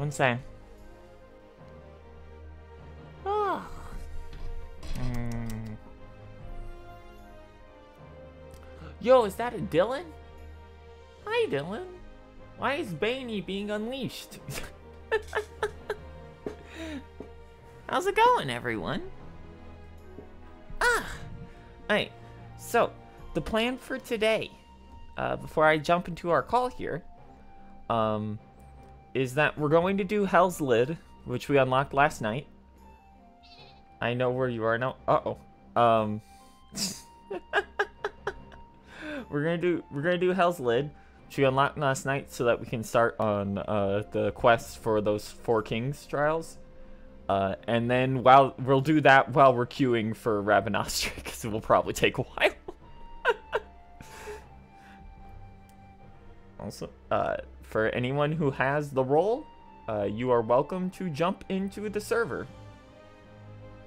One second. Oh. Mm. Yo, is that a Dylan? Hi, Dylan. Why is Baney being unleashed? How's it going, everyone? Ah! Alright, so, the plan for today, uh, before I jump into our call here, um, is that we're going to do Hell's Lid, which we unlocked last night. I know where you are now. Uh-oh. Um... we're gonna do we're gonna do Hell's Lid, which we unlocked last night, so that we can start on uh, the quest for those four kings trials. Uh, and then while we'll do that while we're queuing for Rabanastre, because it will probably take a while. also, uh, for anyone who has the role, uh, you are welcome to jump into the server.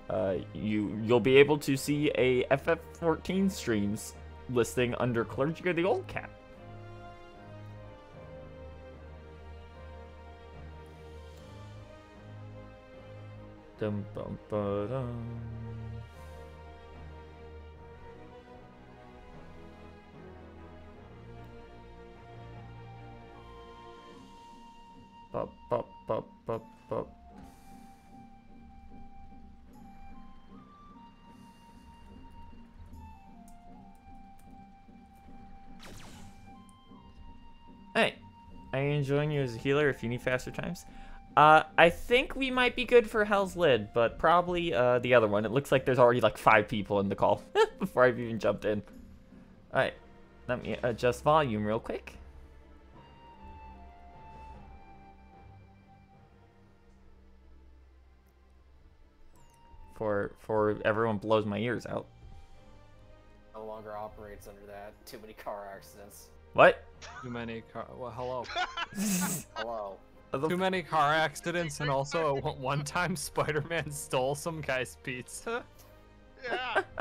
Uh, you you'll be able to see a FF14 streams listing under Clergy of the Old Cat. Dum bum ba dum. Bup, bup, bup, bup, bup. Hey, are you enjoying you as a healer if you need faster times? Uh, I think we might be good for Hell's Lid, but probably uh, the other one. It looks like there's already like five people in the call before I've even jumped in. Alright, let me adjust volume real quick. For, for everyone blows my ears out. No longer operates under that. Too many car accidents. What? Too many car. Well, hello. Hello. Too many car accidents, and also at one time Spider-Man stole some guy's pizza. Yeah.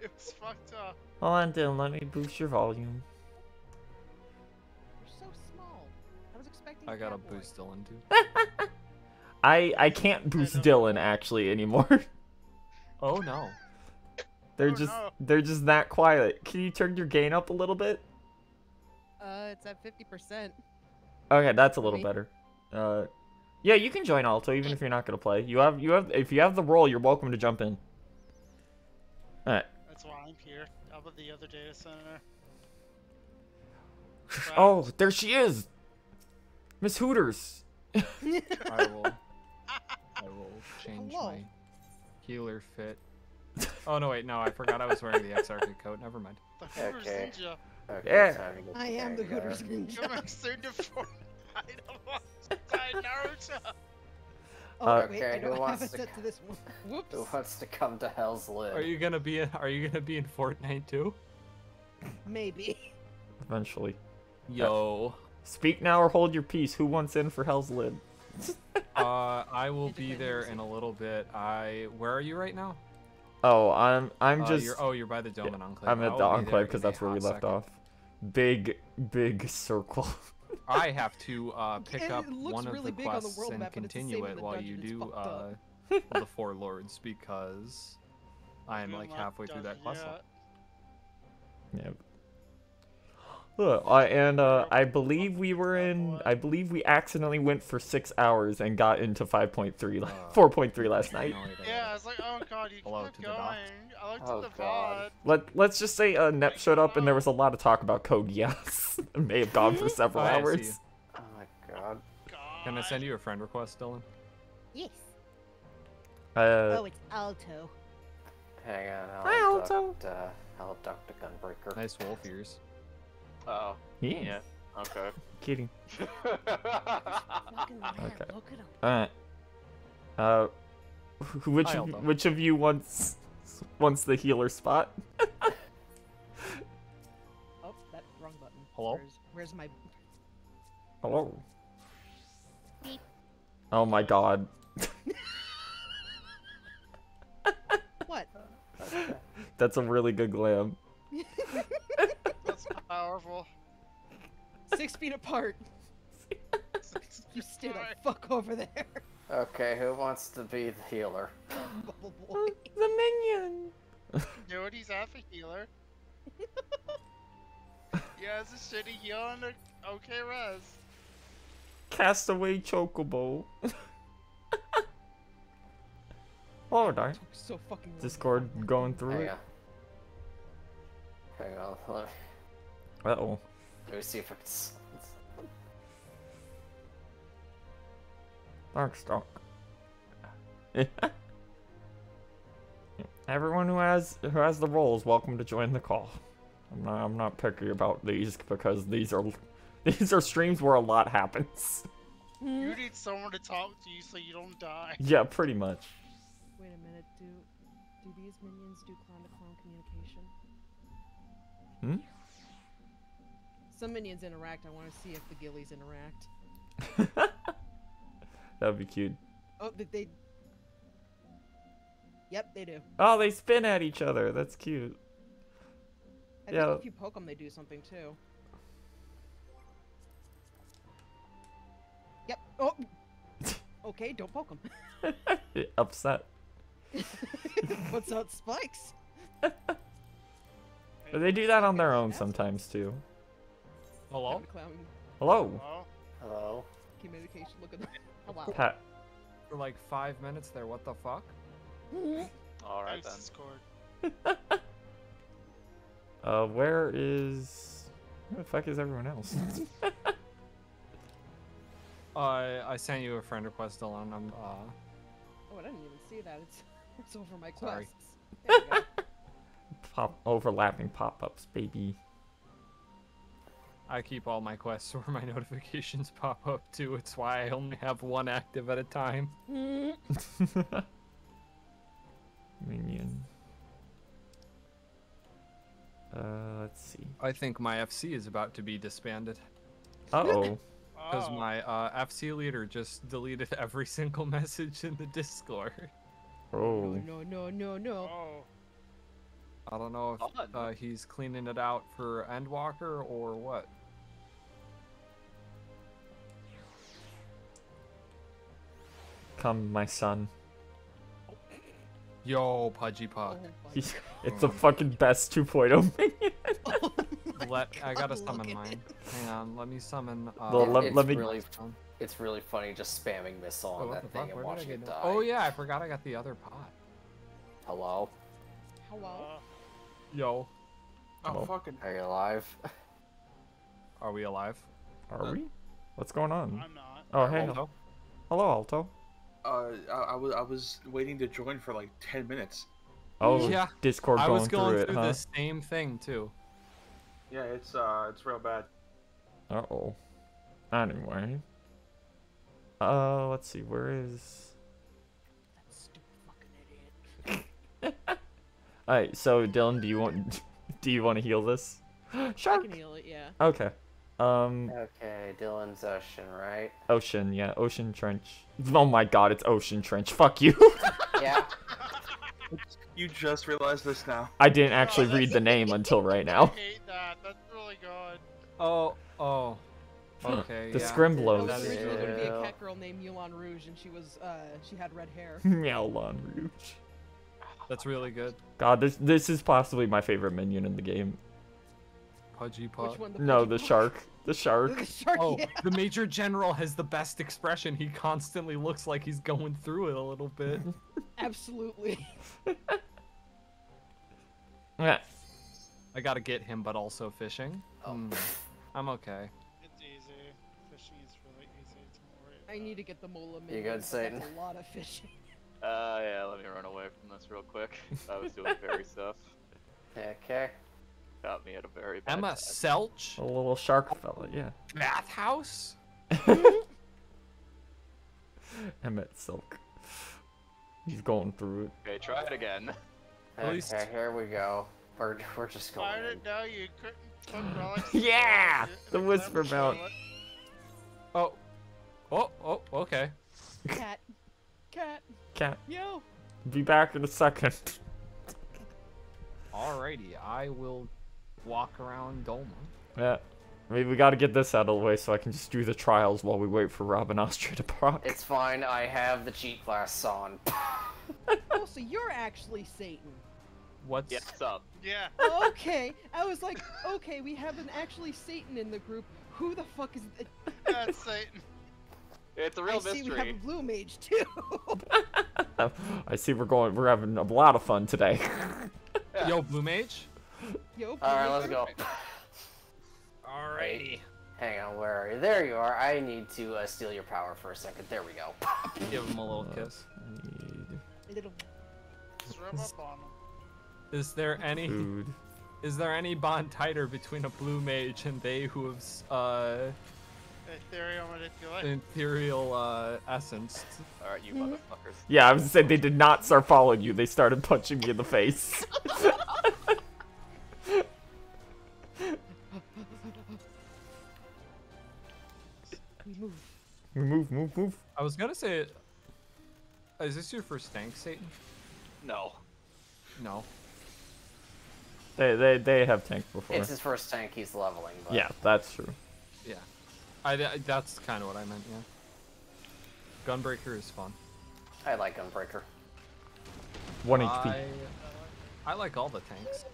it was fucked up. Hold on, Dylan, let me boost your volume. You're so small. I was expecting. I gotta Boy. boost Dylan too. I I can't boost know. Dylan actually anymore. Oh no. they're Oh, just no. they're just that quiet. Can you turn your gain up a little bit? Uh, it's at fifty percent. Okay, that's a little Me? better. Uh, yeah, you can join Alto even if you're not gonna play. You have you have if you have the role, you're welcome to jump in. All right. That's why I'm here. Up at the other data center. Oh, there she is, Miss Hooters. I will. I will change Hello. my healer fit. Oh no, wait, no, I forgot I was wearing the Exarchy coat. Never mind. The Hooters Okay. Ninja. Okay, Yeah. time I am the Vanguard. Hooters Ninja. Coming soon to Fortnite alongside Naruto. Oh Uh, wait, Okay, I don't have wants it to set to this one. Whoops. Who wants to come to Hell's Lid? Are you gonna be in? Are you gonna be in Fortnite too? Maybe. Eventually. Yo. Speak now or hold your peace. Who wants in for Hell's Lid? Uh, I will be there in a little bit. I. Where are you right now? Oh, I'm I'm Uh, just You're, oh, you're by the Doman Enclave. I'm at the Enclave because that's where we left second. off. Big big circle. I have to uh, pick It up looks one of really the big on the quests world and map, but it's the continue it while you do uh, the Four Lords because I am like halfway through that quest line. dungeon yeah. Ugh, uh, and uh, I believe we were in. I believe we accidentally went for six hours and got into 5.3, Uh, 4.3 last night. No, wait, yet. I Yeah, I was like, oh god, you Hello kept to the going. doc. I looked Oh, at the God. VOD. Let Let's just say uh, Nep showed up and there was a lot of talk about code. Yes, and may have gone for several Oh, hours. Oh my god. God. Can I send you a friend request, Dylan? Yes. Uh, oh, it's Alto. Hang on, I'll Hi, abduct, Alto. uh, I'll abduct the gunbreaker. Nice wolf ears. Oh, yeah, yeah. Okay. kidding. Fucking man, Okay. look at him. All right. Uh, which of, Aldo. which of you wants wants the healer spot? Oh, that wrong button. Hello? Where's, where's my? Hello. Beep. Oh my God. What? That's a really good glam. That's powerful. Six feet apart. You Stay the fuck over there, Okay, who wants to be the healer? Bubble oh, Boy. Oh, the minion. Nobody's half a healer. yeah, it's a shitty heal and a okay res. Castaway chocobo. Oh, Hold on. So fucking. Discord going through Hang it. on. Hang on, let me, Uh oh. let me see if it's. Thanks, Doc. Everyone who has who has the roles, welcome to join the call. I'm not I'm not picky about these because these are these are streams where a lot happens. You need someone to talk to you so you don't die. Yeah, pretty much. Wait a minute. Do do these minions do clown to clown communication? Hmm? Some minions interact. I want to see if the gillies interact. That'd be cute. Oh, did they? Yep, they do. Oh, they spin at each other. That's cute. I Yeah. think if you poke them, they do something too. Yep. Oh. okay, don't poke them. Upset. What's out spikes? But they do that on their own sometimes too. Hello? Clown Hello, Hello? communication. Look at that. Wow. Pat. For like five minutes there, what the fuck? Alright nice then. Discord. Uh, where is? Where the fuck is everyone else? Uh, I sent you a friend request, Dylan. I'm, uh, Oh, I didn't even see that. It's it's over my Sorry. quests. There we go. Pop overlapping pop-ups, baby. I keep all my quests where my notifications pop up too. It's why I only have one active at a time. Minion. Uh, let's see. I think my FC is about to be disbanded Uh oh. because Oh, my uh, FC leader just deleted every single message in the Discord. Oh. No, no, no, no. Oh, I don't know if uh, he's cleaning it out for Endwalker or what. Come, my son. Yo, Pudgy Oh, Pug. my He's, God. it's the fucking best 2.0 minion. Oh Let I gotta God, summon mine. Hang on, let me summon. Uh, Well, let- it's let me- really, um, it's really funny just spamming missile oh, on what that thing and Where did I watching it it? die. Oh yeah, I forgot I got the other pot. Hello? Hello. uh, Yo, Hello? Oh, fucking. Are you alive? are we alive? Are we? What's going on? I'm not. Oh, hey. Alto? Hello, Alto. Uh, I, I was I was waiting to join for like ten minutes. Oh, Yeah, Discord I was going through through, it, huh? the same thing too. Yeah, it's uh, it's real bad. Uh oh. Anyway. Uh, let's see. Where is? That stupid fucking idiot. All right. So, Dylan, do you want? Do you want to heal this? I Shark. can heal it, yeah. Okay. Um, Okay, Dylan's Ocean, right? ocean. Yeah, ocean trench. Oh my God, it's ocean trench. Fuck you. Yeah. You just realized this now. I didn't actually that's- read the name until right now. I now. hate that. That's really good. Oh, oh. Okay. The yeah. It Scrimblows. was originally going to be a cat girl named Mulan Rouge, and she was, uh, she had red hair. Meowlon Rouge. That's really good. God, this this is possibly my favorite minion in the game. Pudgy Which one? The No, Pudgy the Pug? shark. The shark. The shark, Oh, yeah. the Major General has the best expression. He constantly looks like he's going through it a little bit. Absolutely. Yeah. I gotta get him, but also fishing. Hmm, I'm okay. It's easy. Fishing is really easy. Don't worry. I need to get the Mola You minion. good, but Satan? A lot of fishing. Uh, yeah, let me run away from this real quick. I was doing fairy stuff. Okay. Got me at a very bad Emma time. Selch? A little shark fella. Yeah. Bathhouse? Emmett Silk. He's going through it. Okay, try it again. At Okay, least- here we go. We're, we're just going I in. didn't know you couldn't put Yeah! The whisper clever mount. Oh. Oh, oh, okay. Cat. Cat. Cat. Yo. Be back in a second. Alrighty, I will walk around Doma. Yeah. I mean, we gotta get this out of the way so I can just do the trials while we wait for Rabanastre to proc. It's fine. I have the cheat glass on. Oh, so you're actually Satan. What's Yeah, what's up? Yeah. Okay, I was like, okay, we have an actually Satan in the group. Who the fuck is? that? That's Satan. It's a real I mystery. see we have a blue mage too. I see we're going. We're having a lot of fun today. Yo, Blue Mage? Yo, All right, let's go. Alrighty. Hang on, where are you? There you are. I need to uh, steal your power for a second. There we go. Give him a little kiss. I need Little. Just rub up on him. Is there any food. is there any bond tighter between a blue mage and they who have uh Ethereal manipulation. ethereal uh essence? Alright, you Mhm. motherfuckers. Yeah, I was saying they did not start following you. They started punching me in the face. We move. We move, move, move. I was gonna say uh, is this your first tank, Satan? No. No. They they they have tanked before. It's his first tank he's leveling. But Yeah, that's true. Yeah. I, I- that's kind of what I meant, yeah. Gunbreaker is fun. I like Gunbreaker. One HP. I, I like all the tanks.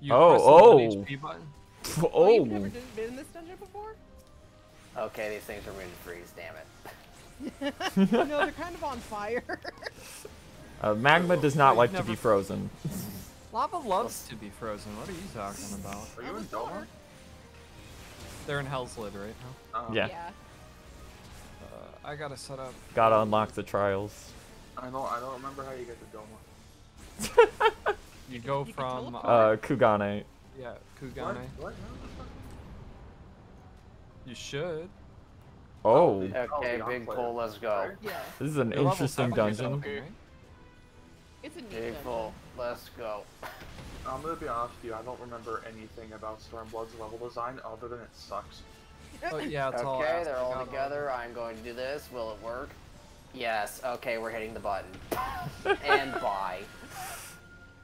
You Oh, press the oh. HP button. Oh, you've Oh, never been in this dungeon before? Okay, these things are immune to freeze. Damn it. no, they're kind of on fire. uh, magma does not Wait, like to be frozen. Lava loves to be frozen. What are you talking about? Are you in Doma? They're in Hell's Lid right now. Uh, Yeah. Uh, I gotta set up. Gotta unlock the trials. I don't. I don't remember how you get to Doma. You go You from uh, Uh, Kugane. yeah Kugane. What? You should. Oh, the- Oh, Okay, big Enclave, pull. Let's go. yeah, this is an You're interesting dungeon. yourself, it's a neat Big dungeon. pull. Let's go. I'm gonna be honest with you. I don't remember anything about Stormblood's level design other than it sucks. Oh yeah, it's. Okay, ass. they're all got together. I'm going to do this. Will it work? Yes. Okay, we're hitting the button. and bye.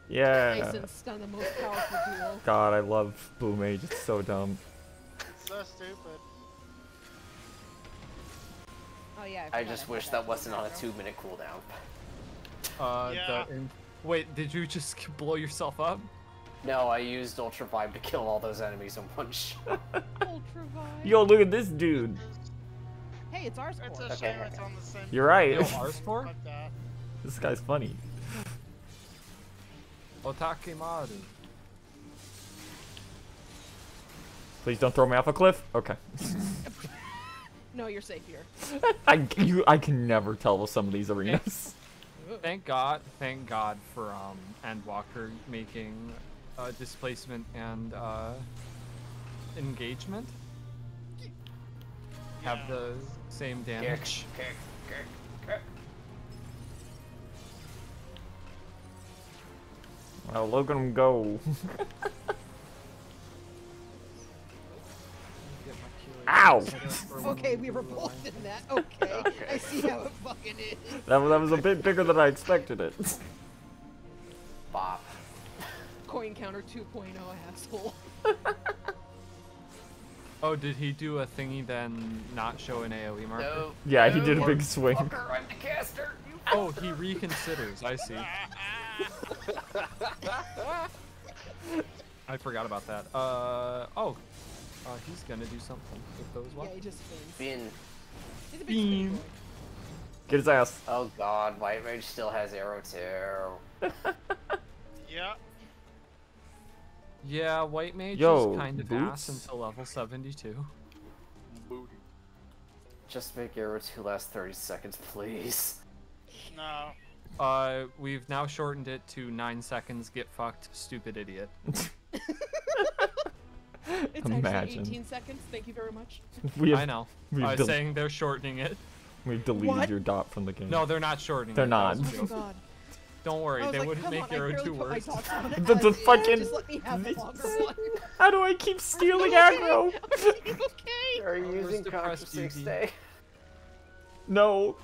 Yeah. Tyson stun the most powerful duo. God, I love Blue Mage. It's so dumb. It's so stupid. Oh yeah. I forgot just had wish that in wasn't on a two-minute cooldown. Uh, Yeah. the, in- wait, did you just blow yourself up? No, I used Ultra Vibe to kill all those enemies in one shot. Ultra vibe. Yo, look at this dude. Hey, it's ours. It's a. Okay. shame it's on the same. You're right. Yo, ours for? This guy's funny. Otakemaru. Please don't throw me off a cliff. Okay. No, you're safe here. I you I can never tell with some of these arenas. Thank God, thank God for um Endwalker making uh, displacement and uh, engagement have Yeah. the same damage. Kick, kick, kick. Well, look at him go. Get my Keyleth Ow! set up for when Okay, we do were both in that. Okay, I see how it fucking is. That, was- that was a bit bigger than I expected it. Bop. Coin counter 2.0 asshole. Oh, did he do a thingy then not show an AoE marker? No. Yeah, he no, did a big swing. Fucker, I'm the caster. You Oh, he reconsiders. I see. I forgot about that. Uh oh. Uh, he's gonna do something with those Yeah, weapons. he just spins. Bean. He's a big Bean. spin. Get his ass. Oh god, White Mage still has arrow too. Yeah. Yeah, white mage Yo, is kind of boots? ass until level 72. Booty. Just make arrow two last 30 seconds, please. No. Uh, we've now shortened it to 9 seconds, get fucked, stupid idiot. It's Imagine. actually 18 seconds. Thank you very much. We have, I know. I was del- saying they're shortening it. we've deleted What? your dot from the game. No, they're not shortening They're it. that not. Oh joke. god. Don't worry, they like, wouldn't make on, I Arrow barely 2 put my worse. dots on it The- the fucking- Just let me have the longer one. How do I keep stealing Okay, aggro? okay. Are you using the Contra 6 duty? Day? No,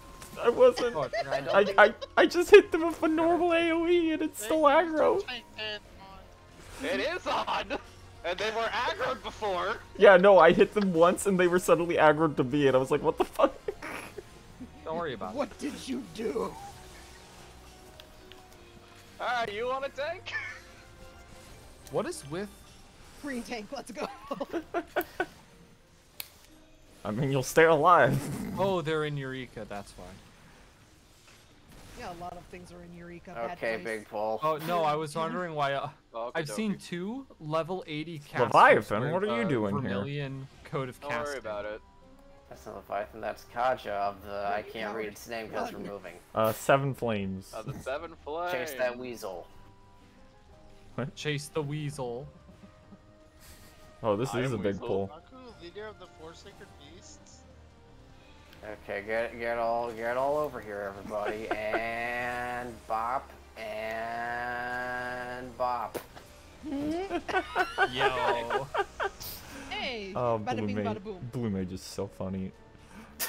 I wasn't. Oh, I I I, I, I just hit them with a normal AoE and it's still aggro. Tank dead on. It is on! And they were aggroed before. Yeah, no, I hit them once and they were suddenly aggroed to me, and I was like, what the fuck? Don't worry about it. What did you do? Alright, you want a tank? What is with? Green tank, let's go. I mean, you'll stay alive. Oh, they're in Eureka. That's why. Yeah, a lot of things are in Eureka. bad Okay, choice. big pull. Oh no, I was wondering why. Uh, Oh, I've seen two level 80 casters. Leviathan, what are you uh, doing here? Vermilion Code of Don't Casting. worry about it. That's not Leviathan, that's Kaja of the. I can't read its name because we're moving. Uh, seven flames. Of the seven flames. Chase that weasel. Chase the weasel. Oh, this I is a big Weasel. pull. Baku, leader of the four sacred beasts. Okay, get get all get all over here, everybody, and bop and bop. Yo. Hey, Oh, bada Blue bing, Mage. bada boom. Blue Mage is so funny.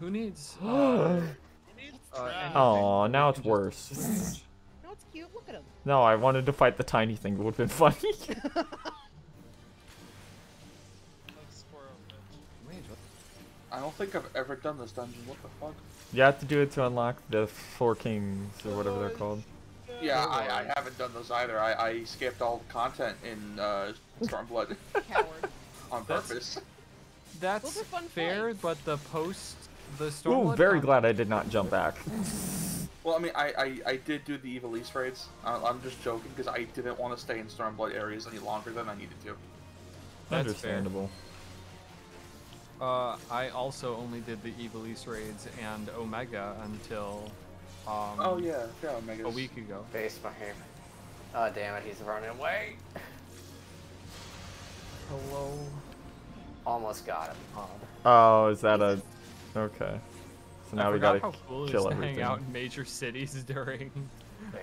Who needs? Uh, He needs Uh, Oh, now it's worse. No, it's cute. Look at him. No, I wanted to fight the tiny thing. It would have been funny. I don't think I've ever done this dungeon. What the fuck? you have to do it to unlock the four kings or whatever they're called. Yeah, I, I haven't done those either. I, I skipped all the content in uh, Stormblood Coward. on That's- purpose. That's Those are fun fair, fights. but the post, the Ooh, Stormblood. very con- glad I did not jump back. Well, I mean, I, I, I did do the Ivalice raids. I, I'm just joking because I didn't want to stay in Stormblood areas any longer than I needed to. That's fair. Understandable. Uh, I also only did the Ivalice raids and Omega until. Um, Oh yeah, yeah, Omega's. A week ago. Face my hair. Oh damn it, he's running away. Hello. Almost got him. Oh, is that a? Okay. So I now we gotta how cool it kill is to everything. hang out in major cities during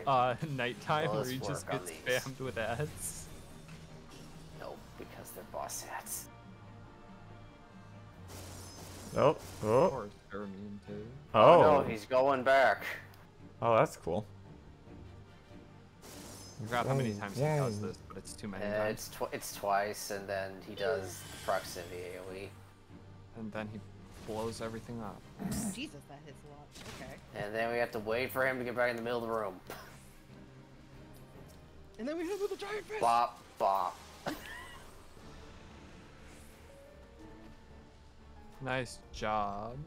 uh, nighttime Well, where let's you just work on get spammed with ads. no, because they're boss hats. Oh, oh, Or Jeremy too. oh. no, he's going back. Oh, that's cool. I forgot how many Oh, times he does this, but it's too many Uh, times. it's tw- it's twice, and then he does proximity AoE, And then he blows everything up. Jesus, that hits a lot. Okay. and then we have to wait for him to get back in the middle of the room. And then we hit him with a giant fist. Bop, bop. Nice job.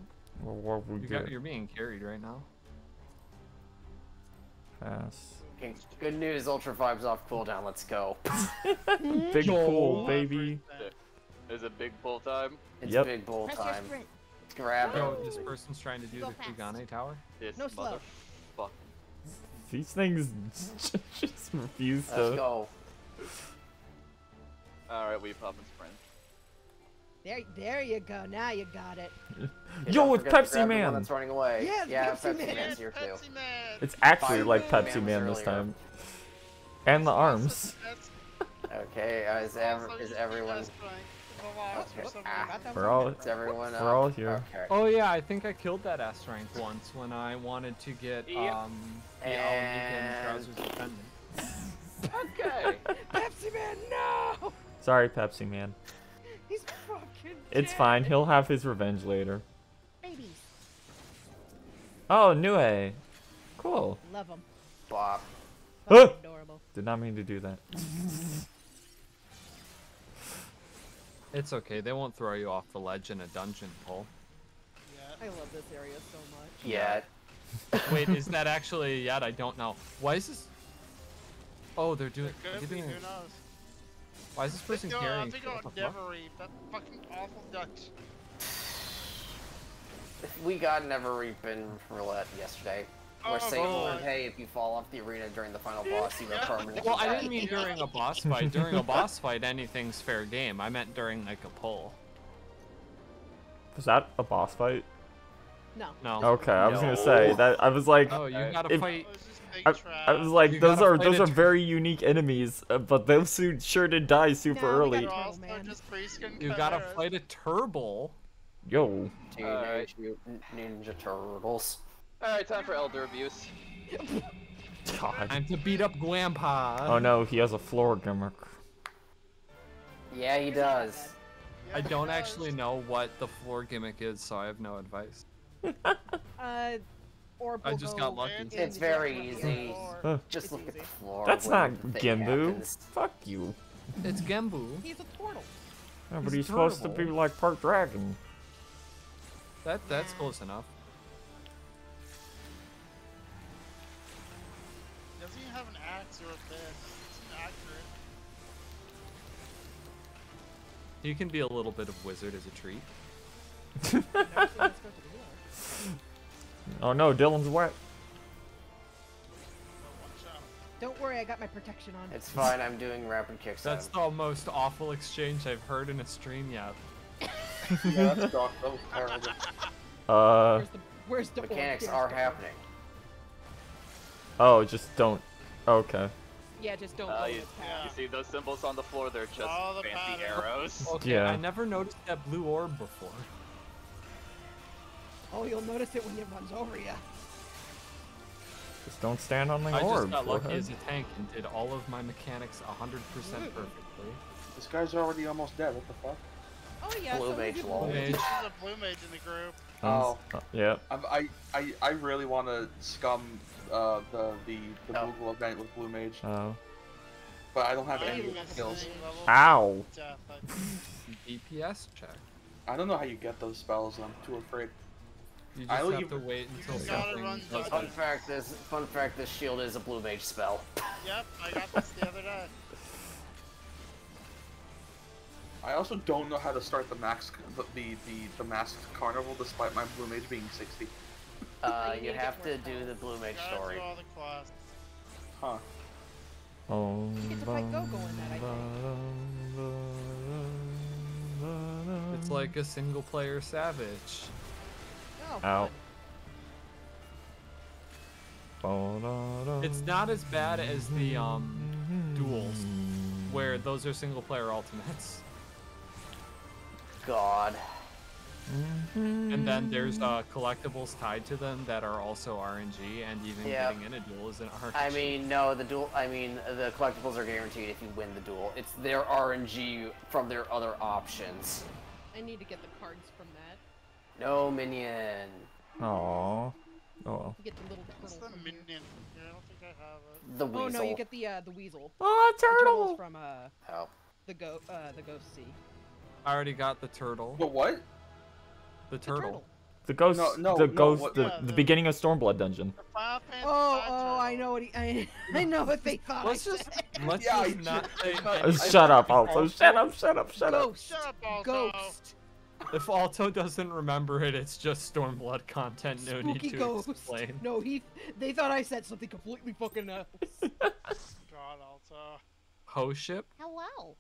Well, what we you got, you're being carried right now. Pass. Okay, Good news, Ultra 5's off cooldown, let's go. Big pool, Love baby. that. Is it big pull time? It's Yep. big bull Press your time. sprint. Grab Yo, it. this person's trying to do Go the fast. Kugane Tower. This No slow. motherfucker. These things just refuse Let's to. go. Alright, we pop and sprint. There, there you go. Now you got it. Hey, Yo, it's Pepsi grab the one Man. That's running away. Yeah, yeah Pepsi Pepsi, Man. Man's here too. Man. It's actually Fire like Man Pepsi was Man this earlier. time. And the arms. Okay, uh, is, ev- is everyone? as strength. Velocity Okay. or something. Ah. We're all. Is everyone? We're all here. Okay. Oh yeah, I think I killed that S rank once when I wanted to get Yep. um the And- Alnican trousers defendant. Okay. Pepsi Man, no! Sorry, Pepsi Man. He's fucking. It's dead. fine. He'll have his revenge later. Babies. Oh, Nue. Cool. Love him. Bop. Huh. adorable. Did not mean to do that. It's okay, they won't throw you off the ledge in a dungeon pull. Yeah. I love this area so much. Yeah. Wait, is that actually yet? I don't know. Why is this? Oh, they're doing. It are they could be, doing- who knows? Why is this person Think, uh, carrying? think what on the fuck? Never Reap, that fucking awful Dutch. We got Never Reap in roulette yesterday. Where Oh, Satan God. learned, hey, if you fall off the arena during the final boss, you are Yeah. permanently Well, I didn't mean during a boss fight. During a boss fight, anything's fair game. I meant during like a pull. Was that a boss fight? No. No. Okay, I was gonna say that. I was like, Oh, you gotta if- fight. It was just big I. I was like, You those are those are very unique enemies, uh, but those who sure did die super No, early. got They're Turtle also Man. just Priestkin You gotta Chimeras. fight a turbo. Yo, Teenage Mutant Ninja Turtles. Alright, time for elder abuse. God. Time to beat up Grandpa. Oh no, he has a floor gimmick. Yeah, he It's not that does. I don't actually know what the floor gimmick is, so I have no advice. Uh, orb I just got lucky. in It's very direction of the easy. Huh. Just It's look at the floor. That's not the thing happens. Fuck you. It's Genbu. He's a turtle. Yeah, but He's he's supposed to be like part dragon. That that's close enough. Doesn't he have an axe or a fist? It's inaccurate. You can be a little bit of wizard as a treat. Oh no, Dylan's wet. But one shot. Don't worry, I got my protection on. It's fine. I'm doing rapid kicks. That's on. the most awful exchange I've heard in a stream yet. Yeah, that's dark. That was terrible. Uh, Where's the where's the? Mechanics are the happening. oh, just don't. Okay. Yeah, just don't Uh, you, this you see those symbols on the floor? They're just Follow the fancy pattern. arrows. Okay, Yeah. I never noticed that blue orb before. Oh, you'll notice it when it runs over you. Just don't stand on the I orb. just got lucky forehead. as a tank and did all of my mechanics 100% perfectly. This guy's already almost dead. What the fuck? Oh yeah, Blue so mage is it lol. blue Mage. mage? There's a blue mage in the group. Oh. Uh, yeah. I'm, I, I, I really want to scum uh, the the the Oh. Moogle event with Blue Mage, Oh. but I don't have I any am skills. same level. Ow. DPS check. I don't know how you get those spells. I'm too afraid. You I just will have give- to wait until just something run does the- Fun fact: this fun fact: this shield is a blue mage spell. Yep, I got this the other day. I also don't know how to start the max the the the, the masked carnival despite my Blue Mage being 60. Uh, you you have get to do the blue mage story. do all the. Huh. Oh. You get to fight Gogo in that, I think. It's like a single player savage. Oh, Ow. It's not as bad as the um duels, where those are single player ultimates. God. And then there's uh, collectibles tied to them that are also RNG, and even Yeah. getting in a duel is an RNG. I mean, no, the duel. I mean, the collectibles are guaranteed if you win the duel. It's their RNG from their other options. I need to get the cards from that. No minion. Aww. Oh. You get the little What's turtle the from here. minion from? I don't think I have it. The Oh no, you get the uh, the weasel. Oh, The turtle's turtle. from uh Oh. the go uh the ghost sea. I already got the turtle. But what? The The turtle. The ghost. No, no, the no, ghost. what- the, Yeah, the the- beginning of Stormblood dungeon. The Oh V oh, I know what he I, I know what they thought. Let's just let's Yeah, just not say. I thought- anything. shut up, Also- Alto. Shut up. Shut up. Shut up. ghost. Shut up, Alto. Ghost. If Alto doesn't remember it, it's just Stormblood content. No need to ghost. explain. No, he. They thought I said something completely fucking else. God, Alto. Ho ship. Hello.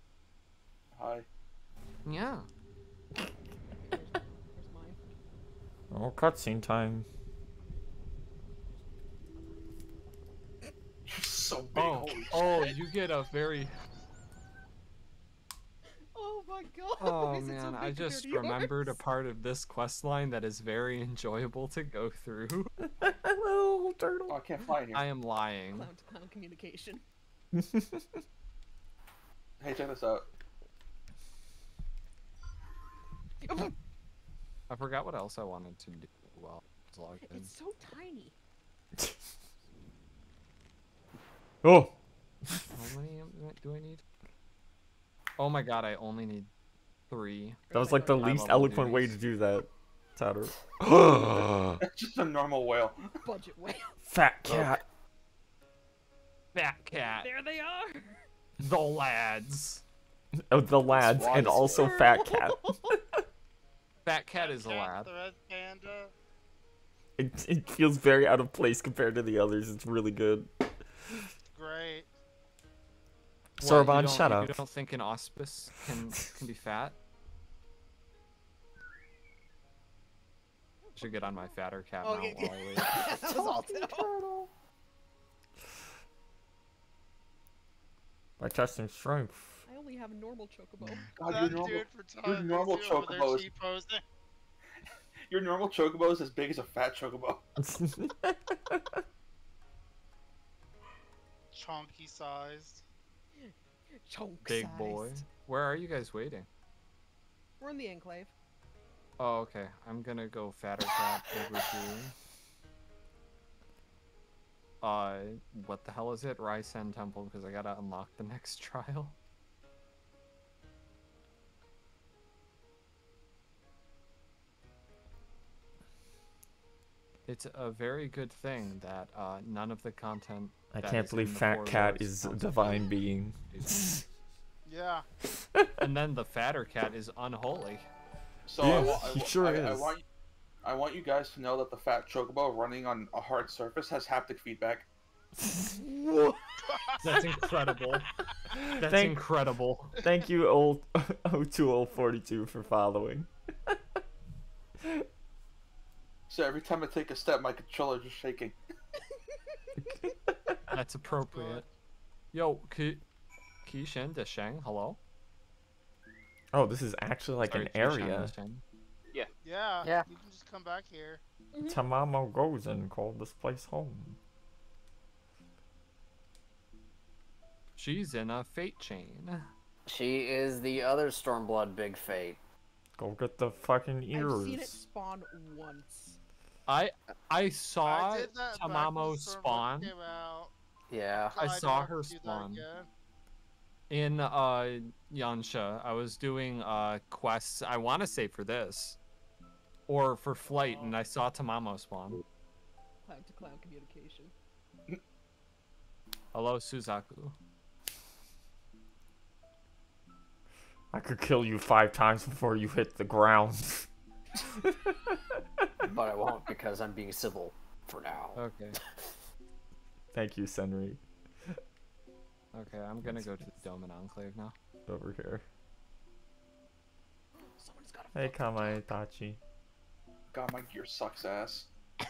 Hi. Yeah. Where's, where's? Oh, cutscene time. so big. Oh, oh, you get a very. Oh my god. Oh is it so man, I just to yours? remembered a part of this quest line that is very enjoyable to go through. Little Oh, turtle. I can't fly in here. I am lying. Clown to clown communication. Hey, check this out. I forgot what else I wanted to do. Well, I was logged in. It's so tiny. Oh. How many am- do I need? Oh my god, I only need three. That was like the High least eloquent way to do that, Tatter. That's just a normal whale. Budget whale. Fat cat. Fat cat. There they are. The lads. Oh, the lads, and Swans. also Fat Cat. Fat cat is a Cat, lad. The red panda. It, it feels very out of place compared to the others. It's really good. Great. What, you Sorbonne, don't- shut you up. don't think an auspice can can be fat? Should get on my fatter cat Oh, mount yeah, while I wait. that was all. By testing strength. I only have a normal chocobo. God, that your normal, dude for your time normal is over there chocobos. T-posing. your normal chocobo is as big as a fat chocobo. Chonky sized. Chunk big boy. Where are you guys waiting? We're in the enclave. Oh, okay. I'm gonna go fatter cat over here. Uh, what the hell is it? Reisen Temple, because I gotta unlock the next trial. It's a very good thing that uh, none of the content. I can't believe Fat Cat is a divine being. Yeah. and then the fatter cat is unholy. So Yeah, I, I, he sure I, I is. want, I want you guys to know that the fat chocobo running on a hard surface has haptic feedback. That's incredible. That's Thank- incredible. Thank you, old 02042, for following. So every time I take a step, my controller's just shaking. That's appropriate. Yo, Ki Kishin Desheng, hello? Oh, this is actually like Sorry, an area. Desheng. Yeah. Yeah. You can just come back here. Mm-hmm. Tamamo Gozen called this place home. She's in a fate chain. She is the other Stormblood Big Fate. Go get the fucking ears. I've seen it spawn once. I I saw I did that back when Tamamo spawn Yeah. I God, saw her spawn. in uh Yanxia. I was doing uh quests. I want to say for this, or for flight, and I saw Tamamo spawn. Cloud to cloud communication. Hello, Suzaku. I could kill you five times before you hit the ground. But I won't because I'm being civil for now. Okay, Thank you, Senri. okay. I'm gonna go to the Doman Enclave now. Over here. Someone's got Hey, Kamae Itachi. God, my gear sucks ass.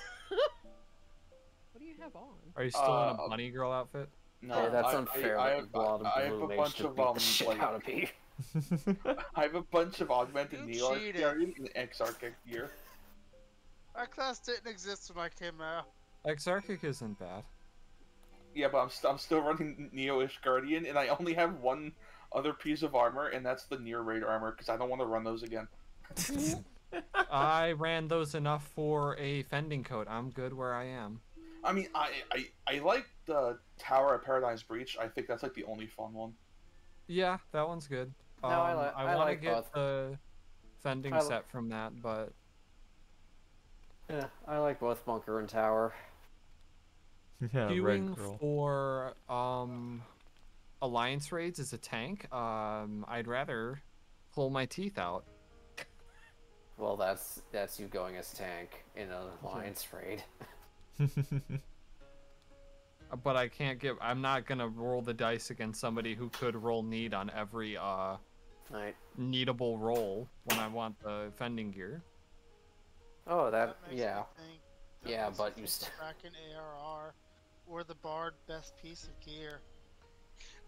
What do you have on? Are you still in Uh, a bunny girl outfit? No, Hey, that's I, unfair. I, I that have, you go out I, I have blue a mage bunch to of beat um, shit like, out of me. I have a bunch of augmented You Neo cheated. Guardian and Exarchic gear. That class didn't exist when I came out. Exarchic isn't bad. Yeah, but I'm, st- I'm still running Neo-Ishgardian, and I only have one other piece of armor, and that's the near raid armor, because I don't want to run those again. I ran those enough for a fending coat. I'm good where I am. I mean, I, I I like the Tower of Paradigm's Breach. I think that's like the only fun one. Yeah, that one's good. No, I Um, li- I I want like to get both. the fending li- set from that, but Yeah, I like both Bunker and Tower. yeah, Red queuing for um alliance raids as a tank um i'd rather pull my teeth out Well, that's that's you going as tank in an alliance raid. Uh, but i can't get i'm not gonna roll the dice against somebody who could roll need on every uh Right. needable roll when i want the fending gear Oh, that, makes me yeah. think- that Yeah, makes me but you still. st- that ARR, where the Bard best piece of gear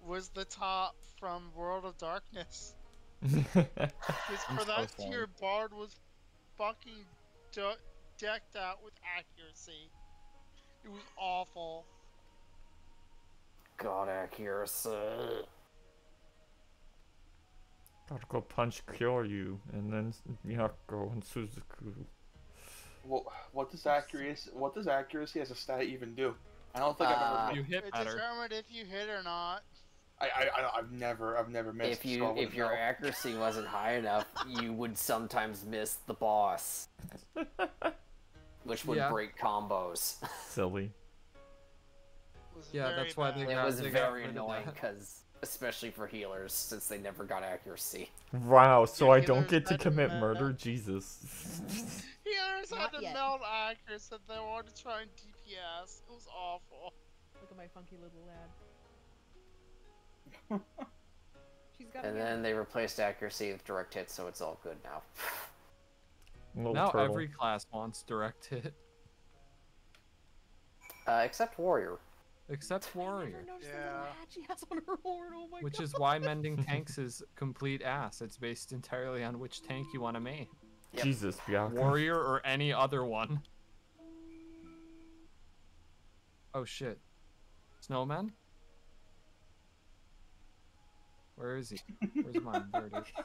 was the top from World of Darkness. Because I'm for that sorry. tier, Bard was fucking de- decked out with accuracy. It was awful. God, accuracy. Gotta go punch Kyoryu, and then Miyako and Suzaku. Well, what does accuracy what does accuracy as a stat even do? I don't think I've Uh, ever. you hit It better determined if you hit or not. I, I I I've never I've never missed. If you so if your know. accuracy wasn't high enough, you would sometimes miss the boss, which would Yeah. break combos. Silly. Yeah, very that's why they bad. It got- was they got very rid annoying because, especially for healers, since they never got accuracy. Wow, so Yeah, I don't get to commit murder? that. Jesus. Healers had Not to yet. melt accuracy and they wanted to try and DPS. It was awful. Look at my funky little lad. She's got. And a then they replaced accuracy with direct hit, so it's all good now. Little now turtle. every class wants direct hit Uh, except warrior. Except warrior never noticed the Yeah. little hat she has on her horn. Oh my which god. is why mending tanks is complete ass it's based entirely on which tank you want to main Yep. Jesus, Bianca. warrior or any other one. Oh shit. Snowman? Where is he? Where's mine? There it is.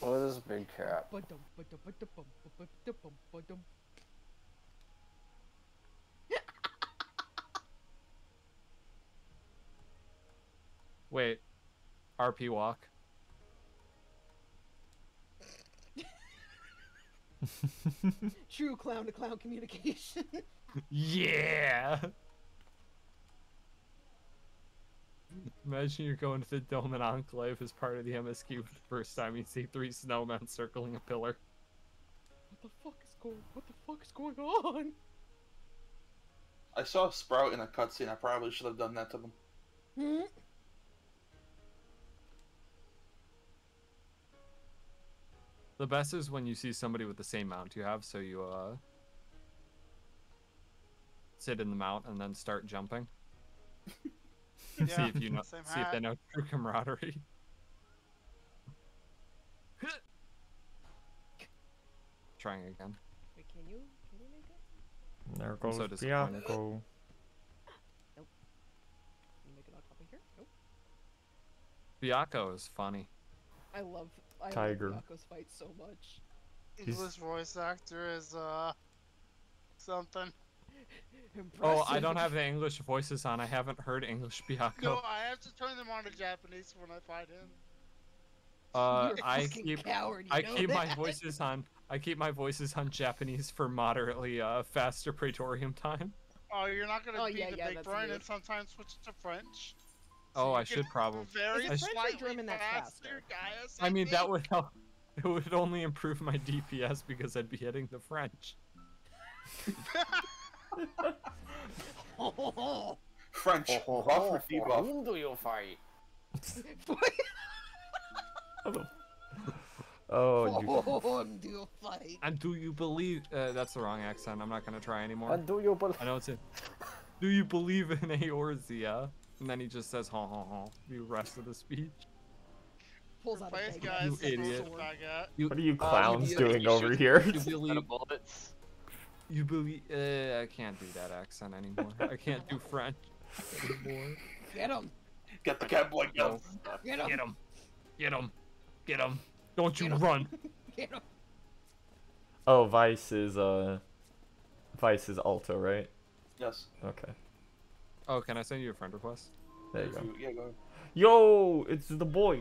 What is this big cat? Ba-dum, ba-dum, ba-dum, bum, ba-dum, bum, ba-dum. Wait. RP walk. True clown to clown communication. Yeah. Imagine you're going to the Doman Enclave as part of the MSQ for the first time you see three snowmen circling a pillar. what the fuck is going? What the fuck is going on? I saw a sprout in a cutscene. I probably should have done that to them. Hmm? The best is when you see somebody with the same mount you have, so you uh sit in the mount and then start jumping. see if you know same see if they know true camaraderie. Trying again. Wait, can you? Can you make it? There I'm goes so disappointed. Byakko. Can you make it on top of here? Nope. Byakko is funny. I love. I Tiger. love Yako's fight so much. He's- English voice actor is uh something. Oh, I don't have the English voices on. I haven't heard English Byakko. No, I have to turn them on to Japanese when I fight him. Uh, You're fucking keep coward, I know keep my voices on. I keep my voices on Japanese for moderately uh faster praetorium time. Oh, you're not gonna Oh, be yeah, the yeah, big that's brain weird. and sometimes switch it to French. Oh, I should probably. Very Is it French or slightly German that's faster? Gaius, I mean, that would help. It would only improve my DPS because I'd be hitting the French. French. Oh, Rough oh, or for debuff? whom do you fight? Oh, you, Oh, do you fight? And do you believe? Uh, that's the wrong accent. I'm not gonna try anymore. And do you believe? I know it's in. Do you believe in Eorzea? And then he just says ha ha ha the rest of the speech. Pulls out a guys, You idiot. You, what are you uh, clowns you, doing over here? You believe? You believe? Uh, I can't do that accent anymore. I can't do French anymore. Get him! Get the cat boy. Get No. him. Get him! Get him! Get him! Get him! Don't you Get 'em. run! Get him! Oh, Vice is uh, Vice is Alto, right? Yes. Okay, Oh, can I send you a friend request? there you go. Yeah, go ahead. Yo, it's the boy.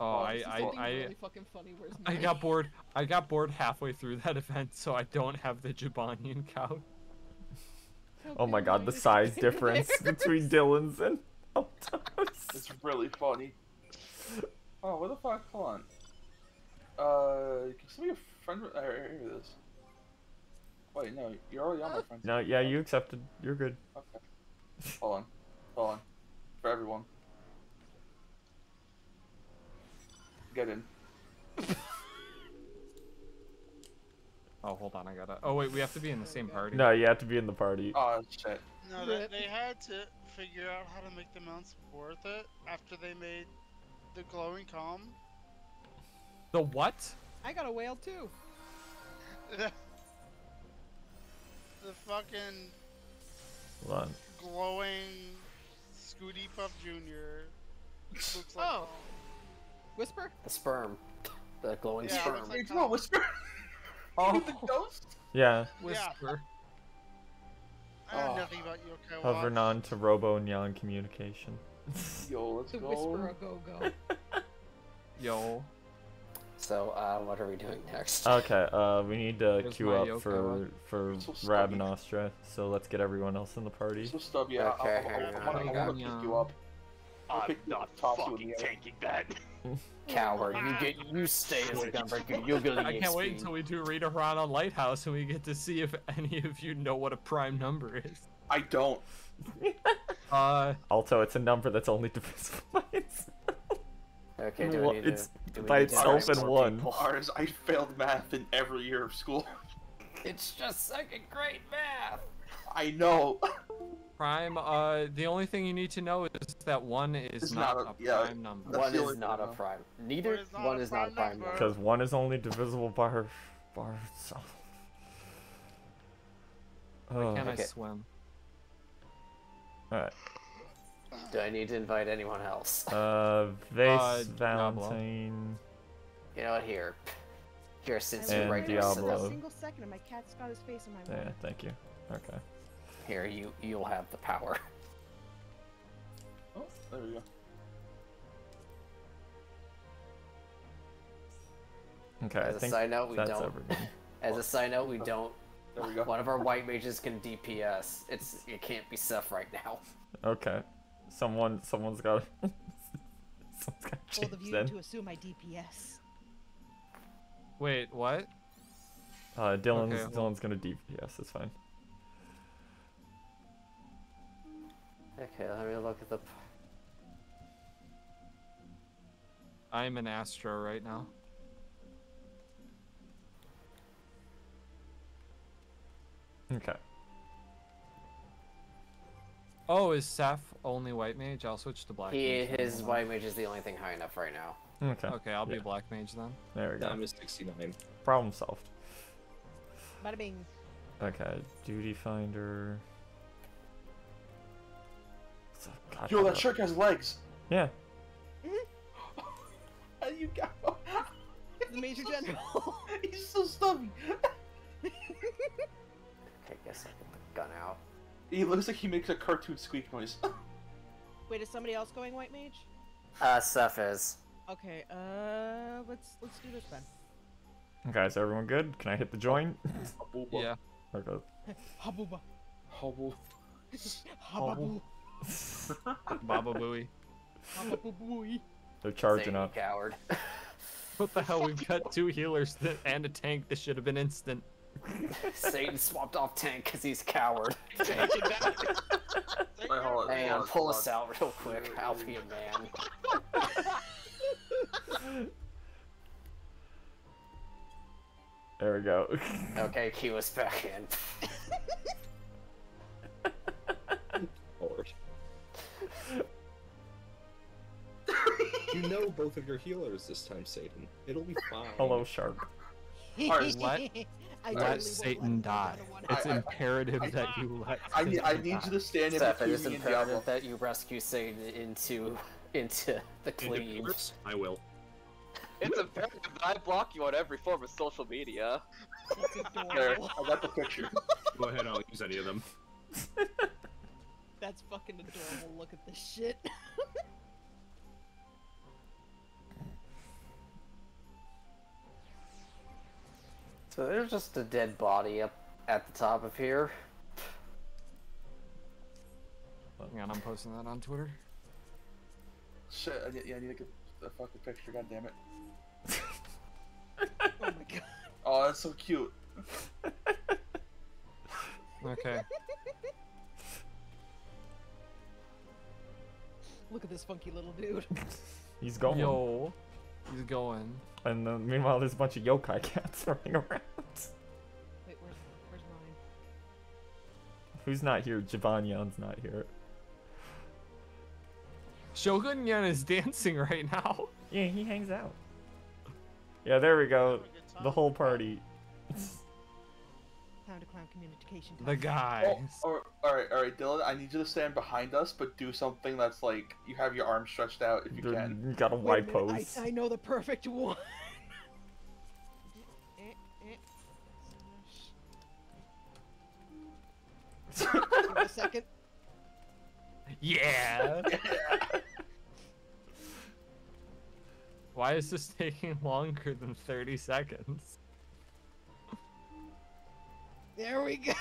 Oh, This is I, I, I, really fucking funny. Where's I got bored. I got bored halfway through that event, so I don't have the Jibanyan cow. Oh my god, the size difference between Dylan's and Alto's. It's really funny. Oh, what the fuck? Hold on. Uh, can somebody a friend? Uh, here it is. Wait, no, you're already on my friends. No, yeah, you accepted. You're good. Okay. Hold on. Hold on. For everyone. Get in. Oh, hold on, I gotta. Oh wait, we have to be in the same party. No, you have to be in the party. Oh shit. No, they, they had to figure out how to make the mounts worth it after they made the glowing calm. The what? I got a whale too. the fucking Hold on. glowing Scooty Puff Jr. looks like Oh. calm. Whisper? The sperm. The glowing Yeah, sperm. looks like It's not whisper. Oh, the ghost. Yeah, whisper. I know Oh. nothing about Yokai hovering Watch. on to Robonyan communication. Yo, let's The go. whisper a go go. Yo. So, uh, what are we doing next? Okay, uh, we need to Here's queue up for one. for So Rabanastre. So let's get everyone else in the party. So stubby. I- Okay, I, I, I, hang I, wanna- I on. wanna pick you up. I'll I'm not you fucking the air. taking that. Coward, you get, you stay as a gunbreaker. You'll get I can't wait until we do read around on Lighthouse and we get to see if any of you know what a prime number is. I don't. Uh, Alto, it's a number that's only divisible by itself. Okay, do Well, we need it's to, do by itself invite in one. people? Ours, I failed math in every year of school. It's just second grade math. I know. prime. Uh, the only thing you need to know is that one is It's not, not a- a yeah. prime number. One is not thing a I know. prime. Neither One is not one a is not a prime prime number. number. Because one is only divisible by her by herself. Oh, Can I Okay. swim? Alright. Do I need to invite anyone else? Uh, Vase, Uh, Diablo. Valentine. You know what? Here. Here, since you're And right waited here, a single second, and my cat's got his face in my Yeah, mouth. thank you. Okay. Here, you you'll have the power. Oh, there we go. Okay, As a think side note, we that's don't. everything. As a side note, we don't. There we go. One of our white mages can DPS. It's it can't be Seth right now. Okay. Someone, someone's got. someone's got to of change you then. to assume my DPS. Wait, what? Uh, Dylan's Okay, Dylan's gonna DPS. It's fine. Okay, let me look at the. I'm an Astro right now. Okay. Oh, is Seth only white mage? I'll switch to black He mage. his hold white mage is the only thing high enough right now. Okay. Okay, I'll be black mage then. There we go. I'm a 69. Problem solved. Bada bing. Okay. Duty finder. God, Yo, that do- shark has legs. Yeah. Mm-hmm. How do you got? The Major General. He's so stubby. Okay, guess I can get the gun out. He looks like he makes a cartoon squeak noise. Wait, is somebody else going white mage? Uh, Seth is. Okay, uh, let's let's do this then. Okay, is everyone good? Can I hit the join? Yeah. okay. Habuba. Hobble. Hababu. Baba Booey. Hababooey. They're charging up. coward. What the hell? We've got two healers th- and a tank. This should have been instant. Satan swapped off tank because he's a coward. Wait, hold on. Hang pull us out real quick. I'll be a man. There we go. Okay, cue us back in. Lord. you know both of your healers this time, Satan. It'll be fine. Hello, shark. Alright, let- I Let totally Satan die. go down a one. It's I- I- imperative I- that you let. I need, I need die. you to stand in Seth, it between is me and Diablo. imperative that you rescue Satan into into the Into clean. I will. It's imperative that I block you on every form of social media. There. I got the picture. Go ahead, I'll use any of them. That's fucking adorable. Look at this shit. So there's just a dead body up at the top of here. Oh Hang on, I'm posting that on Twitter. Shit, I need, yeah, I need to get the fucking picture. God damn it. Oh my god. Oh, that's so cute. Okay. Look at this funky little dude. He's going. Yo, he's going. And then, meanwhile, there's a bunch of yokai cats running around. Who's not here? Jibanyan's not here. Shogunyan is dancing right now. Yeah, he hangs out. Yeah, there we go. Having a good The whole party. Clown to clown communication. The time. guy. Oh, all right, all right, Dylan. I need you to stand behind us, but do something that's like you have your arms stretched out if you Dude, can. You got a Wait a wide pose. I, I know the perfect one. A second. Yeah. Why is this taking longer than 30 seconds? There we go.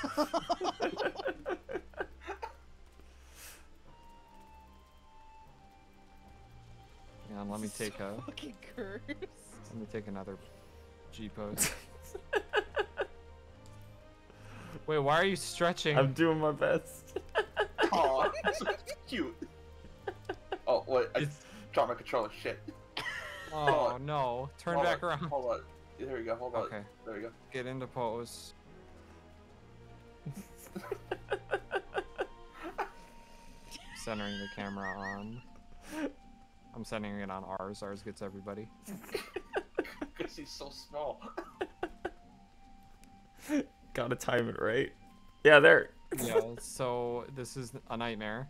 Hang on, let me take a fucking curse. let me take another G pose. Wait, why are you stretching? I'm doing my best. Aw, so cute. Oh wait, I It's- dropped my controller. Shit. Oh no! Turn Hold back on, around. Hold on. There we go. Hold on. Okay, There we go. get into pose. Centering the camera on. I'm centering it on ours. Ours gets everybody. Because he's so small. Gotta time it right. Yeah, there. Yeah. So this is a nightmare.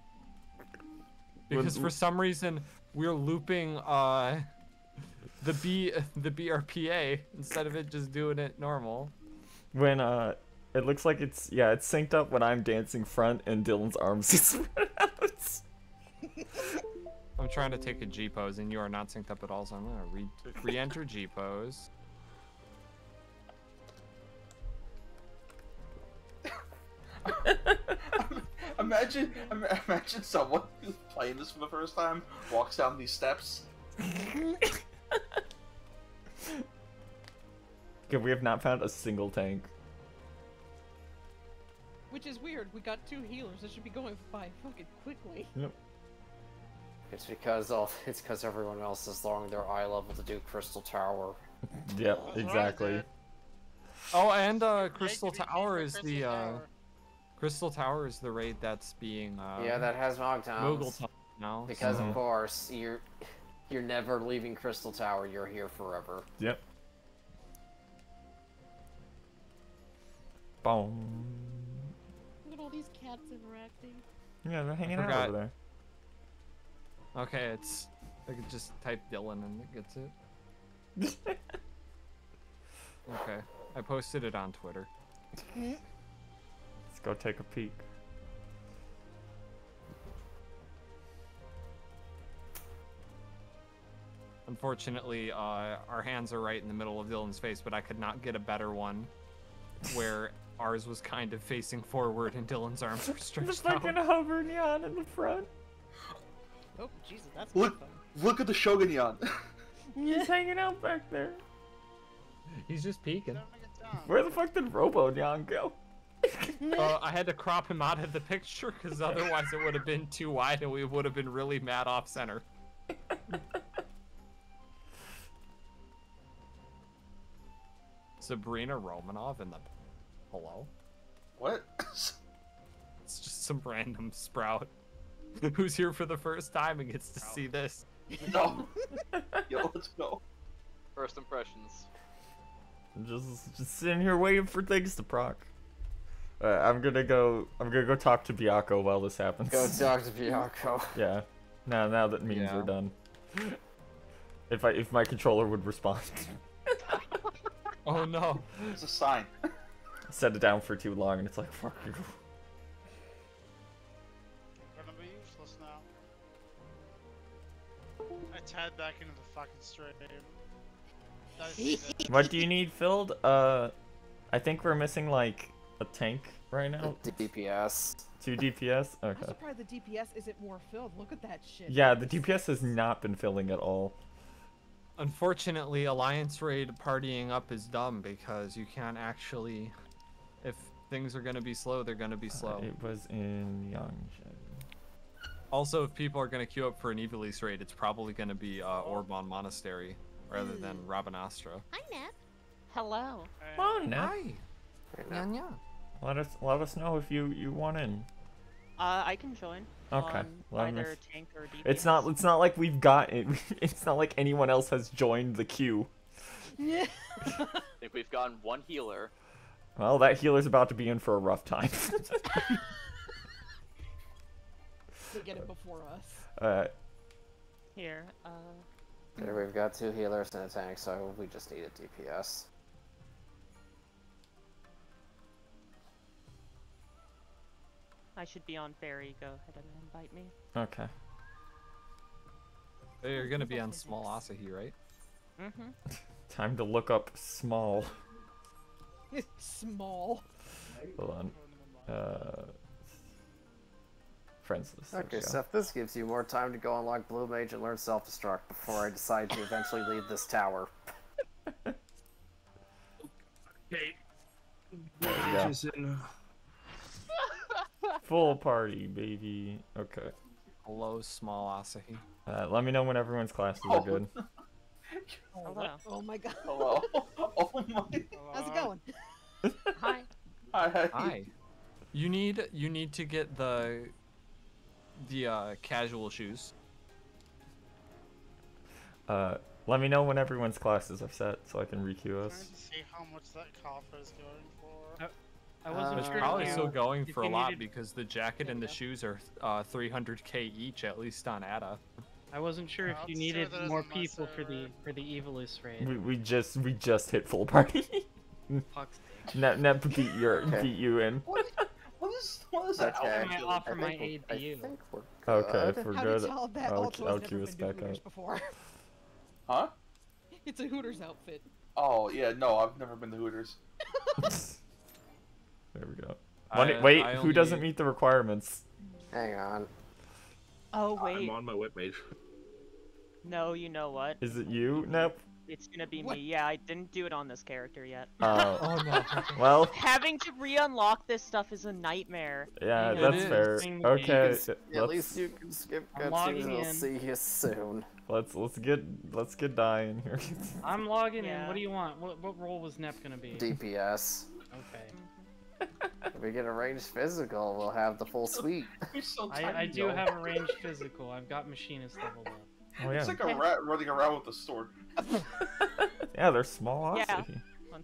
because for some reason we're looping uh the B the BRPA instead of it just doing it normal. When uh, it looks like it's yeah, it's synced up when I'm dancing front and Dylan's arms is spread out. I'm trying to take a G pose and you are not synced up at all, so I'm gonna re re-enter G pose. Imagine, imagine someone who's playing this for the first time walks down these steps. Okay, we have not found a single tank. Which is weird. We got two healers. That should be going by fucking quickly. Yep. It's because all it's because everyone else is lowering their eye level to do Crystal Tower. Yep, exactly. Oh, and uh, Crystal Tower is Crystal the uh, Tower. Crystal Tower is the raid that's being uh, yeah, that has Moogle Mogtowns. Town now. Because so- of course you're you're never leaving Crystal Tower. You're here forever. Yep. Boom. Look at all these cats interacting. Yeah, they're hanging out over there. Okay, it's I could just type Dylan and it gets it. Okay, I posted it on Twitter. Let's go take a peek. Unfortunately, uh, our hands are right in the middle of Dylan's face, but I could not get a better one where ours was kind of facing forward and Dylan's arms were The stretched like out. Hovernyan in the front. Oh, Jesus, that's Look, fun. look at the shogun Shogunyan. He's hanging out back there. He's just peeking. Don't make it down. Where the fuck did Robonyan go? Uh, I had to crop him out of the picture because otherwise it would have been too wide and we would have been really mad off center. Sabrina Romanov in the hello. What? It's just some random sprout who's here for the first time and gets to see this. no. Yo, let's go. First impressions. just, just sitting here waiting for things to proc. Uh, I'm gonna go. I'm gonna go talk to Byakko while this happens. Go talk to Bianco. Yeah. Now, now that means Yeah. are done. If I, if my controller would respond, Oh no. It's a sign. set it down for too long, and it's like fuck you. Gonna be useless now. I tied back into the fucking stream. That is it. What do you need filled? Uh, I think we're missing like a tank right now. DPS. Two DPS. Okay. I'm Okay. surprised the DPS isn't more filled. Look at that shit. Yeah, the DPS has not been filling at all. Unfortunately, Alliance Raid partying up is dumb because you can't actually. If things are gonna be slow, they're gonna be slow. It was in Youngshin. Also, if people are gonna queue up for an Ivalice raid, it's probably gonna be uh, Orbonne Monastery rather than Rabanastre. Hi, Nep. Hello. Come on now. Hi. Let us let us know if you you want in. Uh, I can join. Okay, let either s- tank or DPS. It's not it's not like we've got it. It's not like anyone else has joined the queue. Yeah. I think we've gotten one healer. Well, that healer's about to be in for a rough time. they get it before us. uh, Here. Uh, Okay, we've got two healers and a tank, so we just need a DPS. I should be on ferry. Go ahead and invite me. okay. You're gonna be on Small Asahi, right? Mm-hmm. Time to look up small. Small. Hold on. Uh, friends list. there Okay, go. Seth, this gives you more time to go unlock Blue Mage and learn self-destruct before I decide to eventually leave this tower. There we go. Full party, baby. Okay. Hello, Small Asahi. Uh, let me know when everyone's classes are good. Hello. Oh my god. Hello. Oh my. How's it going? Hi. Hi. hi. Hi. You need you need to get the the uh, casual shoes. Uh, let me know when everyone's classes are set so I can requeue Trying us. to see how much that coffer is going for. I wasn't Uh, It's sure. if probably you- still going for a lot needed- because the jacket and the shoes are uh, 300k each, at least on Ada. I wasn't sure if I'll you needed that more a must people for the server. for the Ivalice raid. We, we just we just hit full party. Fuck's sake. Nep Nep beat your Okay. beat you in. What is, what is, what is that? Okay. I might offer I my think we're- aid to I you. think we're Okay, good. if we're How good. to tell that I'll, I'll has us back up. before. Huh? it's a Hooters outfit. Oh, yeah, no, I've never been to Hooters. There we go. I- Wait, wait I who doesn't only- meet the requirements? Hang on. Oh wait. I'm on my whip mage. no, you know what? Is it you, Nep? It's gonna be What? me. Yeah, I didn't do it on this character yet. Uh, Oh no. well, Having to re-unlock this stuff is a nightmare. yeah, It that's is. fair. Thing Okay, At let's least you can skip I'm cutscenes logging and I'll see you soon. let's let's get let's get dying here. I'm logging in. What do you want? What what role was Nep gonna be? DPS. Okay. If we get a ranged physical, we'll have the full suite. So I, I do though. have a ranged physical. I've got machinist leveled up. oh yeah, It's like a rat running around with a sword. yeah, they're small. Yeah.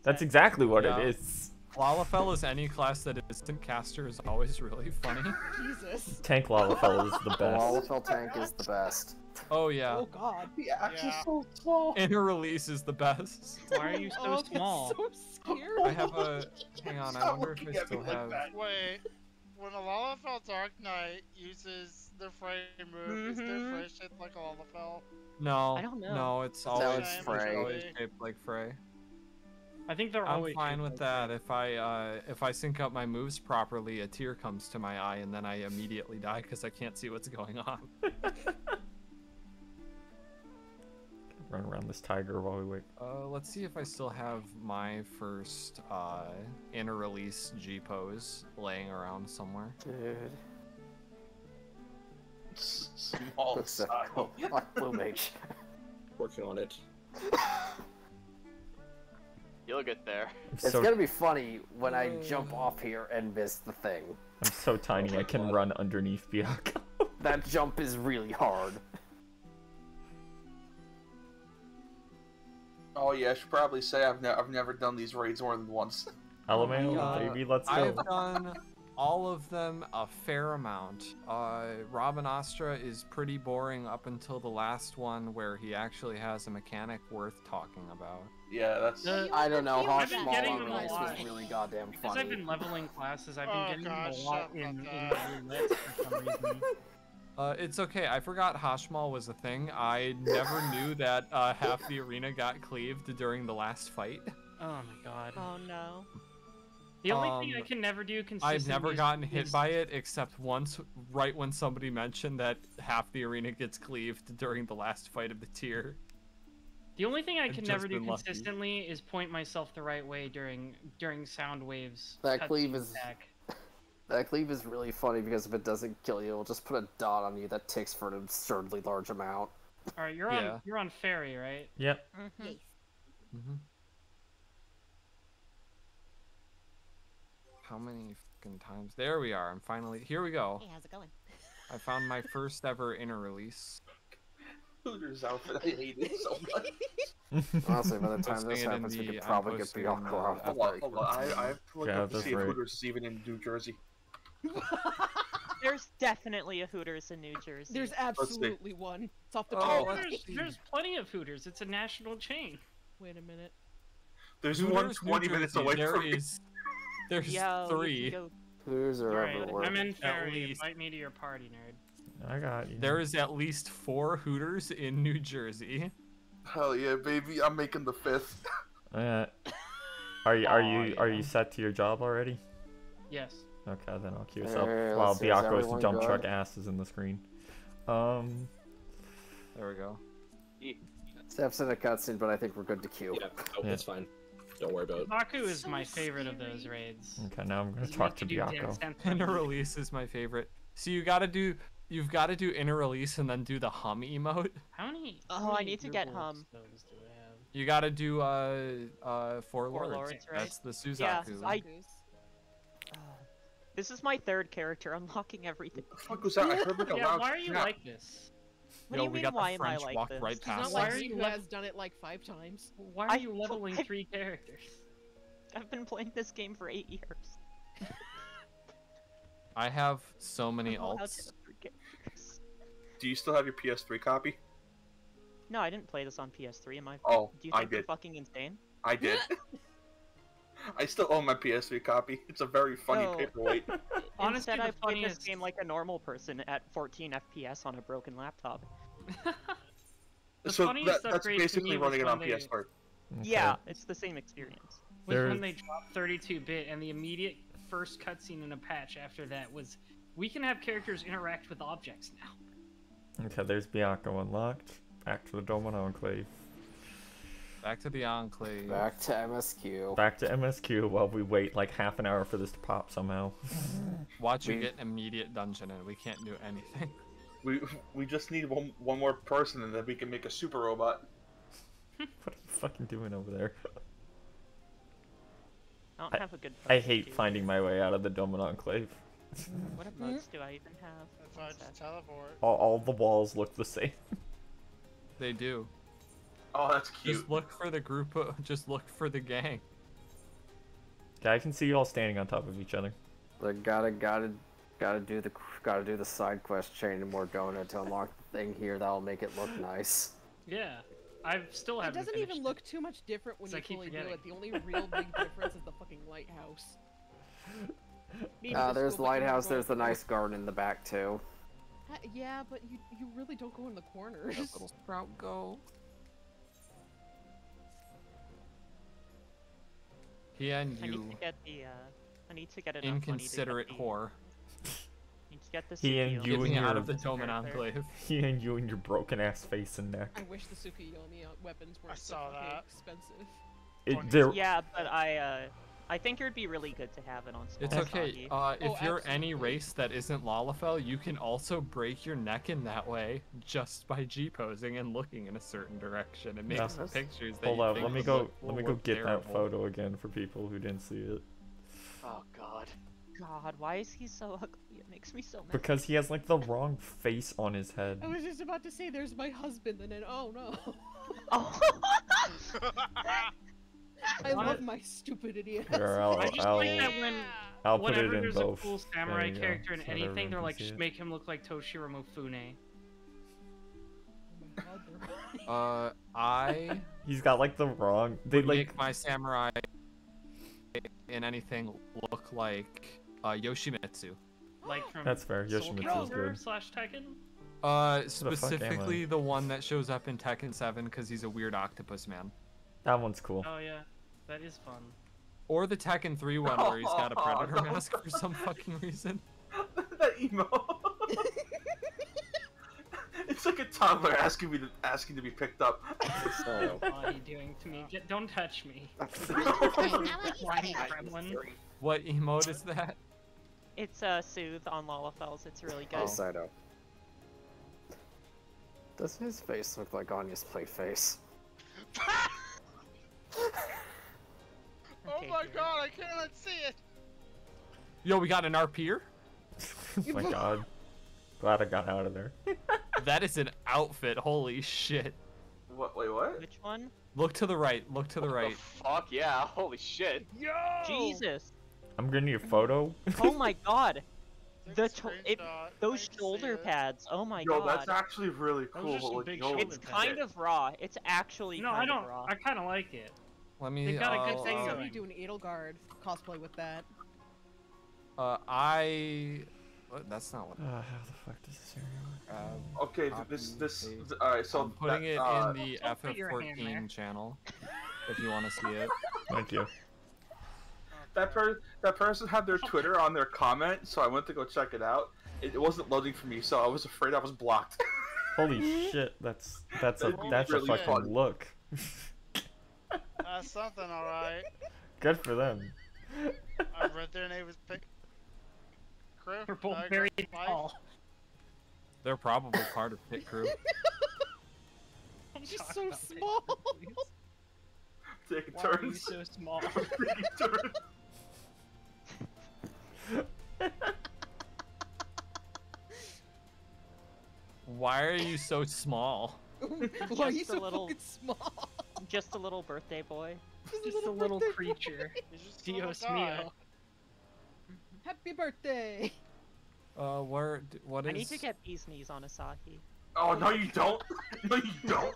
That's exactly what Yeah. it is. Lalafell is any class that isn't caster is always really funny. Jesus. Tank Lalafell is the The best. Lalafell tank is the best. Oh yeah. Oh God. The axe Yeah. is so small. Inner release is the best. Why are you so oh, that's small? So scared. I have a. Hang on, I wonder if looking I still like have. that. Wait, when a Lalafell Dark Knight uses the frame move, is their Mhm. Fray shaped like a Lalafell? No, I don't know. no, it's always, was Fray. always shaped like Fray. I think they're I'm always. fine with like that. If I uh, if I sync up my moves properly, a tear comes to my eye, and then I immediately die because I can't see what's going on. this tiger while we wait. Uh, let's see if I still have my first uh, inner release G pose laying around somewhere. Dude. S- Small Looks size. like, like Blue Mage. Working on it. You'll get there. It's so gonna be funny when I jump off here and miss the thing. I'm so tiny I can run underneath Bianca. That jump is really hard. Oh yeah, I should probably say I've, ne- I've never done these raids more than once. LMAO, Uh, baby, let's go. I've done all of them a fair amount. Uh, Rabanastre is pretty boring up until the last one where he actually has a mechanic worth talking about. Yeah, that's. The- I don't know how I've been small getting on them a Rice was lot. really goddamn Because I've been leveling classes, I've been Oh, getting them a lot shut in, the in for some reason. Uh, it's okay. I forgot Hashmal was a thing. I never knew that uh, half the arena got cleaved during the last fight. Oh my god. Oh no. The only thing I Um, can never do consistently I've never is- gotten hit is- by it except once, right when somebody mentioned that half the arena gets cleaved during the last fight of the tier. The only thing I I've can never do been lucky. consistently is point myself the right way during during sound waves. That cleave is- attack. That cleave is really funny because if it doesn't kill you, it'll just put a dot on you that ticks for an absurdly large amount. All right, you're Yeah. on you're on ferry, right? Yep. Mm-hmm. hmm How many fucking times? There we are. I'm finally. Here we go. Hey, how's it going? I found my first ever inner release. Hooters outfit. I hate it so much. Honestly, by the time this happens, we could I'm probably get the alcohol. Hold on, hold on. I, I have to look Yeah, up to that's see if. Hooters is even in New Jersey. There's definitely a Hooters in New Jersey. There's absolutely one. It's off the Oh, top. there's, there's plenty of Hooters. It's a national chain. Wait a minute. There's Hooters, one New 20 minutes Jersey, away there from me. is- There's Yo, you can three. go- Hooters are Alright, everywhere. I'm in ferry. least. Invite me to your party, nerd. I got you. There is at least four Hooters in New Jersey. Hell yeah, baby! I'm making the fifth. Uh, are you are you are you set to your job already? Yes. Okay, then I'll queue us up Hey, while let's see, is Byakko's the everyone dump truck ass is in the screen. Um, There we go. Steps in a cutscene, but I think we're good to queue. Yeah, oh, Yeah. that's fine. Don't worry about it. Baku is So my favorite of those raids. okay, now I'm gonna talk make to you do Biaco. Inner release is my favorite. So you gotta do, you've gotta do inner release and then do the hum emote. How many? Oh, how I need to get Drupal hum. stones do I have? You gotta do uh uh four, Four lords. lords, right? That's the Suzaku. Yeah, Suzaku. I- This is my third character unlocking everything. What the fuck was that? I heard like a Yeah, loud why are you snap. like this? What Yo, do you we mean? got the Why am I French like walk this? right past not us. Why are you who lev- has done it like five times. Why are I you leveling played- three characters? I've been playing this game for eight years. I have so many I'm allowed to alts. Do you still have your PS3 copy? No, I didn't play this on PS3. Am I? Oh, Do you I think I'm did. fucking insane? I did. I still own my PS3 copy. It's a very funny No. paperweight. Honestly, Instead, the I played this game like a normal person at 14 FPS on a broken laptop. The so funniest that, that's basically running it when on they- PS4. Yeah, it's the same experience. was There- when they dropped 32-bit, and the immediate first cutscene in a patch after that was, we can have characters interact with objects now. Okay, there's Bianco unlocked. Back to the Doman Enclave. Back to the Enclave. Back to MSQ. Back to MSQ while we wait like half an hour for this to pop somehow. Watch you We- get an immediate dungeon and we can't do anything. We we just need one one more person and then we can make a super robot. What are you fucking doing over there? I don't I- have a good. I hate dude. finding my way out of the Doman Enclave. What hmm? emotes do I even have? If One I just teleport. All, all the walls look the same. They do. Oh, that's cute. Just look for the group. Of, just look for the gang. Okay, I can see you all standing on top of each other. Like, gotta, gotta, gotta do the, gotta do the side quest chain in Morgana to unlock the thing here that'll make it look nice. Yeah, I've still It haven't It doesn't even look too much different when you keep fully do it. The only real big difference is the fucking lighthouse. Maybe Uh, there's the school that you're lighthouse. There's the nice garden in the back too. Uh, yeah, but you you really don't go in the corners. Little sprout go. He and I you, need to get the. Uh, I need to get enough money to get inconsiderate the- whore. Need to get the He and you and me out of the Toman. Enclave. He and you and your broken ass face and neck. I wish the Tsukuyomi uh, weapons weren't so saw fucking that. expensive. It, Yeah, but I. Uh, I think it would be really good to have it on. It's okay. Uh, if Oh, you're any race that isn't Lalafell, you can also break your neck in that way just by G posing and looking in a certain direction. It makes Yeah. pictures that hold you up, let me go. Let me go look get that photo again for people who didn't see it. Oh god. God, why is he so ugly? It makes me so mad. Because he has like the wrong face on his head. I was just about to say, "There's my husband," and then, oh no, Oh. I love my stupid idiot. Here, I'll, I just I'll, like that when I'll put whenever it in there's both. a cool samurai you character in so anything, they're like, just make him look like Toshiro Mifune. Oh my God, they're right. Uh, I He's got like the wrong. They would like. make my samurai in anything look like uh, Yoshimitsu. Like from That's fair. Soul Yoshimitsu's good. slash Tekken. Uh, the fuck am I? specifically the one that shows up in Tekken 7 because he's a weird octopus man. That one's cool. Oh yeah, that is fun. Or the Tekken 3 one where he's got a Oh, predator no. mask for some fucking reason. that emo. it's like a toddler asking me to asking to be picked up. So, What are you doing to me? Get, don't touch me. What emote is that? It's uh, Soothe on Lalafels. It's really good. oh, Saito. Does his face look like Anya's play face? Oh Okay, my here. god, I cannot see it! Yo, we got an RPer? oh my god. Glad I got out of there. That is an outfit. Holy shit. What? Wait, what? Which one? Look to the right. Look to the What right. fuck yeah, holy shit. Yo! Jesus! I'm gonna need a photo. Oh my God! The it- Those shoulder pads. Oh my Yo, God! Yo, that's actually really cool. like, big yo, shoulder It's pads. kind of raw. It's actually No, kind I don't. of raw. I kind of like it. Let me. They've got a good I'll, thing going. Somebody do an Edelgard cosplay with that. Uh, I. What? That's not what. Uh, how the fuck does this area work? Uh, Okay, Copy, this this. paste. All right, so I'm putting that, it uh, in the Don't put your hand there. FF14 channel. If you want to see it. Thank you. That per that person had their Twitter on their comment, so I went to go check it out. It, it wasn't loading for me, so I was afraid I was blocked. Holy shit, that's that's a That'd be that's a really fucking fun. look. That's something, alright. Good for them. I read their name was Pick. Crew. We're both I very got five. tall. They're probably part of Pit Crew. Don't Just so about it, small. please. Taking Why are you turns. so small? Taking turns. Why are you so small? Why are you so little- fucking small? Just a little birthday boy. Just a little birthday creature. Just a little Dios mio. Happy birthday! Uh, where? d- What is? I need to get bee's knees on Asahi. Oh no, you don't. No, you don't.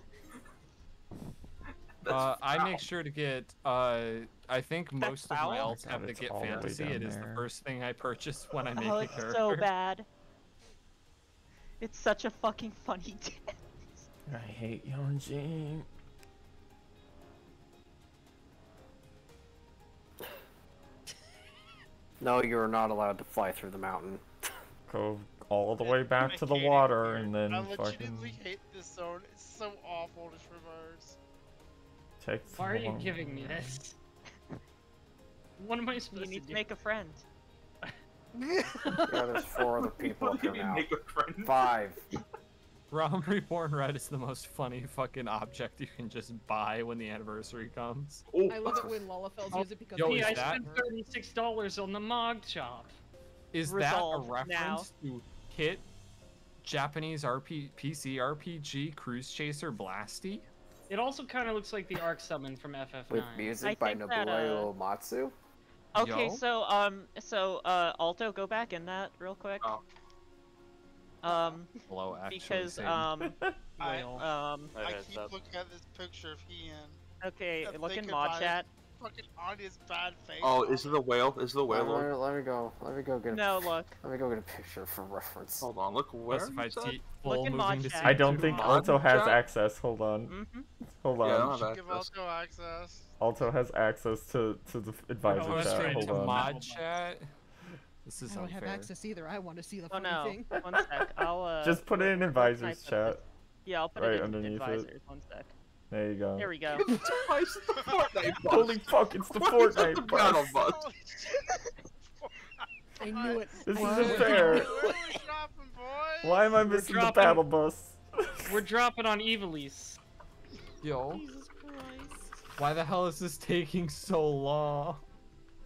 That's Uh, I make sure to get. Uh, I think That's most of foul? my alts have to get all the way fantasy. down It is the first thing I purchase when I make Oh, a it's character. so bad. It's such a fucking funny dance. I hate Yonjin. No, you are not allowed to fly through the mountain. Go all the way back to the hate it water and then I fucking legitimately hate this zone. It's so awful to traverse. take Why are you giving me this? What am I You supposed to need to do? make a friend. Yeah, there's four other people up here now. make a friend. Five. Rom Reborn Red is the most funny fucking object you can just buy when the anniversary comes. Oh, I love it when Lalafells use it because Yo, they Hey, I that- spent thirty-six dollars on the Mog shop. Is Resolve that a now. reference to Kit Japanese RP PC RPG Cruise Chaser Blassty? It also kind of looks like the Ark Summon from FF9. With music I by think that, Nobuo Uematsu. Okay, Yo. so um, so uh, Alto, go back in that real quick. Oh. Um, Hello, actually. because Satan. um, I, um, Oh, I keep up. looking at this picture of Ian. okay, I'm look in mod chat. Fucking Anya's bad face. Oh, is it the whale? Is it the Let whale? me, let me go. Let me go get. A, No, look. Let me go get a picture for reference. Hold on, look where. Specify you said? T- Look in mod chat. I C2 don't think mod. Alto has chat? access. Hold on. Mm-hmm. Hold Yeah, I on. don't Give access. Alto access. Alto has access to, to the advisor Go chat. Hold on. mod chat. This is I don't have access either. I want to see the Oh no, thing. one sec. I'll uh. Just put it in where can advisors chat. Yeah, I'll put right it in underneath it. advisors. One sec. There you go. There we go. Twice the Fortnite bus. Holy fuck! It's the What is Fortnite the bus. battle bus? I knew it. This I isn't fair. Where are we dropping, boys? Why am I missing the battle bus? We're dropping on Ivalice. Yo, Jesus Christ. why the hell is this taking so long?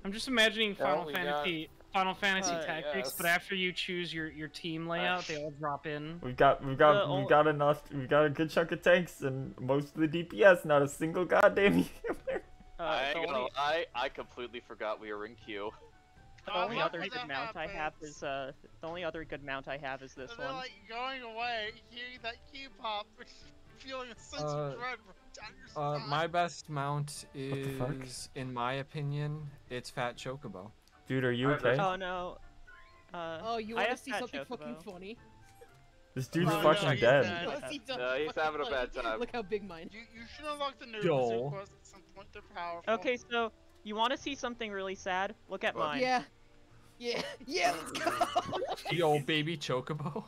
I'm just imagining Final we got- Fantasy Final Fantasy Uh, Tactics, but after you choose your, your team layout, they all drop in. We've got we've got The we've got enough we've got a good chunk of tanks and most of the DPS, not a single goddamn healer. Uh, I the gonna only, lie, I completely forgot we were in queue. the only other good that mount I have is uh, the only other good mount I have is this And they're one. like going away, hearing that key pop, feeling a sense Uh, of dread down your Uh, spine. my best mount is, in my opinion, it's Fat Chocobo. Dude, are you Alright, okay? Oh no. Uh, Oh, you want to see Fat something fucking Chocobo. funny? This dude's Oh, no, fucking he's dead. dead. You No, he's having a bad time. Look how big mine. You, you should unlock the new Yo. At some point. They're powerful. Okay, so you want to see something really sad? Look at What? mine. Yeah. Yeah. Yeah. Let's go. Yo, baby Chocobo.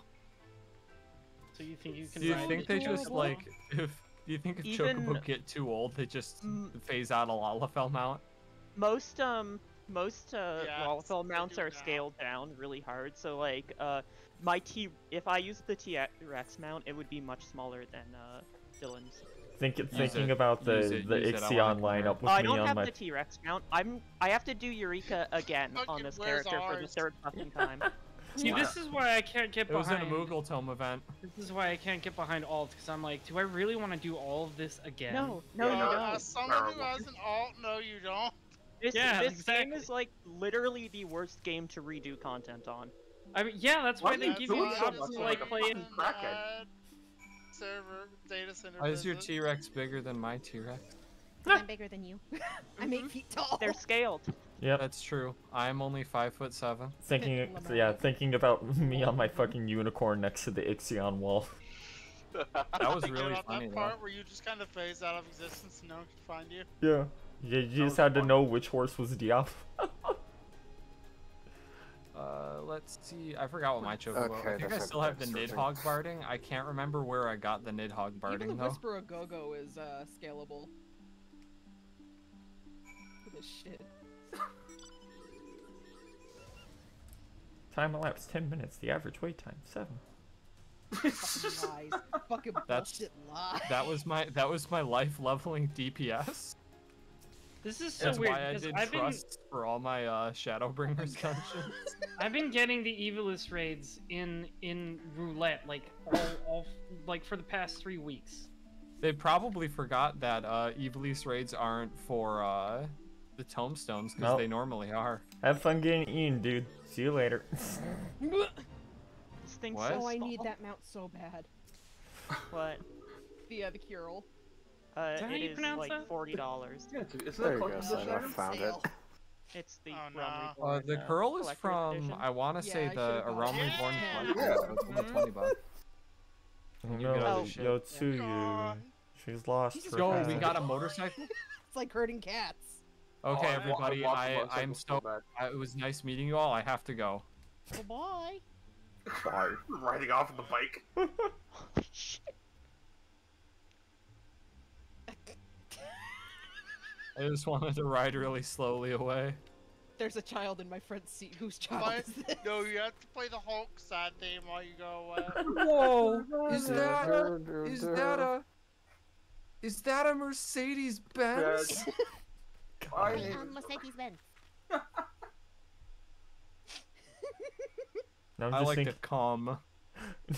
So you think you can Do you think they just a like if do you think if Even- Chocobo get too old, they just phase out a Lalafell mount? Most um most uh Yeah, Lalafell mounts are figured out. scaled down really hard. So like uh my T if I used the T Rex mount, it would be much smaller than uh Dylan's. Think, Use thinking it, about the use it, the use it, Ixion wanna compare. lineup with Oh, I don't have the T Rex mount. I'm I have to do Eureka again on this where's character for the third fucking time. See, this is why I can't get It was in behind. a Moogle Tome event. This is why I can't get behind alt because I'm like, do I really want to do all of this again? No, no, uh, you don't. As someone who has an alt, no, you don't. This, Yeah, this game is like literally the worst game to redo content on. I mean, yeah, that's why Why they you give you the so option to like like a play in. fucking crackhead? Add Server data center. Why is your. T Rex bigger than my T Rex? I'm bigger than you. I'm mm-hmm. eight feet tall. They're scaled. Yeah, That's true. I'm only five foot seven. Thinking yeah, thinking about me on my fucking unicorn next to the Ixion wall. That was Thinking really about funny that though. part where you just kind of phase out of existence and no one can find you. Yeah. You, you just was had to know which horse was Diop. Uh, let's see. I forgot what my Chocobo. Okay, I think I that's still a have the bit Nidhogg barding. I can't remember where I got the Nidhogg Even barding the though. Whisper of Go-Go is uh, scalable. This shit. Time elapsed 10 minutes. The average wait time 7. Fucking lies. Fucking That's- bullshit lies. That was my that was my life leveling DPS. This is so That's weird why I did I've been trust for all my uh, Shadowbringers dungeons. I've been getting the Ivalice raids in in roulette like all, all like for the past three weeks. They probably forgot that uh, Ivalice raids aren't for uh, the tombstones because Nope. they normally are. Have fun getting eaten, dude. See you later. This thing's What? so Oh, I need that mount so bad. What? The uh, the Coeurl. Uh, that how it you is pronounce like that? forty dollars. Yeah, it's, it's There a you go, son. I found it. It's the Oh, Realm no. Uh, Reborn, the uh, coeurl is from edition. I want to Yeah, say the should've A Realm. Reborn Yeah. collector's Yeah. edition. It's only twenty bucks. Oh, You no, yo, Tsuyu. God. She's lost Jesus her Yo, path. we got a motorcycle. It's like herding cats. Okay, Oh, everybody, want I I'm so so. I, it was nice meeting you all. I have to go. Well, bye. Bye. Riding off on the bike. Holy shit. I just wanted to ride really slowly away. There's a child in my front seat. Whose child Why- is this? No, you have to play the Hulk sad theme while you go away. Whoa! Is that a a is that a is that a Mercedes Benz? I um, Mercedes Benz. Now I'm I just like thinking, to calm.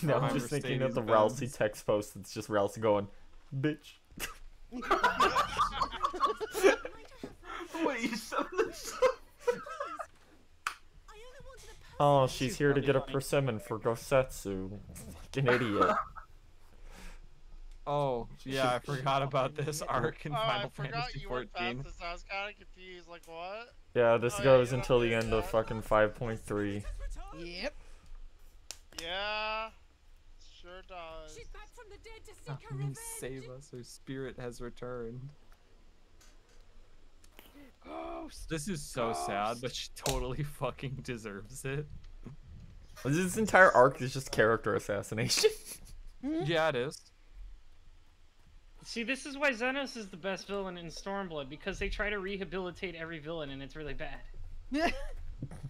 now I'm my just thinking of the Mercedes-Benz. Rousey text post. that's just Rousey going, bitch. Wait, you said this? Oh, she's She's here to probably get a persimmon for Gosetsu. Like an idiot. Oh yeah, I forgot about this arc in oh, I Final forgot Fantasy you went XIV. past this. I was kind of confused. Like, what? Yeah, this Oh, goes you until the get end of fucking 5.3. Yep. Yeah. Sure does. She's back from the dead to seek her Please revenge. save us, her spirit has returned. Ghost. This is so sad, but she totally fucking deserves it. This entire arc is just character assassination. Yeah, it is. See, this is why Zenos is the best villain in Stormblood because they try to rehabilitate every villain and it's really bad.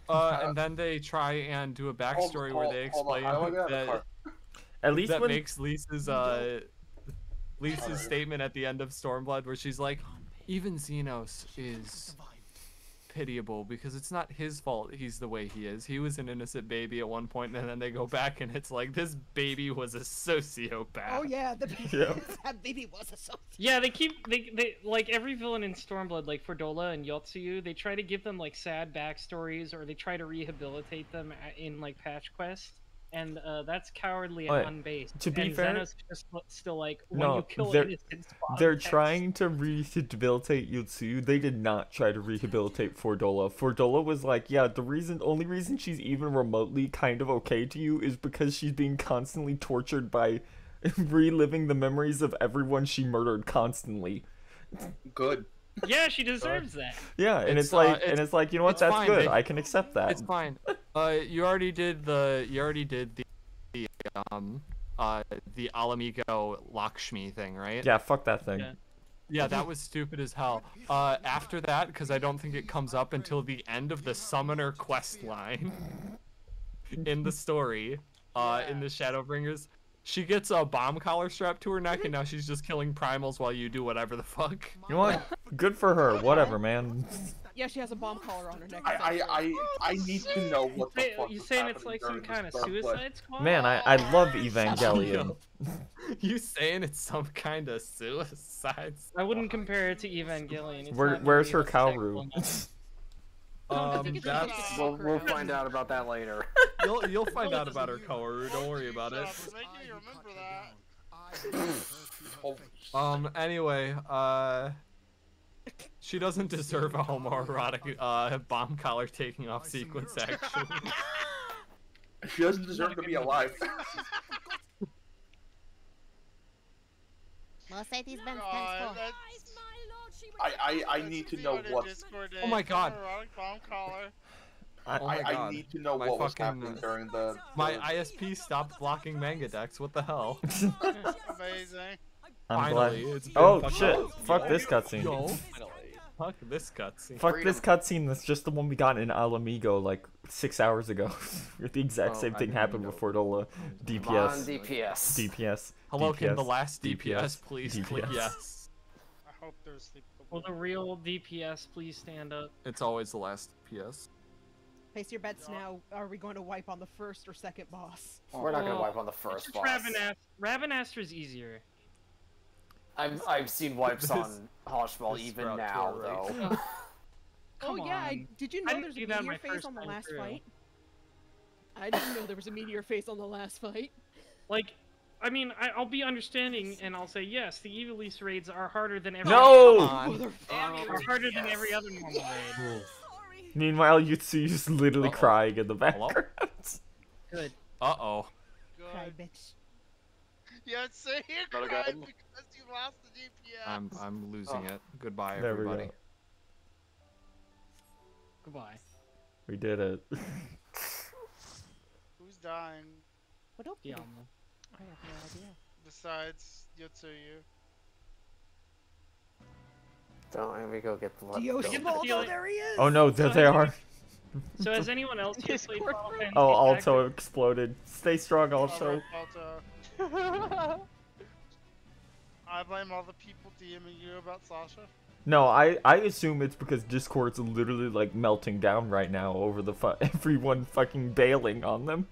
Uh, and then they try and do a backstory where they explain how do I get out of the that. At least that when makes Lisa's uh Lisa's statement at the end of Stormblood where she's like, even Zenos is pitiable because it's not his fault he's the way he is. He was an innocent baby at one point, and then they go back and it's like this baby was a sociopath. Oh yeah, the Yeah. that baby was a sociopath. Yeah, they keep they they like every villain in Stormblood, like Fordola and Yotsuyu, they try to give them like sad backstories or they try to rehabilitate them uh, in like patch quest, and uh, that's cowardly Wait, and unbased. to be and fair- Zenos just still like when No, you kill they're- innocent they're text. trying to rehabilitate Yutsu, they did not try to rehabilitate Fordola. Fordola was like, yeah, the reason, only reason she's even remotely kind of okay to you is because she's being constantly tortured by reliving the memories of everyone she murdered constantly. Good. Yeah, she deserves that. Yeah, and It's, it's, uh, like, it's- and it's like, you know what? That's fine, good. they- I can accept that. It's fine. Uh, you already did the you already did the, the um uh the Ala Mhigo Lakshmi thing, right? Yeah, fuck that thing. Yeah. Yeah, that was stupid as hell. Uh, after that, because I don't think it comes up until the end of the Summoner quest line in the story, uh, in the Shadowbringers, she gets a bomb collar strapped to her neck, and mm-hmm. now she's just killing primals while you do whatever the fuck. You know what? Good for her. Whatever, man. Yeah, she has a bomb collar on her neck. I, I, I, I need to know what the fuck you was saying it's like some kind of this suicide squad? Man, I, I love Evangelion. you saying it's some kind of suicide? I wouldn't compare it to Evangelion. It's Where, where's her as sexual Kaoru? enough. Um, that's We'll, we'll find out about that later. you'll you'll find out about her Kaoru. Don't worry about it. Stop making me remember that. Um. Anyway, uh, she doesn't deserve a homoerotic uh bomb collar taking off sequence. Actually, she doesn't deserve to be alive. Mercedes Benz God, stands for. that's- I, I, I need to know what a what. Oh my God. erotic bomb collar. I, Oh my I, I need to know My what was happening uh, during the. my ISP stopped blocking MangaDex. What the hell? Amazing. I'm glad. Finally, it's been Oh fucking- shit! Fuck this cutscene. Yo, fuck this cutscene. Fuck this cutscene. That's just the one we got in Ala Mhigo like six hours ago. the exact Oh, same thing happened Ala Mhigo. before Dola. Uh, on DPS. DPS. DPS. Hello, can the last DPS, DPS, please click DPS. yes? I hope there's sleep. Will the real DPS please stand up? It's always the last DPS. Place your bets now. Are we going to wipe on the first or second boss? We're not gonna wipe on the first boss. Ravenast- is easier. I've I've seen wipes This- on Hashmal even now tour, right? though. oh Come yeah, I, did you know didn't there's a meteor face on the last through. fight? I didn't know there was a meteor face on the last fight. Like, I mean, I, I'll be understanding and I'll say yes. The Ivalice raids are harder than every. No! Other are harder than every other normal raid. Meanwhile, Yutsu's literally Uh-oh. crying in the background. Good. Uh oh. Cry, Good. bitch. Yeah, say you're Not crying again. because you lost the DPS. I'm I'm losing it. Goodbye, There we everybody. go. Goodbye. We did it. Who's dying What up? Dialmo. I have no idea. besides Yotsuyu? Don't let me go get the Dio don't- the Small, oh, there he is! Oh no, there they are. So has anyone else here played Final? Fantasy Oh, Alto Tactics? exploded. Stay strong, Alto. Alto. I blame all the people DMing you about Sasha. No, I I assume it's because Discord's literally like melting down right now over the fu- everyone fucking bailing on them.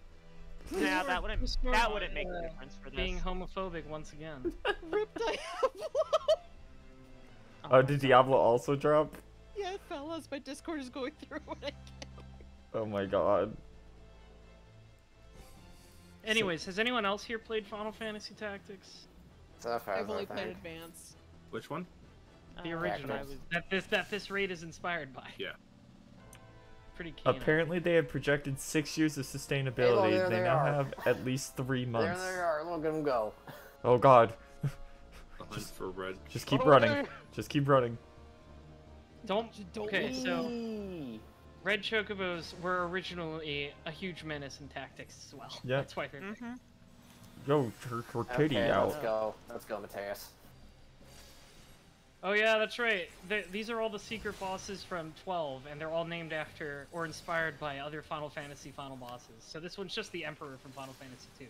Nah, that wouldn't that wouldn't make uh, a difference for this. Being homophobic once again. Rip Diablo! Oh, did Diablo also drop? yeah, fellas, my Discord is going through it. Oh my god. Anyways, has anyone else here played Final Fantasy Tactics? Stuff I've has, I only played. Advance. Which one? The Uh, original I that this that this raid is inspired by. Yeah. Pretty keen. Apparently, they had projected six years of sustainability. well, there they they now are. have at least three months. There months. they are. Look at them go. Oh god. A hunt for red. Just keep Oh, running. there. Just keep running. Don't. Don't Okay, so red chocobos were originally a huge menace in Tactics as well. Yeah. That's why they're. Mm -hmm. Go, jerk her titty Okay, out. let's go. Let's go, Mateus. Oh yeah, that's right. Th these are all the secret bosses from 12, and they're all named after or inspired by other Final Fantasy final bosses. So this one's just the Emperor from Final Fantasy 2.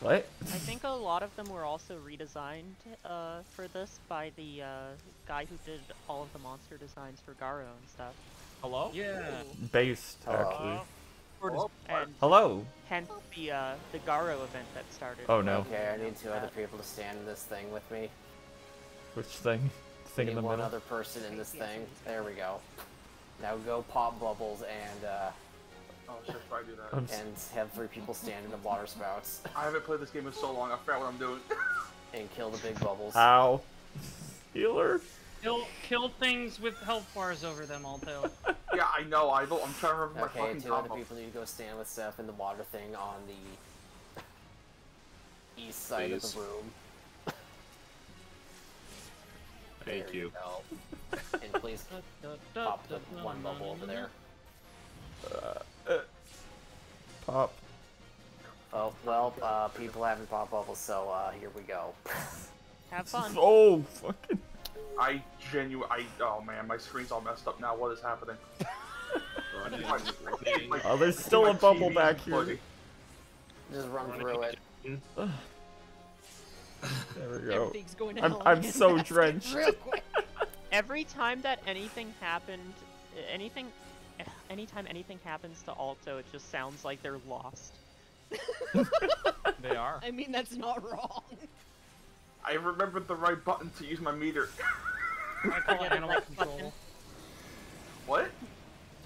What? I think a lot of them were also redesigned uh, for this by the uh, guy who did all of the monster designs for Garo and stuff. Hello? Yeah. Based, Hello. actually. And Hello. hence the uh, the Garo event that started. Oh no. Okay, I need two other people to stand in this thing with me. Which thing? We Thing in need the one middle. other person in this thing. There we go. Now go pop bubbles and uh, Oh shit, probably do that. I'm s- and have three people stand in the water spouts I haven't played this game in so long. I forgot what I'm doing. and kill the big bubbles. Ow. Healer. Kill kill things with health bars over them, Alto. yeah, I know. I don't. I'm trying to remember my Okay, fucking two other people need to go stand with Seth in the water thing on the east side of the room. Thank There you. go. And please pop the one bubble over there. Uh, uh, pop. Oh, well, uh, people haven't popped bubbles, so uh, here we go. Have fun. Oh, fucking. I genuinely. I. Oh man, my screen's all messed up now. What is happening? Running, My- running. my- Oh, there's still a bubble TV back here. floating. Just run through it. In. There we go. Everything's going to I'm, hell I'm so drenched. Real quick. Every time that anything happened, anything, anytime anything happens to Alto, it just sounds like they're lost. They are. I mean, that's not wrong. I remembered the right button to use my meter. I call it Yeah, animal control. button. what?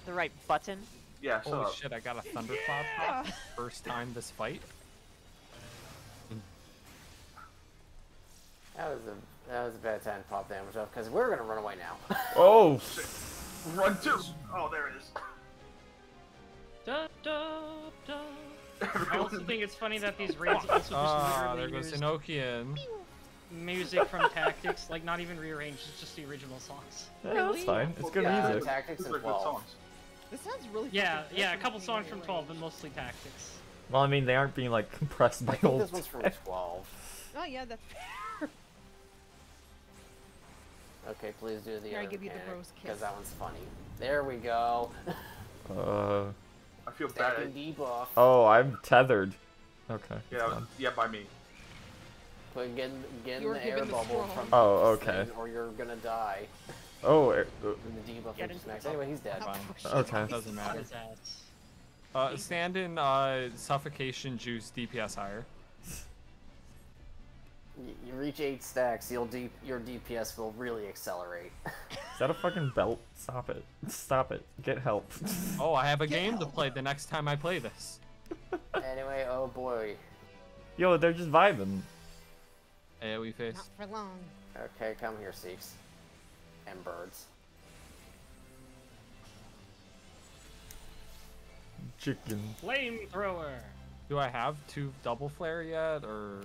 The right button. Yeah, shut Holy up. shit, I got a thundercloud pop first time this fight. That was a that was a bad time to pop damage up because we're gonna run away now. Oh. Run two. Oh, there it is. Da, da, da. I also think it's funny that these raids also just Ah, there literally goes use Enochian. music from Tactics, like not even rearranged, it's just the original songs. Yeah, that's fine. It's good yeah, music. Tactics These and good 12. songs. This sounds really Yeah, fucking yeah, a couple being songs from 12, but mostly Tactics. Well, I mean, they aren't being like compressed I by think old. this one's from 12. Oh yeah, that's fair. Okay, please do the Here, I other give you the rose kiss. because that one's funny. There we go. Uh. I feel bad. Stacking debuff. Oh, I'm tethered. Okay. Yeah, that's fine. yeah, by me. But get, get in the air given the bubble straw. from Oh, this okay. thing, or you're gonna die. Oh. er- uh, the debuff Get is the max. bubble. Anyway, he's dead. Fine. Okay. Doesn't matter. Uh, stand in uh, suffocation juice DPS higher. Y- You reach eight stacks, you'll deep your DPS will really accelerate. Is that a fucking belt? Stop it. Stop it. Get help. Oh, I have a game to play the next time I play this. Anyway, oh boy. Yo, they're just vibing. Yeah, we face. Not for long. Okay, come here, Seeks. And birds. Chicken. Flamethrower. Do I have two double flare yet, or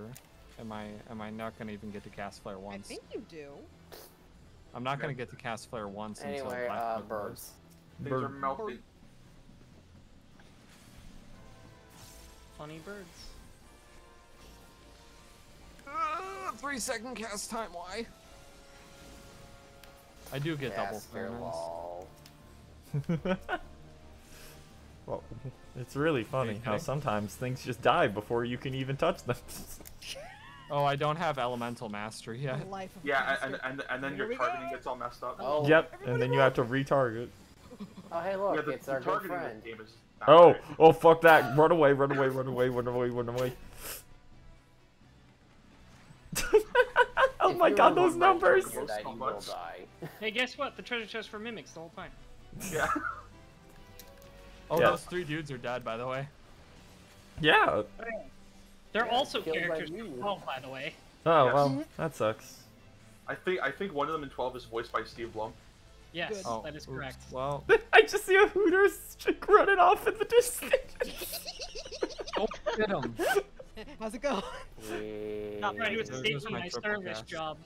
am I am I not gonna even get to cast flare once? I think you do. I'm not gonna get to cast flare once until Anyway, Black uh, Cloak Wars. birds. Are Bird. melting. Funny birds. Uh, three second cast time. Why? I do get double Cast flare. your Well, it's really funny how sometimes things just die before you can even touch them. Oh, I don't have elemental mastery yet. Life of Yeah, and, and, and then Here your targeting go. gets all messed up. Oh, yep, and then you have to retarget. oh hey yeah, look, the, it's the our good targeting in friend. game is not Oh, great. oh fuck that. Run away, run away, run away, run away, run away, oh If my god, those numbers! target, that So you will much. die. Hey, guess what? The treasure chest for mimics the whole time. Yeah. Oh, Yeah. those three dudes are dead, by the way. Yeah. Oh, They're Yeah, also characters from 12, by the way. Oh, Yes. well, that sucks. I think I think one of them in 12 is voiced by Steve Blum. Yes, Oh, that is oh, oops. correct. Well, I just see a Hooters chick running off in the distance. don't hit him. How's it go? We... Not trying to There's escape just from my my service job.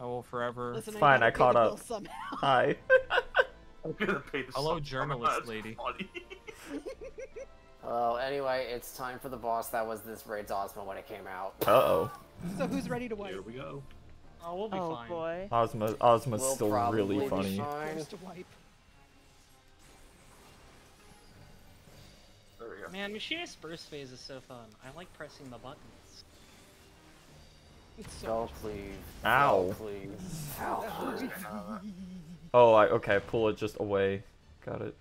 I will forever. Listen, fine, gotta I caught up. Hi. I'm gonna pay the Hello, journalist lady. Funny. Well, anyway, it's time for the boss that was this raid's Ozma when it came out. Uh oh. So who's ready to Here we go. Oh, we'll be Oh fine. boy. Ozma, Ozma's Will still really be funny. fine. First to wipe. There we go. Man, Machinist Burst Phase is so fun. I like pressing the buttons. It's so Go, please. Ow. Go, please. Ow. Oh, I okay. Pull it just away. Got it.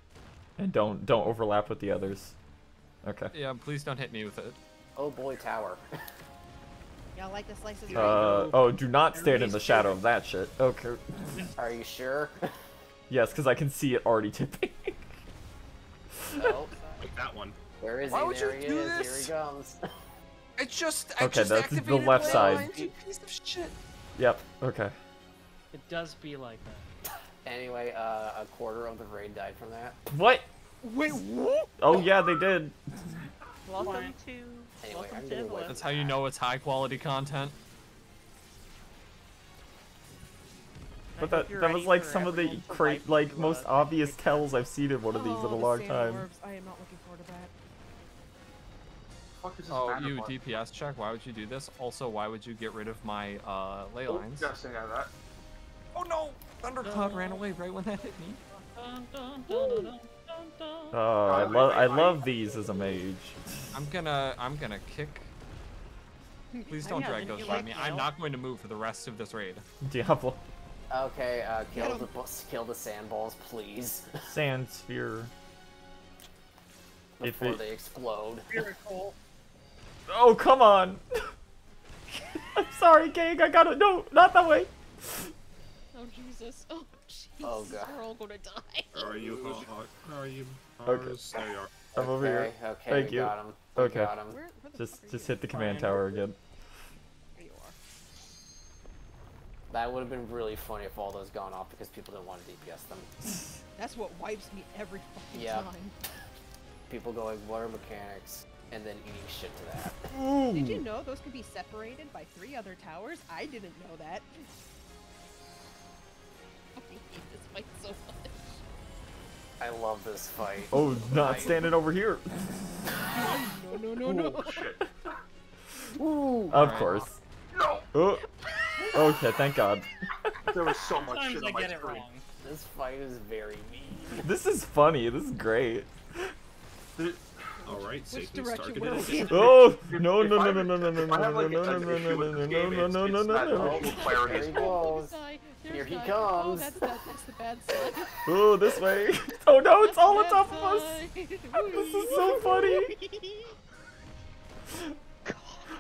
And don't don't overlap with the others. Okay. Yeah, please don't hit me with it. Oh boy, tower. Y'all like the slices? Uh right? oh. Do not stand in the shadow of that shit. Okay. Are you sure? Yes, because I can see it already tipping. oh, Like that one. where is Why he? would There you he do is. Here this? he comes. I just, I Okay, just that's the left side. lines, piece of shit. Yep. Okay. It does be like that. anyway, uh, a quarter of the raid died from that. What? Wait, what? Oh yeah, they did. Welcome to. Anyway, welcome to gonna. That's how you know it's high quality content. But that, that was like some of the everyone cra- like most obvious tells I've seen in one of these oh, in a the long time. I am not looking forward to that. fuck is this Oh, you bar? DPS check. Why would you do this? Also, why would you get rid of my uh, ley Oh, lines? gotta stay that. Oh no! Thundercloud ran away right when that hit me. Oh, I love I love these as a mage. I'm gonna, I'm gonna kick. Please don't drag those you by me. I'm not going to move for the rest of this raid. Diablo. Okay, uh, kill the boss, kill the sand balls, please, Sand sphere. Before it- they explode. Miracle. Oh come on! I'm sorry, gang. I gotta no, not that way. Oh Jesus! Oh, oh Jesus! Oh, God. We're all gonna die. Where are you? Hot, hot? Where are you? Okay. There you are. I'm over here. Okay, okay, Thank we you. got him. We Okay. got him. Where, where Just just you? hit the command Fine. tower again. There you are. That would have been really funny if all those gone off because people didn't want to DPS them. That's what wipes me every fucking Yeah. time. People going, what are mechanics? And then eating shit to that. Did you know those could be separated by three other towers? I didn't know that. I hate this fight so much. I love this fight. Oh, not standing over here. No, no, no, no. Oh, shit. Of Alright. course. No! Oh. oh okay, thank God. There was so much Sometimes shit I on my it screen. wrong. This fight is very mean. This is funny. This is great. All right, Which Satan's direction targeted. will. Oh no If no I no have- no no no no if I no no no no no no no no no no no. level clarity. There he Oh, goes. die. There's Here he comes. Oh, that's, that, that's the bad side. Oh, this way. Oh no, it's all on top of us. This is so funny.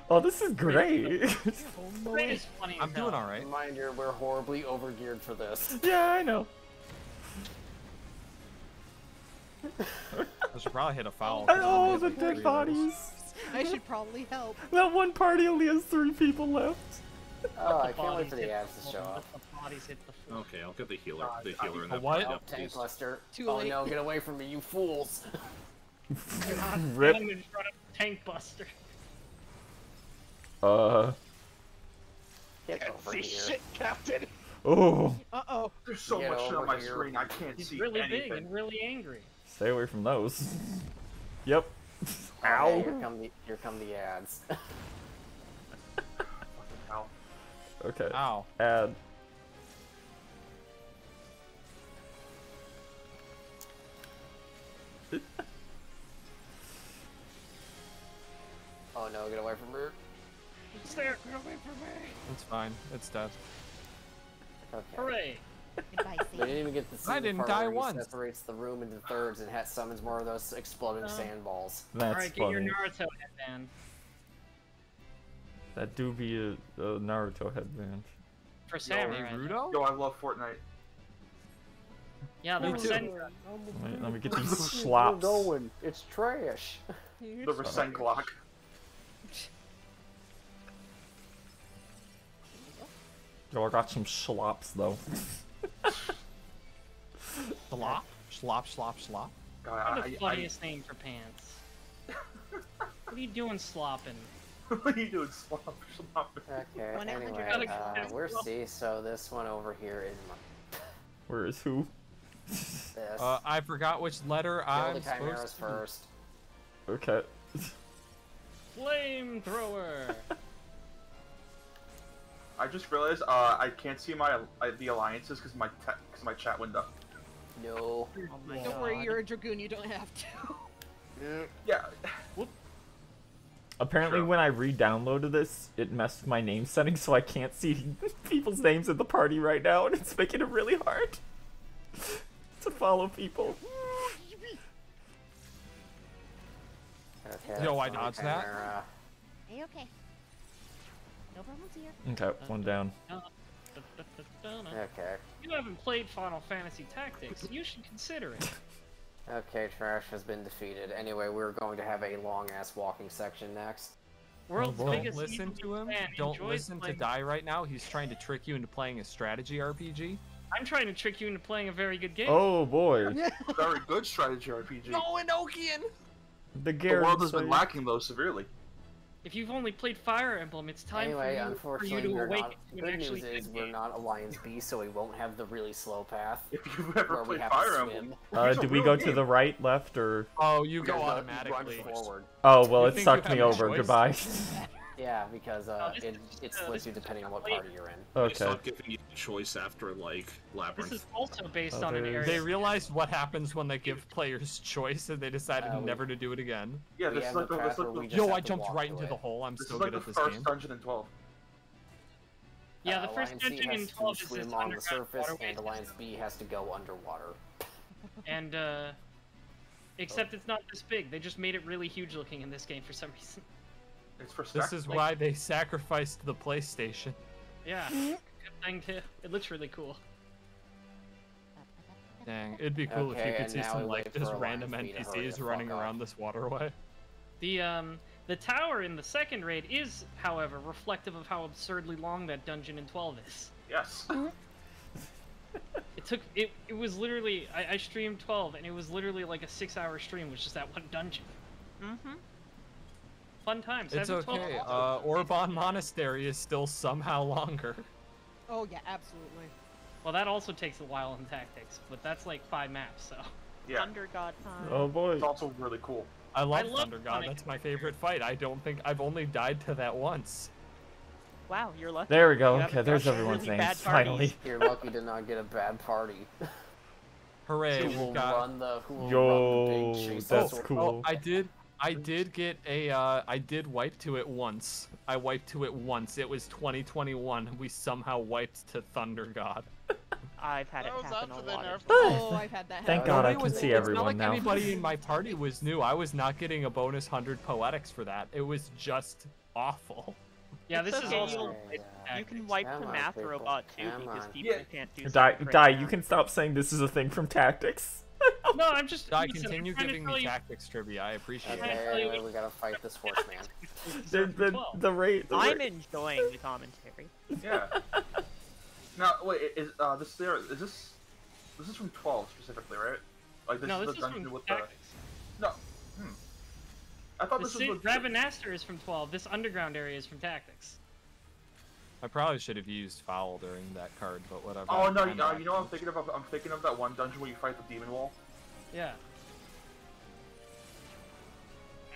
Oh, this is great. Rain is funny I'm doing all right. Mind you, we're horribly overgeared for this. yeah, I know. I should probably hit a foul. Oh, the dead bodies. I should probably help. That one party only has three people left. Oh, I can't wait for the ads to show up. Bodies hit the floor. Okay, I'll get the healer. The healer in A that what? Oh, tank cluster. Too oh late. no, get away from me, you fools! Rip. I'm in front of Tank Buster. Uh. Get over See here. shit, Captain. Oh. Uh oh. There's so Get much shit on my here. screen, I can't He's see really anything. big and really angry. Stay away from those. Yep. Oh, okay, Ow. here come the here come the ads. Ow. Okay. Ow. Add. oh no, get away from her. It's there. Get away from me. It's fine. It's dead. Okay. Hooray. Goodbye, They didn't even get to see I the didn't part die where he once. separates the room into thirds and ha summons more of those exploding Oh. sandballs. That's Alright, get your. Naruto headband. That do be a, a Naruto headband. For Hey, Samurai. Rudo? Yo, I love Fortnite. Yeah, Me the too. Sen- Wait, let me get these We're slops. going. It's trash. The Resent Glock. Yo, I got some slops though. Slop? Slop, slop, slop. God, What I, the I, funniest name for pants. what are you doing slopping? what are you doing? Slop, slop. Okay, anyway, uh, we're C, so this one over here is my, Where is who? this. Uh, I forgot which letter Kill I'm the supposed to. first. Okay. Flamethrower! I just realized uh, I can't see my uh, the alliances because my cause my chat window. No. oh my Don't worry, you're a dragoon. You don't have to. Yeah. Apparently, True. when I re-downloaded this, it messed my name settings, so I can't see people's names in the party right now, and it's making it really hard to follow people. Okay, Yo, that's I my dodged that. chimera. Hey, okay. No problems here. Okay, one down. Okay. You haven't played Final Fantasy Tactics. You should consider it. Okay, trash has been defeated. Anyway, we're going to have a long ass walking section next. World's oh, Don't biggest listen to him. Don't enjoys listen to Die right now. He's trying to trick you into playing a strategy RPG. I'm trying to trick you into playing a very good game. Oh boy, Very good strategy RPG. No, Enochian! the the world has been lacking though severely. If you've only played Fire Emblem, it's time Anyway, for, you, for you to we're awaken not. to Good news is good we're game. not Alliance B, so we won't have the really slow path If you've ever where played Fire to Emblem, swim. Uh, It's did we real go to the right, left, or? Oh, you You go automatically. Forward. Oh well, You it sucked me over. choice? Goodbye. Yeah, because uh, this it, is, it uh, splits this you depending on what party you're in. They Okay. stopped giving you a choice after like labyrinth. This is also based Oh, on an area. They realized what happens when they give players choice, and they decided Uh, we- never to do it again. yeah, We this is like the the, path this like the, Yo, I jumped right into it. the hole. I'm this so is like good the at this first game. dungeon in 12. Yeah, Uh, the first Alliance dungeon in 12 is swim on the underground surface, waterway and Alliance B has to go underwater. And, uh. Except it's not this big. They just made it really huge looking in this game for some reason. It's for This is Like- why they sacrificed the PlayStation. Yeah. Good thing too. It looks really cool. Dang, it'd be cool if you could see some like just random Alliance B to hurry NPCs running fuck up. around this waterway. The um the tower in the second raid is, however, reflective of how absurdly long that dungeon in 12 is. Yes. It took it it was literally I, I streamed 12 and it was literally like a six hour stream, which is that one dungeon. Mm-hmm. Fun times. It's okay. Uh, Orbonne Monastery is still somehow longer. Oh yeah, absolutely. Well, that also takes a while in tactics, but that's like five maps, so. Yeah. Thunder God time. Oh boy. It's also really cool. I love, love Thunder God. That's my favorite fight. I don't think I've only died to that once. Wow, you're lucky. There we go. Okay, haven't everyone's really names finally. You're lucky to not get a bad party. Hooray! who we will got. run the who will Yo, run the big chase that's oh, cool. Oh, I did. I did get a. Uh, I did wipe to it once. I wiped to it once. It was 2021. We somehow wiped to Thunder God. I've had That it happen a after lot. of nerfed. Oh, I've had that Thank. God I It can was- see it's everyone not like now. anybody in my party was new. I was not getting a bonus 100 poetics for that. It was just awful. Yeah, It's this is okay, also. you'll- You can wipe Come the math people, robot too come because people Yeah. can't do Die, die. right You now. can stop saying this is a thing from tactics. No, I'm just. I listen, I'm continue giving tell me you- tactics trivia. I appreciate Okay, it. hey, you we gotta fight this horse man. The the the rate. The I'm rate. enjoying the commentary. Yeah. now wait, is uh this there? Is this this is from twelve specifically, right? Like this no, is this the is dungeon from with the tactics. no. Hmm. I thought The this was ci- with Rabanastre is from 12. This underground area is from tactics. I probably should have used foul during that card, but whatever. Oh no, I'm you, uh, you know what I'm thinking of? I'm thinking of that one dungeon where you fight the demon wall. Yeah.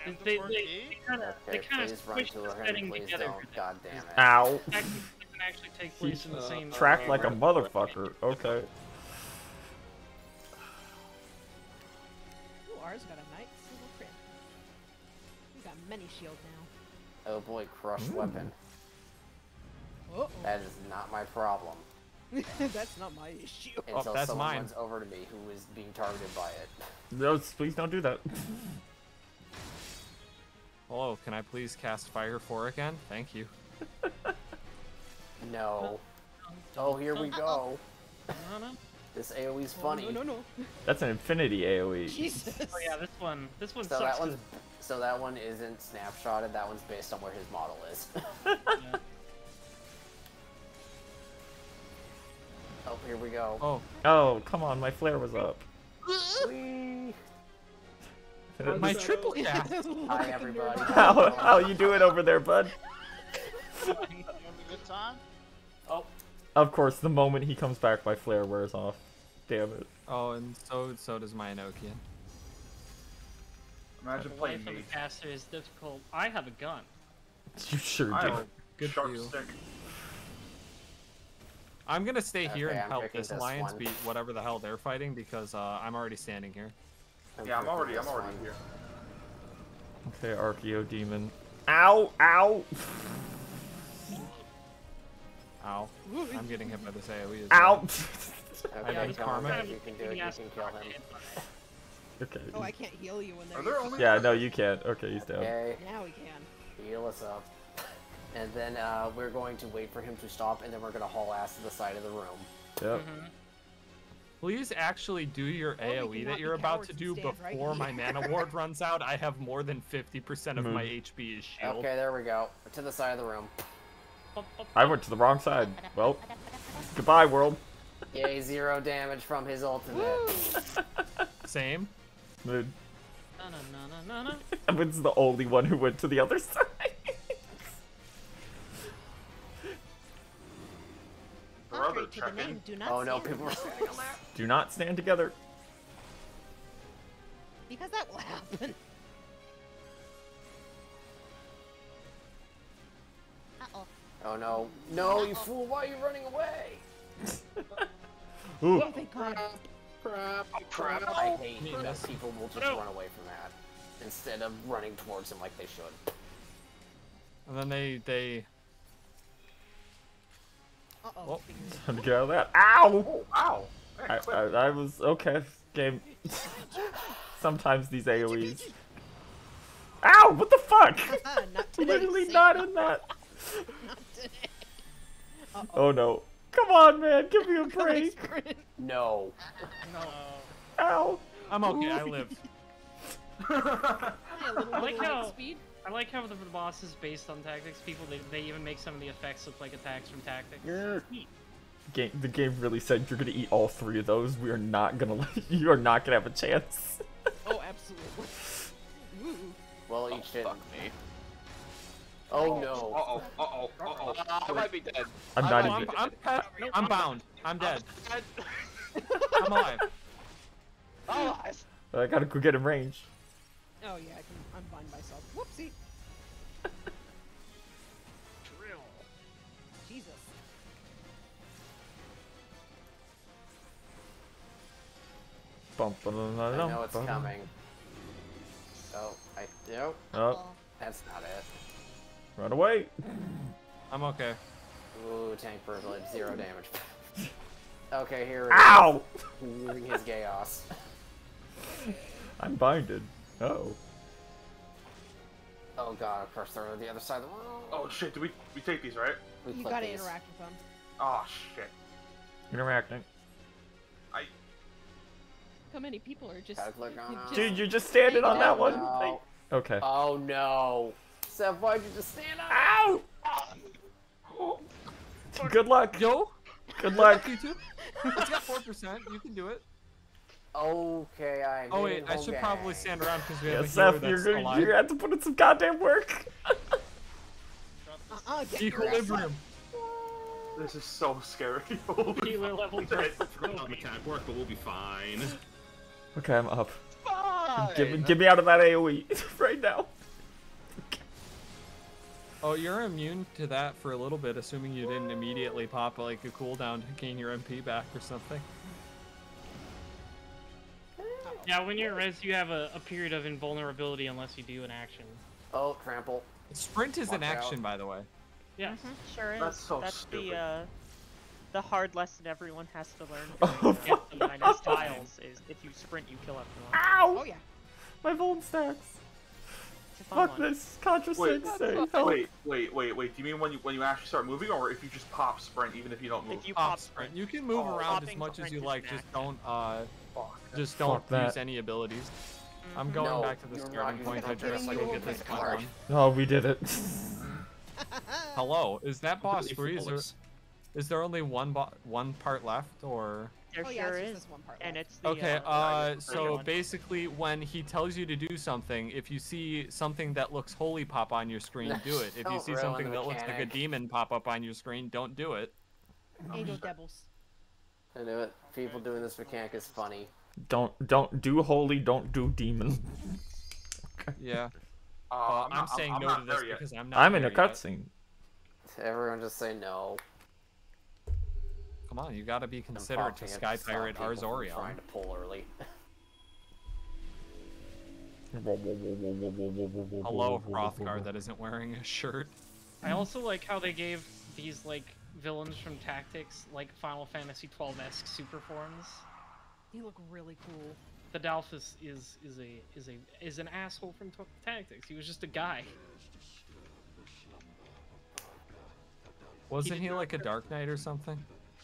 And They, they, they kind of they kind of please squish the setting together. don't. God damn it. Ow. Tactics doesn't actually take place in the same. Tracked like a motherfucker. Okay. Ooh, ours got a nice little crit. We got many shield now. Oh boy, crush weapon. Uh That is not my problem. oh. That's not my issue. Until that's someone mine. runs over to me who is being targeted by it. No, please don't do that. Hello, can I please cast Fire 4 again? Thank you. No. Oh, here we go. No, no. This AoE's Oh, funny. no, no, no. That's an infinity. AoE. Jesus. Oh yeah, this one. This one So sucks. that one's so that one isn't snapshotted. That one's based on where his model is. Yeah. Oh, here we go. Oh, Oh, come on, my flare was up. My triple cast! Hi everybody. How how you doing over there, bud? You having a good time? Oh. Of course, the moment he comes back, my flare wears off. Damn it. Oh, and so so does my Enochian. Imagine The playing life of me. a caster is difficult. I have a gun. You sure I do. have a Good for sharp you. stick. I'm gonna stay here and I'm help this this alliance one. beat whatever the hell they're fighting because uh, I'm already standing here. Yeah, I'm picking already I'm already one. here. Okay, Archaeodemon. Ow! Ow! Ow. I'm getting hit by this AoE as Ow! well. Okay, Yeah, come karma. you can do it. You can kill him. okay. Oh, I can't heal you when Are they're. there only Yeah, no, you can't. Okay, he's down. Okay, Now we can. heal us up. And then uh, we're going to wait for him to stop, and then we're gonna haul ass to the side of the room. Yep. Mm-hmm. Please actually do your Or AoE that you're about to do stand right before my mana ward runs out. I have more than 50% of my Mhm. HP is shield. Okay, there we go. To the side of the room. I went to the wrong side. Well, goodbye, world. Yay, zero damage from his ultimate. Same. Mood. No, no, no, no, no, no. Evan's the only one who went to the other side. There are Contrary to the name, do not Oh no, stand people are together, standing on that. Do not stand together. Because that will happen. Uh-oh. Oh no. No, you fool, why are you running away? Ooh. Oh, thank God. Crap, crap. Oh, I hate Me that people will just No. run away from that. Instead of running towards him like they should. And then they they Uh-oh. Oh. fingers. Time to get out of that. Ow! Oh, ow! I, clip. I, I was okay. Game. Sometimes these AoEs. Ow! What the fuck? Not today. Literally Satan. not in that. Not. Uh-oh. Oh no. Come on, man. Give me a break. No. No. Ow. I'm okay, I live. Hey, a little I like how- speed. I like how the, the boss is based on tactics. People, they, they even make some of the effects look like attacks from tactics. Neat. Game, the game really said you're gonna eat all three of those. We are not gonna. let- You are not gonna have a chance. Oh, absolutely. Ooh. Well, Oh, each did. fuck me. Oh no. Uh-oh, uh-oh, uh-oh. Uh, I might be dead. I'm I not Oh, might I'm, even. be I'm, dead. pet, I'm bound. I'm dead. dead. I'm alive. Oh, I- I gotta go get in range. Oh yeah, I can Bump, ba- da- da- I know it's ba- coming. Oh, I. Nope. Oh, That's not it. run away. I'm okay. Ooh, tank privilege, zero damage. Okay, here it is. Ow! Using his chaos. I'm binded. Oh. Oh god, of course they're on the other side of the world. Oh shit, do we we take these, right? We You gotta these. interact with them. Oh shit. Interacting. How many people are just. Gotta uh, just- Dude, you're just standing on that one. No. Okay. Oh no. Seth, why'd you just stand up? Ow! Good luck. Yo, Good luck. you too. It's got four percent. You can do it. Okay, I'm Oh wait, I home should probably stand around because we Yeah, have a healer Seth, that's you're gonna, alive. you're gonna have to put in some goddamn work. Uh-uh, get your ass Equilibrium. This is so scary. Holy Healer level shit. Forgot mechanic work, but we'll be fine. Okay, I'm up. Fine. Give me, get me out of that AoE right now. Oh, you're immune to that for a little bit, assuming you didn't immediately pop like a cooldown to gain your MP back or something. Yeah, when you're res, you have a, a period of invulnerability unless you do an action. Oh, trample. Sprint is an Watch out. action, by the way. Yeah. Mhm, sure is. That's so That's stupid. the uh, the hard lesson everyone has to learn Oh, during uh, the minus tiles is if you sprint, you kill everyone. Ow! Oh yeah. My Vuln stacks. It's a fun Fuck one. this. Contra Wait, 6 wait, wait, wait, wait. Do you mean when you when you actually start moving, or if you just pop sprint even if you don't move? If you Pop pop sprint. sprint, You can move Oh, around as much as you like. Just don't uh, Fuck. just don't Fuck that. use any abilities. I'm going No, back to the starting point. I just ability. like to get this You're done. Oh, we did it. Hello, is that boss Ability free? Is there, flawless. is there only one bo- one part left, or? there oh yeah, sure it's is. just this one part. And it's the Okay, uh, uh, so basically, when he tells you to do something, if you see something that looks holy pop on your screen, do it. If you see something that looks like a demon pop up on your screen, don't do it. Angel Devils. I knew it. People doing this mechanic is funny. don't don't do holy, don't do demon. Yeah. Uh, Uh, I'm, not- saying I'm no to this yet. because I'm not. I'm in a cutscene. Everyone just say no. Come on, you gotta be I'm considerate to Sky stop Pirate people from Arzorion. Trying to pull early. Hello, Hrothgar that isn't wearing a shirt. I also like how they gave these like villains from Tactics like Final Fantasy XII-esque super forms. They look really cool. The Dalphus is is a is a is an asshole from T- Tactics. He was just a guy. Wasn't did he like a. Dark Knight or something?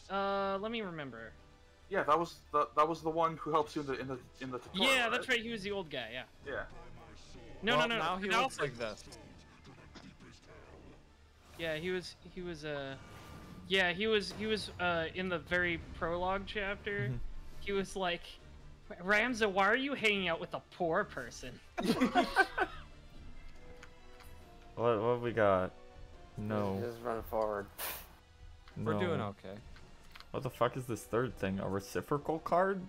Uh, let me remember. Yeah, that was the that was the one who helps you in the in the in the tutorial. Yeah, that's right. He was the old guy. Yeah. Yeah. No, well, no, no. Now he Dalphus- looks like this. Yeah, he was he was uh yeah, he was he was uh in the very prologue chapter. Mm-hmm. He was like Ramza, why are you hanging out with a poor person? What what we got? No. Just run forward. We're doing okay. What the fuck is this third thing? A reciprocal card?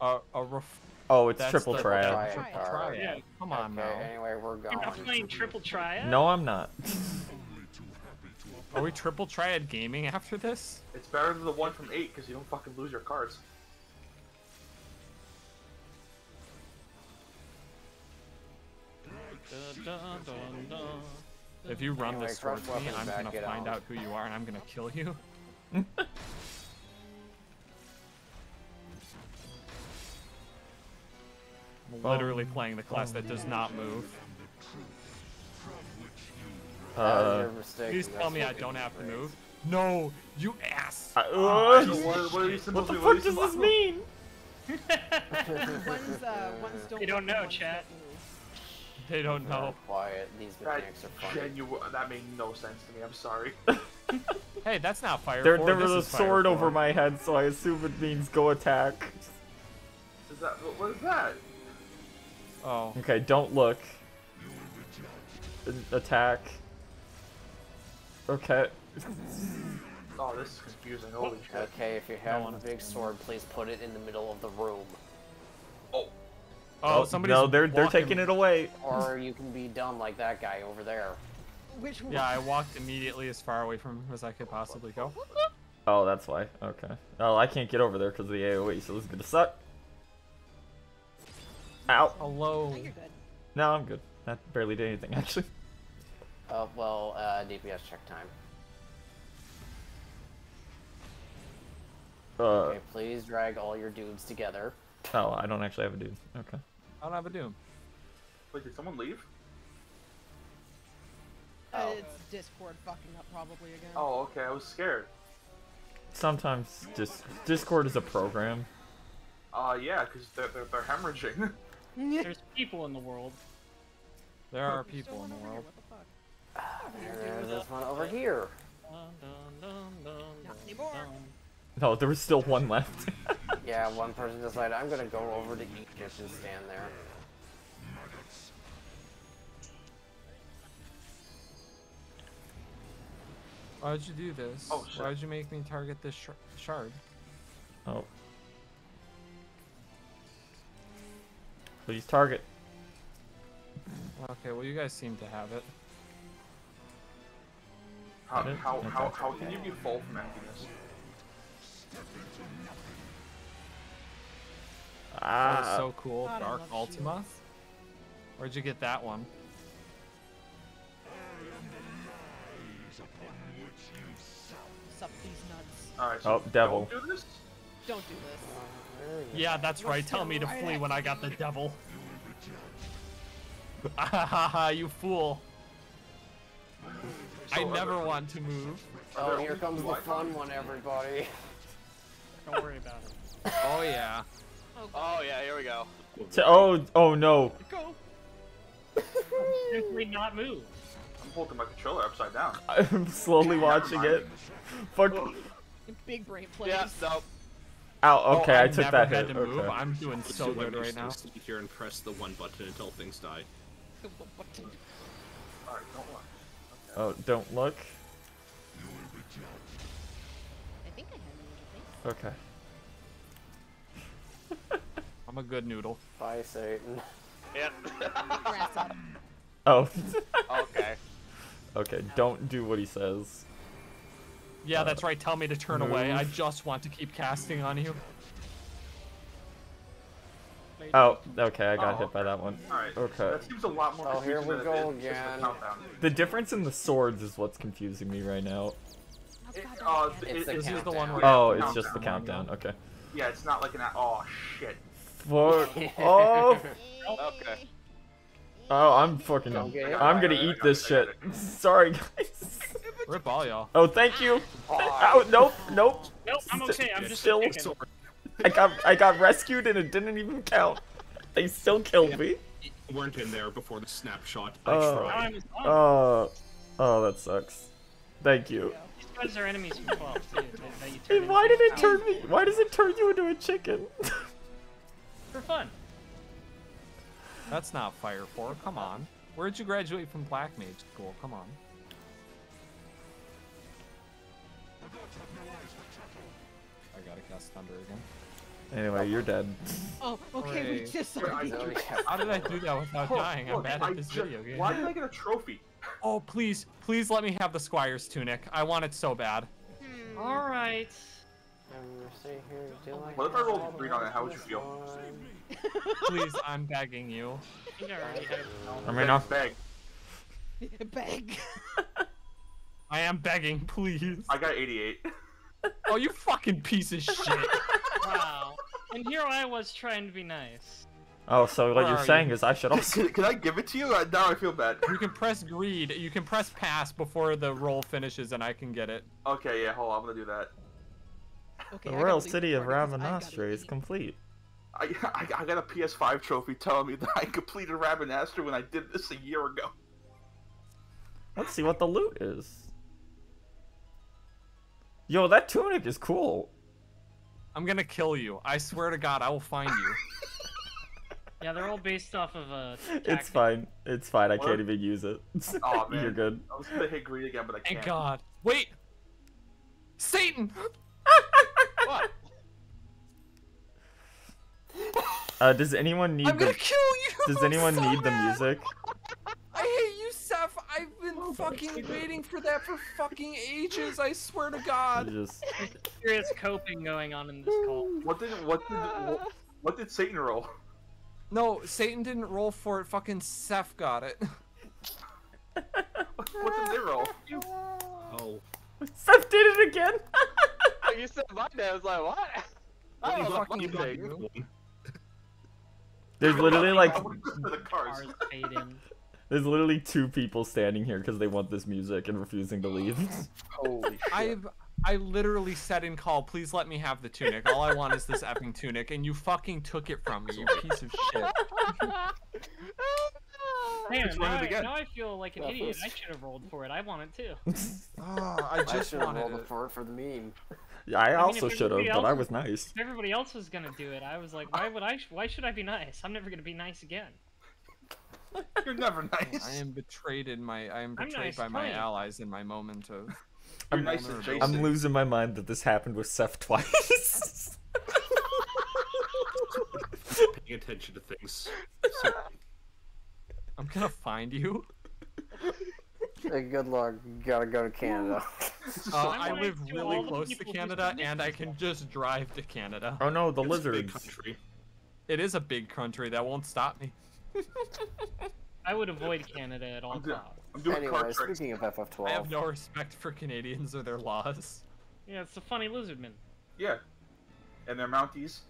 Uh, a ref- Oh, it's that's triple the- triad. Triad Triad. Triad. Yeah. Come on Okay, now. anyway, we're You're going. not playing triple triad? No, I'm not. Are we triple triad gaming after this? It's better than the one from eight because you don't fucking lose your cards. If you run Anyway, this towards me, I'm gonna find on. out who you are and I'm gonna kill you. I'm literally playing the class that does not move. That was Uh, your mistake, Please tell me I don't have to move. No, you ass. uh, What, what, what are these symbols the mean? What fuck does this mean? One's uh, one's don't. They don't know, one's chat. Don't. They don't know. Quiet. These That mechanics are funny. genu- that made no sense to me. I'm sorry. Hey, that's not fire. There, there was a is Fire sword over four. my head, so I assume it means go attack. Is that what, what is that? Oh, Okay, don't look. Attack. Okay. Oh, this is confusing. Holy shit. Okay, if you have one a big sword, please put it in the middle of the room. Oh, oh, somebody's no, they're they're walking- taking it away. Or you can be dumb like that guy over there. Which one? Yeah, I walked immediately as far away from him as I could possibly go. Oh, that's why. Okay. Oh, I can't get over there because of the AOE, so this is gonna suck. Ow. Hello. No, you're good. No, I'm good. That barely did anything actually. Oh, well, uh, DPS check time. Uh, Okay, please drag all your dudes together. oh, I don't actually have a dude. Okay. I don't have a doom. Wait, did someone leave? Oh. It's Discord fucking up probably again. Oh, okay. I was scared. Sometimes dis- Discord is a program. Uh, yeah, because they're, they're, they're hemorrhaging. There's people in the world. There are people in the world. There's this one over here. Not anymore. No, there was still one left. Yeah, one person decided I'm gonna go over to Egypt and stand there. Why'd you do this? Oh, shit. Why'd you make me target this sh shard? oh. Please target. Okay, well you guys seem to have it. How, how, how, how can you be full from emptiness? That Ah. was so cool. God, Dark Ultima. shields. Where'd you get that one? Sup these nuts. Alright, Oh, devil. Don't do this? Don't do this. Yeah, that's right. Tell me to right flee at when I got the devil. Ah, you fool. I never want to move. Oh, here comes the fun one, everybody. Don't worry about it. Oh yeah. Oh yeah, here we go. T- oh, oh no. Go. Simply not move. I'm holding my controller upside down. I'm slowly watching it. Fuck. Big brain plays. Yeah, no. Ow, oh, okay, oh, I I've took never that had hit. to move. Okay. I'm doing so So good me right now. Sit here and press the one button until things die. Alright, don't look. Oh, don't look. I think I have an Okay. I'm a good noodle. Bye, Satan. Yep. Oh. okay. okay, don't do what he says. Yeah, that's right. Tell me to turn away. I just want to keep casting on you. Oh, okay, I got Oh, hit by that one. Alright. Okay. That seems a lot more Oh, here we go it is the again. The difference in the swords is what's confusing me right now. It, uh, It's it, the it's This is the one where. Oh, it's count just the countdown. Okay. Yeah, it's not like an. Oh shit. Fuck. Oh. Okay. Oh, I'm fucking. Okay. I'm gonna eat this shit. Sorry, guys. Rip all y'all. Oh, thank you. Oh, nope, nope. Nope, I'm okay. I'm just Still- a. I got I got rescued and it didn't even count. They still killed me. You weren't in there before the snapshot. I Oh. Tried. I'm a zombie. Oh, uh, oh, that sucks. Thank you. These guys are enemies from 12 too. That, that turn why did it turn me? Why does it turn you into a chicken? For fun. That's not Fire 4. Come on. Where'd you graduate from Black Mage School? Come on. I gotta cast Thunder again. anyway, you're dead. Oh, okay, we just Wait, I- No. How did I do that without Look, dying? I'm look, bad at this ju- video game. Why did I get a trophy? Oh, please, please let me have the Squire's tunic. I want it so bad. Hmm. All right. I'm stay here till I What if I have rolled all the on it? How would you feel? Please, I'm begging you. I think I already had it. I mean, I'll- Beg. beg. I am begging, please. I got 88. Oh, you fucking piece of shit. Wow. And here I was trying to be nice. Oh, so what Where you're saying you? is I should also. can, can I give it to you? Uh, Now I feel bad. You can press greed. You can press pass before the roll finishes, and I can get it. Okay, yeah, hold on, I'm gonna do that. Okay, The I royal city of before I get this. I gotta Rabanastre is complete. I, I, I got a PS5 trophy telling me that I completed Rabanastre when I did this a year ago. Let's see what the loot is. Yo, that tunic is cool. I'm gonna kill you. I swear to God, I will find you. Yeah, they're all based off of uh, It's fine. It's fine. I What? can't even use it. Oh man, You're good. I was gonna hit green again, but I can't. Thank God. Wait! Satan! What? Uh, does anyone need I'm the? gonna kill you! Does anyone so need the music? I hate you, Seth. I've been fucking waiting for that for fucking ages. I swear to God. Just Serious coping going on in this call. What did what did what, what did Satan roll? No, Satan didn't roll for it. Fucking Seth got it. What did they roll? Oh. Seth did it again. Oh, you said said my name. I was like, what? I don't know Fuck you, my fuck you. There's literally like the cars. Cars there's literally two people standing here because they want this music and refusing to leave. Holy shit. I've I literally said in call, please let me have the tunic. All I want is this effing tunic, and you fucking took it from me, you piece of shit. Man, now, I, now I feel like an Well, idiot. first- I should have rolled for it. I want it too. Oh, I I just should have wanted rolled it. it for for the meme. Yeah, I mean, also if should have, but I was nice. If everybody else was gonna do it, I was like, why would I? Why should I be nice? I'm never gonna be nice again. You're never nice. I am betrayed in my I am betrayed nice, by my allies in my moment of You're nice as vulnerability. Jason. I'm losing my mind that this happened with Seth twice. Paying attention to things. I'm gonna find you. Hey, good luck. Gotta go to Canada. Uh, I'm live really close to Canada, and I can just drive to Canada. oh no, the It's a big lizards. country. It is a big country that won't stop me. I would avoid Canada at all I'm costs. I'm doing anyway, card tricks. speaking of FF12, I have no respect for Canadians or their laws. Yeah, it's the funny lizardman. Yeah. And their Mounties.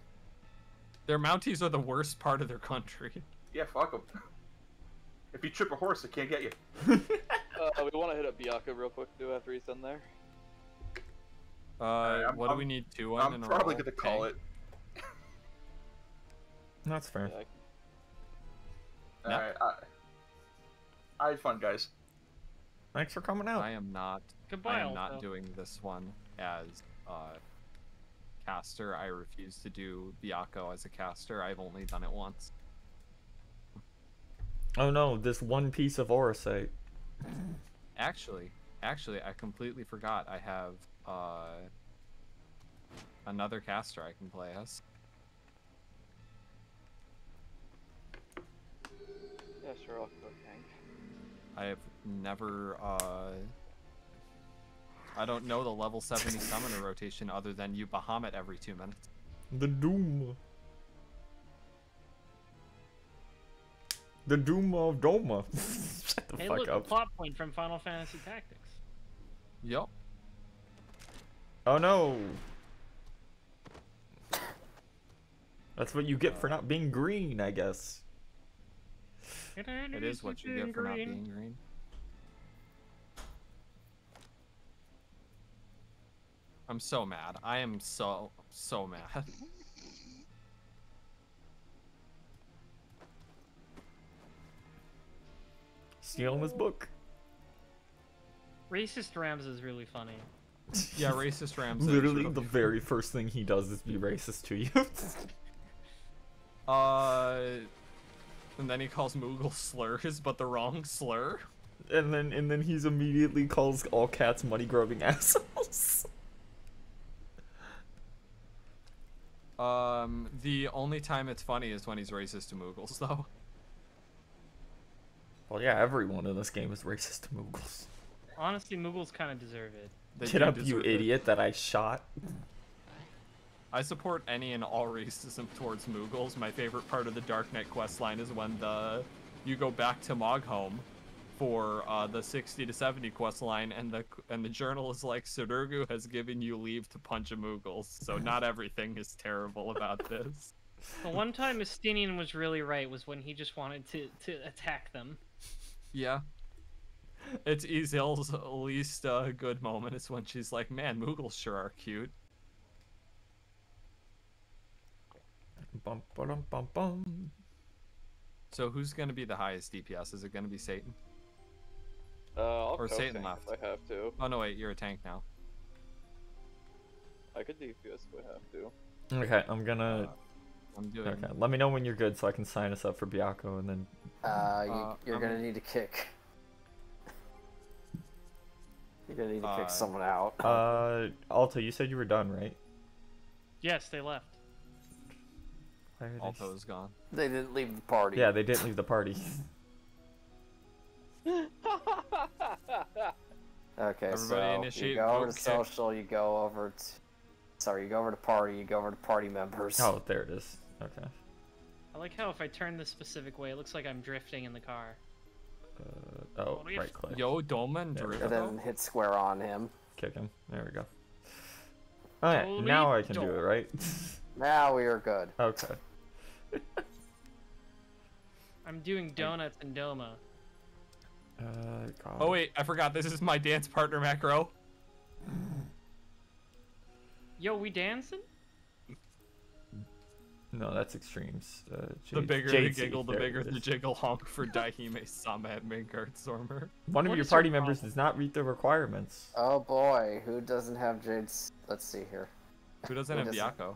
Their Mounties are the worst part of their country. Yeah, fuck them. If you trip a horse, it can't get you. Uh, we want to hit up Byakko real quick too after he's done there. Uh, I'm- what do I'm- we need? Two one I'm in probably gonna call it. That's fair. Yeah, Yeah. Alright, I, I had fun, guys. Thanks for coming out. I am not. Goodbye, I am not Alto. doing this one as uh, caster. I refuse to do Byakko as a caster. I've only done it once. Oh no, this one piece of Orosite. Actually, actually, I completely forgot. I have uh, another caster I can play as. yeah, sure. I'll go tank. I have never. Uh, I don't know the level 70 summoner rotation other than you Bahamut every two minutes. The Doom. The Doom of Doma. Shut the Hey, fuck look, a up. plot point from Final Fantasy Tactics. Yup. Oh no. That's what you get for not being green, I guess. It is what you get for not being green. I'm so mad. I am so so mad. Stealing his book. Racist Rams is really funny. yeah, racist Rams. Literally, the very first thing he does is be racist to you. Uh, and then he calls Moogle slurs, but the wrong slur. and then and then he's immediately calls all cats money grubbing assholes. Um, the only time it's funny is when he's racist to Moogles, though. Well, yeah, everyone in this game is racist to Moogles. Honestly, Moogles kind of deserve it. They Get up, you deserve it. idiot that I shot. I support any and all racism towards Moogles. My favorite part of the Dark Knight questline is when the you go back to Moghome for uh, the 60 to 70 questline, and the and the journal is like, Sudoku has given you leave to punch a Moogles, so not everything is terrible about this. The one time Estinian was really right was when he just wanted to, to attack them. Yeah. It's Ezil's least uh, good moment is when she's like, "Man, Moogles sure are cute." Bum, ba-dum, bum, bum. So who's gonna be the highest DPS? Is it gonna be Satan? Uh, I'll Or Satan left. if I have to. Oh no, wait, you're a tank now. I could DPS if I have to. Okay, I'm gonna. I'm doing. Okay, let me know when you're good so I can sign us up for Byakko and then. Uh, you, Uh, you're I'm- gonna need to kick. You're gonna need to Uh, kick someone out. Uh, Alto, you said you were done, right? Yes, they left. Why are they Alto is gone. They didn't leave the party. Yeah, they didn't leave the party. Okay, Everybody so initiate you go over to kick. social, you go over to... Sorry, you go over to party, you go over to party members. oh, there it is. Okay. I like how if I turn this specific way, it looks like I'm drifting in the car. Uh, oh, What right click. Yo, Dolman There we And Drift. then hit square on him. Kick him. There we go. Alright, now I can do dog. it, right? Now we are good. okay. I'm doing donuts and Doma. Uh, God. Oh wait, I forgot. This is my dance partner macro. Yo, we dancing? No, that's extremes. Uh, The bigger Jade the giggle, the bigger the jiggle honk for Daihime Sama at Midgard Stormer. One of What your is your party members does not meet the requirements. Oh boy, who doesn't have Jade's? Let's see here. Who doesn't Who have doesn't? Byakko?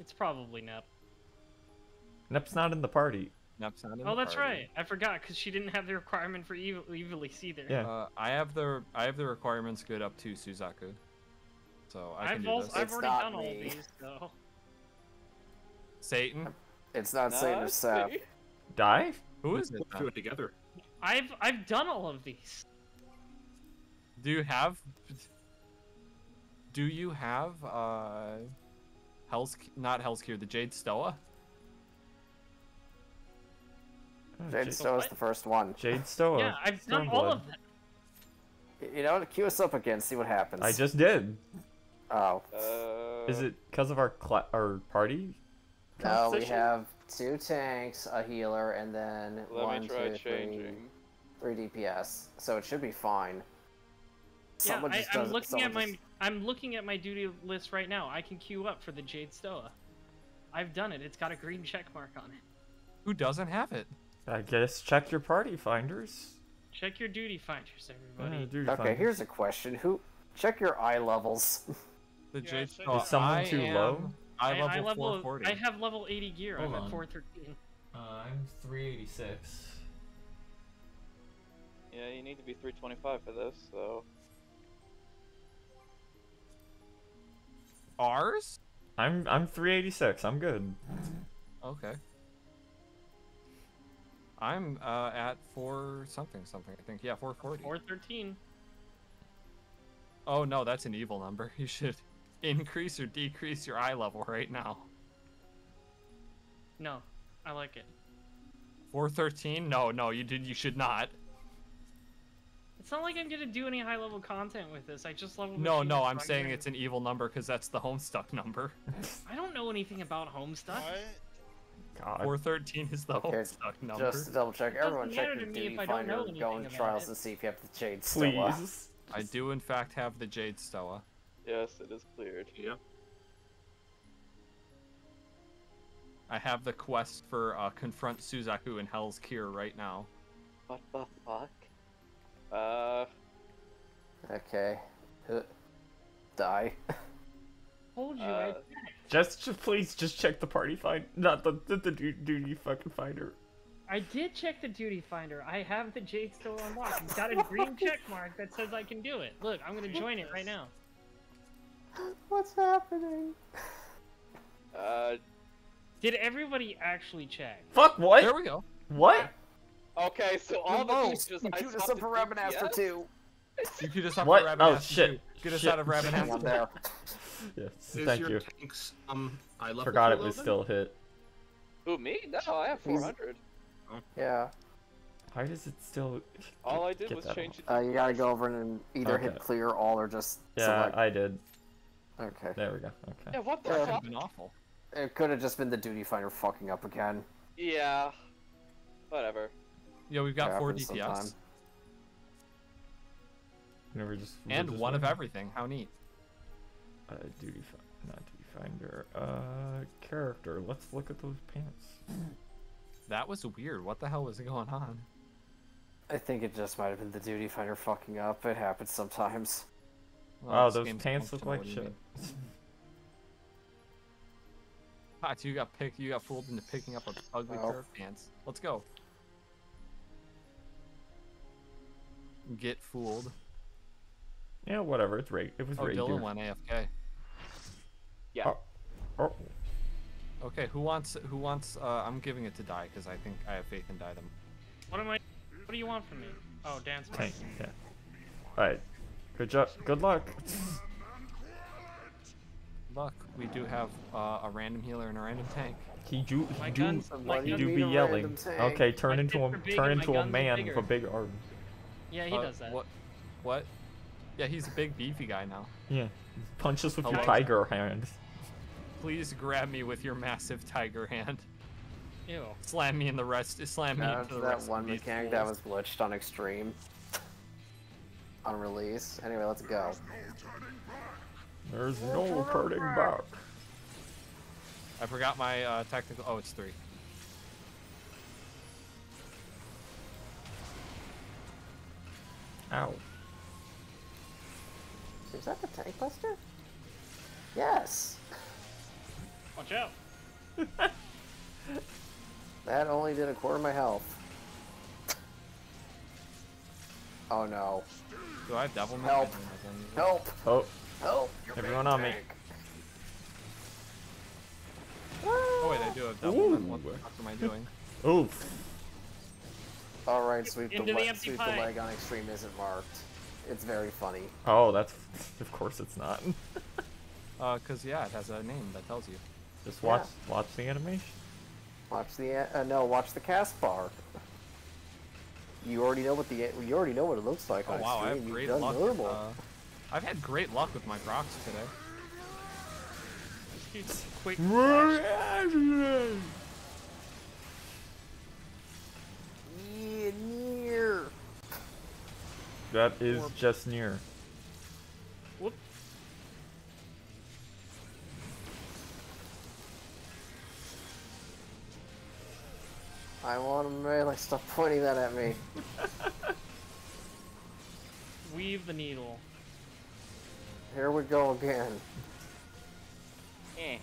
It's probably Nep. Nep's not in the party. Nep's not in Oh, the that's party. right. I forgot because she didn't have the requirement for evil Ivalice either. Yeah. Uh, I have the I have the requirements good up to Suzaku. So I can I've do also this. I've It's already not done all me. these though. Satan? It's not Satan or Nah, Sap. see? Die? Who is it? Let's then? do it together. I've I've done all of these. Do you have Do you have uh Hell's not Hells' Kier, the Jade Stoa? Oh, Jade Jade, Stoa's what? the first one. Jade Stoa. yeah, I've done all Stormblood. of them. You know, what? cue us up again, see what happens. I just did. Oh. Uh, Is it because of our cla- our party? No, we have two tanks, a healer, and then Let one, me try two, three, changing. three DPS. So it should be fine. Yeah, I, I'm looking at someone my just- I'm looking at my duty list right now. I can queue up for the Jade Stoa. I've done it. It's got a green check mark on it. Who doesn't have it? I guess check your party finders. Check your duty finders, everybody. Uh, duty Okay, finders. here's a question. Who check your eye levels? The Yeah, Jade check Stoa. it Is someone I too am- low? I I, level, I level 440. I have level 80 gear. Hold I'm on. at 413. Uh, I'm 386. Yeah, you need to be 325 for this, so. Ours? I'm I'm 386. I'm good. Okay. I'm uh, at four something something. I think yeah, 440. 413. Oh no, that's an evil number. You should increase or decrease your eye level right now. No, I like it. 413? No, no, you did. You should not. It's not like I'm gonna do any high level content with this. I just level. No, machine no, I'm saying programming. it's an evil number because that's the Homestuck number. I don't know anything about Homestuck. What? God. 413 is the Okay, Homestuck number. Just to double check. Everyone check matter your duty I don't finder. Go into about trials it. and see if you have the Jade Stoa. Please. I do in fact have the Jade Stoa. Yes, it is cleared. Yeah. I have the quest for uh, confront Suzaku in Hells' Kier right now. What the fuck? Uh, Okay. Die. Told you. Uh, Just, just please, just check the party find, not the the, the du- duty fucking finder. I did check the duty finder. I have the Jade still unlocked. It's got a green check mark that says I can do it. Look, I'm gonna join it right now. What's happening? uh, Did everybody actually check? Fuck what? There we go. What? Okay, so all the Oh, features you I queued us up for to Rabbit after DPS? two. You could just have What? a rabbit Oh, after shit. two. Get us Shit. out of rabbit after two. there. Yes. Is Thank your you. tanks um eye level Forgot it was still hit. Who, me? No, I have 400. Yeah. Why does it still? All I did was change it. Uh, you gotta go over and either hit clear all or just Yeah, select. I did. Okay. There we go. Okay. Yeah, what the Yeah. That would fuck? been awful. It could have just been the duty finder fucking up again. Yeah. Whatever. Yeah, we've got four DPS sometime. Never just. we're and just one of everything. How neat. Uh, duty, fi- not duty finder. Uh, character. Let's look at those pants. That was weird. What the hell was going on? I think it just might have been the duty finder fucking up. It happens sometimes. Well, Wow, those pants look like what do you shit. mean? Hot, you got picked. You got fooled into picking up a ugly Oh. pair of pants. Let's go. Get fooled. Yeah, whatever. It's raid. It was Oh, raid Dylan gear. went AFK. Yeah. Oh. Oh, Okay, who wants? Who wants? Uh, I'm giving it to Die because I think I have faith in Die. Them. What am I? What do you want from me? Oh, dance. tank. Yeah. All right. Good job. Good luck. Look, we do have uh, a random healer and a random tank. He do. My do. guns- my He do be yelling. Okay, turn My into a turn into a man with a big arm. Yeah, he Uh, does that. What? What? Yeah, he's a big beefy guy now. Yeah. Punch us with your tiger hand. Please grab me with your massive tiger hand. Ew. Slam me in the rest. Slam me That, into the that rest one mechanic that was glitched on extreme. On release. Anyway, let's go. There's no turning back. I forgot my uh, technical. Oh, it's three. Ow. Is that the tank buster? Yes. Watch out. That only did a quarter of my health. Oh no. Do I have Devilment? Help. I don't have any. Help! Oh, Help! everyone on me. Oh wait, I do have Devilment. What the fuck am I doing? Oof. Alright, sweep the, Into the le- empty sweep the leg on extreme isn't marked. It's very funny. Oh, that's. Of course it's not. Uh, cause yeah, it has a name that tells you. Just watch, watch the animation. Watch the uh, no, watch the cast bar. You already know what the you already know what it looks like Oh on wow, I have You've great done luck. Normal. uh, I've had great luck with my procs today. Dude, quick. Yeah, near. That is just near. Whoop. I want a melee. Stop pointing that at me. Weave the needle. Here we go again. Eh.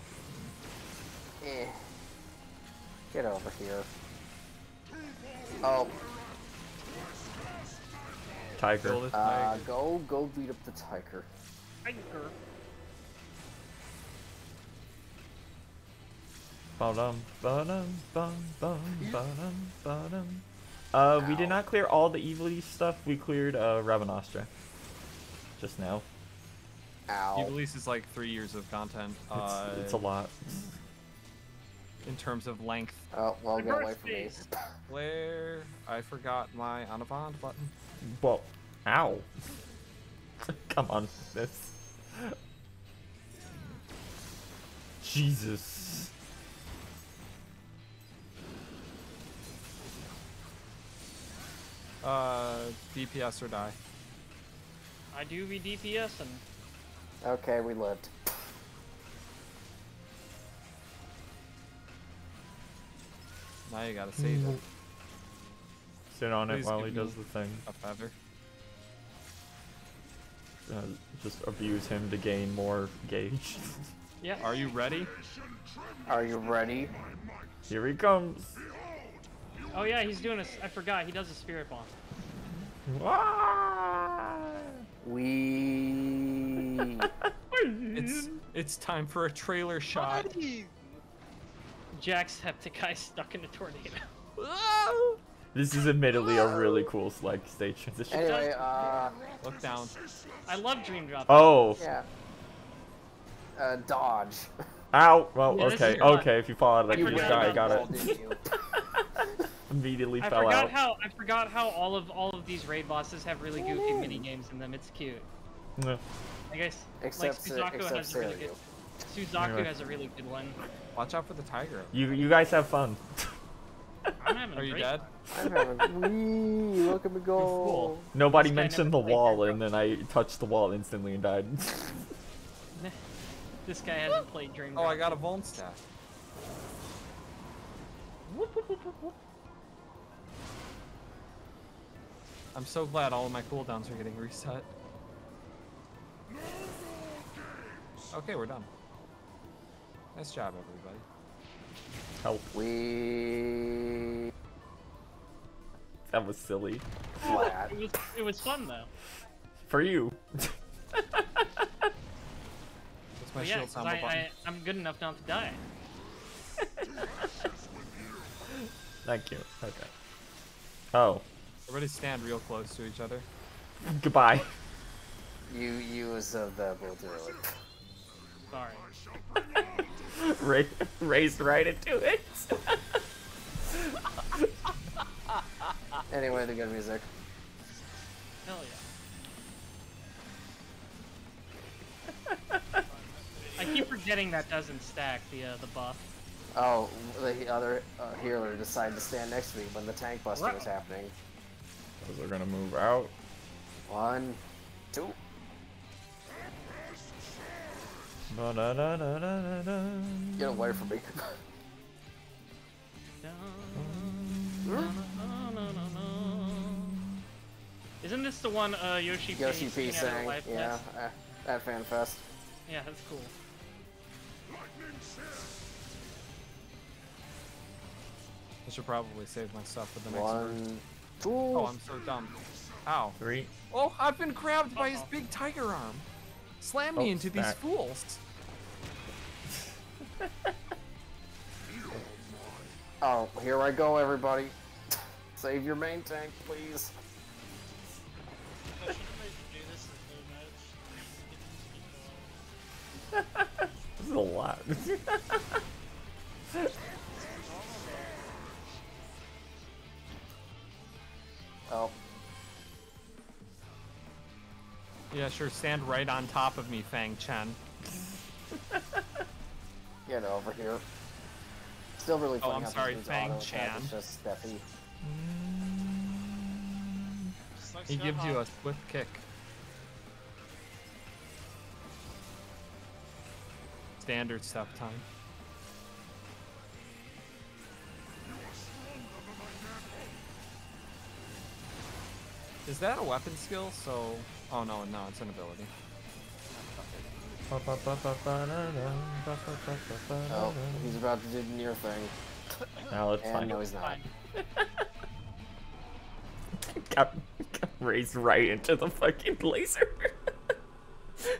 Eh. Get over here. Oh, Tiger. Uh, tiger. go go beat up the tiger. Tiger. Ba-dum, ba-dum, bum, bum, ba-dum, ba-dum. Uh, we did not clear all the evil stuff. We cleared uh, Rabanastre. Just now. Ow. Ivalice is like three years of content. It's, Uh, it's a lot. In terms of length. Oh, well, My get away from me. birthdays. Where I forgot my on bond button. Well, ow. Come on, this. Jesus. Uh, DPS or die. I do be DPS and Okay, we lived. Now you gotta save it. Sit on it while he does the thing. A feather. Uh, just abuse him to gain more gauge. yeah. Are you ready? Are you ready? Here he comes. Oh yeah, he's doing a. s- I forgot. He does a spirit bomb. We. It's it's time for a trailer shot. Jacksepticeye stuck in a tornado. This is admittedly a really cool like stage transition. Anyway, uh, Look down. I love Dream Drop. Oh, yeah. Uh, dodge. ow. Well, Yeah, this okay, is okay. If you fall out of that, I you forgot die. about Got it. didn't you? Immediately I fell forgot out. how I forgot how all of all of these raid bosses have really goofy mini games in them. It's cute. Yeah. I guess Except, like uh, Suzaku except has a really good. Suzaku Anyway. has a really good one. Watch out for the tiger. You you guys have fun. I'm having Are you dead? I'm having. Wee, look at me go. Nobody mentioned the wall, and then I touched the wall instantly and died. This guy hasn't played Dream Oh, I got a Vuln staff. I'm so glad all of my cooldowns are getting reset. Okay, we're done. Nice job, everybody. Help. We. That was silly. Flat. It was it was fun though. For you. What's my But yeah, shield 'cause combo I, I, I'm good enough not to die. Thank you. Okay. Oh. Everybody stand real close to each other. Goodbye. You use uh, the will do it. Sorry. raised raced right into it. anyway, the good music. Hell yeah. I keep forgetting that doesn't stack the uh, the buff. Oh, the other uh, healer decided to stand next to me when the tank buster was happening. They're gonna move out. One, two. Ba-da-da-da-da-da-da. Get away from me. Isn't this the one uh, Yoshi P Yoshi P singing at her sang, live yeah, fest? uh, at FanFest. Yeah, that's cool. I should probably save my stuff for the next verse. One, two. Oh, I'm so dumb. Ow. Three. Oh, I've been grabbed by his big tiger arm. Slam me Oh, into these stack. fools. Oh, here I go, everybody. Save your main tank, please. I should've made you do this as a match. This is a lot. Oh, Yeah, sure. Stand right on top of me, Fang Chen. get over here. Still really Oh, funny I'm how sorry, dude's Fang auto attack Chan. is just Steffi. Just He gives you a swift kick. Standard stuff time. Is that a weapon skill? So, oh no, no, it's an ability. Oh, he's about to do the near thing. Now it's And fine. no, he's not. got, got raised right into the fucking laser.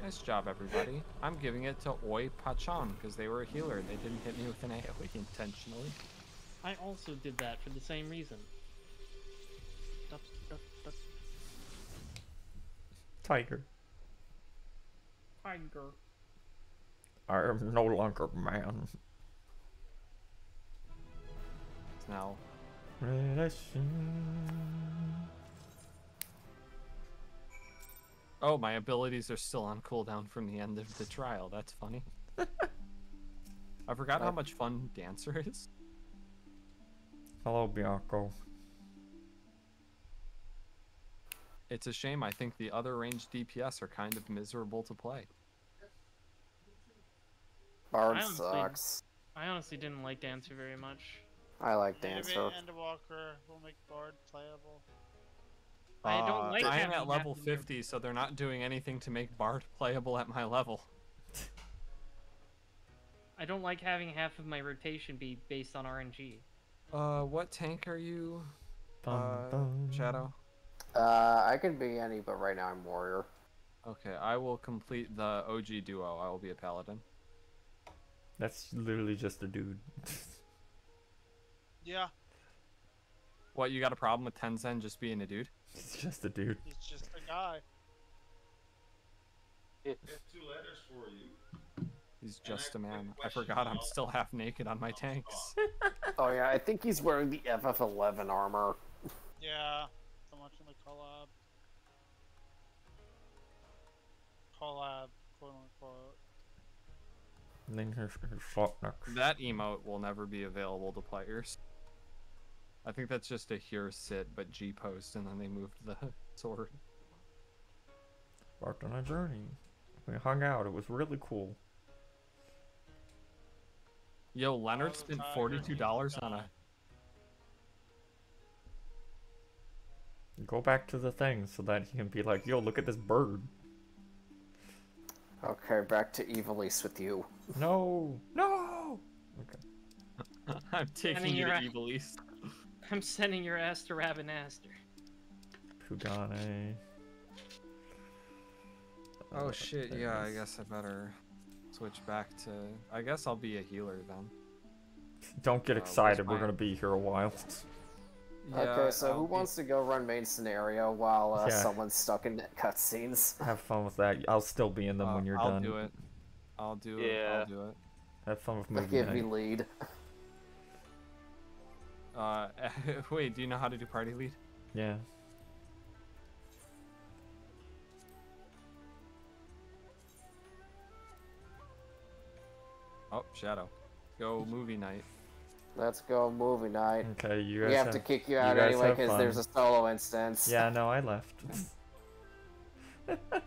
Nice job, everybody. I'm giving it to Oi Pachon because they were a healer. They didn't hit me with an AoE intentionally. I also did that for the same reason. Tiger. Tiger. I am no longer man. It's now Oh, my abilities are still on cooldown from the end of the trial. That's funny. I forgot how uh, much fun Dancer is. Hello, Bianco. It's a shame. I think the other ranged DPS are kind of miserable to play. Bard I sucks. I honestly didn't like Dancer very much. I like Maybe Dancer. Endwalker will make Bard playable. I don't Uh, like I am having at level half of your- 50, so they're not doing anything to make Bard playable at my level. I don't like having half of my rotation be based on RNG. Uh, what tank are you, Bum, uh, bum. Shadow? Uh, I can be any, but right now I'm warrior. Okay, I will complete the OG duo. I will be a paladin. That's literally just a dude. Yeah, What, you got a problem with Tenzin just being a dude? It's just a dude. he's just a guy. It's two letters for you. He's just a man. I forgot I'm still half naked on my tanks. Oh yeah, I think he's wearing the FF11 armor. Yeah, Collab, quote unquote. And then here's, here's Slotnux. That emote will never be available to players. I think that's just a here sit but G post and then they moved the sword. Embarked on a journey. We hung out. It was really cool. Yo, Leonard Oh, spent forty-two dollars on a. Go back to the thing so that he can be like, yo, look at this bird. Okay, back to Ivalice with you. No! No! Okay. I'm taking Sending you your to a- Evil East. I'm sending your ass to Rabanastre. Pugane. Oh Uh, shit! Yeah, it I guess I better switch back to. I guess I'll be a healer then. Don't get Uh, excited. We're gonna be here a while. okay, so I'll who be- wants to go run main scenario while uh, Yeah. someone's stuck in cutscenes? Have fun with that. I'll still be in them uh, when you're done. I'll do it. I'll do it. Yeah. I'll do it. Have fun with movie Give me lead. Uh, wait. Do you know how to do party lead? Yeah. Oh, Shadow. Go movie night. Let's go movie night. Okay, you we guys have, to kick you out guys anyway have because fun. there's a solo instance. Yeah, no, I left.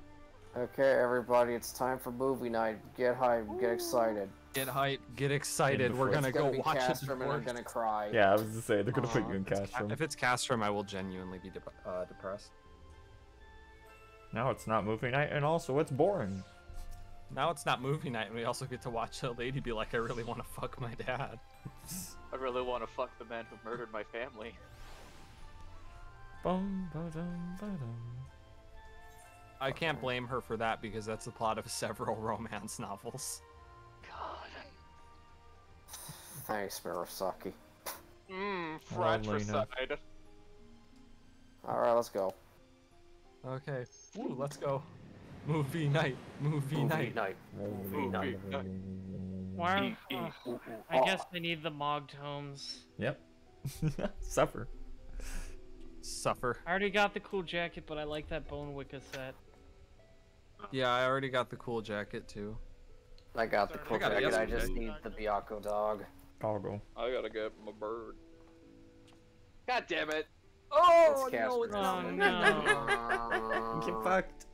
Okay, everybody, it's time for movie night. Get hyped, get excited. Get hype, get excited. We're gonna go gonna be watch it. And I'm gonna cry. yeah, I was gonna say they're gonna put you in if it's ca- Castrum. If it's Castrum, I will genuinely be dep uh, depressed. Now it's not movie night, and also it's boring. Now it's not movie night, and we also get to watch a lady be like, "I really want to fuck my dad." I really want to fuck the man who murdered my family. Bum, ba-dum, ba-dum. I can't blame her for that because that's the plot of several romance novels. God. Thanks, Murasaki. Mmm, fratricide. Alright, let's go. Okay. Woo, let's go. Movie night. Movie, Movie night. night. Movie night. Wow. E- e- uh, I guess I need the Mog tomes. Yep. Suffer. Suffer. I already got the cool jacket, but I like that Bone Wicca set. Yeah, I already got the cool jacket too. I got the I cool got jacket, I yesterday. just need the Byakko dog. Toggle. I gotta get my bird. God damn it! Oh It's Casper. Oh no. Get Uh, fucked.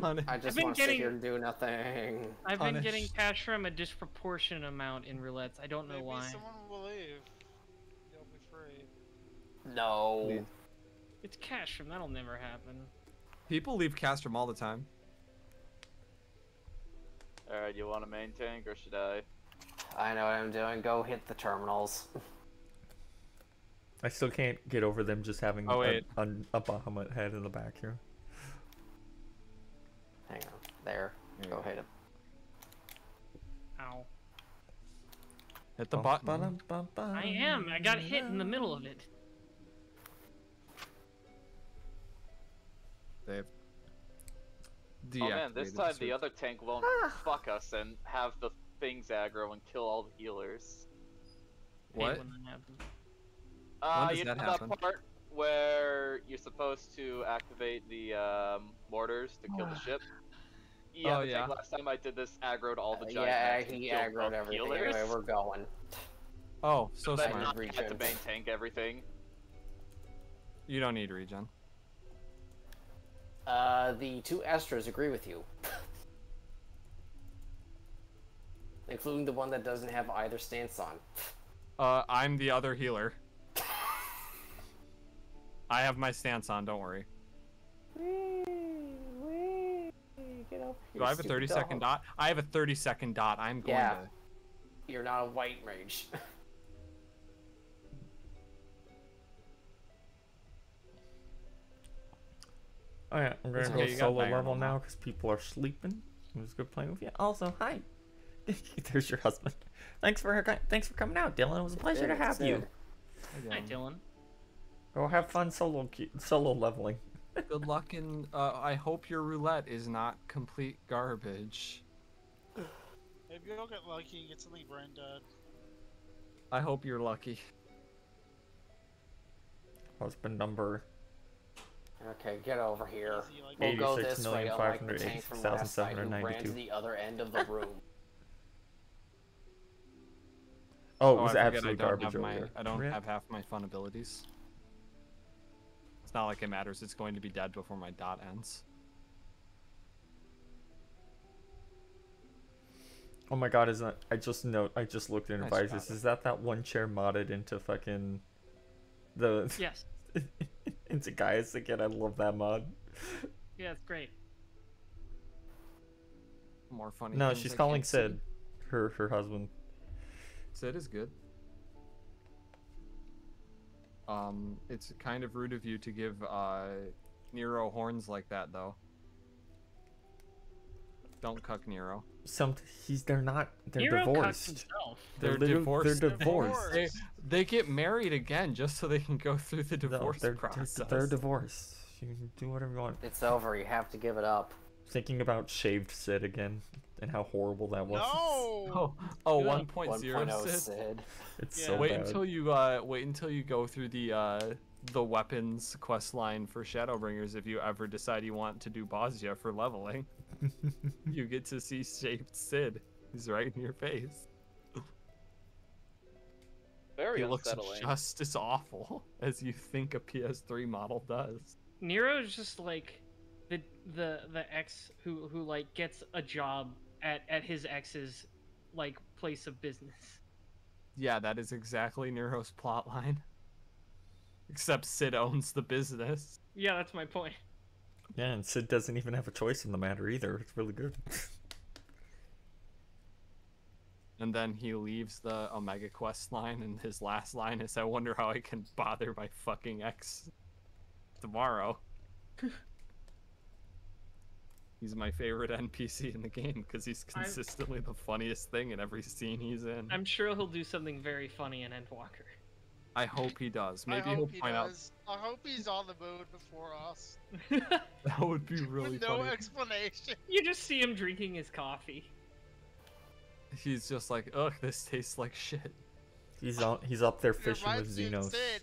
Honey. I just want to sit here and do nothing. I've been getting Castrum a disproportionate amount in roulettes. I don't know Maybe why. someone will leave. You'll be free. No. It's Castrum. That'll never happen. People leave Castrum all the time. Alright, you want a main tank or should I? I know what I'm doing. Go hit the terminals. I still can't get over them just having Oh, a, a, a Bahamut head in the back here. Hang on. Go hit him. Ow. Hit the Bum, button. ba-dum, bum, bum. I am. I got hit in the middle of it. They've Oh man, this time the other tank won't fuck us and have the things aggro and kill all the healers. Hate What? when. Uh, does you know that happen? part where you're supposed to activate the um, mortars to kill the ship? Yeah, Oh, yeah. tank last time I did this aggroed all the Uh, giant yeah, he aggroed both everything. healers. Anyway, we're going. Oh, so but smart. not Regen. had to main tank everything. You don't need regen. Uh, the two Astros agree with you. Including the one that doesn't have either stance on. Uh, I'm the other healer. I have my stance on. Don't worry. Get Do I have a 30 second dot? I have a 30 second dot. I'm going Yeah. to. You're not a white mage. Oh yeah, I'm gonna It's go okay, solo level on now because people are sleeping. It was good playing with you. Also, hi. There's your husband. Thanks for thanks for coming out, Dylan. It was a pleasure to have you. Hi, Dylan. Go have fun solo solo leveling. Good luck in. Uh, I hope your roulette is not complete garbage. Maybe you'll get lucky and get something brain dead. I hope you're lucky. Husband number Okay, get over here. Easy, like- We'll go this way, million, unlike five the tank from last night who ran to the other end of the room. Oh, it Oh, was I forget absolute I don't garbage have my, earlier. I don't have half my fun abilities. It's not like it matters. It's going to be dead before my dot ends. Oh my god, isn't that, I just note I just looked in Nice advices. Is that that one chair modded into fucking the Yes. into Gaius again? I love that mod. Yeah, it's great. More funny. No, she's calling. Sid, her her husband. Sid is good. Um, it's kind of rude of you to give uh, Nero horns like that, though. Don't cuck Nero. Some he's they're not they're Nero cucks divorced. himself. They're, They're literally- divorced. They're divorced. They, they get married again just so they can go through the No, divorce they're, they're, process. they're divorced. You can do whatever you want. It's over. You have to give it up. Thinking about shaved Sid again and how horrible that was. No! Oh, oh, Good. 1.0 1.0 Sid. Sid. It's Yeah. so wait bad. until you uh wait until you go through the uh the weapons quest line for Shadowbringers if you ever decide you want to do Bozja for leveling. you get to see shaped Sid. He's right in your face. Very he looks just as awful as you think a PS3 model does. Nero is just like the the the ex who who like gets a job at at his ex's like place of business. Yeah, that is exactly Nero's plotline. Except Sid owns the business. Yeah, that's my point. Yeah, and Sid doesn't even have a choice in the matter either. It's really good. And then he leaves the Omega Quest line, and his last line is, I wonder how I can bother my fucking ex tomorrow. he's my favorite NPC in the game because he's I'm- consistently the funniest thing in every scene he's in. I'm sure he'll do something very funny in Endwalker. I hope he does. Maybe I he'll hope he point out does. I hope he's on the moon before us. that would be really With no funny. explanation. You just see him drinking his coffee. He's just like, ugh, this tastes like shit. He's on. He's up there fishing with reminds Zenos. Sid.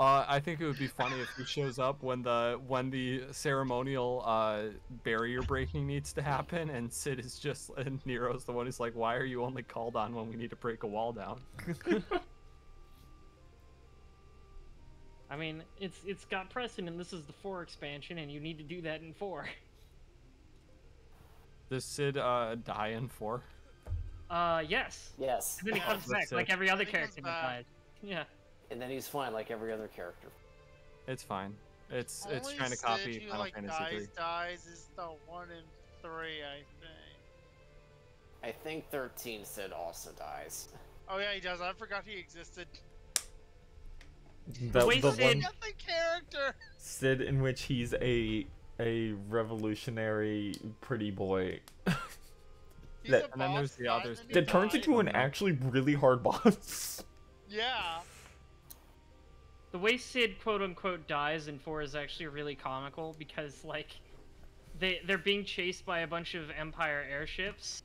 Uh, I think it would be funny if he shows up when the when the ceremonial uh, barrier breaking needs to happen, and Sid is just and Nero's the one who's like, "Why are you only called on when we need to break a wall down?" I mean, it's it's got precedent. This is the four expansion, and you need to do that in four. Does Sid uh, die in four? Uh, yes. Yes. And then he comes That's back like every other Then he comes character that back. died. Yeah. And then he's fine like every other character. It's fine. It's it's trying to copy who, Final like, Fantasy dies, three. dies is the one in three, I think. I think 13 Sid also dies. Oh yeah, he does. I forgot he existed. The, way the Sid- one Nothing character. Sid in which he's a a revolutionary pretty boy That- And then there's the others and that turns into an actually really hard boss. Yeah. The way Sid quote unquote dies in four is actually really comical because like they they're being chased by a bunch of Empire airships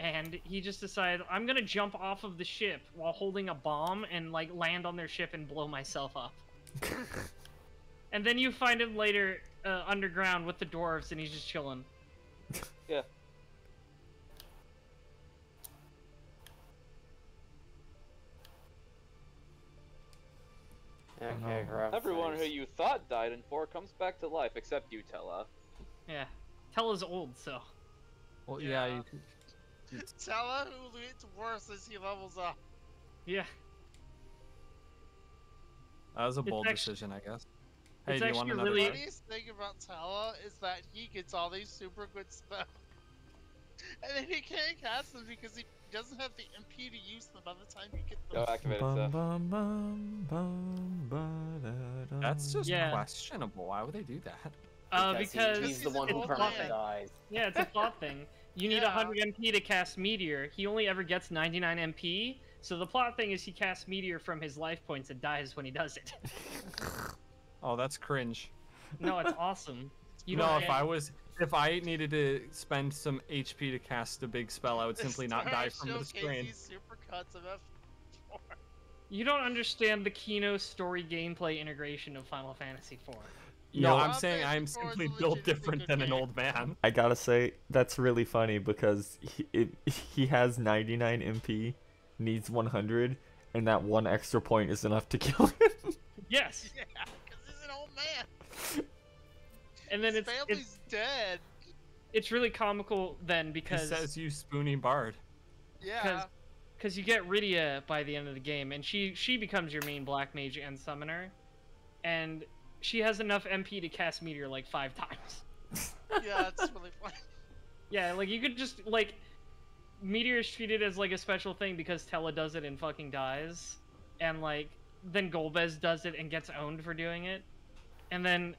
and he just decides I'm gonna jump off of the ship while holding a bomb and like land on their ship and blow myself up. and then you find him later uh, underground with the dwarves and he's just chilling. Yeah. Okay, Oh. rough Everyone who you thought died in four comes back to life, except you, Tellah. Yeah. Tellah's old, so Well, yeah, Yeah. you could- Tellah, who gets worse as he levels up. yeah. that was a bold actu- decision, I guess. Hey, it's do you want actually another? really- The funniest thing about Tellah is that he gets all these super good spells. And then he can't cast them because he doesn't have the MP to use them by the time you get them. Go activate Bum, bum, bum, bum, ba-da-dum. That's just Yeah. questionable. Why would they do that? Uh, he- because he's the one who old permanently dies. Yeah, it's a plot thing. You need Yeah. 100 MP to cast Meteor. He only ever gets 99 MP. So the plot thing is he casts Meteor from his life points and dies when he does it. Oh, that's cringe. no, it's awesome. You no, if I was, if I needed to spend some HP to cast a big spell, I would simply not die from the Showcase strain. these super cuts of F4. You don't understand the Kino story gameplay integration of Final Fantasy IV. You No, I'm saying I'm simply built different than an old man. I gotta say that's really funny because he it, he has 99 MP, needs 100, and that one extra point is enough to kill him. Yes, Yeah, because he's an old man. And then His it's family's it's dead. it's really comical then because He because says you spoony bard. Yeah. because you get Rydia by the end of the game, and she she becomes your main black mage and summoner, and she has enough MP to cast Meteor like five times. Yeah, it's really funny. Yeah, like you could just like Meteor is treated as like a special thing because Tellah does it and fucking dies, and like then Golbez does it and gets owned for doing it, and then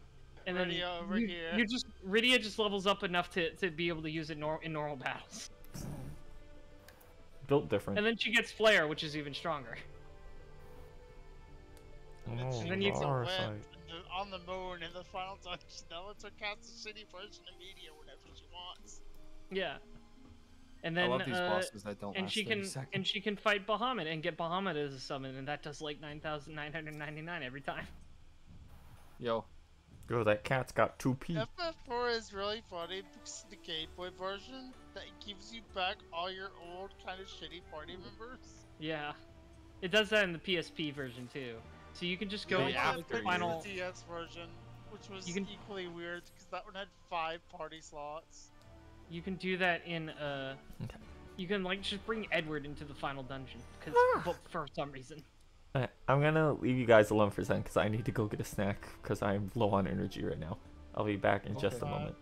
and then Rydia over you, here. you just Rydia just levels up enough to, to be able to use it nor- in normal battles, Built different. and then she gets Flare, which is even stronger. And Oh, she then you- gets a Lord, whip sight. on the moon in the final dungeon. That lets her cast a shitty version of media whenever she wants. Yeah, and then I love these uh, bosses that don't and last she can seconds. and she can fight Bahamut and get Bahamut as a summon, and that does like nine thousand nine hundred ninety nine every time. Yo, Yo, that cat's got two P. FF4 is really funny because the Game Boy version that gives you back all your old kind of shitty party members. Yeah. It does that in the PSP version too. So you can just go The into after the final. The DS version, which was You can- equally weird because that one had five party slots. You can do that in uh. Okay. You can like just bring Edward into the final dungeon because for some reason. Alright, I'm gonna leave you guys alone for a second because I need to go get a snack because I'm low on energy right now. I'll be back in just a Okay. moment.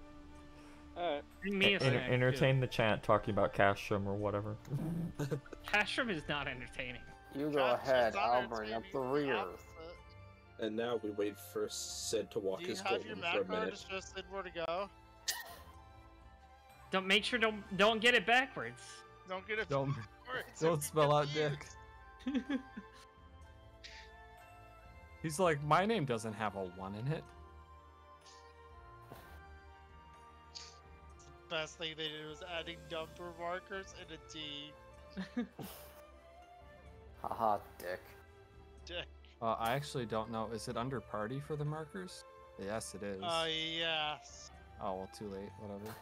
Alright. Bring me a Enter- snack. too. entertain the chat talking about Castrum or whatever. Castrum is not entertaining. You go Josh, ahead, I'll bring up the rear. And now we wait for Sid to walk his have your golden for a macro minute. to show Sid where to go? Don't make sure don't don't get it backwards. Don't get it. Don't backwards, don't spell out dick. confused. He's like, my name doesn't have a one in it. Best thing they did was adding number markers and a D. Haha, dick. Dick. Uh, I actually don't know. Is it under party for the markers? Yes, it is. Uh, yes. Oh well, too late. Whatever.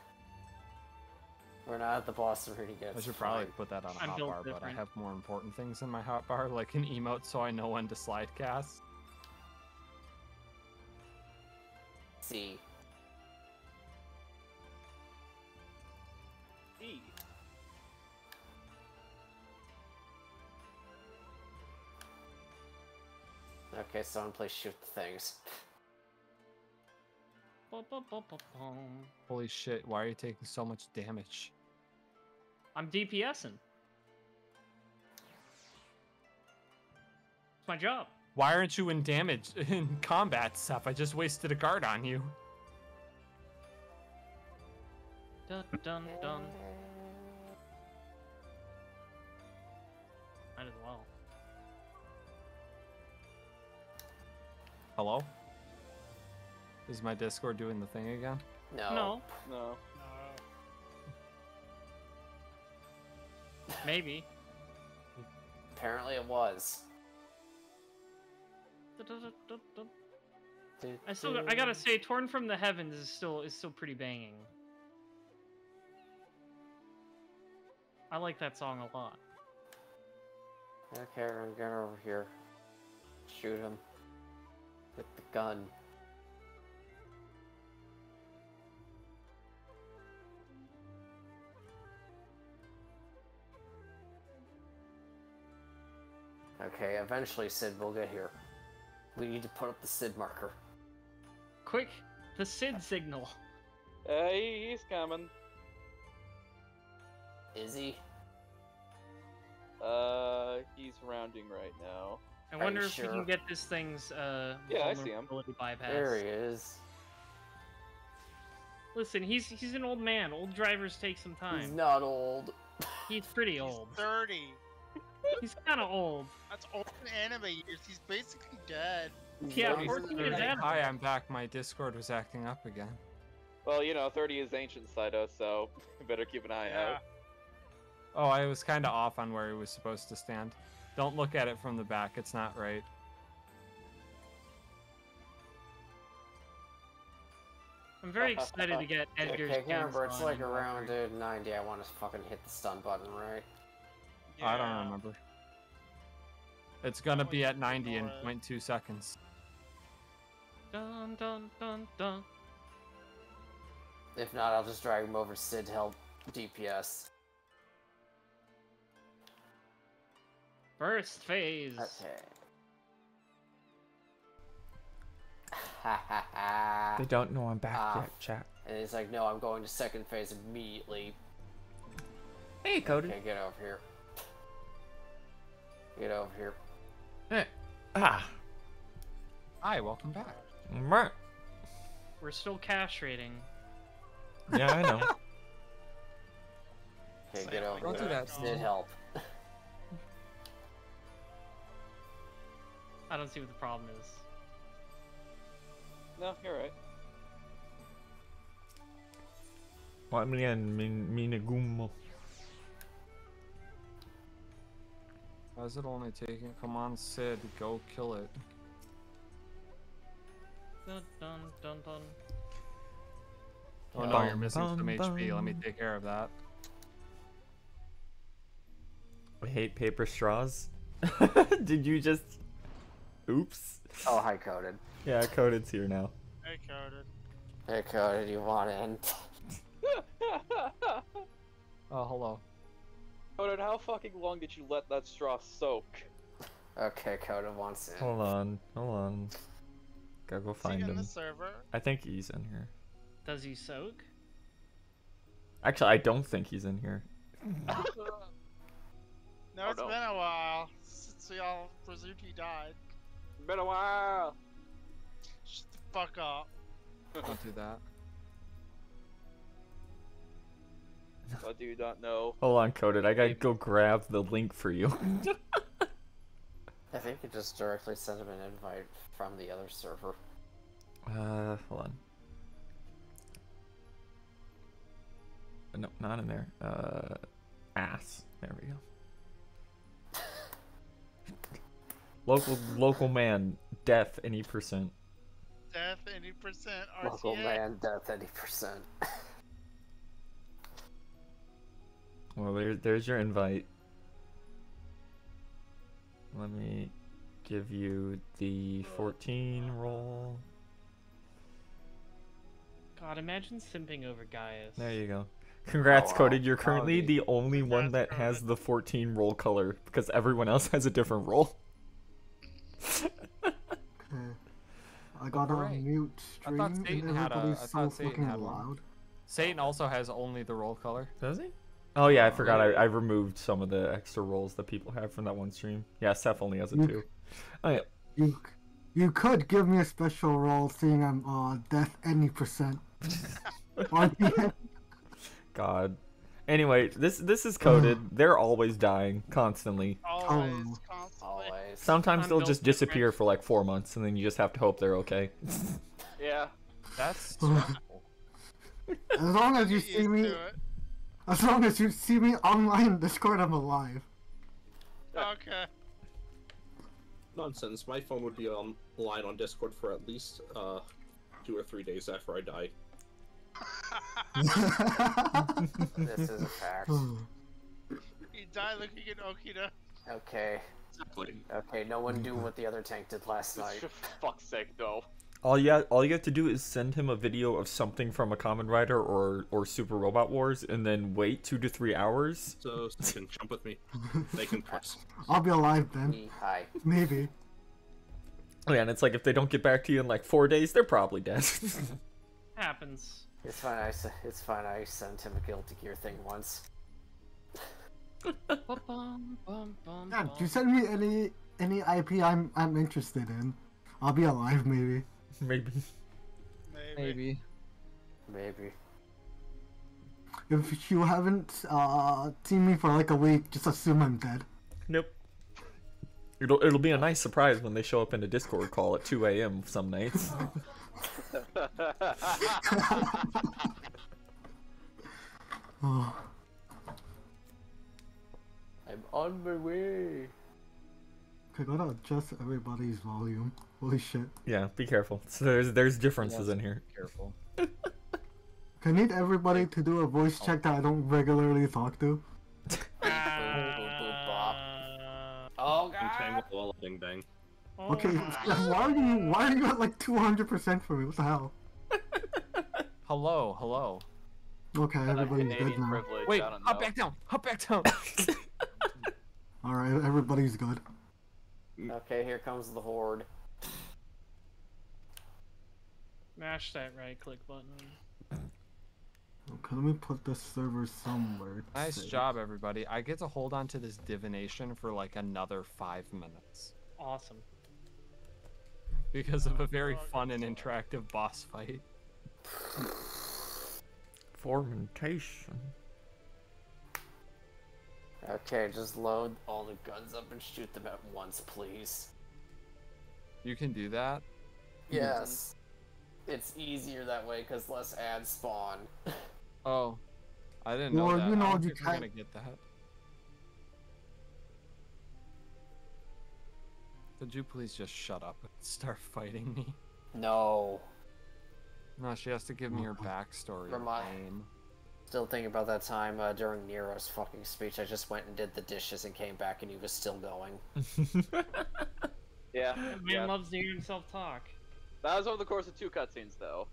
We're not at the boss arena yet. I should probably put that on a I'm built hotbar, but I have more important things in my hotbar, like an emote, so I know when to slide cast. See. E. Okay, someone please shoot the things. Holy shit! Why are you taking so much damage? I'm DPSing. It's my job. Why aren't you in damage in combat stuff? I just wasted a guard on you. Dun dun dun. Might as well. Hello? Is my Discord doing the thing again? No. No, No. maybe. Apparently it was. I still, I gotta say, "Torn from the Heavens" is still is still pretty banging. I like that song a lot. Okay, I'm get over here. Shoot him. With the gun. Okay, eventually Sid will get here. We need to put up the Sid marker. Quick, the Sid signal. Hey, he's coming. Is he? Uh, he's rounding right now. I Are wonder you if we can get this thing's uh, Yeah, I see him. vulnerability bypass. There he is. Listen, he's he's an old man. Old drivers take some time. He's time. not old. He's pretty He's old. 30. He's kind of old. That's old in anime years. He's basically dead. Yeah, He's poor not kid thirty. is animal. Hi, I'm back. My Discord was acting up again. Well, you know, 30 is ancient Saito, so better keep an eye Yeah. out. Oh, I was kind of off on where he was supposed to stand. Don't look at it from the back. It's not right. I'm very excited to get Edgar's Okay, hands remember, it's like and around Valkyrie. uh, 90. I want to fucking hit the stun button, right? I don't remember. It's gonna be at 90 in ignore 0.2 seconds. Dun dun dun dun. If not, I'll just drag him over Sid to help DPS. First phase. Okay. Ha ha ha. They don't know I'm back Ah. yet, chat. And he's like, no, I'm going to second phase immediately. Hey, Cody. Okay, get over here. Get over here. Eh. Ah. Hi, welcome back. Mwah. We're still cash rating. Yeah, I know. Okay, get it over like Don't do here. that. Sid help. I don't see what the problem is. No, you're right. What million min minigumo? Why is it only taking? Come on, Sid, go kill it. Dun dun dun dun dun. Oh no, Bum, you're missing some bum, HP. Let me take care of that. I hate paper straws. Did you just? Oops. Oh, hi, Coded. Yeah, Coded's here now. Hey, Coded. Hey, Coded, you want in? Oh, hello. Conan, how fucking long did you let that straw soak? Okay, Coded wants in. Hold on, hold on. Gotta go Is he find in him. the server? I think he's in here. Does he soak? Actually, I don't think he's in here. No, Oh, it's no. been a while since we all presumed he died. Been a while. Shut the fuck up. Don't do that. What do not know? Hold on, Coded. I gotta go grab the link for you. I think you just directly sent him an invite from the other server. Uh, hold on. Uh, No, not in there. Uh, ass. There we go. local local man, death any percent. Death, any percent, RTA. Local man, death, any percent. Well, there, there's your invite. Let me give you the 14 roll. God, imagine simping over Gaius. There you go. Congrats, Oh, wow. Coded. You're currently Howdy. the only one that has the 14 roll color because everyone else has a different roll. Okay. I got on Alright. mute I stream thought and Satan had a- everybody's I so thought Satan fucking had one. loud. Satan also has only the roll color. Does he? Oh yeah, I forgot. I, I removed some of the extra rolls that people have from that one stream. Yeah, Seth only has a You- two. Oh yeah. You, you could give me a special role seeing I'm uh death any percent. God. Anyway, this this is coded. They're always dying constantly. Always, Oh. constantly. Always. Sometimes they'll just different. disappear for like four months, and then you just have to hope they're okay. Yeah. That's as long as you see me, to it. as long as you see me online in Discord, I'm alive. Okay. Nonsense. My phone would be online on Discord for at least uh, two or three days after I die. This is a fact. He died looking at Okita. Okay. Exactly. Okay, no one do what the other tank did last night. For fuck's sake, no. All you all you have to do is send him a video of something from a Kamen Rider or or Super Robot Wars, and then wait two to three hours. So they can jump with me. They can press. I'll be alive then. Hi. Maybe. Oh, yeah, and it's like if they don't get back to you in like four days, they're probably dead. Happens. It's fine. I s- it's fine. I sent him a Guilty Gear thing once. Yeah, bum. you send me any any IP I'm I'm interested in. I'll be alive maybe. Maybe. Maybe. Maybe. If you haven't uh seen me for like a week, just assume I'm dead. Nope. It'll it'll be a nice surprise when they show up in a Discord call at 2 a.m. some nights. Oh, I'm on my way. I gotta adjust everybody's volume. Holy shit. yeah, be careful. So there's there's differences Yes. in here. careful. I need everybody to do a voice check that I don't regularly talk to. Oh I'm playing god. with Walla Ding Dang. Okay, why are you why are you at like 200% for me? What the hell? Hello, hello. Okay, everybody's good Canadian now. Wait, hop know. back down. Hop back down. Alright, everybody's good. Okay, here comes the horde. Mash that right click button. Okay, let me put this server somewhere. nice safe. job, everybody. I get to hold on to this divination for like another five minutes Awesome. because of a very fun and interactive boss fight. Fermentation. Okay, just load all the guns up and shoot them at once, please. You can do that. Yes. It's easier that way because less ads spawn. Oh, I didn't know Well, that. you I know, don't you think we're can't- gonna get that. Could you please just shut up and start fighting me? No. No, she has to give me her mm-hmm. backstory. Remind- Lame. Still thinking about that time uh, during Nero's fucking speech. I just went and did the dishes and came back and he was still going. Yeah. Man yeah. loves to hear himself talk. That was over the course of two cutscenes, though.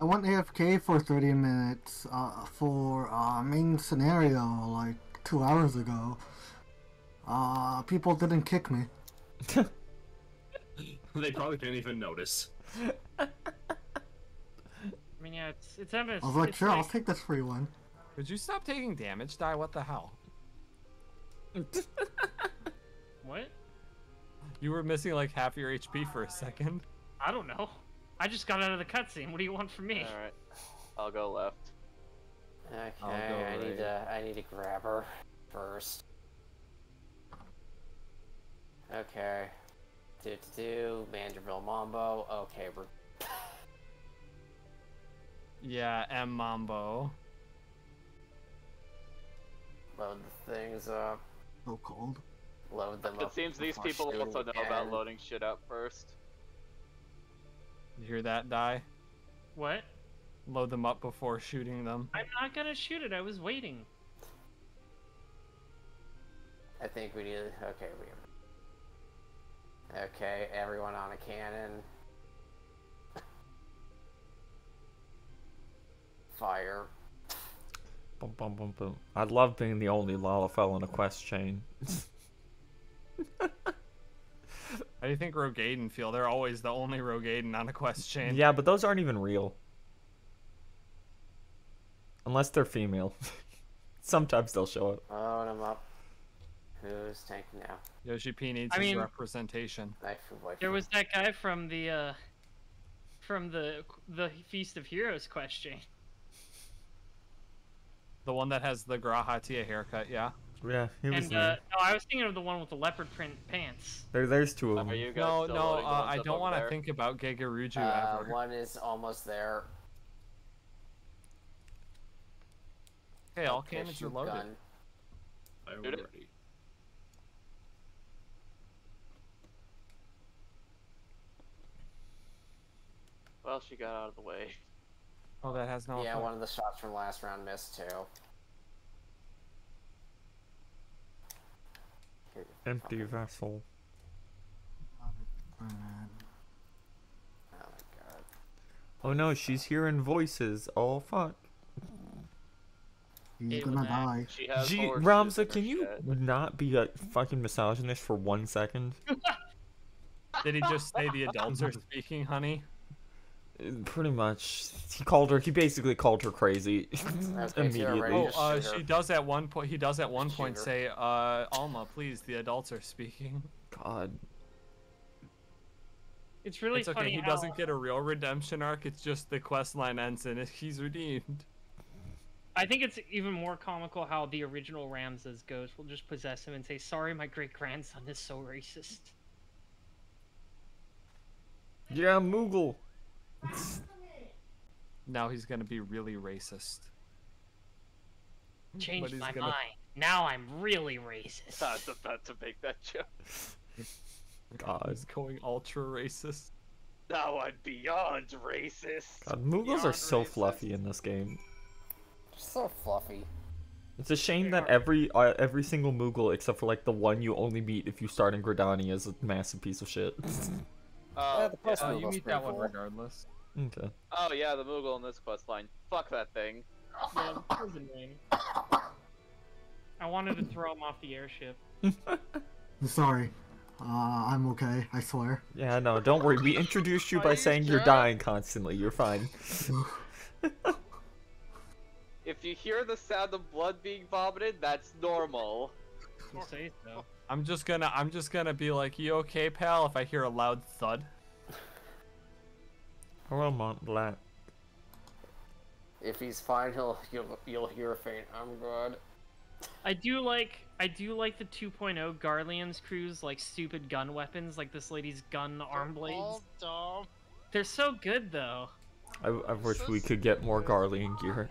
I went AFK for 30 minutes uh, for uh, main scenario like two hours ago. Uh, people didn't kick me. they probably didn't even notice. I mean, yeah, it's it's evidence. I was like, it's sure, I'll take this free one. Could you stop taking damage, Die? What the hell? What? You were missing like half your HP for a second. I don't know. I just got out of the cutscene. What do you want from me? All right. I'll go left. Okay, I'll go I right. need to I need to grab her first. Okay. Do do do Manderville Mambo. Okay, we're Yeah, M Mambo. load the things up. So cold. Load them It up. seems these people also know about loading shit up first. You hear that, Die? What? Load them up before shooting them. I'm not gonna shoot it. I was waiting. I think we need. Okay, we. Okay, everyone on a cannon. Fire. Bum, bum, bum, bum. I love being the only Lalafell in a quest chain. How do you think Roegadyn feel? They're always the only Roegadyn on a quest chain. Yeah, but those aren't even real. Unless they're female. Sometimes they'll show up. Load them up. Who's tanking now? Yoshi P needs I his mean- representation. Knife and wife. There was that guy from the uh from the the Feast of Heroes question. The one that has the G'raha Tia haircut, yeah. Yeah, he was And there. uh, no, I was thinking of the one with the leopard print pants. There, there's two of them. you No, no, uh, I don't want to think about Gigaruju Uh, ever. one is almost there. Okay, all Okay, cannons are loaded. gun. I'm ready. Well, she got out of the way. Oh, that has no Yeah, effect. one of the shots from last round missed too. Empty vessel. Oh my god. Oh no, she's hearing voices. Oh fuck. He's It gonna die. She has Gee, Ramza, can you shit. not be a fucking misogynist for one second? Did he just say the adults are speaking, honey? Pretty much. He called her. He basically called her crazy immediately. Oh, Just uh, she does at one point. He does at one Just point say, uh, "Alma, please, the adults are speaking." God. It's really it's okay. funny He how doesn't get a real redemption arc. It's just the quest line ends and he's redeemed. I think it's even more comical how the original Ramses ghost will just possess him and say, "Sorry, my great grandson is so racist." Yeah, Moogle. Now he's gonna be really racist. But Changed my gonna- mind. Now I'm really racist. I was about to make that joke. God. He's going ultra racist. Now I'm beyond racist. God, Moogles are so racist. fluffy in this game. So fluffy. It's a shame that every uh, every single Moogle, except for like the one you only meet if you start in Gridania, is a massive piece of shit. Uh, the quest Uh, you meet pretty that one regardless. okay. Oh yeah, the Moogle in this quest line. Fuck that thing. Yeah, that was annoying. I wanted to throw him off the airship. Sorry. Uh, I'm okay. I swear. Yeah, no, don't worry. We introduced you by saying you're dying constantly. You're fine. If you hear the sound of blood being vomited, that's normal. You say so. I'm just gonna I'm just gonna be like, you okay, pal? If I hear a loud thud. Hello, Mont Blanc. If he's fine, he'll you'll you'll hear a faint. I'm good. I do like I do like the 2.0 Garlean's crews like stupid gun weapons like this lady's gun arm blades. All dumb. They're so good though. I, I wish we could get more Garlean gear.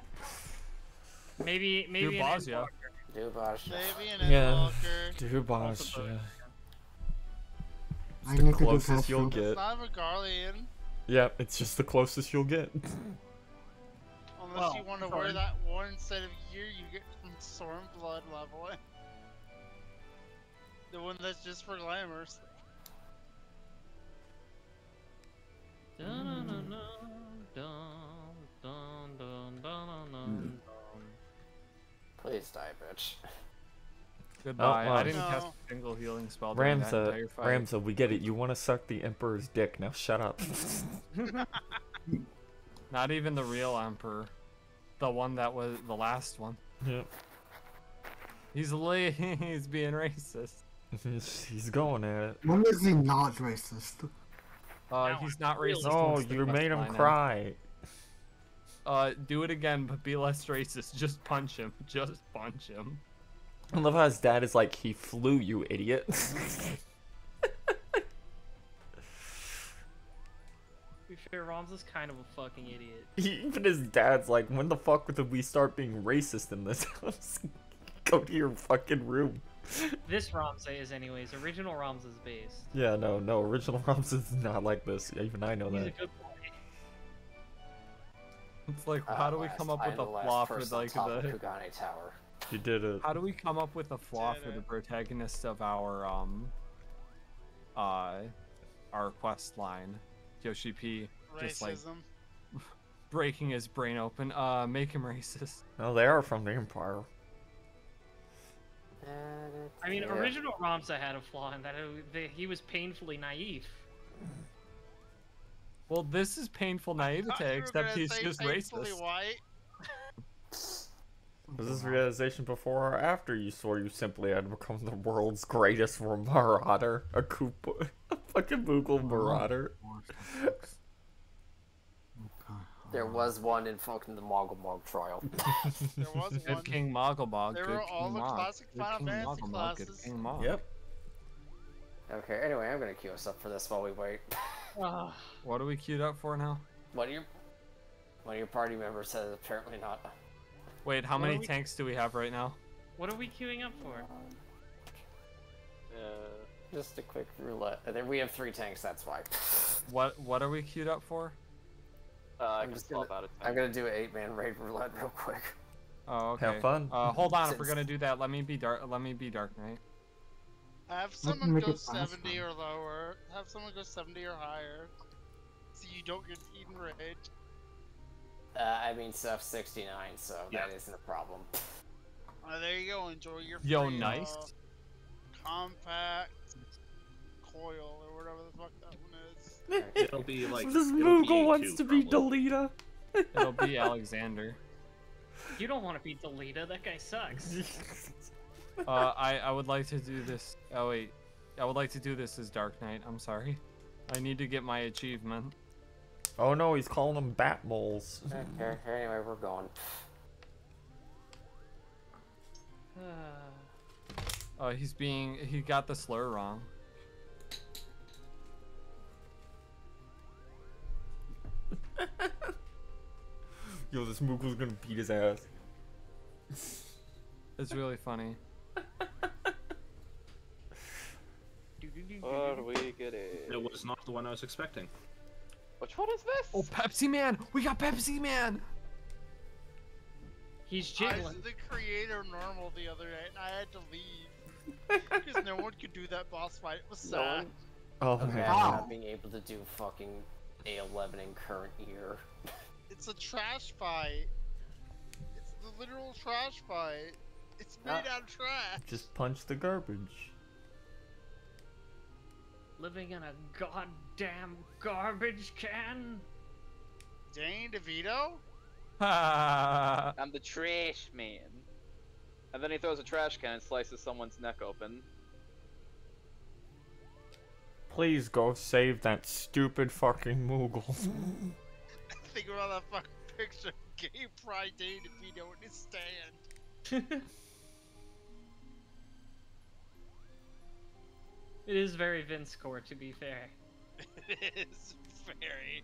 Maybe maybe an boss, yeah. Endwalker. Dubash. Maybe an Yeah. Endwalker. Dubosh, Also yeah. I the need to do closest you'll get. It's not a Garlean. Yeah, it's just the closest you'll get. Unless Well, you want to sorry. wear that one set of gear you get from Stormblood leveling. The one that's just for glamours. Please die, bitch. Goodbye. well. I didn't cast a single healing spell during that Ramza, fight. Ramza, we get it. You want to suck the Emperor's dick. Now shut up. Not even the real emperor. The one that was the last one. yep. He's li- he's being racist. He's, he's going at it. When is he not racist? Uh, he's not racist. Oh, you made him cry. now. Cry. Uh, do it again, but be less racist. Just punch him. Just punch him. I love how his dad is like, he flew, you idiot. To be fair, Roms is kind of a fucking idiot. Even his dad's like, when the fuck did we start being racist in this house? Go to your fucking room. This Ramza is anyways. Original Ramza is based. Yeah, no, no, original Roms is not like this. Even I know He's a that. Good boy. It's like, Uh, how do we last- come up I'm with a flaw for like the? Kugane Tower. You did it. How do we come up with a flaw for the protagonist of our um, uh, our quest line? Yoshi P just like Racism. breaking his brain open. Uh, make him racist. No, they are from the Empire. I mean, Yeah. original Ramza had a flaw in that it, that he was painfully naive. Well, this is painful naivete, except he's just racist. white. Was this realization before or after you swore you simply had become the world's greatest marauder? A Koopa. A fucking Moogle marauder. There was one in fucking the Moggle Mog trial. There was Good one. King Moggle Mog. There good were all King the Mog. classic good Final King Fantasy Moggle Mog, good. King Mog. Yep. Okay, anyway, I'm gonna queue us up for this while we wait. Ah, What are we queued up for now? One of your one of your party members says apparently not. Wait, how What many we- tanks do we have right now? what are we queuing up for? Uh, Just a quick roulette. And then we have three tanks. That's why. What what are we queued up for? uh, I I'm just swap gonna- out a I'm gonna do an eight-man raid roulette real quick. Oh, okay. Have fun. Uh, hold on, if we're gonna do that, let me be dark. Let me be Dark Knight. Have someone go it faster. 70 or lower. Have someone go 70 or higher. So you don't get eaten rage. Uh, I mean, stuff 69, so Yeah. that isn't a problem. Uh, there you go. Enjoy your Yo, free, nice. uh, compact coil or whatever the fuck that one is. It'll be like. this Moogle wants A2 to be. Delita. It'll be Alexander. You don't want to be Delita. That guy sucks. Uh, I I would like to do this. Oh wait, I would like to do this as Dark Knight. I'm sorry. I need to get my achievement. oh no, he's calling them bat moles. Okay, anyway, we're going. Uh, he's being he got the slur wrong. Yo, this Moogle's gonna beat his ass. It's really funny. What are we getting? It was not the one I was expecting. Which one is this? Oh, Pepsi Man! We got Pepsi Man! He's I jiggling. did the creator normal the other night and I had to leave. Because no one could do that boss fight. It was No sad. one? Oh Imagine man. not being able to do fucking A11 in current year. It's a trash fight. It's the literal trash fight. It's made Ah. out of trash. Just punch the garbage. Living in a goddamn garbage can. Danny DeVito? Ha! I'm the trash man. And then he throws a trash can and slices someone's neck open. Please go save that stupid fucking Moogle. Think about that fucking picture of gay pride Danny DeVito in his stand. It is very Vince core, to be fair. it is very.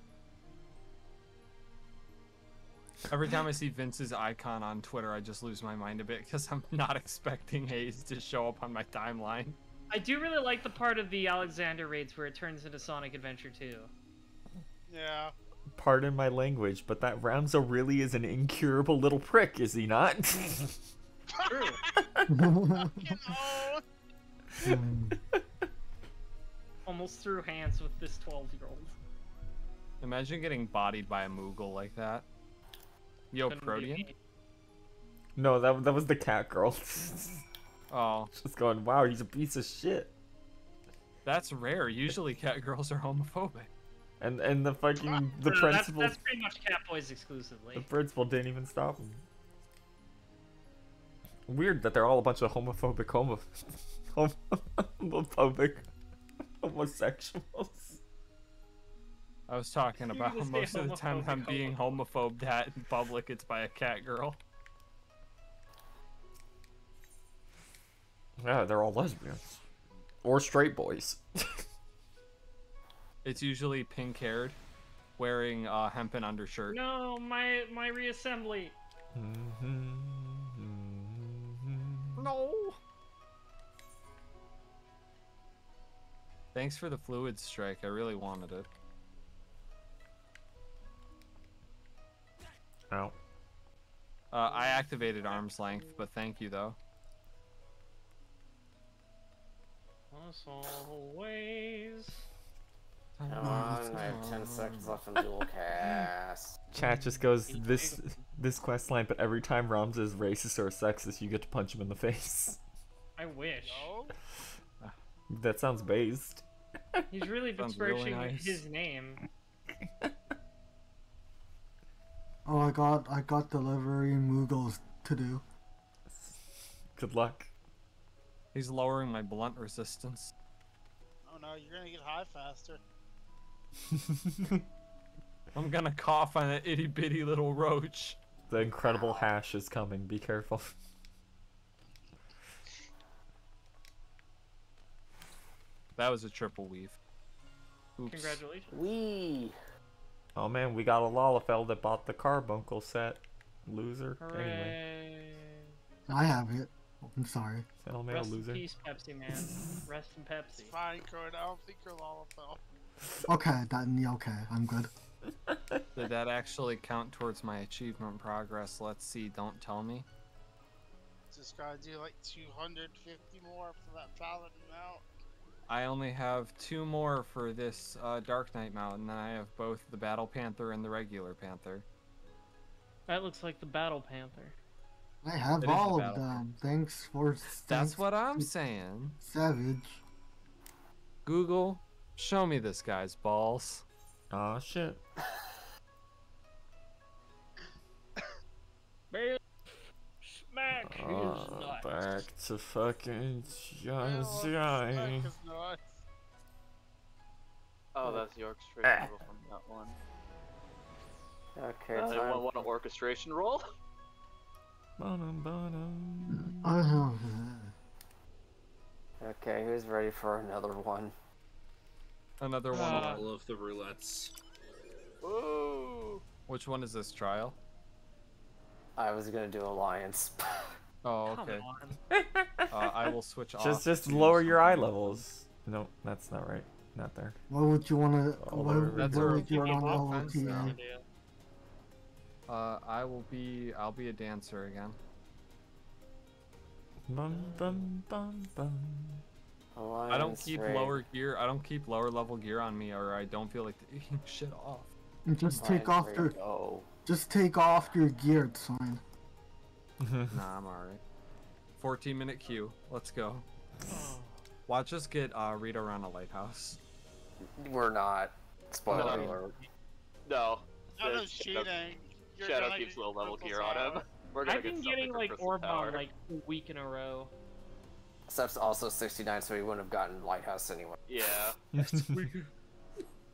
Every time I see Vince's icon on Twitter, I just lose my mind a bit because I'm not expecting Hayes to show up on my timeline. I do really like the part of the Alexander raids where it turns into Sonic Adventure 2. Yeah. Pardon my language, but that Ramza really is an incurable little prick, is he not? Almost threw hands with this 12 year old. Imagine getting bodied by a Moogle like that. Yo, Protean? no, that that was the cat girl. Oh. Just going, wow, he's a piece of shit. That's rare. Usually cat girls are homophobic. And and the fucking the No, that's, principal that's pretty much Cat Boys exclusively. the principal didn't even stop him. Weird that they're all a bunch of homophobic homo homophobic homosexuals. I was talking You're about most of the time I'm being homophobed at in public, it's by a cat girl. Yeah, they're all lesbians. Or straight boys. It's usually pink haired, wearing a hempen undershirt. No, my my reassembly. Mm-hmm. No. Thanks for the fluid strike. I really wanted it. Ow. Uh, I activated arm's length, but thank you though. As always. Come on, I have 10 seconds left in dual cast. Chat just goes this this quest line, but every time Rams is racist or sexist, you get to punch him in the face. I wish. That sounds based. He's really Sounds really nice. his name. Oh, I got I got delivery Moogles to do. Good luck. He's lowering my blunt resistance. Oh no, you're gonna get high faster. I'm gonna cough on that itty bitty little roach. The incredible hash is coming. Be careful. That was a triple weave. Oops. Congratulations. Wee. Oh man, we got a Lalafell that bought the carbuncle set. Loser. Anyway. Hooray. I have it. I'm sorry. Tell me a Rest in peace, Pepsi man. Rest in Pepsi. Fine, Corin. I don't think you're Lalafell. Okay, then yeah, okay, I'm good. Did that actually count towards my achievement progress? Let's see. Don't tell me. Just gotta do like 250 more for that paladin mount. I only have two more for this uh, Dark Knight mount, and then I have both the Battle Panther and the regular Panther. That looks like the Battle Panther. I have It is the all of battle. them. Thanks for That's thanks, what I'm saying. Savage. Google, show me this guy's balls. Aw shit. Bam! Smack his Uh, nuts. back to fucking Yeah, Just well, Johnny. Smack is nuts. Oh, that's the orchestration Ah. roll from that one. Okay, Uh, time. anyone want an orchestration roll? Ba-dum, ba-dum. I have Okay, who's ready for another one? Another one. Uh, All of the roulettes. Ooh. Which one is this trial? I was gonna do Alliance. Oh, Come okay. on. Uh, I will switch off. Just just lower your eye levels. No, that's not right. Not there. What would you want to? Oh, What, there- what That's would a you want fucking on offense now. LOTA? Uh, I will be. I'll be a dancer again. Bum bum bum bum. Alliance I don't keep raid. lower gear. I don't keep lower level gear on me, or I don't feel like taking shit off. And Just take Alliance off raid, your Go. Just take off your gear. It's fine. nah, I'm alright. 14 minute queue. Let's go. Watch us get uh, Ridorana lighthouse. We're not. Spoiler No. alert. No. No, no cheating. You're Shadow gonna keeps low level gear on him. We're gonna I've been something getting like Crystal Orb Tower. like a week in a row. Steph's also 69, so he wouldn't have gotten Lighthouse anyway. Yeah.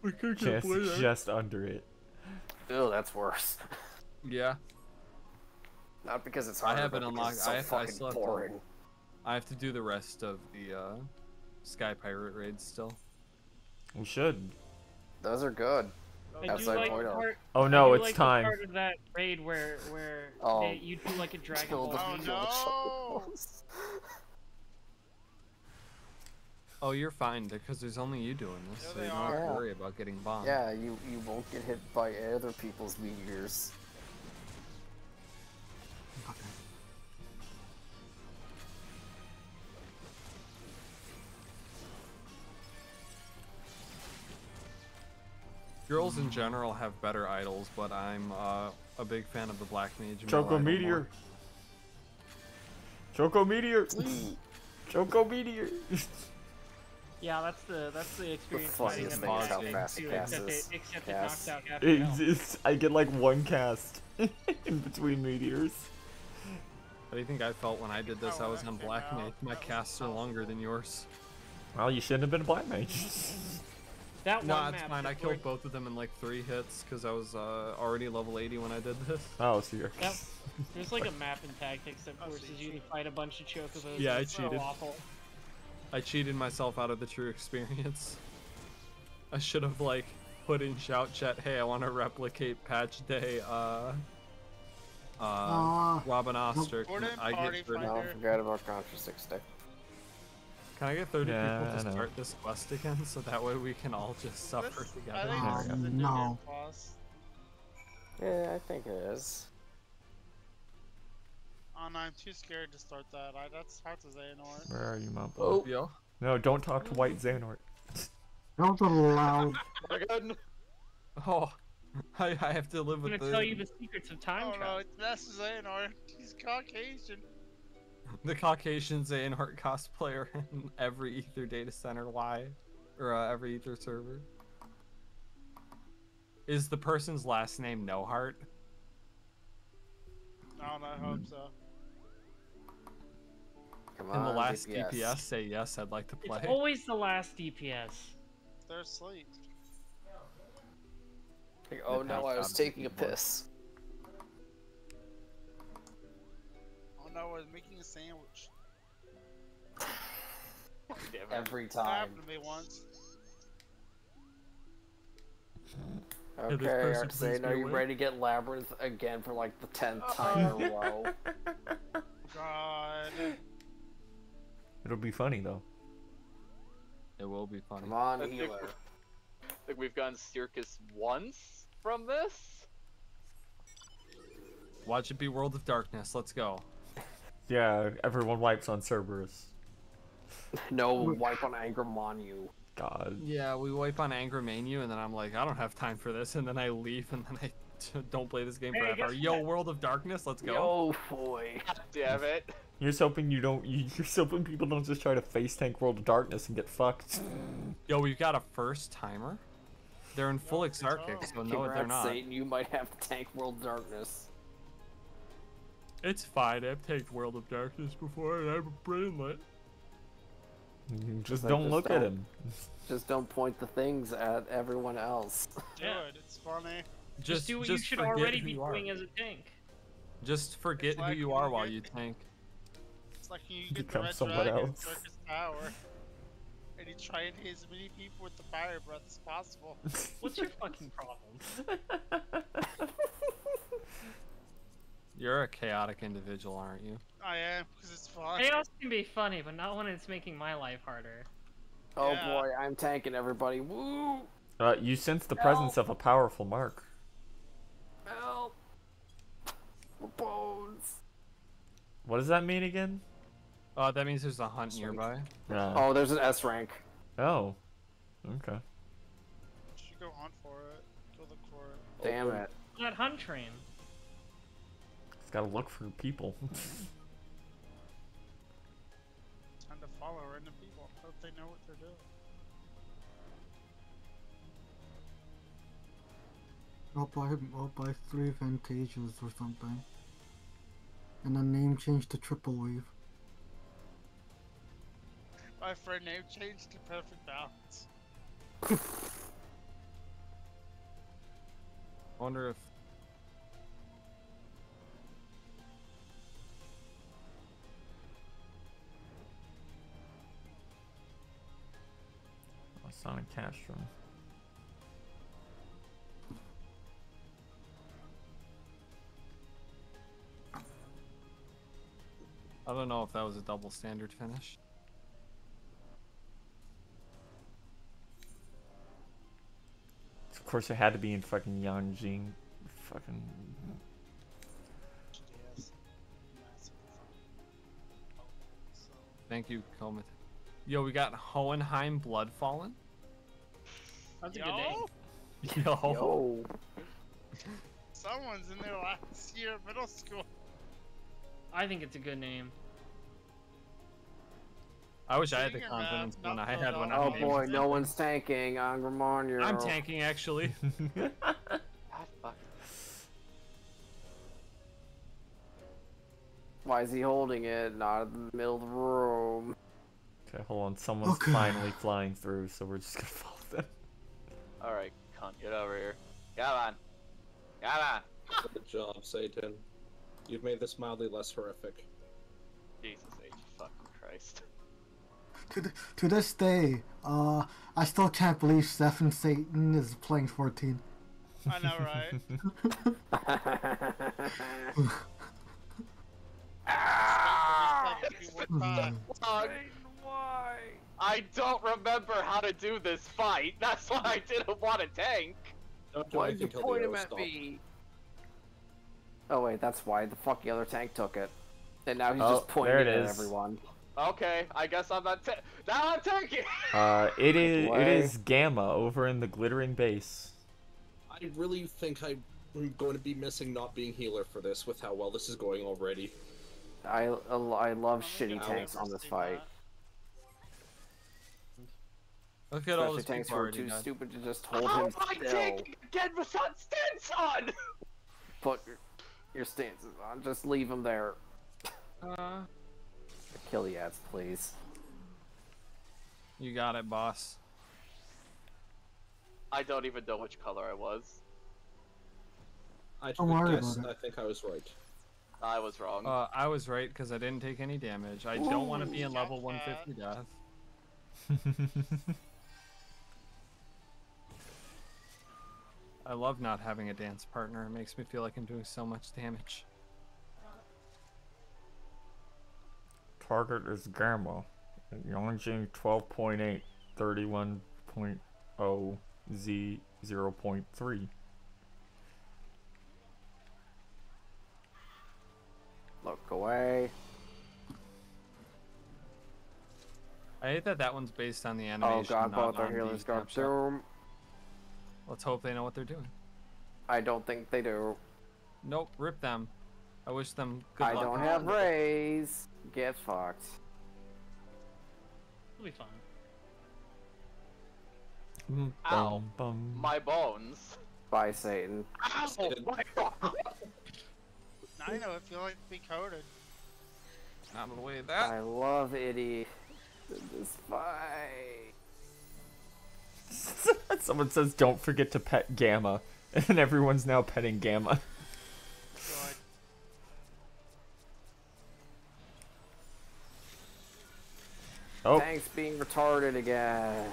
we could just just under it. Ew, that's worse. Yeah, Not because it's I haven't unlocked. so I, have, I fucking still have to. I have to do the rest of the uh, Sky Pirate raids still. We should. Those are good. I do Outside like point the part, Oh no, it's like time. Part of that raid where where Oh. they, you do like a Dragon Ball. Oh, no. chocobos. Oh, you're fine because there's only you doing this, so you don't have are. to worry about getting bombed. Yeah, you you won't get hit by other people's meteors. Okay. Girls in general have better idols, but I'm uh, a big fan of the Black Mage. Choco idol more. Meteor. Choco Meteor. Choco Meteor. Yeah, that's the that's the experience fighting funniest them thing is how fast too, it except it passes. except it knocks out half It's, your I get like one cast in between meteors. How do you think I felt when I did this? Oh, I was that on Black. Mage. My casts are longer than yours. Well, you shouldn't have been a black mage. That No, one it's map fine. I is killed worth- both of them in like three hits because I was uh, already level 80 when I did this. oh, so you're. Yep. There's like a map in Tactics that Oh, so forces you you to fight a bunch of chocobos. Yeah, I it's so cheated. awful. I cheated myself out of the true experience. I should have like put in shout chat, hey, I want to replicate patch day. Uh, uh, Uh, Rabanastre. I Party get 30, Don't Finder. forget about Contra 60. can I get 30 Yeah, people to start this quest again so that way we can all just suffer This- together? I think Oh, this is a new no. game boss. Yeah, I think it is. Oh no, I'm too scared to start that. I, that's hard to Xehanort. Where are you, Mumbo? Oh. Yo. No, don't talk to White Xehanort. that was a loud. Oh my god. Oh, I, I have to live I'm with gonna the, tell you the secrets of time Oh no, it's that's Xehanort. He's Caucasian. the Caucasian Xehanort cosplayer in every Aether data center Why? or uh, every Aether server. Is the person's last name No Heart? No, no, I hope so. Come In the on, last DPS. DPS, say yes, I'd like to play. It's always the last DPS. They're asleep. Like, oh no, I was taking a piss. Oh no, I was making a sandwich. Damn it. Every That time. happened to me once. Okay, person please Artsane, be are you awake? ready to get Labyrinth again for like the tenth uh, time in a row? God. It'll be funny though. It will be funny. Come on, I think, healer. I think we've gone Syrcus once from this. Watch it be World of Darkness. Let's go. Yeah, everyone wipes on Cerberus. No, wipe on Angra Mainyu. God. Yeah, we wipe on Angra Mainyu, and then I'm like, I don't have time for this, and then I leave, and then I don't play this game Hey, forever. guess Yo. World of Darkness, let's go. Yo, boy. God Damn it. You're just hoping you don't. you- You're just hoping people don't just try to face tank World of Darkness and get fucked. Yo, we've got a first timer. They're in full Exarchic, so no, they're not. Satan, you might have to tank World Darkness. It's fine. I've tanked World of Darkness before, and I'm brainlet. Mm, just Like, don't just look at don't- him. Just don't point the things at everyone else. Do it. It's funny. Just, do what just you should already be you doing as a tank. Just forget like who you are while you tank. It's like you get the Become Red someone Dragon else. Syrcus Tower. And you try and hit as many people with the fire breath as possible. What's your fucking problem? You're a chaotic individual, aren't you? I am, because it's fun. Chaos can be funny, but not when it's making my life harder. Oh Yeah. boy, I'm tanking everybody. Woo! Uh, you sense the presence of a powerful mark. Help! My bones. What does that mean again? Uh, that means there's a hunt nearby. Uh, Oh, there's an S rank. oh. Okay. You should go hunt for it. Go look for it. Damn it. That hunt train. It's gotta look for people. Time to follow random people. Hope they know what they're doing. I'll buy, I'll buy three Vantages or something. And then name change to Triple Wave. My friend name changed to Perfect Balance. I wonder if Sonic Castrum. I don't know if that was a double standard finish. Course, it had to be in fucking Yanxia. Fucking. Thank you, Comet. Yo, we got Hohenheim Bloodfallen. That's a Yo, good name. Yo. Yo. someone's in their last year of middle school. I think it's a good name. I wish I had the confidence when I had when I Oh was boy, no one's tanking. Angramon, I'm tanking actually. Why is he holding it? Not in the middle of the room. Okay, hold on. Someone's Okay. finally flying through, so we're just gonna follow them. Alright, cunt, get over here. Come on. Come on. Good job, Satan. You've made this mildly less horrific. Jesus H. Fucking Christ. To, th- to this day, uh, I still can't believe Stephen Satan is playing 14. I know, right? Fuck. Why? I don't remember how to do this fight. That's why I didn't want a tank. Don't Why'd anything you point him at stop. me? Oh wait, that's why the fucking other tank took it. And now he's Oh, just pointing there it at is. everyone. Okay, I guess I'm not. Ta- now I'm tanking. Uh, it is it Way. is Gamma over in the glittering base. I really think I'm going to be missing not being healer for this with how well this is going already. I I love shitty tanks on this fight. Look at all Especially those tanks who are too died. stupid to just hold How him am I still. tanking again with that stance on? Put your, your stances on. Just leave him there. Uh, Kill Yats, please. you got it, boss. I don't even know which color I was. I Don't took a worry guess, about and I think I was right. I was wrong. Uh, I was right because I didn't take any damage. I don't want to be in level 150 death. I love not having a dance partner. It makes me feel like I'm doing so much damage. Target is Gamma. Yanxia 12.8, 31.0, Z 0.3. Look away. I hate that that one's based on the oh, animation. Oh god, both our on healers the got snapshot. doom. Let's hope they know what they're doing. I don't think they do. Nope, rip them. I wish them good I luck. I don't have rays. Get fucked. It'll be fine. Mm, bum, Ow. bum. My bones. Bye, Satan. Ow! My God. I know it feel like to be coded. Out of the way that. I love Itty. in This fight. Someone says, "Don't forget to pet Gamma," and everyone's now petting Gamma. Oh, Thanks being retarded again.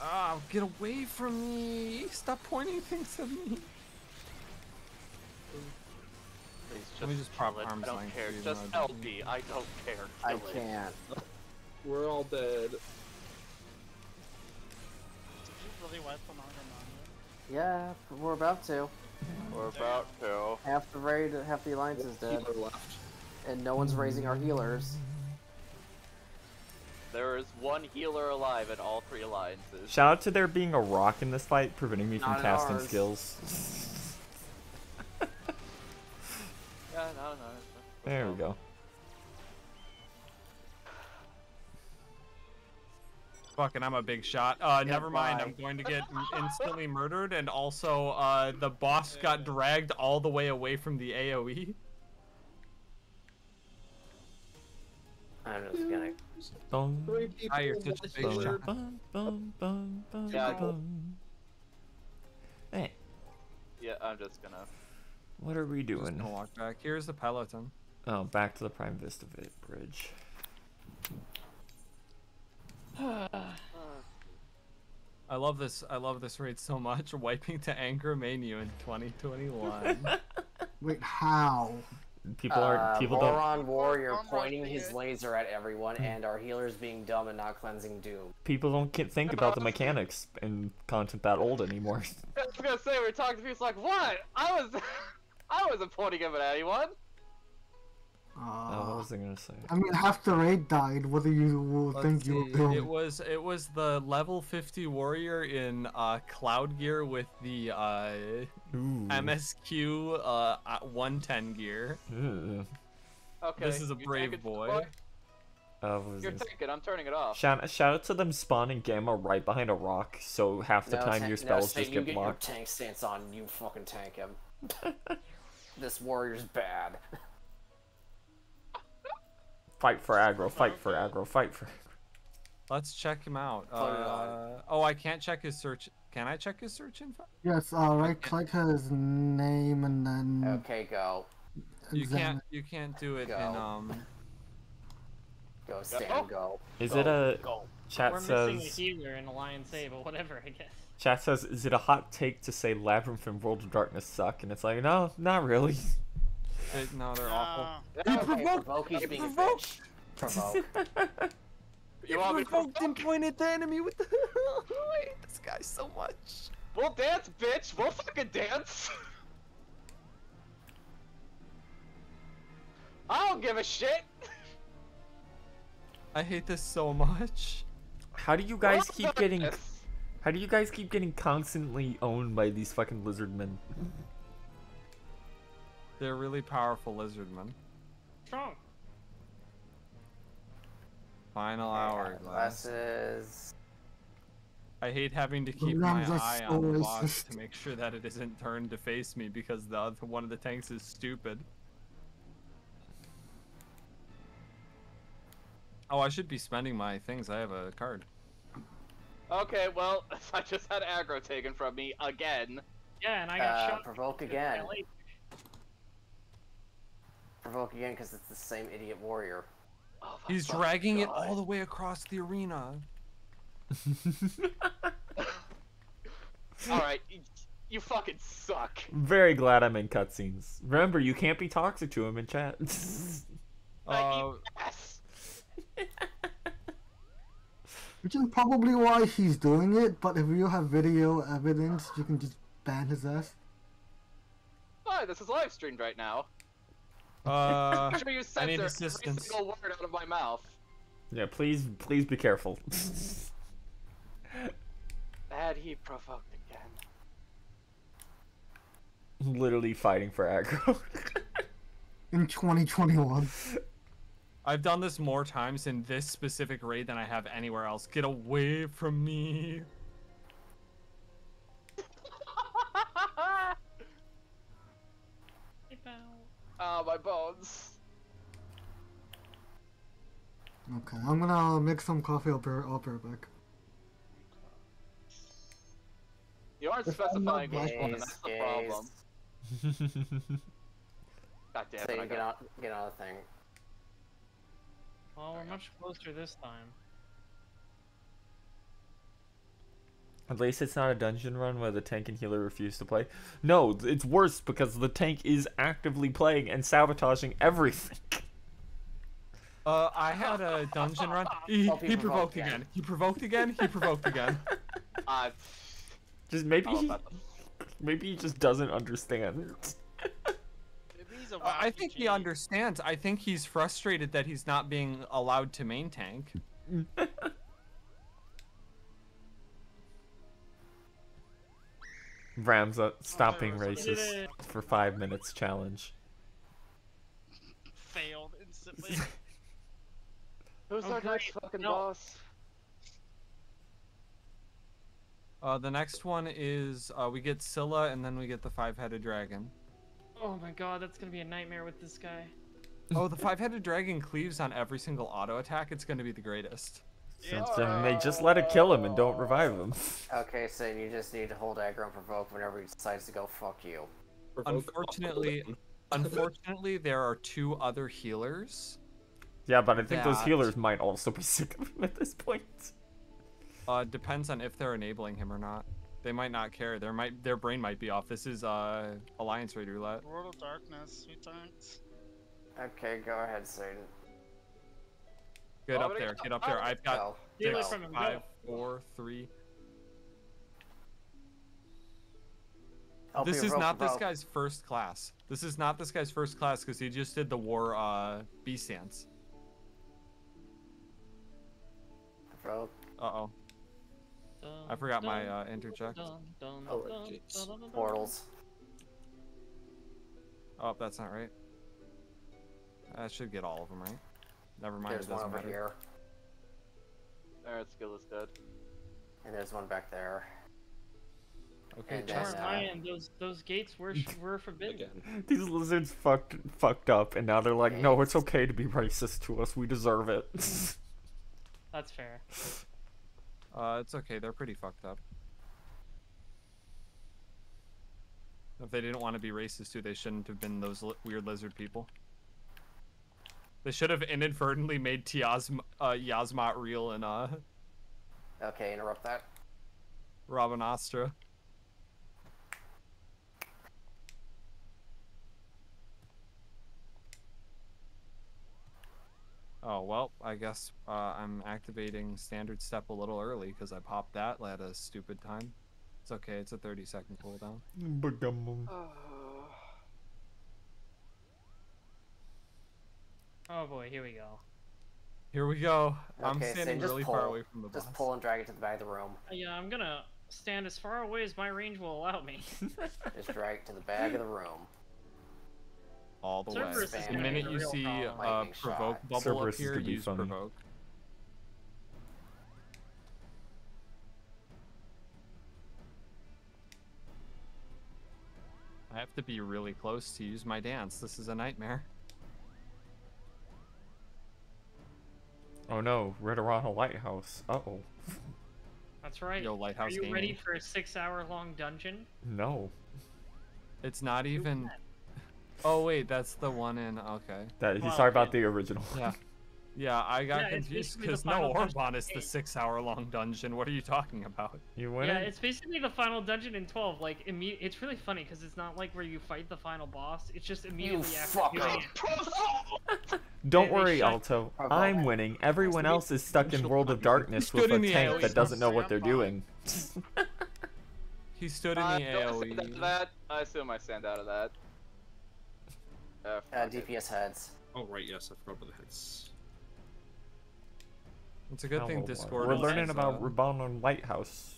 Ah, get away from me! Stop pointing things at me. Please Let me just prop it. arms I don't care. Just Mud. LP. I don't care. I it. can't. We're all dead. Did you really wipe them out on Yeah, we're about to. We're about to. Half the raid, half the alliance is dead, left. and no one's raising our healers. There is one healer alive in all three alliances. shout out to there being a rock in this fight, preventing me from Not in casting ours. skills. Yeah, no, no. it's- There we go. Fucking, I'm a big shot. Uh, Yeah, never mind. bye. I'm going to get instantly murdered, and also, uh, the boss got dragged all the way away from the. AOE. I'm just gonna. Bum, Three people Ah, you're such a big shot. bum, bum, bum, bum, Yeah. bum. Hey, Yeah, I'm just gonna. what are we Just doing? gonna walk back. Here's the peloton. Oh, back to the Prime Vista Bridge. I love this. I love this raid so much. Wiping to Angra Mainyu in 2021. Wait, how? People aren't. Uh, People don't. Moron warrior Moron pointing his laser at everyone, and our healers being dumb and not cleansing doom. People don't ki- think about the mechanics in content that old anymore. I was gonna say we were talking to people like what? I was, I wasn't pointing him at anyone. Uh, Uh, what was I gonna say? I mean, half the raid died. What do you Let's think you see, will It was it was the level 50 warrior in uh, Cloud gear with the uh, MSQ uh, 110 gear. Ugh. Okay. This is a brave tanking, boy. Uh, You're I gonna say? tanking. I'm turning it off. Shout, shout out to them spawning gamma right behind a rock, so half the No, time ta- your no, spells say just you get get blocked. your tank stance on, you fucking tank him. this warrior's bad. Fight for aggro, fight for aggro, fight for. Let's check him out. Put it on. Uh, oh, I can't check his search. Can I check his search info? Yes, uh, right click his name and then. Okay, go. You can't. You can't do it in Go. um. Go, stand, Oh. go. Is go, it a Go. chat We're says? missing a healer in Alliance A, but whatever, I guess. Chat says, is it a hot take to say Labyrinth and World of Darkness suck? And it's like, no, not really. They, no, they're awful. Uh, Okay, provoke, he's being provoked. bitch. Provoke. You want me to provoked and pointed the enemy with the. I hate this guy so much. We'll dance, bitch. We'll fucking dance. I don't give a shit. I hate this so much. How do you guys We're keep getting? this. How do you guys keep getting constantly owned by these fucking lizard men? They're really powerful lizardmen. Strong. Final hour. glass. Glasses. I hate having to keep Rams my are eye so on the box to make sure that it isn't turned to face me because the other one of the tanks is stupid. Oh, I should be spending my things. I have a card. Okay, well, I just had aggro taken from me again. Yeah, and I got Uh, shot. provoke in again. LA. Provoke again because it's the same idiot warrior. Oh He's fucking dragging it all the way across the arena. All right, you, you fucking suck. Very glad I'm in cutscenes. Remember, you can't be toxic to him in chat. Uh. Which is probably why he's doing it, but if you have video evidence, you can just ban his ass. Why? This is live streamed right now. Uh, Make sure you I need censor every assistance. single word out of my mouth. yeah, please, please be careful. Bad he provoked again. Literally fighting for aggro. In 2021. I've done this more times in this specific raid than I have anywhere else. Get away from me. Ah, my bones. Okay, I'm gonna make some coffee. I'll be, I'll be back. You aren't If specifying which one, that's the problem. God damn So it, I you get out, on, get on the thing. Well, we're much closer this time. At least it's not a dungeon run where the tank and healer refuse to play. No, it's worse because the tank is actively playing and sabotaging everything. Uh, I had a dungeon run. He, he he provoked provoked again. again. He provoked again. He provoked again. uh, Just maybe he, maybe he just doesn't understand. maybe he's a Uh, I think he understands. I think he's frustrated that he's not being allowed to main tank. Ramza, stop being Oh, racist for five minutes challenge. failed instantly. Who's Oh, our great. next fucking No. boss? Uh, the next one is uh, we get Scylla and then we get the five-headed dragon. Oh my god, that's gonna be a nightmare with this guy. Oh, the five-headed dragon cleaves on every single auto attack. It's going to be the greatest. So then they just let it kill him and don't revive him. Okay, so you just need to hold aggro and provoke whenever he decides to go fuck you. Unfortunately, unfortunately, there are two other healers. Yeah, but I think those healers might also be sick of him at this point. Uh, depends on if they're enabling him or not. They might not care. Their might their brain might be off. This is uh Alliance Raid roulette. World of Darkness, who tanked? Okay, go ahead, Satan. Get Oh, up there. Get up there. I've got Go. Steal it six, from him, go. five, four, three. This is not this guy's first class. This is not this guy's first class because he just did the war uh B stance. Uh oh. I forgot my uh, interject. Oh, Portals. Oh, that's not right. That should get all of them right. Never mind. There's one over matter. here, Alright, skill is dead. and there's one back there. Okay, And just then, uh, Ryan, those those gates were were forbidden. These lizards fucked fucked up, and now they're like, no, it's okay to be racist to us. We deserve it. That's fair. Uh, it's okay. They're pretty fucked up. If they didn't want to be racist too, they shouldn't have been those li- weird lizard people. They should have inadvertently made Tiasm uh, Yiazmat real in uh, Okay, interrupt that. Rabanastre. Oh, well, I guess uh, I'm activating standard step a little early because I popped that at a stupid time. It's okay, it's a 30 second cooldown. Oh boy, here we go. Here we go. I'm Okay, standing Satan, really pull. far away from the boss. Just pull and drag it to the back of the room. Uh, Yeah, I'm gonna stand as far away as my range will allow me. Just drag it to the back of the room. All the Cerberus way. The minute you see problem. uh, provoke shot. bubble Cerberus up is here, use funny. provoke. I have to be really close to use my dance. This is a nightmare. Oh no, Ridorana Lighthouse. Uh oh. That's right. Yo, Lighthouse Are you ready for a six-hour-long dungeon? No. It's not even. Oh wait, that's the one in. Okay. That he's Well, talking about the original. Yeah. Yeah, I got Yeah, confused because no, final dungeon Orbonne is the six-hour-long dungeon. What are you talking about? You win. Yeah, it's basically the final dungeon in 12. Like, imme- it's really funny because it's not like where you fight the final boss. It's just immediately after fucker. Don't worry, Alto. I'm winning. Everyone else is stuck in World of Darkness with a tank that doesn't know what they're doing. He stood in Uh, the do I stand AOE. that? I assume I stand out of that. Uh, Uh. DPS heads. Oh right, yes, I forgot about the heads. It's a good thing Hello, Discord. We're learning about uh, Reborn Lighthouse.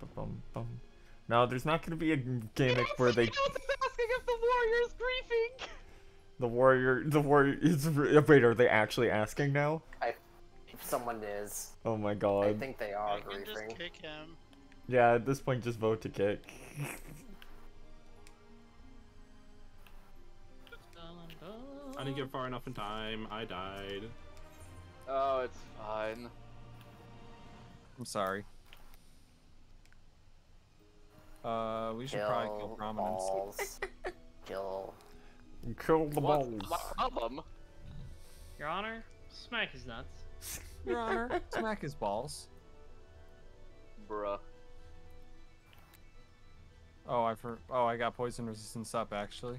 Ba-bum, bum. No, there's not going to be a gimmick where they asking if the warrior's griefing. the warrior the warrior is wait are they actually asking now? I, if someone is, Oh my god. I think they are I can just griefing. kick him. Yeah, at this point just vote to kick. I didn't get far enough in time. I died. Oh, it's fine. I'm sorry. Uh, we should probably kill Kill prominence. balls. Kill. Kill the What's balls. my problem? Your Honor, smack his nuts. Your Honor, smack his balls. Bruh. Oh, I for oh I got poison resistance up actually.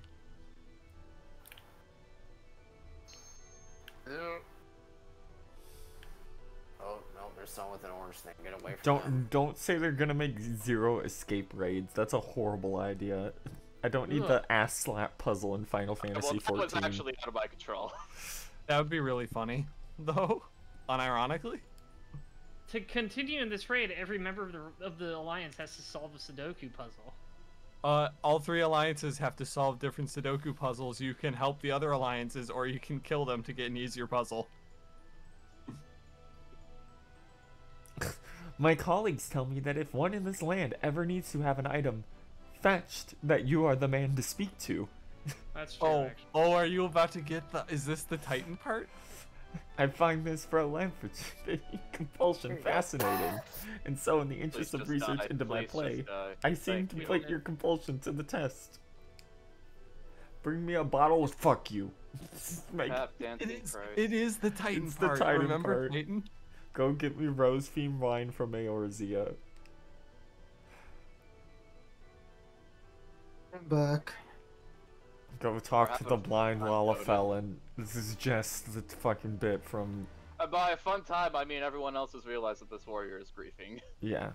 Oh no, there's someone with an orange thing. Get away from Don't them. don't say they're gonna make zero escape raids. That's a horrible idea. I don't need Ugh. the ass slap puzzle in Final well, Fantasy that was actually out of my control. That would be really funny, though. Unironically. To continue in this raid, every member of the of the alliance has to solve a Sudoku puzzle. Uh, all three alliances have to solve different Sudoku puzzles. You can help the other alliances, or you can kill them to get an easier puzzle. My colleagues tell me that if one in this land ever needs to have an item fetched, that you are the man to speak to. That's true. Oh, actually. oh, are you about to get the? Is this the Titan part? I find this for a language compulsion fascinating, and so in the interest Please of research die. into my play. I seem to put your compulsion to the test. Bring me a bottle of fuck you. Make- Tap it, is, it is the Titan It's the part. Titan Remember part. Titan? Go get me rose fiend wine from Eorzea. I'm back. Go talk to the blind I'm Lalafell, This is just the fucking bit from Uh, by a fun time, I mean everyone else has realized that this warrior is griefing. yeah.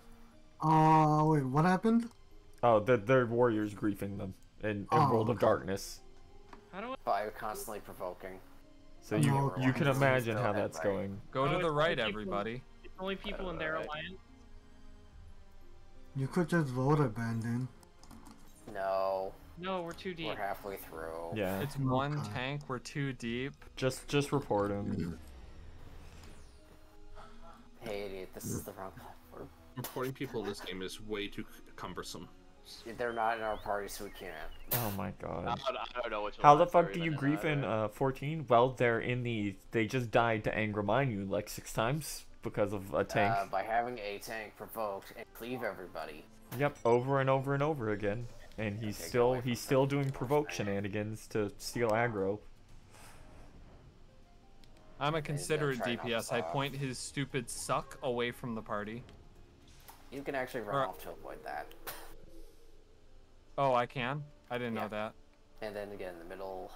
Uh, wait, what happened? Oh, the their warriors griefing them in Oh, Emerald of okay. Darkness. How do I? By constantly provoking. So Oh, you okay. you can imagine how that's right. going. Go Oh, to the right, everybody. It's only people in their Alright. alliance. You could just vote abandon. No, No, we're too deep. we're halfway through. Yeah. It's one Okay. tank. We're too deep. Just just report him. Hey, idiot, this is the wrong platform. Reporting people in this game is way too cumbersome. They're not in our party, so we can't. Oh my I god. don't, I don't know which How the fuck do you even grief in uh 14? Well, they're in the they just died to Angra Mainyu like six times because of a tank. Uh, by having a tank provoked and cleave everybody. Yep, over and over and over again. And he's Okay, still he's still doing provoke shenanigans to steal aggro. I'm a considerate try not to DPS. I point his stupid suck away from the party. You can actually run Alright. off to avoid that. Oh, I can. I didn't Yeah. know that. And then get in the middle.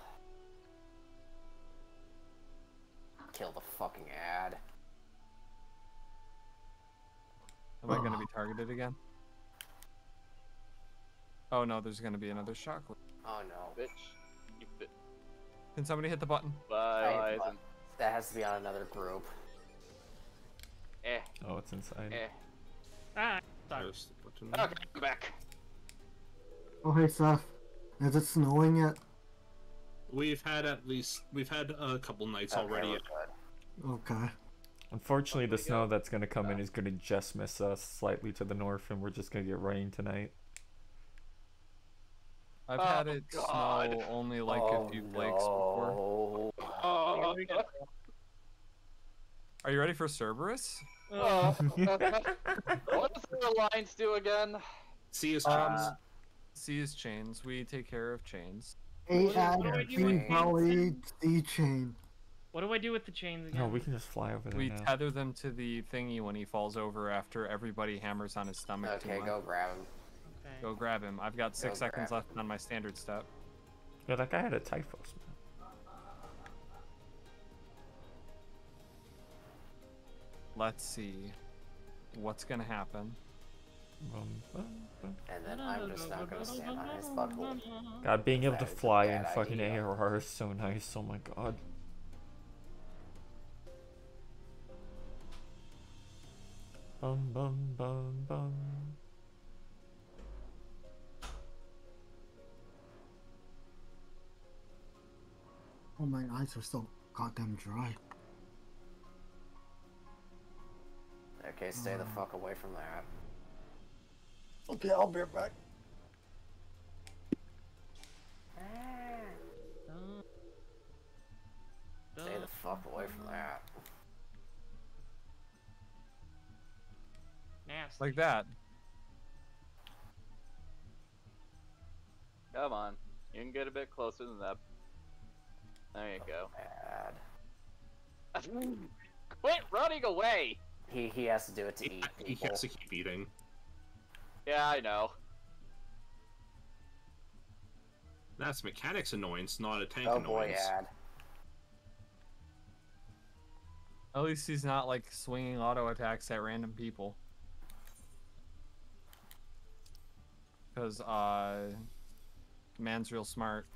Kill the fucking ad. Am I gonna be targeted again? Oh no, there's gonna be another shockwave. Oh no. Bitch. You bit. Can somebody hit the button? Bye. Hey, but that has to be on another group. Eh. Oh, it's inside. Eh. Ah, There's. Okay, I'm back. Oh, hey, Seth. Is it snowing yet? We've had at least we've had a couple nights Okay, already. Okay. Unfortunately, the snow that's gonna come in is gonna just miss us slightly to the north, and we're just gonna get rain tonight. I've Oh, had it God. snow only like oh, a few flakes before. Oh, Are you ready for Cerberus? oh. what does the alliance do again? See his Um, chains. C is chains. We take care of chains. A What add do I do B with poly D chain. What do I do with the chains again? No, we can just fly over there We now. tether them to the thingy when he falls over after everybody hammers on his stomach. too Okay, much. go grab him. Okay. Go grab him. I've got six Go seconds grab left on my standard step. Yeah, that guy had a typhus. Let's see. What's gonna happen? And then I'm just not gonna stand on his butthole. God, being able to That is a fly in fucking idea. ARR is so nice. Oh my god. Bum bum bum bum. Oh, my eyes are so goddamn dry. Okay, stay the uh. fuck away from that. Okay, I'll be right back. Stay the fuck away from that. Nasty. Like that. Come on. You can get a bit closer than that. There you go. Bad. Quit running away! He he has to do it to eat He people. has to keep eating. Yeah, I know. That's mechanics annoyance, not a tank Oh boy, annoyance. ad. At least he's not like swinging auto attacks at random people. Because, uh, man's real smart.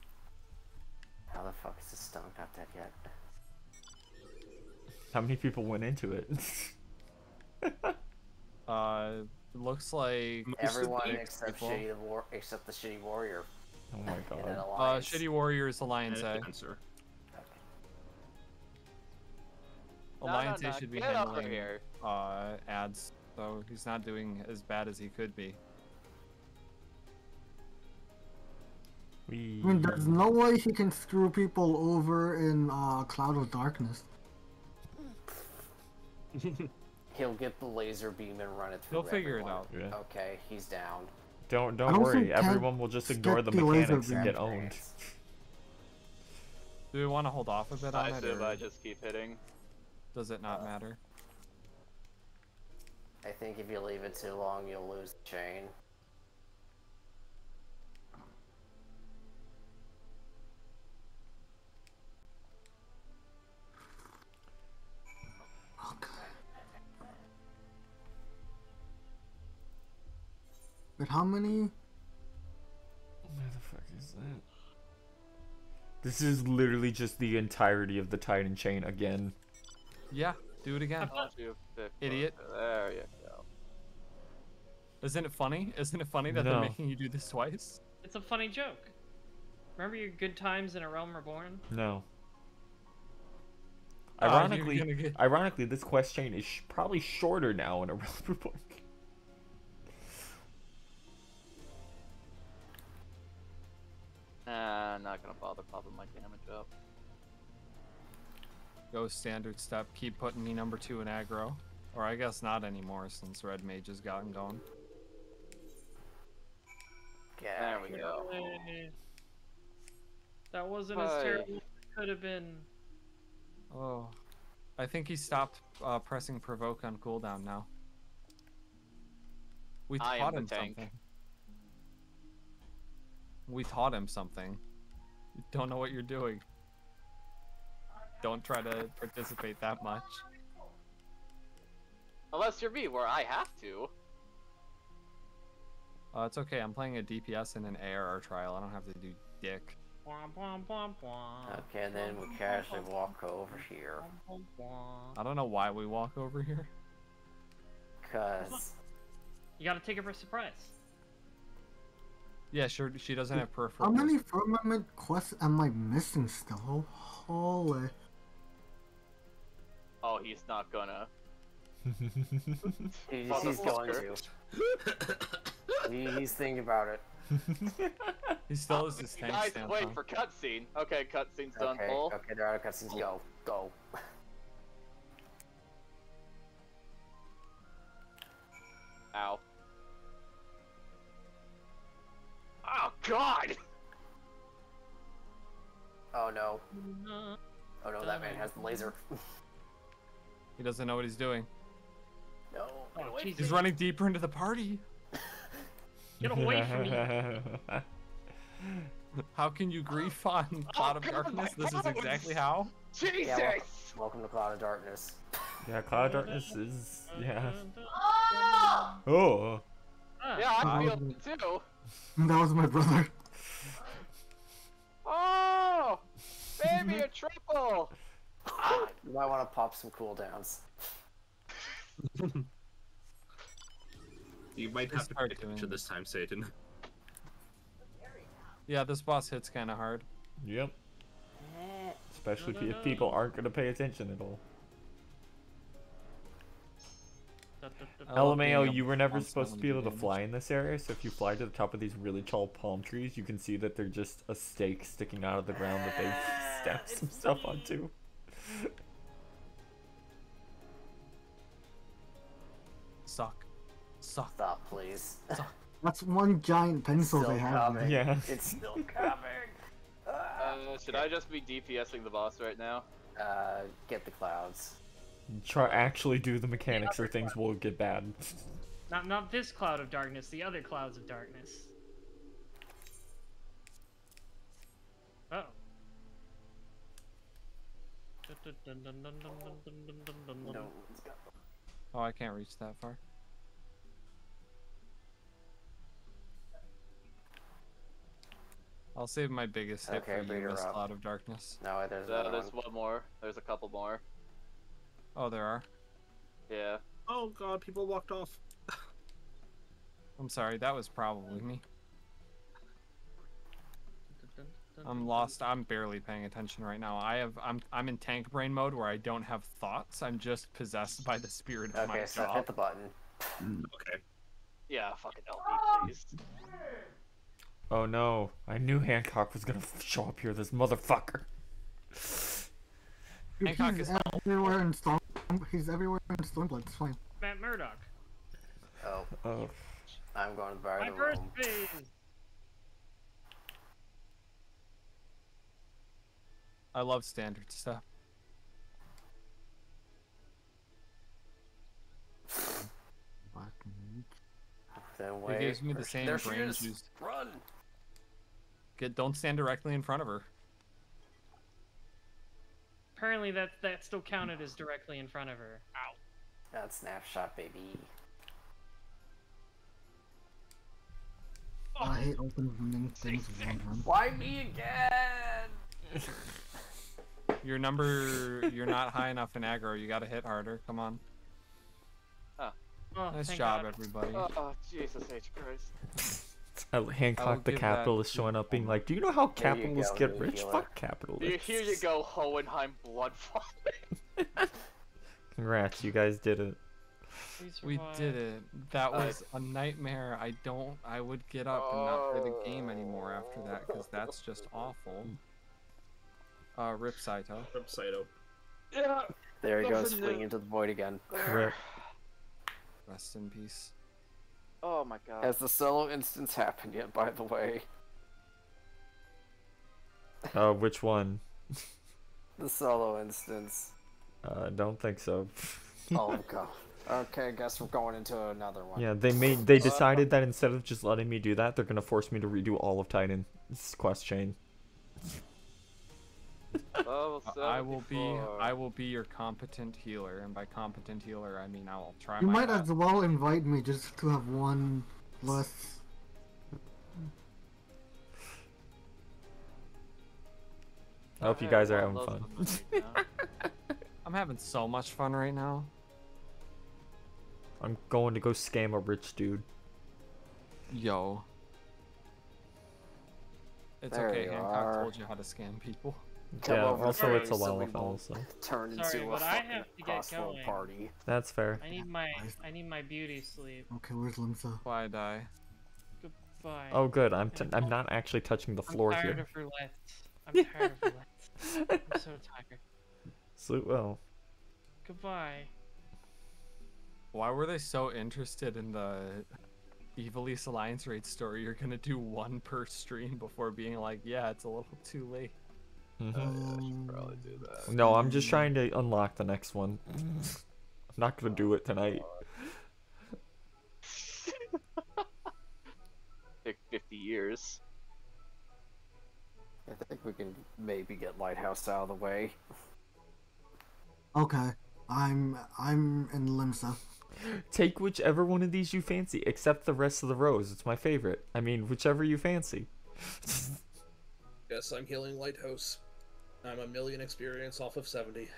How the fuck is this stone not dead yet? How many people went into it? Uh, looks like Everyone except people. shitty the war except the shitty warrior oh my god. uh, alliance. Shitty Warriors Alliance A. Dancer. No, no, Alliance no, A should be get handling here. uh, ads, so he's not doing as bad as he could be. We. I mean, there's no way he can screw people over in uh, Cloud of Darkness. He'll get the laser beam and run it through. He'll figure it out. Yeah. Okay, he's down. Don't don't don't worry. Everyone will just ignore the skipped laser mechanics and get owned. Do we want to hold off a bit on I it, assume I just keep hitting. does it not matter? I think if you leave it too long, you'll lose the chain. But how many? Where the fuck is that? This is literally just the entirety of the Titan chain again. Yeah, do it again. Don't you pick Idiot. There you go. Isn't it funny? Isn't it funny that No. they're making you do this twice? It's a funny joke. Remember your good times in A Realm Reborn? No. Ah, Ironically, gonna get- ironically, this quest chain is sh- probably shorter now in a Realm Reborn. I'm not gonna bother popping my damage up. Go standard step. Keep putting me number two in aggro. Or I guess not anymore since red mage has gotten going. There we go. Yay. That wasn't as Hi. terrible as it could have been. Oh. I think he stopped uh, pressing provoke on cooldown now. We I am taught the him tank. something. We taught him something. You don't know what you're doing. Don't try to participate that much. Unless you're me, where I have to. Uh, it's okay. I'm playing a DPS in an ARR trial. I don't have to do dick. Okay, then we casually walk over here. I don't know why we walk over here. Cause You gotta take it for a surprise. Yeah, sure. She doesn't have peripheral. How many firmament quests am I missing still? Holy. Oh, he's not gonna. he's, he's going to. He, he's thinking about it. He still has his tank Guys, stance wait on. for cutscene. Okay, cutscene's done Okay, full. okay, there are cutscenes. Go, go. Ow. God! Oh no. Oh no, that man has the laser. He doesn't know what he's doing. no. get away from He's me. running deeper into the party. Get away from me. How can you grief on Cloud of God, Darkness? my This is exactly how. Jesus! Yeah, welcome, welcome to Cloud of Darkness. yeah, Cloud of Darkness is yeah. Ah! Oh. Yeah, I feel it too. That was my brother. Oh, baby, a triple. Ah, you might want to pop some cooldowns. You might have to start pay attention doing- this time, Satan. Yeah, this boss hits kind of hard. Yep. Eh. Especially if- if people aren't gonna pay attention at all. LMAO, you were never supposed to be able to fly in this area, so if you fly to the top of these really tall palm trees, you can see that they're just a stake sticking out of the ground that they stacked some stuff onto. Suck. Suck. Stop, please. That's one giant pencil they have. coming. Yeah. It's still coming. Uh, should I just be DPSing the boss right now? Uh, get the clouds. Try actually do the mechanics or things will get bad. Not not this cloud of darkness, the other clouds of darkness. Oh. No, Oh, I can't reach that far. I'll save my biggest hit Okay, for beat you, her Miss up. Cloud of Darkness. No, there's Uh, there's one. one more. There's a couple more. Oh, there are. Yeah. Oh god, people walked off. I'm sorry, that was probably me. I'm lost. I'm barely paying attention right now. I have I'm I'm in tank brain mode where I don't have thoughts. I'm just possessed by the spirit of my Okay, so job. hit the button. Hmm. Okay. Yeah, fucking help me, please. Oh no, I knew Hancock was gonna show up here, this motherfucker. Hancock is everywhere in Storm. He's everywhere in Stormblood. It's fine. Matt Murdock. Oh, Oh. I'm going to bury My the first room. phase. I love standard stuff. Then It wait. gives me the There- same there she brain is. juice. Run. Get don't stand directly in front of her. Apparently that that still counted as directly in front of her. Ow. That snapshot, baby. I hate opening things with one hand. Why me again? Your number, you're not high enough in aggro. You gotta hit harder. Come on. Ah. Oh, nice job, God. everybody. Oh, oh, Jesus H Christ. Uh, Hancock the give that- capitalist showing up being like, do you know how capitalists go, get new rich? healer. Fuck capitalists. Here, here you go, Hohenheim blood vomit. Congrats, you guys did it. We did it. That was a nightmare. I don't. I would get up and not play the game anymore after that because that's just awful. Uh, Rip Saito. Rip Saito. Yeah. There he goes, Nothing fleeing into the void again. Rip. Rest in peace. Oh my god. Has the solo instance happened yet, by the way? Uh, which one? The solo instance. Uh, don't think so. oh god. Okay, I guess we're going into another one. Yeah, they made they decided that instead of just letting me do that, they're gonna force me to redo all of Titan's quest chain. Level I will be. I will be your competent healer, and by competent healer, I mean I will try You my might best. as well invite me just to have one less. I hope you guys are having fun. are I'm having so much fun right now. I'm going to go scam a rich dude. Yo. It's There okay. you Hancock are. told you how to scam people. Come yeah, over also here it's a so we Lalafell, so Turn Sorry, into a but I fucking have to get going. party. that's fair. I need my I need my beauty sleep. Okay, where's Limsa? Why die? Goodbye. Oh, good. I'm t- I'm not actually touching the floor I'm tired here. of roulette. I'm tired of roulette. I'm so tired. Sleep well. Goodbye. Why were they so interested in the Ivalice Alliance raid story? You're gonna do one per stream before being like, yeah, it's a little too late. Mhm. Probably do that. No, I'm just trying to unlock the next one. I'm not gonna do it tonight. Take 50 years. I think we can maybe get Lighthouse out of the way. Okay, I'm I'm in Limsa. Take whichever one of these you fancy, except the rest of the rows. It's my favorite. I mean, whichever you fancy. Yes, I'm healing Lighthouse. I'm a million experience off of 70.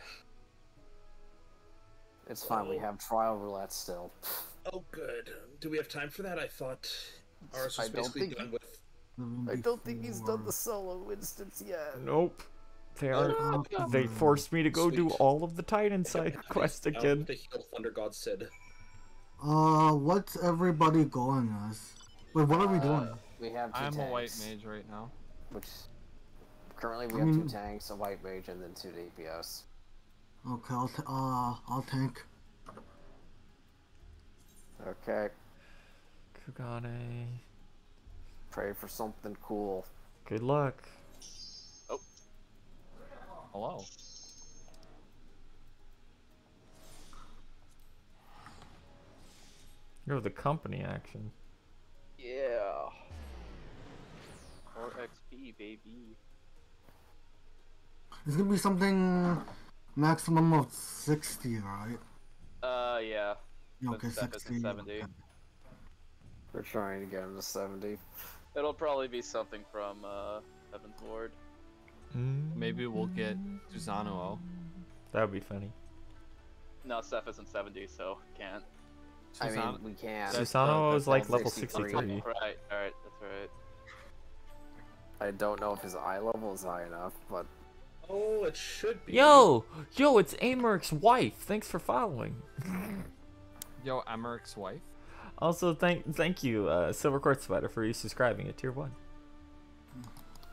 It's fine, we Oh. have trial roulette still. Oh, good. Do we have time for that? I thought ours I was don't basically think- done with. I don't think he's done the solo instance yet. Nope. They are. Oh, They forced me to go do all of the Titan side quest Out again. The heal Thunder God Cid. Uh, what's everybody going as? Wait, what are we doing? Uh, We have 2 I'm a white mage right now. Which currently we I have mean- two tanks, a white mage, and then two DPS. Okay, I'll t- uh I'll tank. Okay, Kugane. pray for something cool. Good luck. Oh. Hello. You're the company action. Yeah. Or XP, baby. It's gonna be something maximum of sixty, right? Uh, yeah. Okay, With 60. 70. We're trying to get him to 70. It'll probably be something from uh, Heavensward. Maybe we'll get Susano. That would be funny. No, Steph isn't 70, so can't. I mean, we can't. Susano is that's like level 63. 63. Right, alright, that's right. I don't know if his eye level is high enough, but Oh, it should be. Yo, yo, it's Americ's wife. Thanks for following. Yo, Emeric's wife. Also, thank thank you, uh, Silver Quartz Spider, for you subscribing at tier one.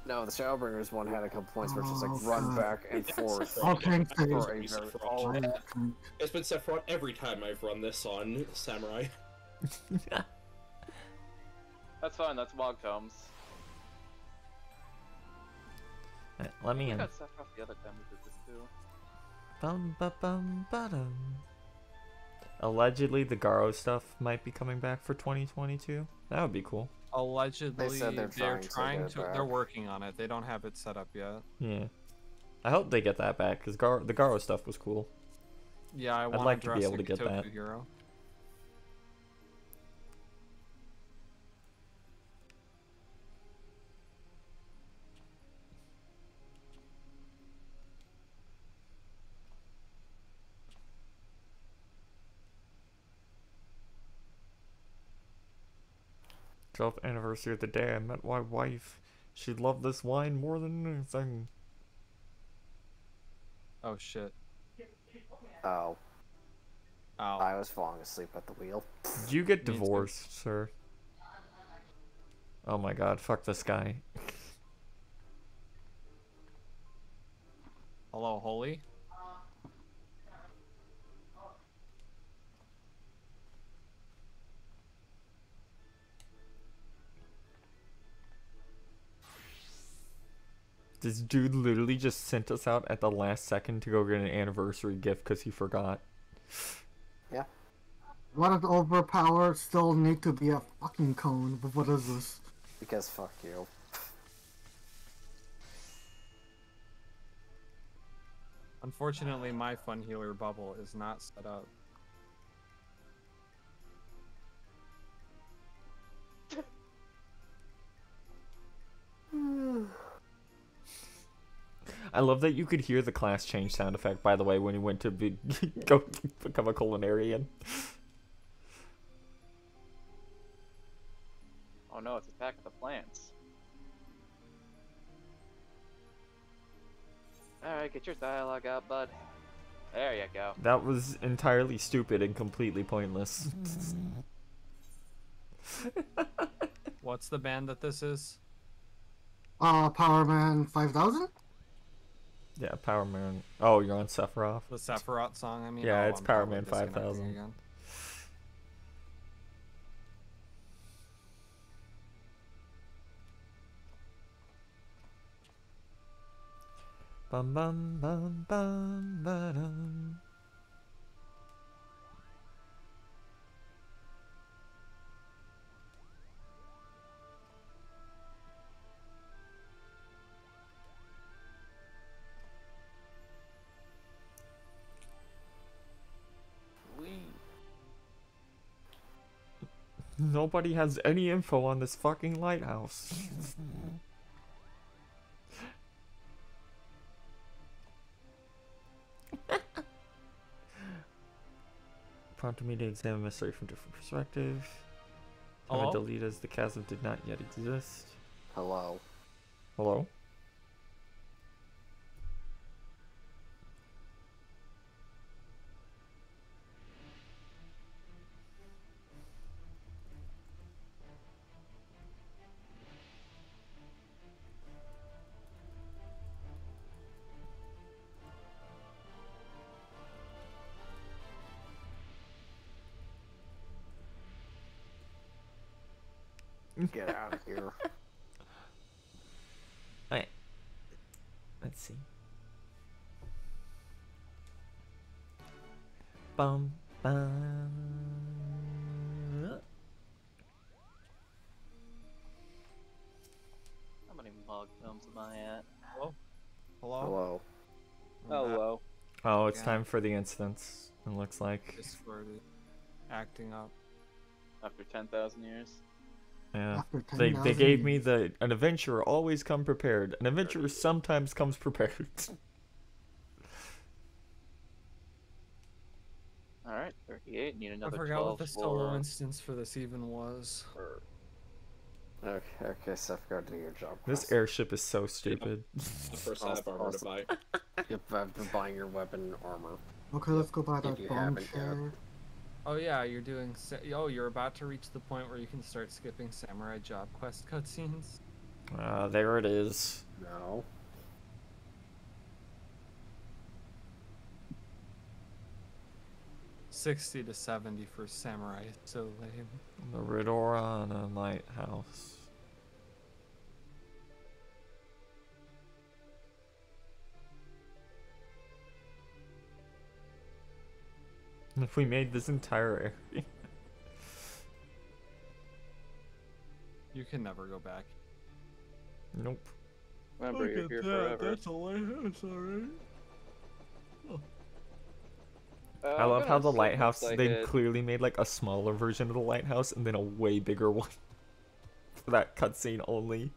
no, the Shadowbringers one had a couple points where it's just Oh, like run God. back and forth. I'll tank for a very- I'll. It's been Sephiroth every time I've run this on Samurai. That's fine, that's Mog Tomes. Uh, Let me I in. got Sephiroth the other time we did this too. Bum ba bum ba dum. Allegedly, the Garo stuff might be coming back for 2022. That would be cool. Allegedly, They said they're they're trying to trying get to. They're working on it. They don't have it set up yet. Yeah. I hope they get that back because Gar- the Garo stuff was cool. Yeah, I I'd want like to be able to Jurassic get that. Hero. Twelfth anniversary of the day I met my wife. She loved this wine more than anything. Oh shit. Oh. Oh. I was falling asleep at the wheel. You get Me too. divorced, sir? Oh my god, fuck this guy. Hello, Holy. This dude literally just sent us out at the last second to go get an anniversary gift because he forgot. Yeah. What is overpowered still need to be a fucking cone, but what is this? Because fuck you. Unfortunately, my fun healer bubble is not set up. I love that you could hear the class change sound effect, by the way, when you went to be, go become a culinarian. Oh no, it's Attack of the Plants. Alright, get your dialogue out, bud. There you go. That was entirely stupid and completely pointless. What's the band that this is? Uh, Powerman 5000? Yeah, Powerman. Oh, you're on Sephiroth? The Sephiroth song, I mean? Yeah, Oh, it's I'm Powerman 5000. Bum bum bum bum ba-dum. Nobody has any info on this fucking lighthouse. Prompted me to examine my story from different perspective. Time I Hello? delete as the chasm did not yet exist. Hello. Hello? Get out of here. Alright. Let's see. Bum bum. How many mug films am I at? Hello? Hello? Hello. Oh, Hello. Oh, it's Yeah. time for the instance. It looks like. Just for the acting up. After 10,000 years. Yeah. They, they gave me the an adventurer always come prepared. An adventurer sometimes comes prepared. Alright, 38. Need another I another forgot 12 what the solo for... instance for this even was. Okay, okay, Seth, go do your job. this quest. airship is so stupid. The first I Also- have armor to buy. Yep, I've been buying your weapon armor. Okay, let's go buy that you bomb haven't chair. Oh yeah, you're doing. Sa- oh, you're about to reach the point where you can start skipping samurai job quest cutscenes. Ah, there it is. No. Sixty to seventy for samurai. So lame. The Ridorana Lighthouse. If we made this entire area. You can never go back. Nope. Remember, you're here forever. That's a lighthouse already. Uh, I love how the lighthouse once I they hit- clearly made like a smaller version of the lighthouse and then a way bigger one for that cutscene only.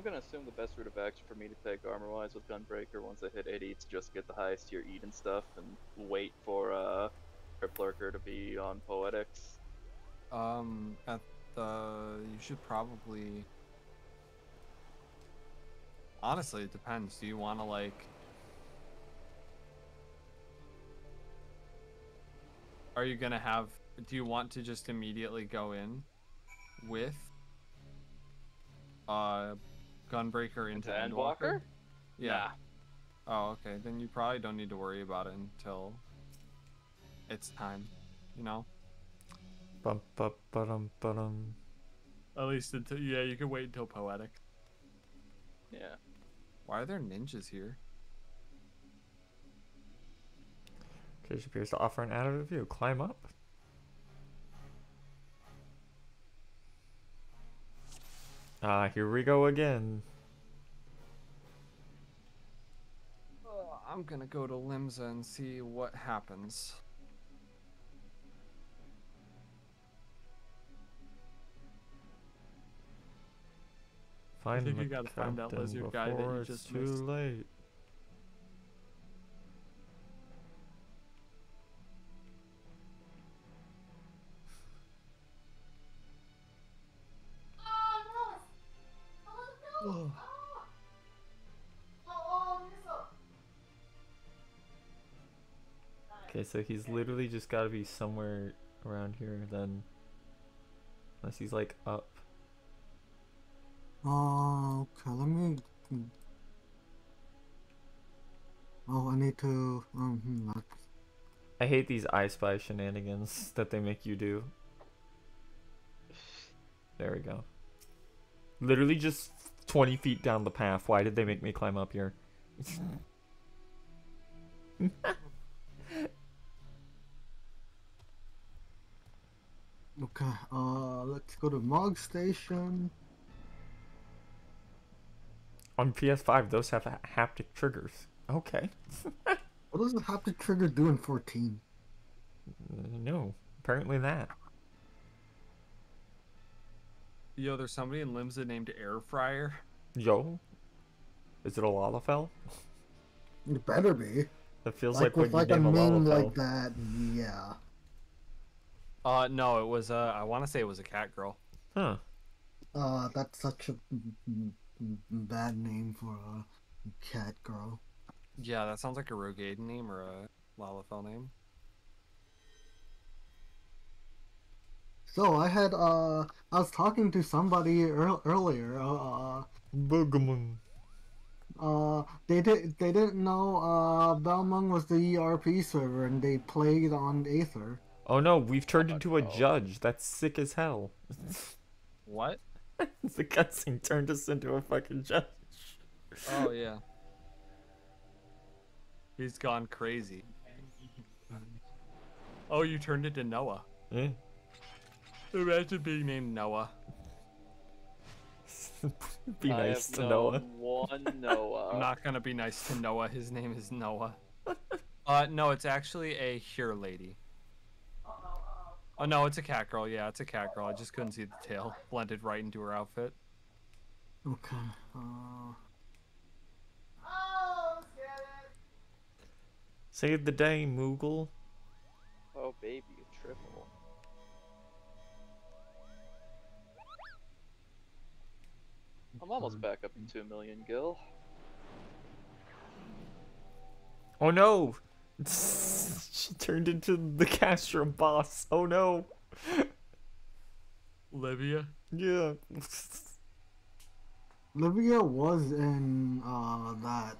I'm gonna assume the best route of action for me to take armor-wise with Gunbreaker once I hit 80 to just get the highest tier eat and stuff, and wait for uh, Crypt Lurker to be on Poetics. Um, at the you should probably. Honestly, it depends. Do you want to like? Are you gonna have? Do you want to just immediately go in with uh Gunbreaker into, Into Endwalker? Endwalker? Yeah. Oh, okay. Then you probably don't need to worry about it until it's time. You know. Bum, bum, ba-dum, ba-dum. At least until yeah, you can wait until poetic. Yeah. Why are there ninjas here? Cage appears to offer an additive view. Climb up. Ah, here we go again. Uh, I'm gonna go to Limsa and see what happens. Find think you gotta find that captain lizard guy that you it's just too missed. late. Okay, so he's literally just got to be somewhere around here then. Unless he's like up. Uh, okay, let me. Oh, I need to. Um, hmm, I hate these I Spy shenanigans that they make you do. There we go. Literally just 20 feet down the path. Why did they make me climb up here? Okay, uh, let's go to Mog Station. On PS5, those have ha- haptic triggers. Okay. What does the haptic trigger do in 14? no, apparently that. Yo, there's somebody in Limsa named Air Fryer. Yo, is it a Lalafell? It better be. That feels like, like, with when like you a name a name Lalafell. like that, yeah. Uh, no, it was uh, I want to say it was a cat girl. Huh. Uh, that's such a bad name for a cat girl. Yeah, that sounds like a Roegadyn name or a Lalafell name. So I had uh, I was talking to somebody ear- earlier. Uh, Boogamon. uh, they did they didn't know uh Balmung was the ERP server and they played on Aether. Oh no, we've turned into a judge. That's sick as hell. What? the cutscene turned us into a fucking judge. Oh yeah. He's gone crazy. Oh, you turned into Noah. Yeah. Imagine being named Noah. Be I nice have to known Noah. One Noah. I'm not gonna be nice to Noah. His name is Noah. uh, no, it's actually a here lady. Oh no, it's a cat girl. Yeah, it's a cat girl. I just couldn't see the tail blended right into her outfit. Okay. Uh, Save the day, Moogle. Oh baby, I'm almost back up to two million gil. Oh no! she turned into the Castro boss. Oh no! Livia. Yeah. Livia was in uh that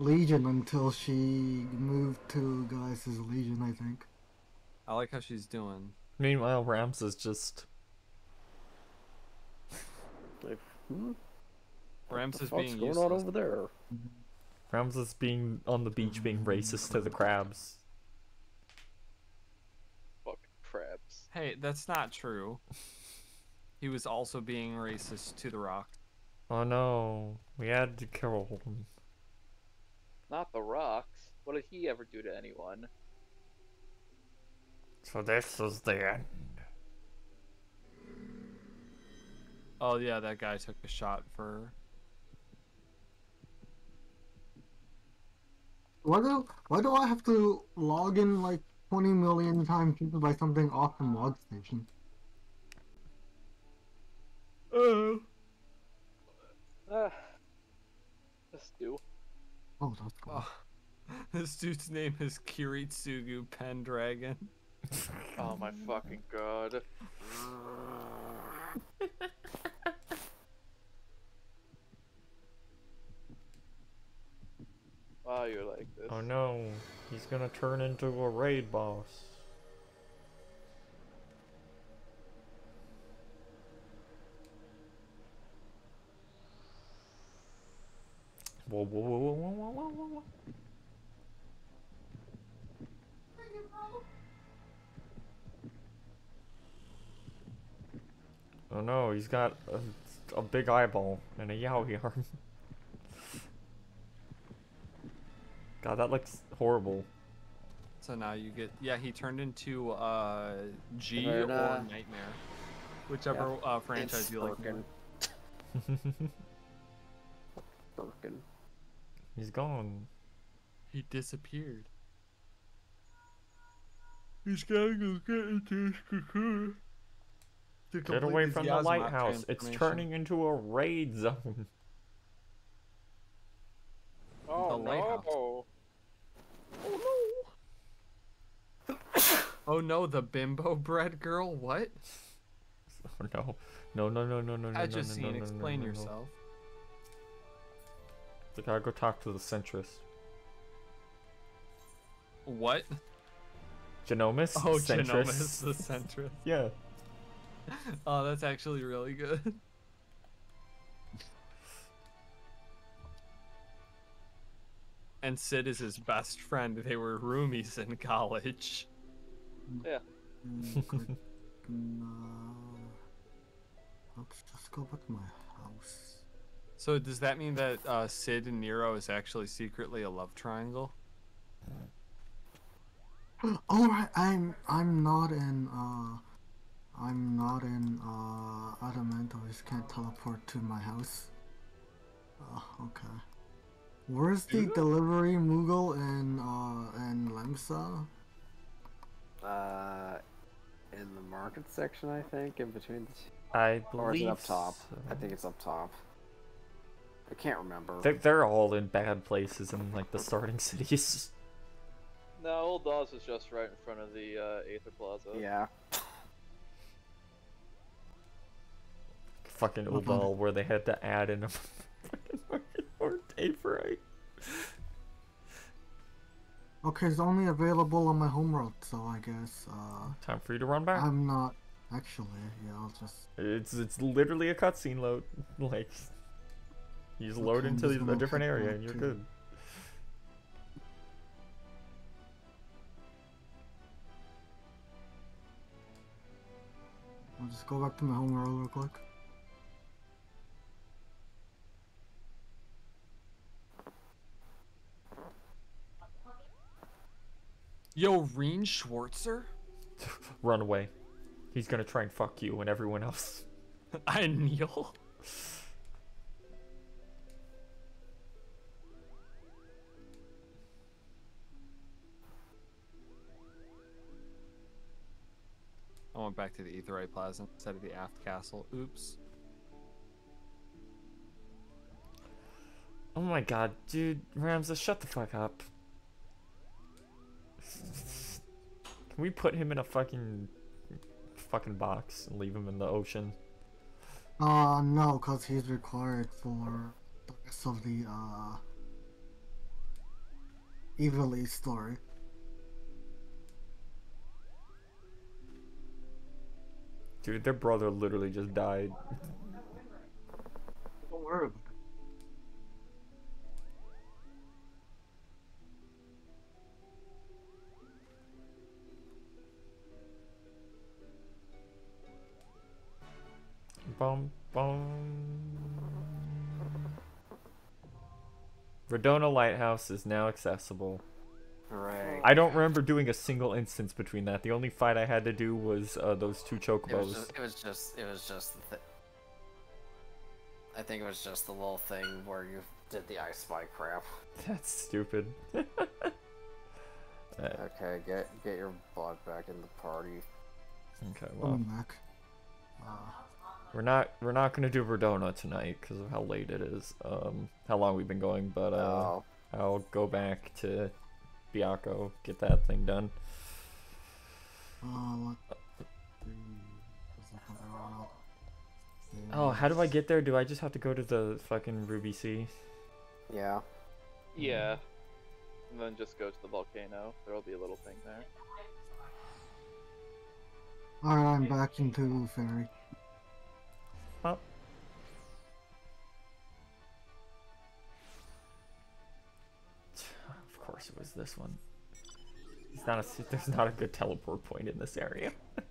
Legion until she moved to Gaius' Legion, I think. I like how she's doing. Meanwhile, Rams is just Like, hmm? Rams the is fuck's being going useless. on over there? Ramses being on the beach being racist to the crabs. Fucking crabs. Hey, that's not true. He was also being racist to the rock. Oh no, we had to kill him. Not the rocks. What did he ever do to anyone? So this is the end. Oh yeah, that guy took a shot for. Why do why do I have to log in like 20 million times just to buy something off the Mog Station? Oh. Ah. Just do. Oh, that's cool. Oh, this dude's name is Kiritsugu Pendragon. Oh my fucking god. You're like this? Oh no, he's gonna turn into a raid boss. Whoa, whoa, whoa, whoa, whoa, whoa, whoa, whoa. Oh no, he's got a, a big eyeball and a yowie arm. God, that looks horrible. So now you get yeah he turned into uh G Right, or Nightmare, whichever yeah, uh, franchise it's you like. working. more. Birkin. He's gone. He disappeared. He's gotta go get into his cocoon. Get away from the lighthouse. It's turning into a raid zone. Oh The lighthouse. no! Oh no, the bimbo bread girl. What? Oh no. No, no, no, no, no, no, I no, just no, seen. no, no, Explain no, no, no. yourself. We gotta go talk to the centrist. What? Jenomis? Oh, centrist. Jenomis, the centrist. Yeah. Oh, that's actually really good. And Cid is his best friend. They were roomies in college. Yeah. Click, uh, Let's just go back to my house. So does that mean that uh, Cid and Nero is actually secretly a love triangle? All right, I'm I'm not in uh I'm not in uh Adamant. I just can't teleport to my house. Oh, okay. Where's the delivery Moogle in uh in Limsa? Uh, in the market section, I think, in between the two. I Or is it up top? so. I think it's up top. I can't remember. They're, they're all in bad places in like the starting cities. No, Old Dawes is just right in front of the uh, Aether Plaza. Yeah. Fucking What about Ubal, where they had to add in a fucking market or day for right. Okay, it's only available on my home road, so I guess uh Time for you to run back. I'm not actually. Yeah, I'll just. It's it's literally a cutscene load. Like you just load Okay, I'm into just a different area and you're to- good. I'll just go back to my home road real quick. Yo, Reen Schwartzer? Run away. He's gonna try and fuck you and everyone else. I kneel. I went back to the Aetheryte Plaza instead of the Aftcastle. Oops. Oh my god, dude, Ramza, shut the fuck up. Can we put him in a fucking fucking box and leave him in the ocean? Uh, no, cause he's required for the rest of the uh Ivalice story. Dude, their brother literally just died. Don't worry about Bum, bum. Ridorana Lighthouse is now accessible. Right. I don't remember doing a single instance between that. The only fight I had to do was uh, those two It was just. It was just. It was just. The thi- I think it was just the little thing where you did the ice spike crap. That's stupid. Uh, Okay, get get your butt back in the party. okay, well, Coming back. Uh, we're not we're not gonna do Ridorana tonight because of how late it is. Um, how long we've been going, but uh, Oh. I'll go back to Byakko, get that thing done. uh, let- What's that called? Oh, how do I get there? Do I just have to go to the fucking Ruby Sea? Yeah. Yeah. And then just go to the volcano. There'll be a little thing there. Alright, I'm back into the Faerie. Of course it was this one. It's not a, s- there's not a good teleport point in this area.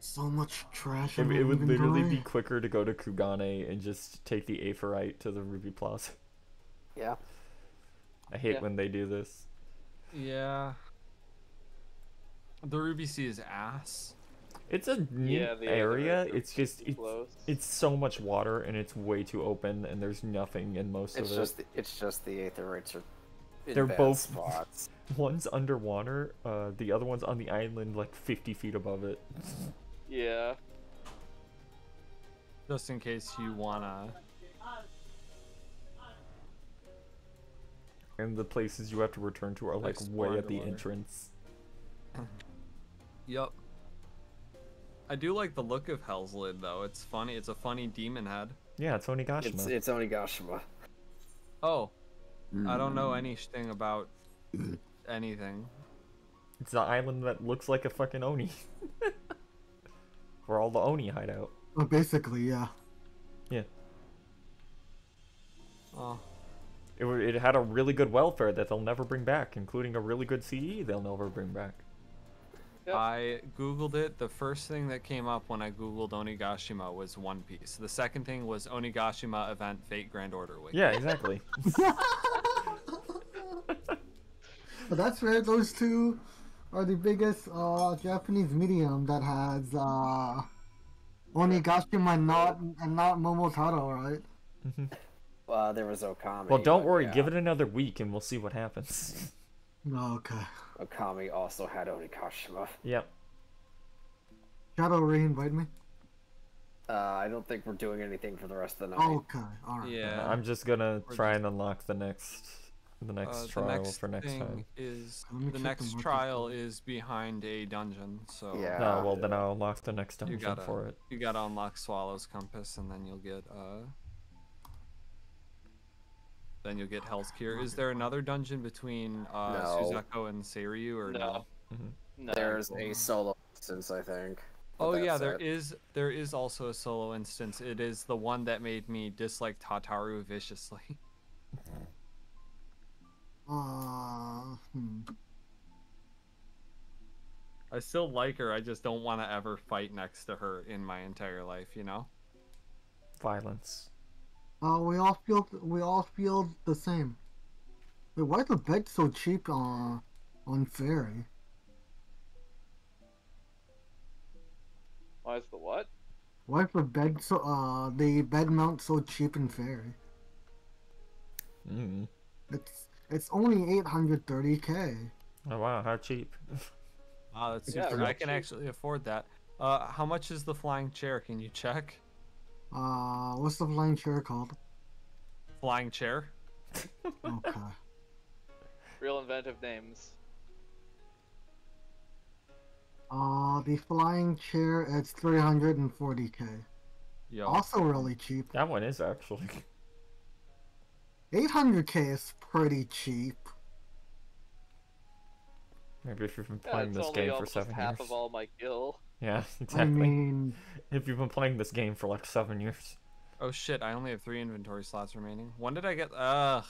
So much trash It, in it would literally be quicker to go to Kugane and just take the Aetheryte to the Ruby Plaza. Yeah. I hate Yeah. when they do this. Yeah. The Ruby Sea is ass. It's a neat Yeah, the area. It's just it's, it's so much water and it's way too open and there's nothing in most It's of just. it. The, it's just the aetherytes are. In They're bad both spots. one's underwater, uh, the other one's on the island like 50 feet above it. Yeah. Just in case you wanna. And the places you have to return to are like Explore way at the underwater. entrance. Yup. I do like the look of Hell's Lid though. It's funny. It's a funny demon head. Yeah, it's Onigashima. It's it's Onigashima. Oh, I don't know hmm. anything about anything. It's the island that looks like a fucking Oni. Where all the Oni hide out. Well, basically, yeah. Yeah. Oh. It, it had a really good welfare that they'll never bring back, including a really good CE they'll never bring back. I googled it. The first thing that came up when I googled Onigashima was One Piece. The second thing was Onigashima event Fate Grand Order Week. Yeah, exactly. But that's right, those two are the biggest uh, Japanese medium that has uh, Onigashima and not, and not Momotaro, right? Uh, there was Okami. well, don't but worry. yeah. Give it another week and we'll see what happens. Okay. Okami also had Onigashima. yep. Shadow Ray invite me? Uh, I don't think we're doing anything for the rest of the night. Okay, alright. Yeah. I'm just gonna We're try and unlock the next the next Uh, trial the next for next thing time. is the check the next trial is behind a dungeon. So Yeah. No, well then I'll unlock the next dungeon gotta for it. you gotta unlock Swallow's Compass, and then you'll get uh. Then you'll get Hells' Kier. Is there another dungeon between uh, No. Suzaku and Seiryu or no? No. No. There's a solo instance, I think. Oh yeah, that's there it. is there is also a solo instance. It is the one that made me dislike Tataru viciously. Uh, hmm. I still like her. I just don't want to ever fight next to her in my entire life. You know. Violence. Uh, we all feel we all feel the same. Wait, why is the bed so cheap uh, on Faerie? Why is the what? Why is the bed so uh the bed mount so cheap in Faerie? Mm. It's it's only 830k. Oh wow, how cheap. wow, that's Yeah, super. real I can cheap. actually afford that. Uh, how much is the flying chair? Can you check? Uh, what's the flying chair called? Flying chair. Okay. Real inventive names. Uh, the flying chair it's 340k. Yo. Also really cheap. That one is actually. 800k is pretty cheap. Maybe if you've been playing it's this game for almost seven half years. of all my gil. Yeah, exactly. mean- if you've been playing this game for like seven years. Oh shit! I only have three inventory slots remaining. When did I get? Ugh.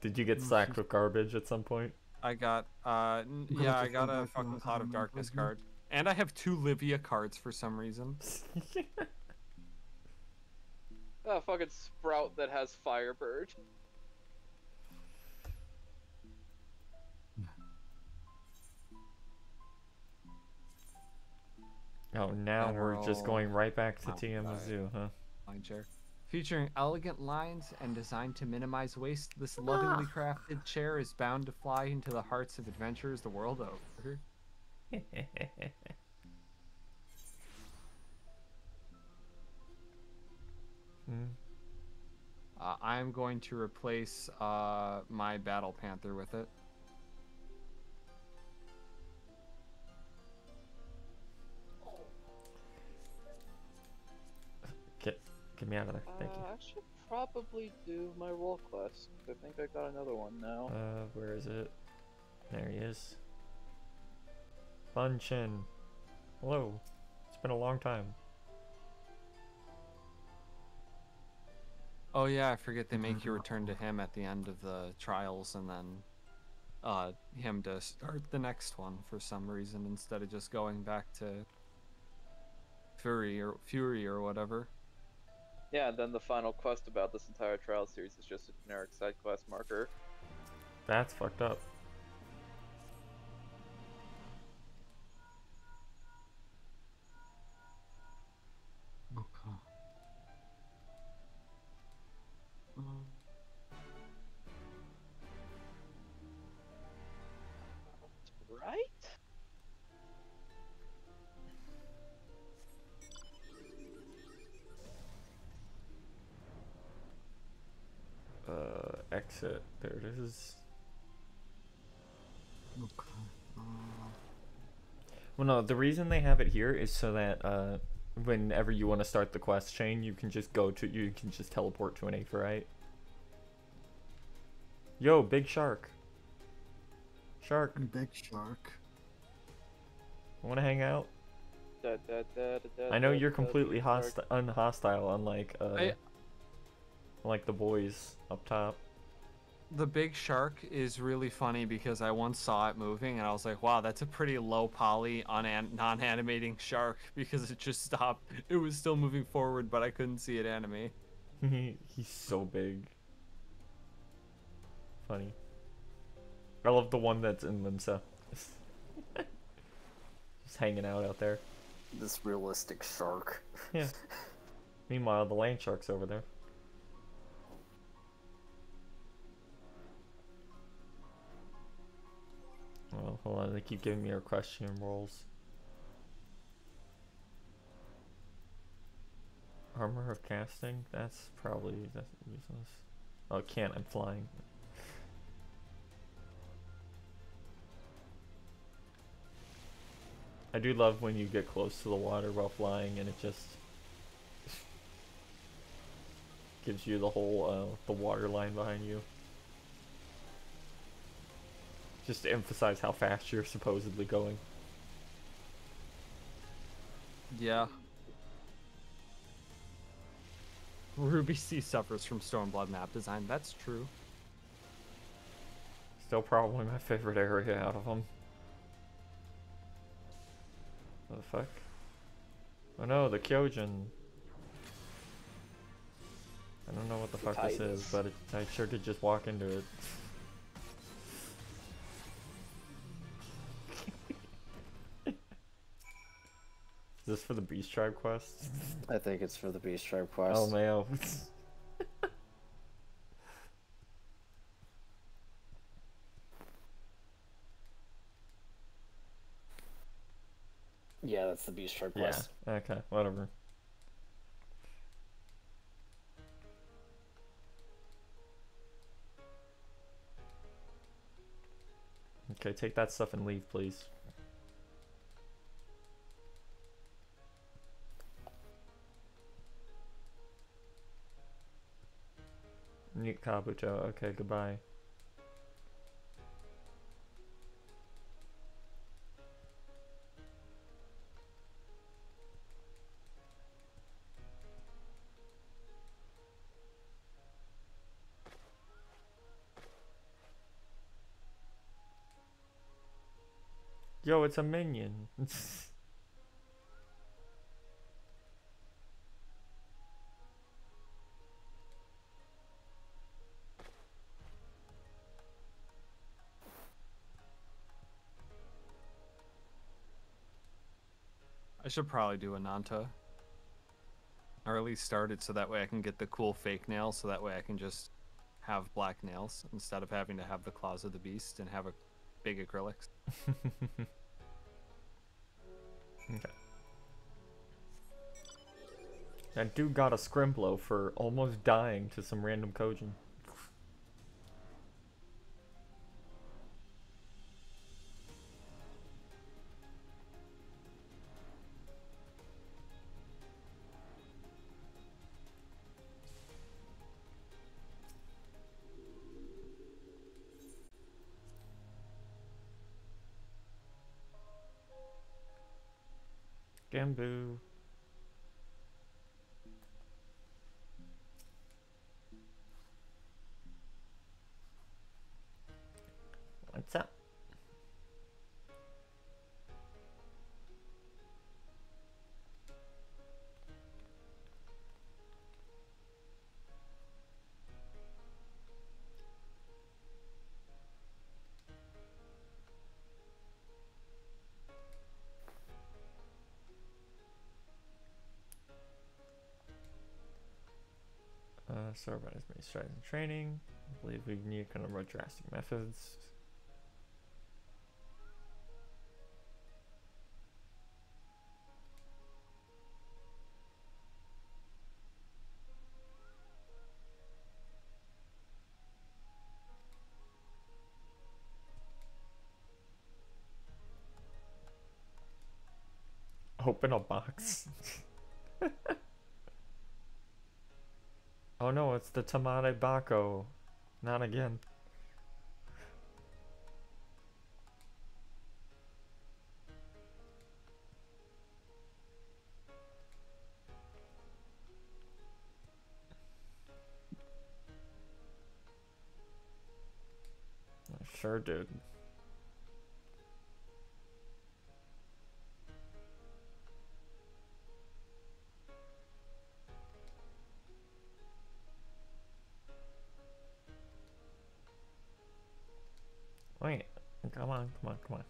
Did you get sacked with garbage at some point? I got. Uh, yeah, I got a fucking Cloud of Darkness card, and I have two Livia cards for some reason. A fucking sprout that has Firebird. Oh, now we're just going right back to Oh, TM. Zoo, huh? Line chair. Featuring elegant lines and designed to minimize waste, this lovingly crafted chair is bound to fly into the hearts of adventurers the world over. Hmm. Uh, I am going to replace uh, my Battle Panther with it. Get, get me out of there. Thank Uh, I should probably do my role quest. I think I got another one now. Uh, where is it? There he is. Bunchin. Hello. It's been a long time. Oh yeah, I forget they make you return to him at the end of the trials and then uh him to start the next one for some reason instead of just going back to Fury or Fury or whatever. Yeah, and then the final quest about this entire trial series is just a generic side quest marker. That's fucked up. Is. Okay. Uh, Well, no, the reason they have it here is so that uh, whenever you want to start the quest chain, you can just go to, you can just teleport to an Aetheryte. Yo, big shark. Shark, big shark. want to hang out? Da, da, da, da, da, I know you're completely da, hosti- unhostile, unlike uh, I- like the boys up top. The big shark is really funny because I once saw it moving and I was like, wow, that's a pretty low poly unan- non-animating shark because it just stopped. It was still moving forward, but I couldn't see it animate. He's so big. Funny. I love the one that's in Limsa. Just hanging out out there. This realistic shark. Yeah. Meanwhile, the land shark's over there. Well, hold on. They keep giving me a question rolls. Armor of casting? That's probably that's useless. Oh, can't. I'm flying. I do love when you get close to the water while flying and it just gives you the whole uh, the water line behind you. Just to emphasize how fast you're supposedly going. Yeah. Ruby Sea suffers from Stormblood map design. That's true. Still probably my favorite area out of them. What the fuck? Oh no, the Kojin. I don't know what the The fuck this is, but it, I sure did just walk into it. This for the Beast Tribe quest? I think it's for the Beast Tribe oh, quest. Oh mayo. Yeah, that's the Beast Tribe quest. yeah. quest. Okay, whatever. Okay, take that stuff and leave, please. Nuke Kabuto, Okay, goodbye. Yo, it's a minion. I should probably do Ananta. Or at least start it so that way I can get the cool fake nails, so that way I can just have black nails instead of having to have the claws of the beast and have a big acrylics. okay. That dude got a scrimplow for almost dying to some random Kojin. Gamboo. So about as many strides in training. I believe we need kind of more drastic methods. Open a box. oh no, it's the Tamale Bako. Not again. Sure did. On, come on, come on.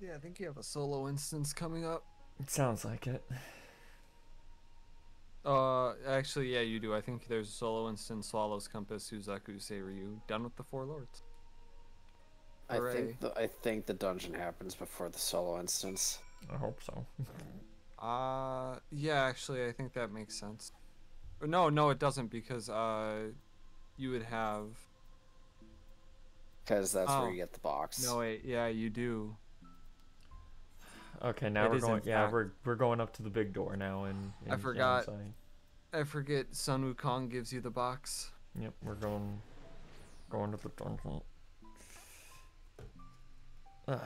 Yeah, I think you have a solo instance coming up. It sounds like it. Uh, actually, yeah, you do. I think there's a solo instance, Swallow's Compass, Suzaku, Seiryu. Done with the Four Lords. I think the, I think the dungeon happens before the solo instance. I hope so. Uh, yeah, actually, I think that makes sense. No, no, it doesn't because uh, you would have. Because that's Oh. where you get the box. No, wait, yeah, you do. Okay, now It we're is in going. Yeah, fact- we're we're going up to the big door now, and I forgot. Yonsei. I forget Sun Wukong gives you the box. Yep, we're going going to the dungeon. Ugh.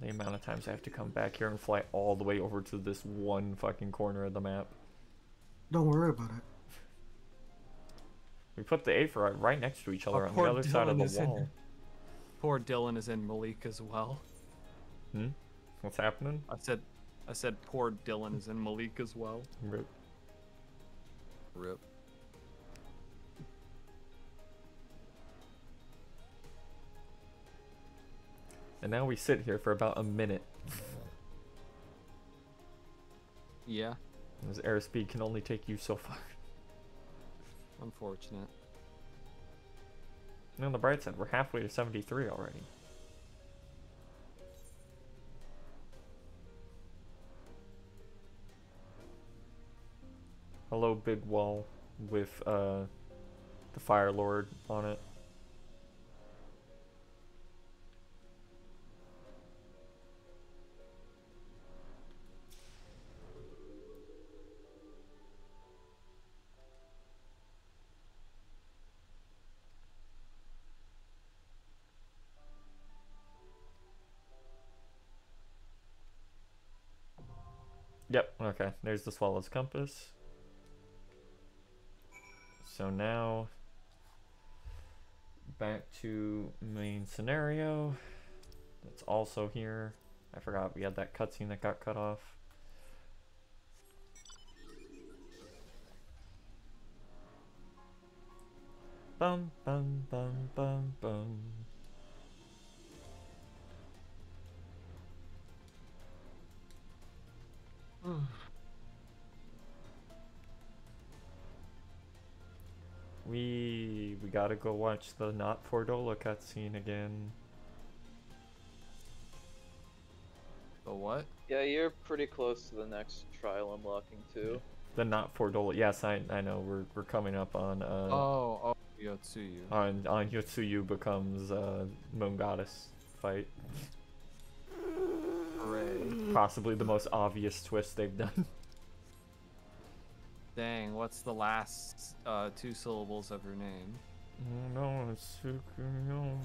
The amount of times I have to come back here and fly all the way over to this one fucking corner of the map. Don't worry about it. We put the Aetheryte right next to each other Oh, on the other side of Dylan the is in- wall. Poor Dylan is in Malik as well. Hmm? What's happening? I said, I said, poor Dylan is in Malik as well. Rip. Rip. And now we sit here for about a minute. Yeah, This airspeed can only take you so far. unfortunate. And on the bright side, we're halfway to 73 already. Hello, big wall with uh, the Fire Lord on it. Okay. There's the Swallow's Compass. So now back to main scenario. That's also here. I forgot we had that cutscene that got cut off. Bum bum bum bum bum. We we gotta go watch the not for Fordola cutscene again. The what? Yeah, you're pretty close to the next trial unlocking too. The not for Fordola. Yes, I I know. We're we're coming up on uh Oh, oh, Yotsuyu. on on Yotsuyu becomes uh Moon Goddess fight. Hooray. Possibly the most obvious twist they've done. Dang, what's the last uh, two syllables of her name? Oh no, it's Tsukuyo.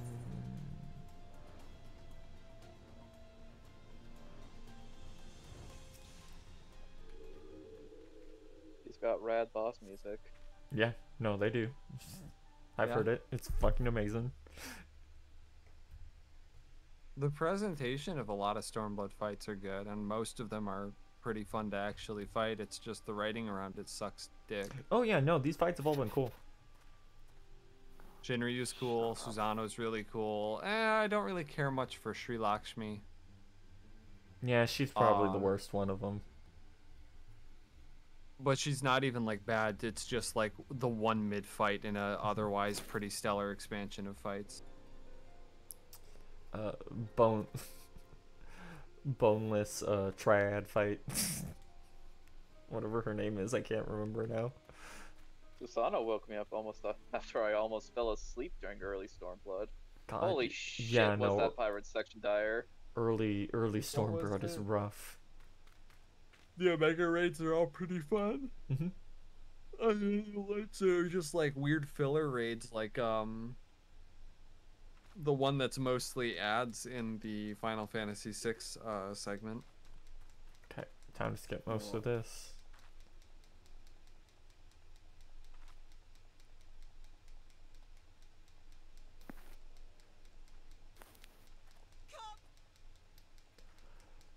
He's got rad boss music. Yeah, no, they do. I've Yeah. heard it. It's fucking amazing. The presentation of a lot of Stormblood fights are good, and most of them are pretty fun to actually fight. It's just the writing around it sucks dick. Oh yeah, no, these fights have all been cool. Shinryu's cool, Susanoo's really cool. Eh, I don't really care much for Sri Lakshmi. Yeah, she's probably the Uh, worst one of them. But she's not even like bad. It's just like the one mid fight in a otherwise pretty stellar expansion of fights. Uh, bone, boneless uh triad fight. Whatever her name is, I can't remember now. Susanoo woke me up almost after I almost fell asleep during early Stormblood. God, Holy shit, yeah, was no. that pirate section dire? Early early was Stormblood is rough. The Omega raids are all pretty fun. Mhm. I mean, the lights are just like weird filler raids, like um, the one that's mostly ads in the Final Fantasy VI uh, segment. Okay, time to skip most Oh. of this.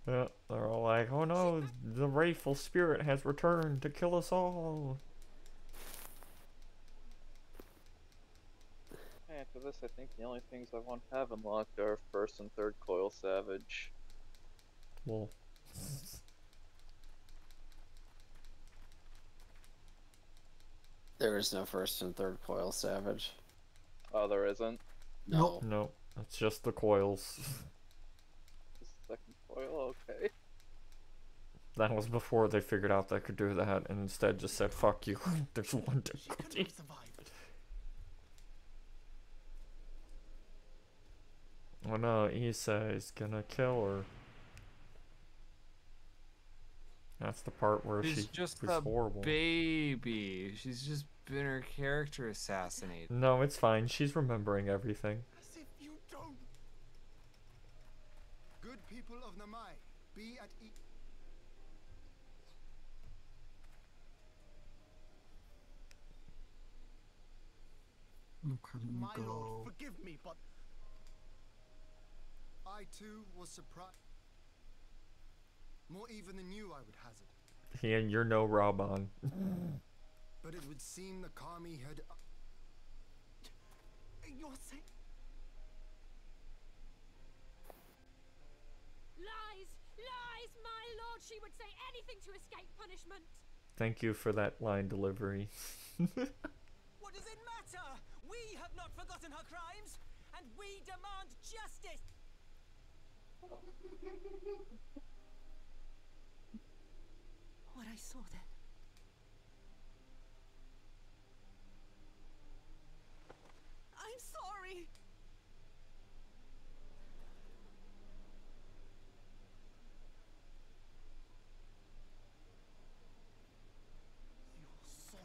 Yeah, they're all like, "Oh no, the wrathful spirit has returned to kill us all." Hey, after this, I think the only things I want to have unlocked are first and third Coil Savage. Well, There is no first and third coil savage. Oh, there isn't. No. no, it's just the coils. Just second coil, okay. That was before they figured out they could do that, and instead just said, "Fuck you." There's one difficulty. Oh no, Issa is gonna kill her. That's the part where She's she just was a horrible. baby. She's just been her character assassinated. No, it's fine. She's remembering everything. As if you don't. Good people of Namai, be at ease. Look at me My go. lord, forgive me, but I too was surprised. More even than you, I would hazard. Yeah, you're no Raban. But it would seem the Kami had. You're saying. Lies! Lies! My lord, she would say anything to escape punishment. Thank you for that line delivery. What does it matter? We have not forgotten her crimes, and we demand justice. What I saw then. I'm sorry. You're sorry.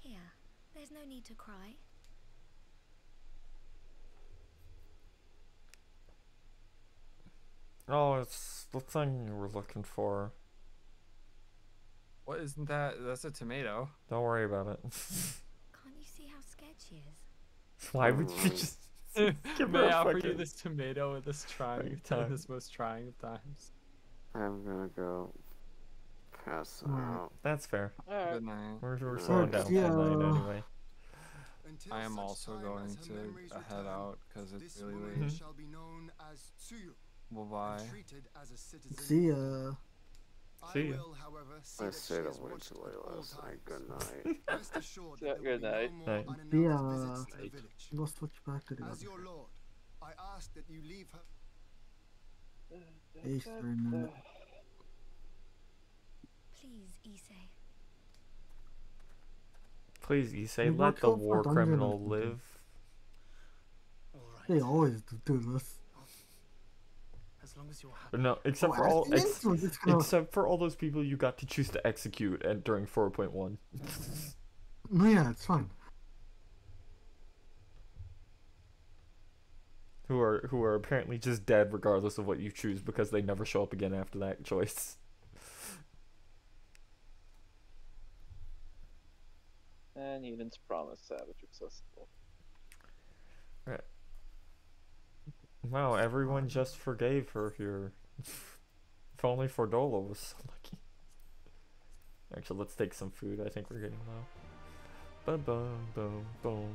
Here, there's no need to cry. Oh, it's the thing you were looking for. What isn't that? That's a tomato. Don't worry about it. Can't you see how scared she is? Why would you just give May her I a offer you this tomato at this trying time. this most trying of times? I'm gonna go pass Alright. out. That's fair. Good night. We're, we're slowing down for night yeah. anyway. Until I am also going to memories head out because it's this really woman late. shall be known as Tsuyu Bye and bye. as a. See ya. I See ya. will, however, see I that she stayed is up way too late last night. Good night. Rest assured that good night. no more Night. unannounced Yeah. visits to the Night. village. We'll switch back to the As your lord, I ask that you leave her. Ace for. Please, Issei. Please, you say You let the war criminal dungeon. live. They always do- do this. As long as you're happy. No, except for all ex- We're just gonna- except for all those people you got to choose to execute at during 4.1. No, yeah, it's fine. who are who are apparently just dead regardless of what you choose because they never show up again after that choice. And Eden's promise savage accessible. Right. Wow, everyone just forgave her here. if only Fordola was so lucky. Actually, let's take some food. I think we're getting low. Boom, boom, boom.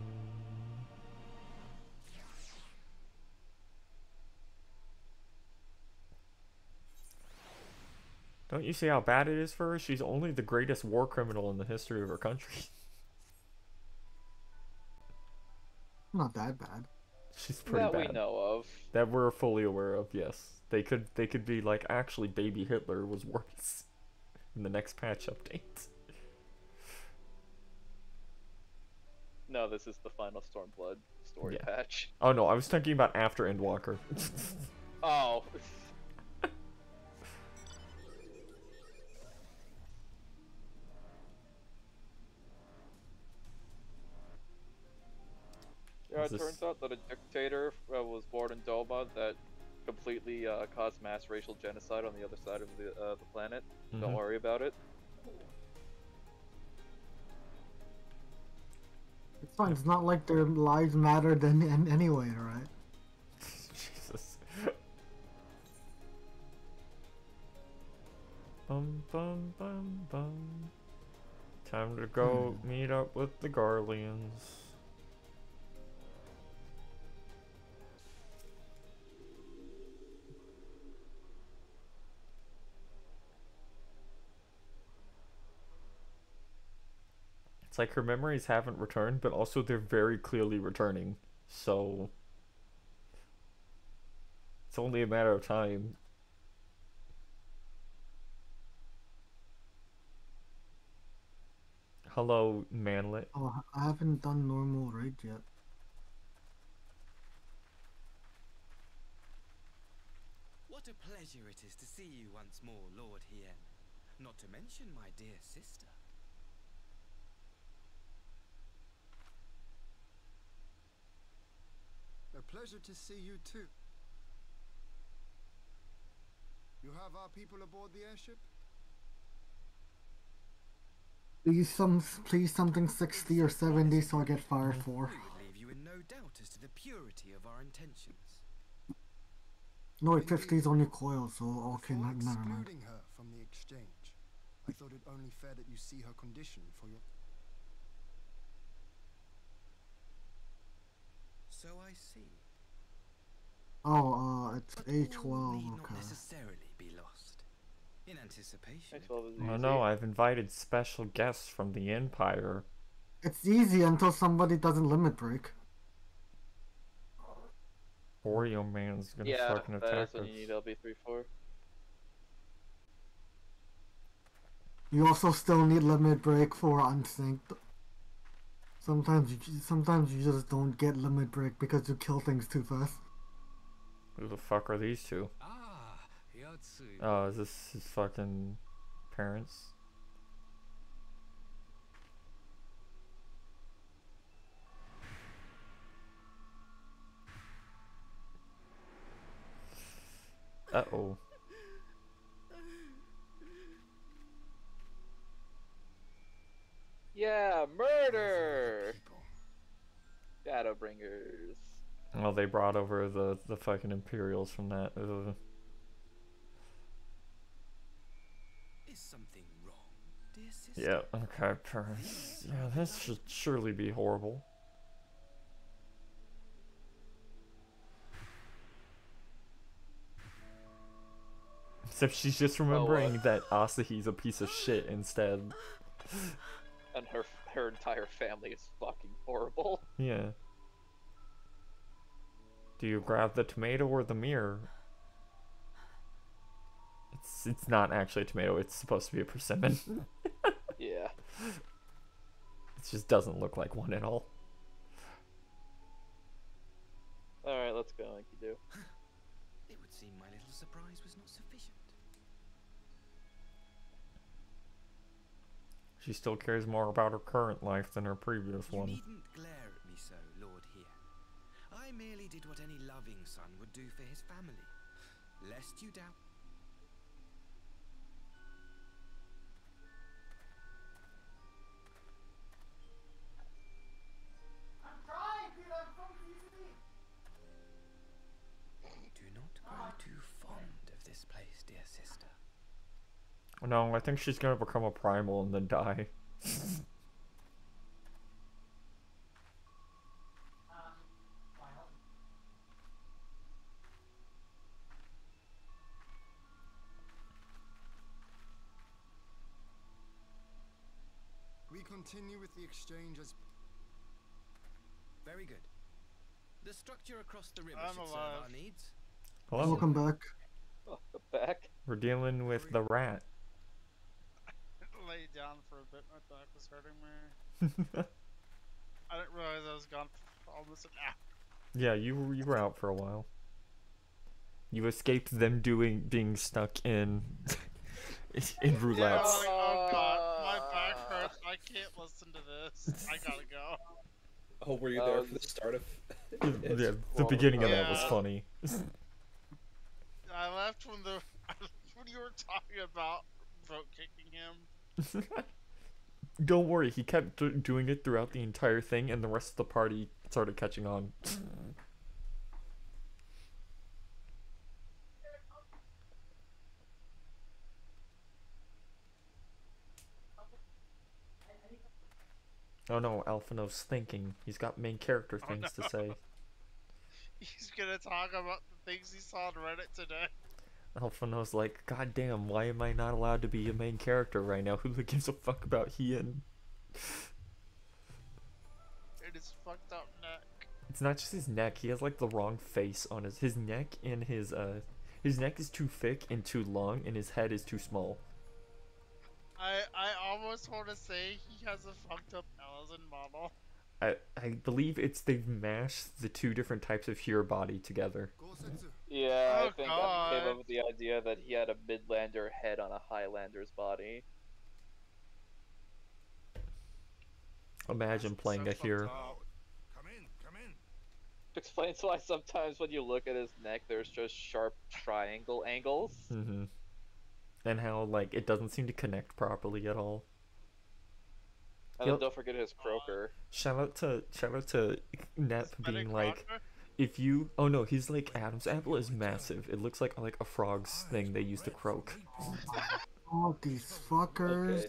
Don't you see how bad it is for her? She's only the greatest war criminal in the history of her country. Not that bad. She's pretty that bad. we know of. That we're fully aware of, yes. They could they could be like actually baby Hitler was worse in the next patch update. No, this is the final Stormblood story Yeah. patch. Oh no, I was thinking about after Endwalker. Oh. Yeah, it this- turns out that a dictator uh, was born in Doma that completely uh, caused mass racial genocide on the other side of the uh, the planet. Don't Mhm. worry about it. It's fine. It's not like their lives matter then an- anyway, right? Jesus. Bum bum bum bum. Time to go meet up with the Garleans. It's like her memories haven't returned, but also they're very clearly returning. So it's only a matter of time. Hello, manlet. Oh, I haven't done normal raid yet. What a pleasure it is to see you once more, Lord Hien. Not to mention my dear sister. A pleasure to see you too. You have our people aboard the airship? Please some, please something 60 or 70 so I get fire for. We would leave you in no doubt as to the purity of our intentions. No, wait, 50 is only coil, so okay, Before ne- never mind. excluding her from the exchange, I thought it only fair that you see her condition for your. So I see. Oh, uh, it's All A12, not okay. necessarily be lost. In anticipation. Oh no, I've invited special guests from the Empire. It's easy until somebody doesn't limit break. Oreo Man's gonna yeah, fucking that attack is when us. you need LB34. You also still need limit break for unsynced. Sometimes you sometimes you just don't get limit break because you kill things too fast. Who the fuck are these two? Ah, Yotsu. Oh, is this his fucking parents? Uh oh. Yeah, murder! Shadowbringers. Well, they brought over the the fucking Imperials from that. Ugh. Is something wrong, dear sister? Yeah. Okay. Paris. Yeah, this should surely be horrible. Except she's just oh, remembering that Asahi's a piece of shit instead. And her her entire family is fucking horrible. Yeah. Do you grab the tomato or the mirror? It's it's not actually a tomato. It's supposed to be a persimmon. yeah. it just doesn't look like one at all. Alright, let's go, Enkidu. It would seem my little surprise was not sufficient. She still cares more about her current life than her previous You one. needn't glare at me so, Lord Hien. I merely did what any loving son would do for his family. Lest you doubt. Do not grow too fond of this place, dear sister. No, I think she's gonna become a primal and then die. We continue with the exchange as Very good. The structure across the river I'm should serve our needs. Hello. Welcome back. back. We're dealing with the rat. Lay down for a bit. My back was hurting me. I didn't realize I was gone for almost an hour. Yeah, you were- you were out for a while. You escaped them doing being stuck in in Yeah, roulettes. I'm like, oh god, my back hurts. I can't listen to this. I gotta go. Oh, were you there for the start of? yeah, the beginning of that was funny. I left when the when you were talking about throat kicking him. Don't worry, he kept do- doing it throughout the entire thing, and the rest of the party started catching on. Oh no, Alphinaud's thinking. He's got main character Oh, things no. to say. He's gonna talk about the things he saw on Reddit today. Alphinaud's like, God damn, why am I not allowed to be a main character right now? Who gives a fuck about Hien? It is fucked up neck. It's not just his neck. He has like the wrong face on his his neck and his uh his neck is too thick and too long and his head is too small. I I almost want to say he has a fucked up Ellison model. I I believe it's they've mashed the two different types of Hero body together. Yeah, I Oh, think I came up with the idea that he had a Midlander head on a Highlander's body. Imagine playing a hero. Explains why sometimes when you look at his neck, there's just sharp triangle angles. Mm-hmm. And how like it doesn't seem to connect properly at all. And then don't forget his croaker. Shout out to shout out to Nep being like, Crocker? If you oh no he's like Adam's apple is massive. It looks like like a frog's thing they used to croak. All these fuckers. Okay,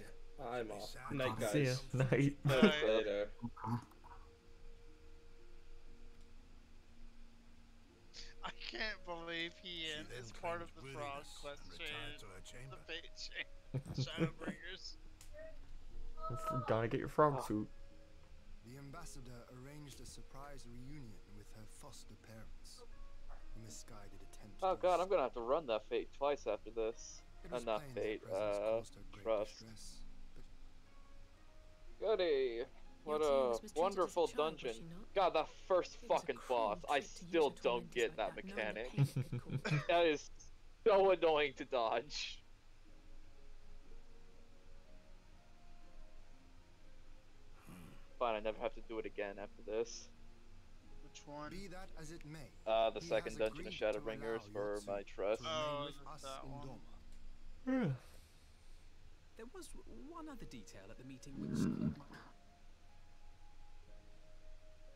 I'm off. Night, guys. See ya. Night. Later. I can't believe he in is part of the frog quest chain. The fate chain. Shadowbringers. Gotta get your frog ah. suit. The ambassador arranged a surprise reunion with her foster parents. A misguided attempt. Oh god, I'm gonna have to run that fate twice after this. It Uh, not that fate, presence uh, caused her great trust. distress, Goody! What a was a wonderful child, dungeon. God, that first It fucking boss, I trick to use still don't get that like that, knowing mechanic. the pain it would cause. that is so annoying to dodge. Fine, I never have to do it again after this. The one? Be that as it may. Uh, the second dungeon of agreed Shadow to Bringers allow for my trust. Oh, with is it us that one? There was one other detail at the meeting which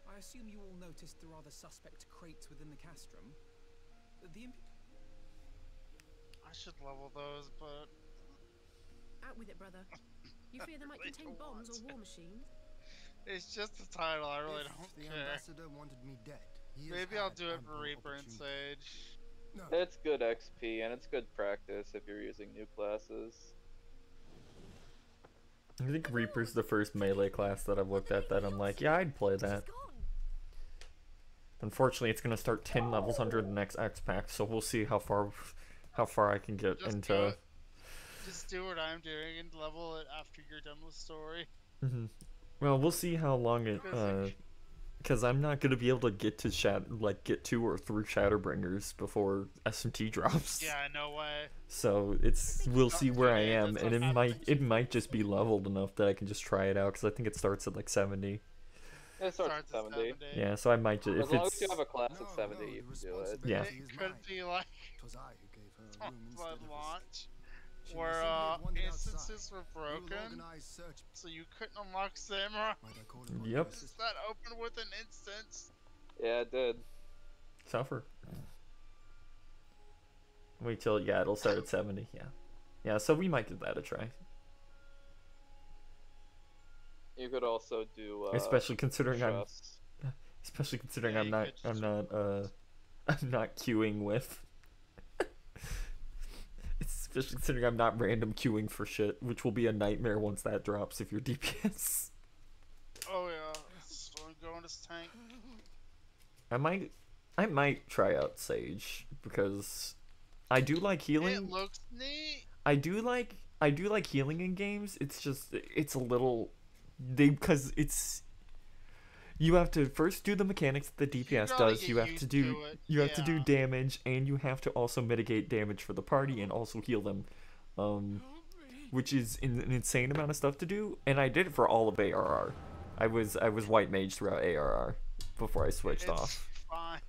I assume you all noticed the rather suspect crates within the castrum. The imp- I should level those, but Out with it, brother. You fear they might contain bombs or war machines? It's just the title. I really If don't the care. ambassador wanted me dead. Maybe I'll do it for Reaper and. Sage. No. It's good XP and it's good practice if you're using new classes. I think Reaper's the first melee class that I've looked at that I'm like, yeah, I'd play that. Unfortunately, it's gonna start 10 levels under the next X pack, so we'll see how far, how far I can get Just into. it. Just do what I'm doing and level it after you're done with story. hmm Well, we'll see how long it, uh, because I'm not gonna be able to get to shat like get to or through Shatterbringers before SMT drops. Yeah, no way. So it's we'll see where I am, and it might it might just be leveled enough that I can just try it out because I think it starts at like 70. It starts at 70. Yeah, so I might just As if long it's as you have a class at 70, you can do it. Yeah. It could be like Twas I who gave her a room instead Blood of a launch, She where uh, instances were broken, so you couldn't unlock Samurai. Yep. Does that open with an instance? Yeah, it did. Suffer. Wait till yeah, it'll start at 70. Yeah, yeah. So we might give that a try, You could also do. Uh, especially considering I'm, especially considering Yeah, I'm not I'm not uh I'm not queuing with. Especially considering I'm not random queuing for shit, which will be a nightmare once that drops if you're DPS. Oh yeah, so I'm going to tank. I might I might try out Sage because I do like healing. It looks neat. I do like I do like healing in games. It's just it's a little they because it's you have to first do the mechanics that the DPS gotta does. You have to do to you have to do damage and you have to also mitigate damage for the party and also heal them. Um which is in, an insane amount of stuff to do and I did it for all of ARR. I was I was white mage throughout ARR before I switched It's off. fine.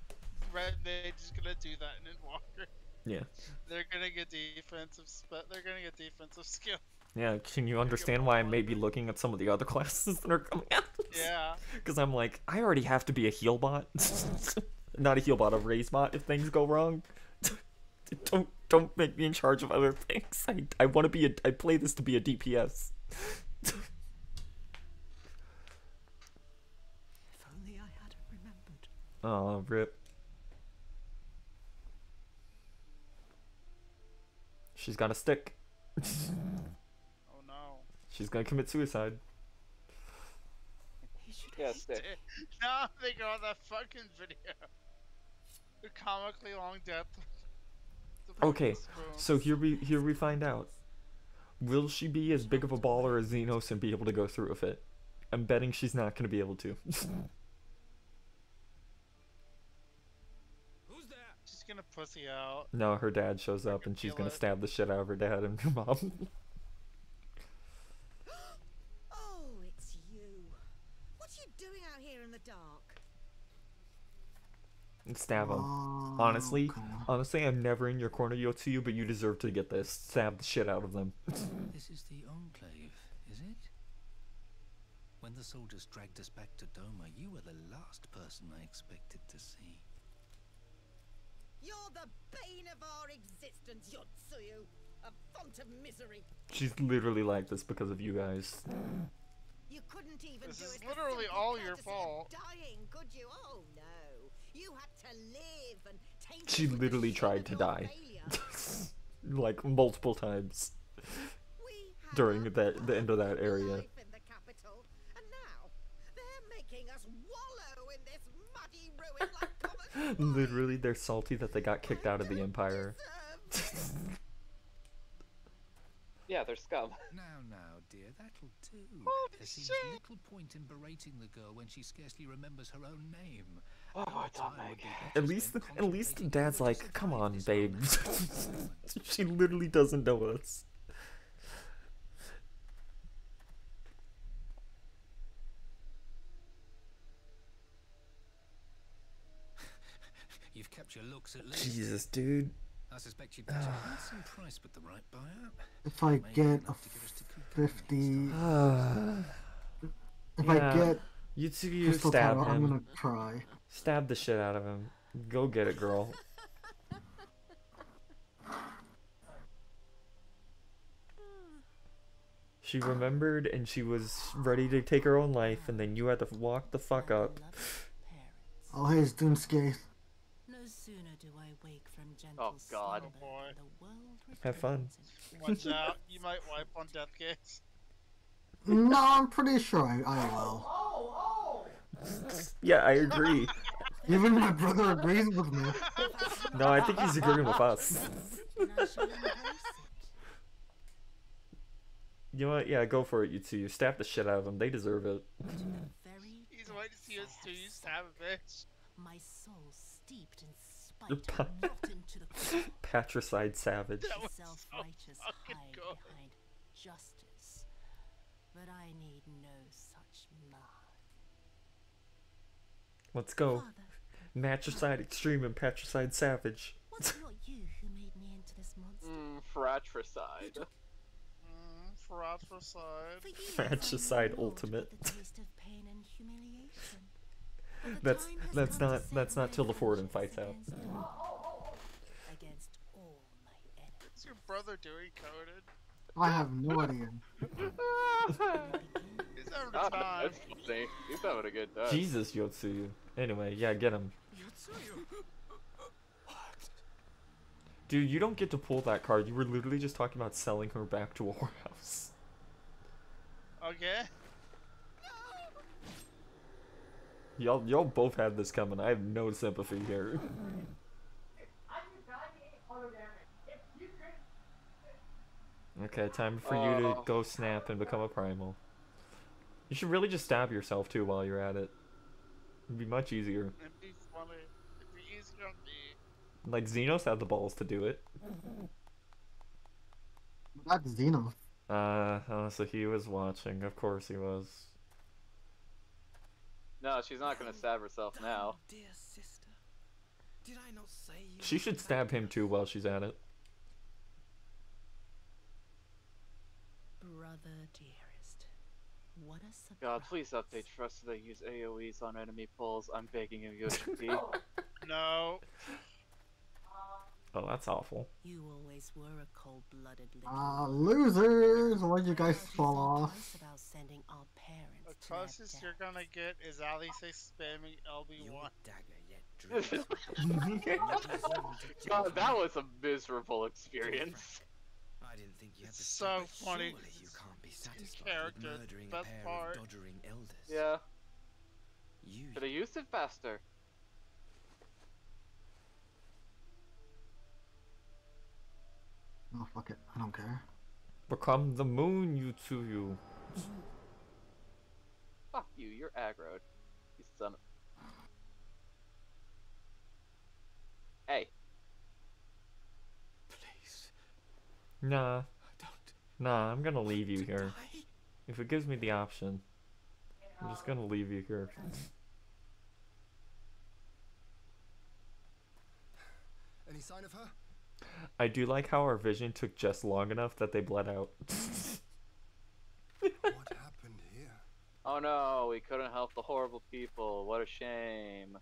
Red Mage is gonna do that in Endwalker. Yeah. They're gonna get defensive spe- They're gonna get defensive skill. Yeah, can you understand why I may be looking at some of the other classes that are coming out? Yeah. Because I'm like, I already have to be a heal bot. Not a heal bot, a raise bot if things go wrong. don't don't make me in charge of other things. I, I want to be a I play this to be a DPS. If only I had remembered. Oh, rip. She's got a stick. No. She's gonna commit suicide. Yeah, stick. Now I'm thinking of that fucking video. The comically long death. Okay, so here we here we find out. Will she be as big of a baller as Zenos and be able to go through with it? I'm betting she's not going to be able to. Who's that? She's gonna pussy out. no, her dad shows up and she's going to it. stab the shit out of her dad and her mom. Oh, it's you. What you doing out here in the dark? And stab him. Oh, honestly, honestly, I'm never in your corner, Yotsuyu, but you deserve to get this. Stab the shit out of them. This is the Enclave, is it? When the soldiers dragged us back to Doma, you were the last person I expected to see. You're the bane of our existence, Yotsuyu. A font of misery. She's literally like this because of you guys. You couldn't even This do is it literally all your fault. Dying, could you? Oh no. You had to live and She it with the literally tried to die. like multiple times during that the end of that area. in the capital, and now they're making us wallow in this muddy ruin like common Literally, they're salty that they got kicked out of the Empire. Yeah, they're scum. Now, now, dear, that'll do. Holy there seems shit. little point in berating the girl when she scarcely remembers her own name. Oh, Our Dominic. time would be better At least, spent at least the dad's like, come on, babe. she literally doesn't know us. You've kept your looks at least. Jesus, dude. I suspect you'd fetch a handsome price with the right buyer. If I get a to get us to 50. Ah. if Yeah. I get. You two, you Crystal stab Tower, him. I'm gonna cry. Stab the shit out of him. Go get it, girl. She remembered and she was ready to take her own life, and then you had to walk the fuck up. Oh, hey, it's Doomscape. No sooner do I wake from oh, gentle Oh god. Oh boy. the world Have fun. Watch out, you might wipe on death case. No, I'm pretty sure I, I will. Yeah, I agree. Even my brother agrees with me. No, I think he's agreeing with us. You know what? Yeah, go for it, you two. You stab the shit out of them. They deserve it. He's waiting to see us two. You stab a bitch. My soul steeped in spite pa- into the. Patricide savage. That was so fucking good. behind justice. But I need no such man. Let's go. Matricide extreme and patricide savage. Was not you who made me into this monster? Mm, fratricide. Mm, fratricide. Fratricide ultimate. Taste of pain and humiliation. But the That's that's not that's not till the Ford and vengeance fights out. Against all my enemies. What's your brother doing, Conan? I have no idea. He's having a time. that's funny. He's having a good time. Jesus, Yotsuyu. Anyway, yeah, get him. What? Dude, you don't get to pull that card. You were literally just talking about selling her back to a whorehouse. Okay. Y'all, y'all both had this coming. I have no sympathy here. Okay, time for you to Oh. go snap and become a primal. You should really just stab yourself too while you're at it. It'd be much easier. It'd be funny. It'd be easier on me. Like Zenos had the balls to do it. Not Xeno. Uh, oh, so he was watching. Of course he was. No, she's not gonna stab herself now. Dear sister, did I not say you She should stab him too while she's at it. Brother dearest, what a surprise. God, please update Trust so they use AoEs on enemy pulls. I'm begging you, Yoshi. No. Oh, that's awful. You always were a cold-blooded little Ah, losers! Why'd you guys fall off? about sending our parents The to their closest you're gonna get is Alice spamming LB1. God, that was a miserable experious. I didn't think you had the So but funny. Surely you can't be satisfied characters, with murdering a best pair part. of doddering elders. Yeah. You Should have used it faster. Oh, fuck it. I don't care. Become the moon, you two, you. Fuck you, you're aggroed. You son of. Hey. Nah. Nah, I'm gonna leave you here. If it gives me the option, I'm just gonna leave you here. Any sign of her? I do like how our vision took just long enough that they bled out. what happened here? Oh no, we couldn't help the horrible people. What a shame.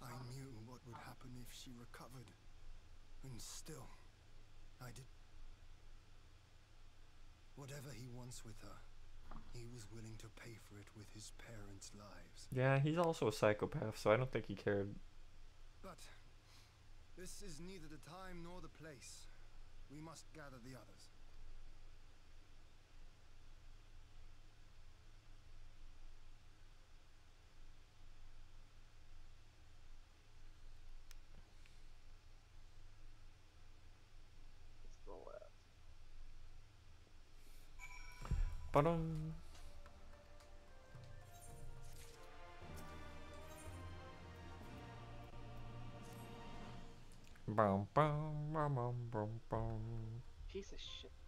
I knew what would happen if she recovered. And still, I did. Whatever he wants with her, he was willing to pay for it with his parents' lives. yeah, he's also a psychopath, so I don't think he cared. But this is neither the time nor the place. We must gather the others. Let's go left. Ba-dum. Bum, bum, bum, bum, bum, bum. Piece of shit.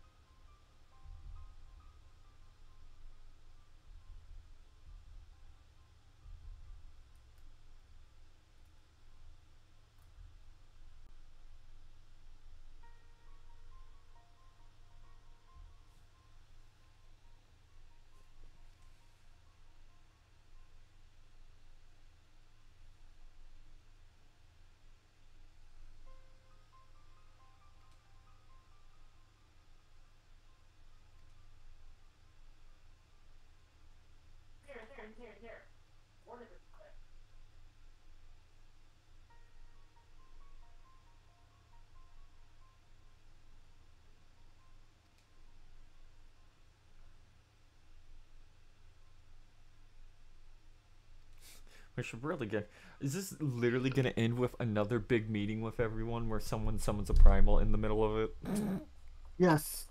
We should really get. Is this literally gonna end with another big meeting with everyone where someone summons a primal in the middle of it? Yes.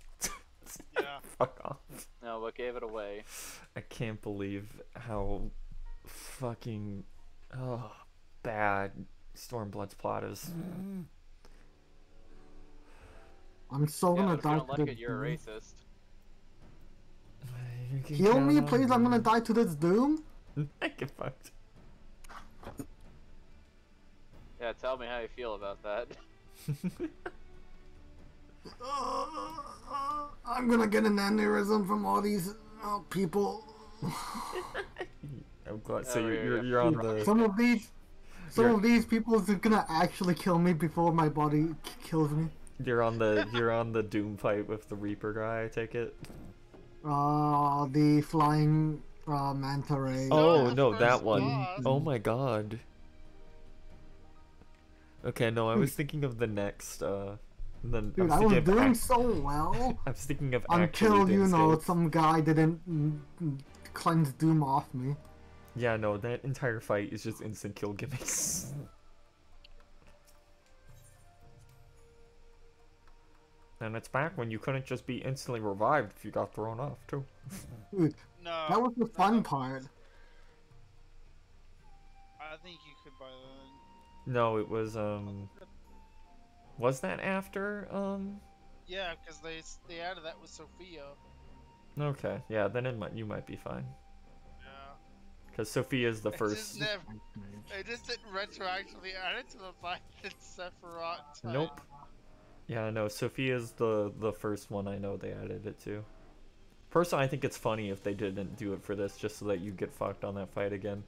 Yeah. Fuck off. No, what gave it away? I can't believe how fucking oh bad Stormblood's plot is. I'm so yeah, gonna but if you die don't to like this you're a racist. Heal me, please. I'm gonna die to this doom. I get fucked. Yeah, tell me how you feel about that. I'm gonna get an aneurysm from all these uh, people. I'm glad. So Oh, you're you're, you're on the. Some of these, some You're- of these people is gonna actually kill me before my body k- kills me. You're on the you're on the Doom fight with the Reaper guy. I take it. Uh, the flying uh, manta ray. Oh the no, that first one. boss. Oh my god. Okay, no, I was thinking of the next. uh then Dude, I I was was thinking of doing act- so well I was thinking of until you know Doomscape. some guy didn't cleanse doom off me. Yeah, no, that entire fight is just instant kill gimmicks. and it's back when you couldn't just be instantly revived if you got thrown off too. Dude, No. that was the fun part. I think you could buy then. No, it was um. Was that after um? Yeah, because they they added that with Sophia. Okay, yeah, then it might you might be fine. Yeah. Because is the It first. just never. They just didn't retroactively add it to the fight that Sephiroth. time. Nope. Yeah, no, Sophia's the the first one I know they added it to. Personally, I think it's funny if they didn't do it for this, just so that you get fucked on that fight again.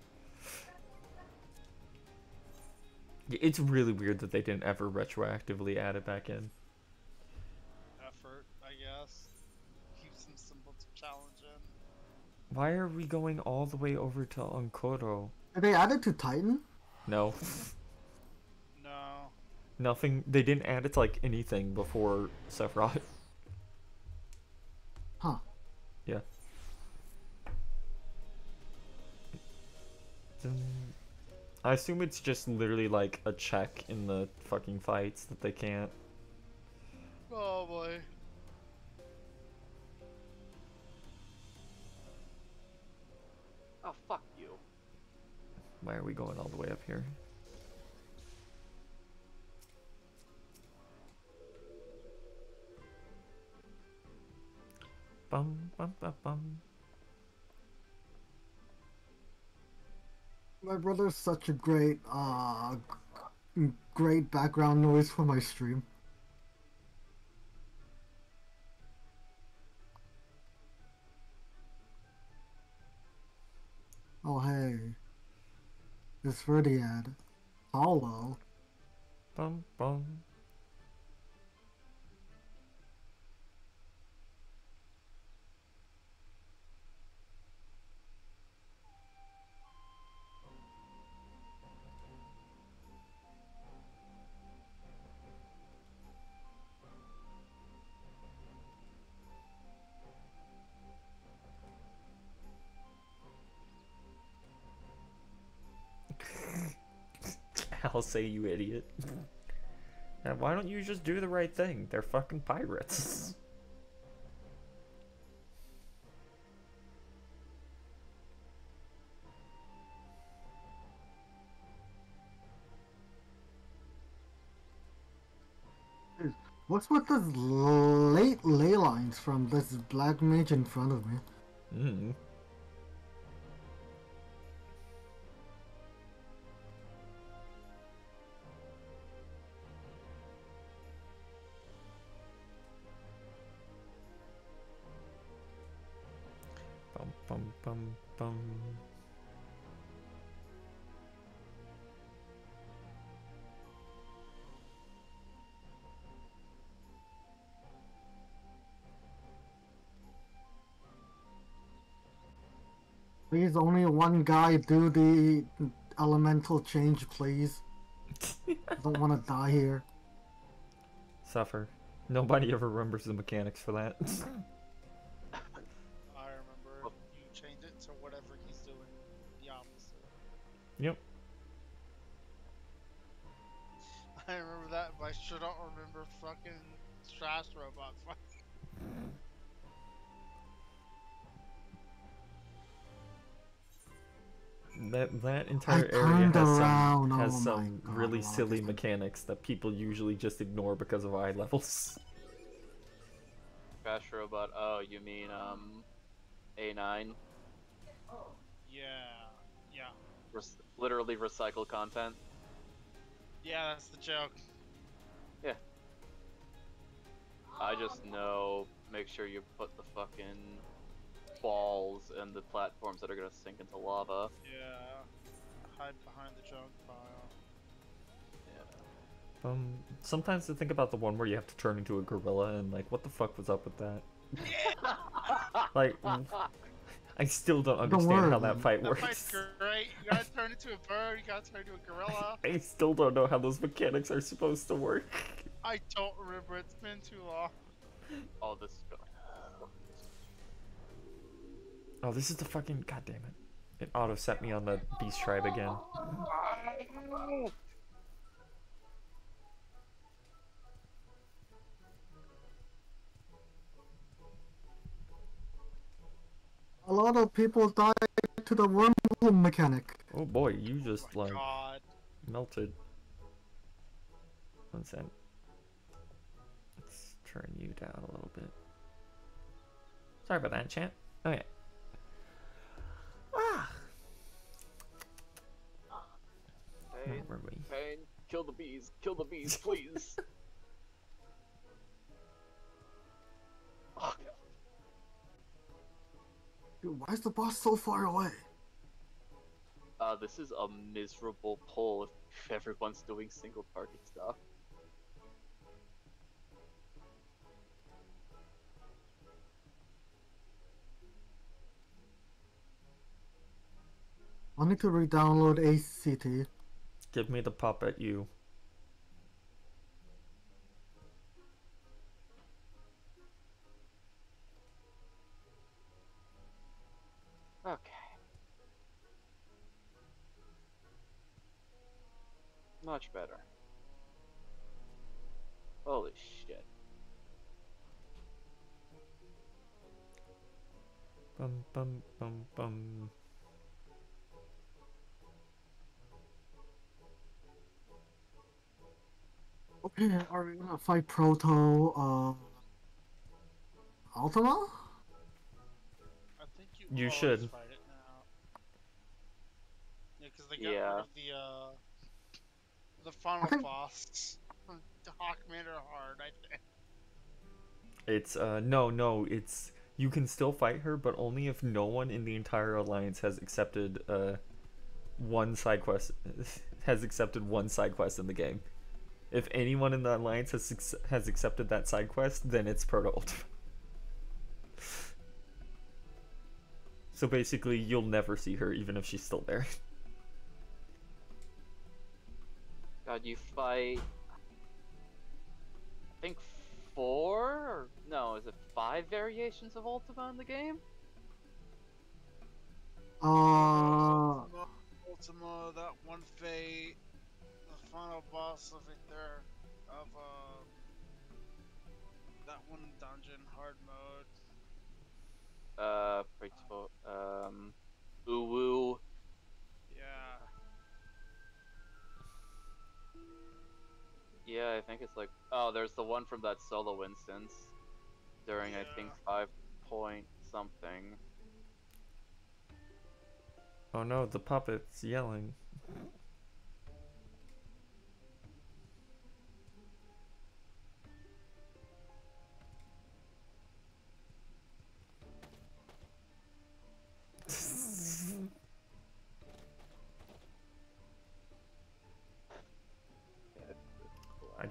It's really weird that they didn't ever retroactively add it back in. Effort, I guess. Keeps them simple to challenge in. Why are we going all the way over to Ankoro? Did they add it to Titan? No. No. Nothing. They didn't add it to like anything before Sephiroth. Huh. Yeah. Dun- I assume it's just literally like a check in the fucking fights that they can't. Oh boy. Oh fuck you. Why are we going all the way up here? Bum bum bum bum. My brother's such a great, uh, great background noise for my stream. Oh hey, this Verdiad, Hollow. Bum bum. I'll say you idiot. And why don't you just do the right thing? They're fucking pirates. What's with those late ley lines from this black mage in front of me? Mm. Bum bum bum. Please, only one guy do the elemental change, please. I don't want to die here. Suffer. Nobody ever remembers the mechanics for that. Yep. I remember that, but I sure don't remember fucking Trash Robot fight. That that entire area has around, some has oh some God, really wow, silly mechanics that people usually just ignore because of eye levels. Crash Robot. Oh, you mean um, A9? Oh Yeah, yeah, Rec- literally recycle content. yeah. That's the joke. Yeah. I just know. Make sure you put the fucking balls and the platforms that are gonna sink into lava. Yeah. Hide behind the junk pile. Um, sometimes I think about the one where you have to turn into a gorilla and like, what the fuck was up with that? like, I still don't understand how that fight That works. fight's great. You gotta turn into a bird. You gotta turn into a gorilla. I still don't know how those mechanics are supposed to work. I don't remember. It's been too long. All this. Go- Oh, this is the fucking goddamn it! It auto set me on the beast tribe again. A lot of people died to the wormhole mechanic. Oh boy, you just like God. melted. One cent. Let's turn you down a little bit. Sorry about that, champ. Okay. Ah. Pain, Where were we? pain, kill the bees, kill the bees, please. oh, God. Dude, why is the boss so far away? Uh, this is a miserable pull if everyone's doing single target stuff. I need to re-download ACT. Give me the puppet, you. Much better. Holy shit. Bum bum bum bum. Okay, are we gonna fight Proto, uh... Ultima? I think you. You should. Fight it now. Yeah, because they got Yeah. rid of the uh, the final think- boss. Hawkman or Hard, I think. It's uh no no it's you can still fight her but only if no one in the entire alliance has accepted uh one side quest has accepted one side quest in the game. If anyone in the alliance has has accepted that side quest, then it's Proto Ultima. So basically, you'll never see her even if she's still there. God, you fight. I think four? Or, no, is it five variations of Ultima in the game? Uh... Ultima, that one fate, the final boss of it there, of uh, that one dungeon hard mode. Uh, Praetor- um, Uwu. Think it's like. Oh, there's the one from that solo instance. During, I think, five point something. Oh no, the puppet's yelling.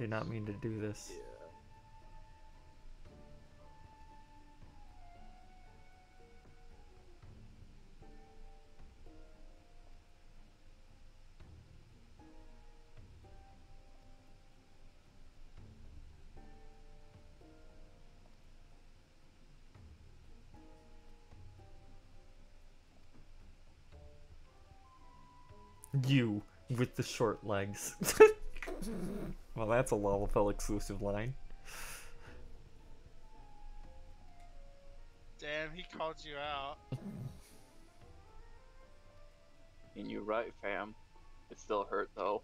did not mean to do this. You with the short legs. well, that's a Lalafell exclusive line. Damn, he called you out. And you're right, fam. It still hurt though.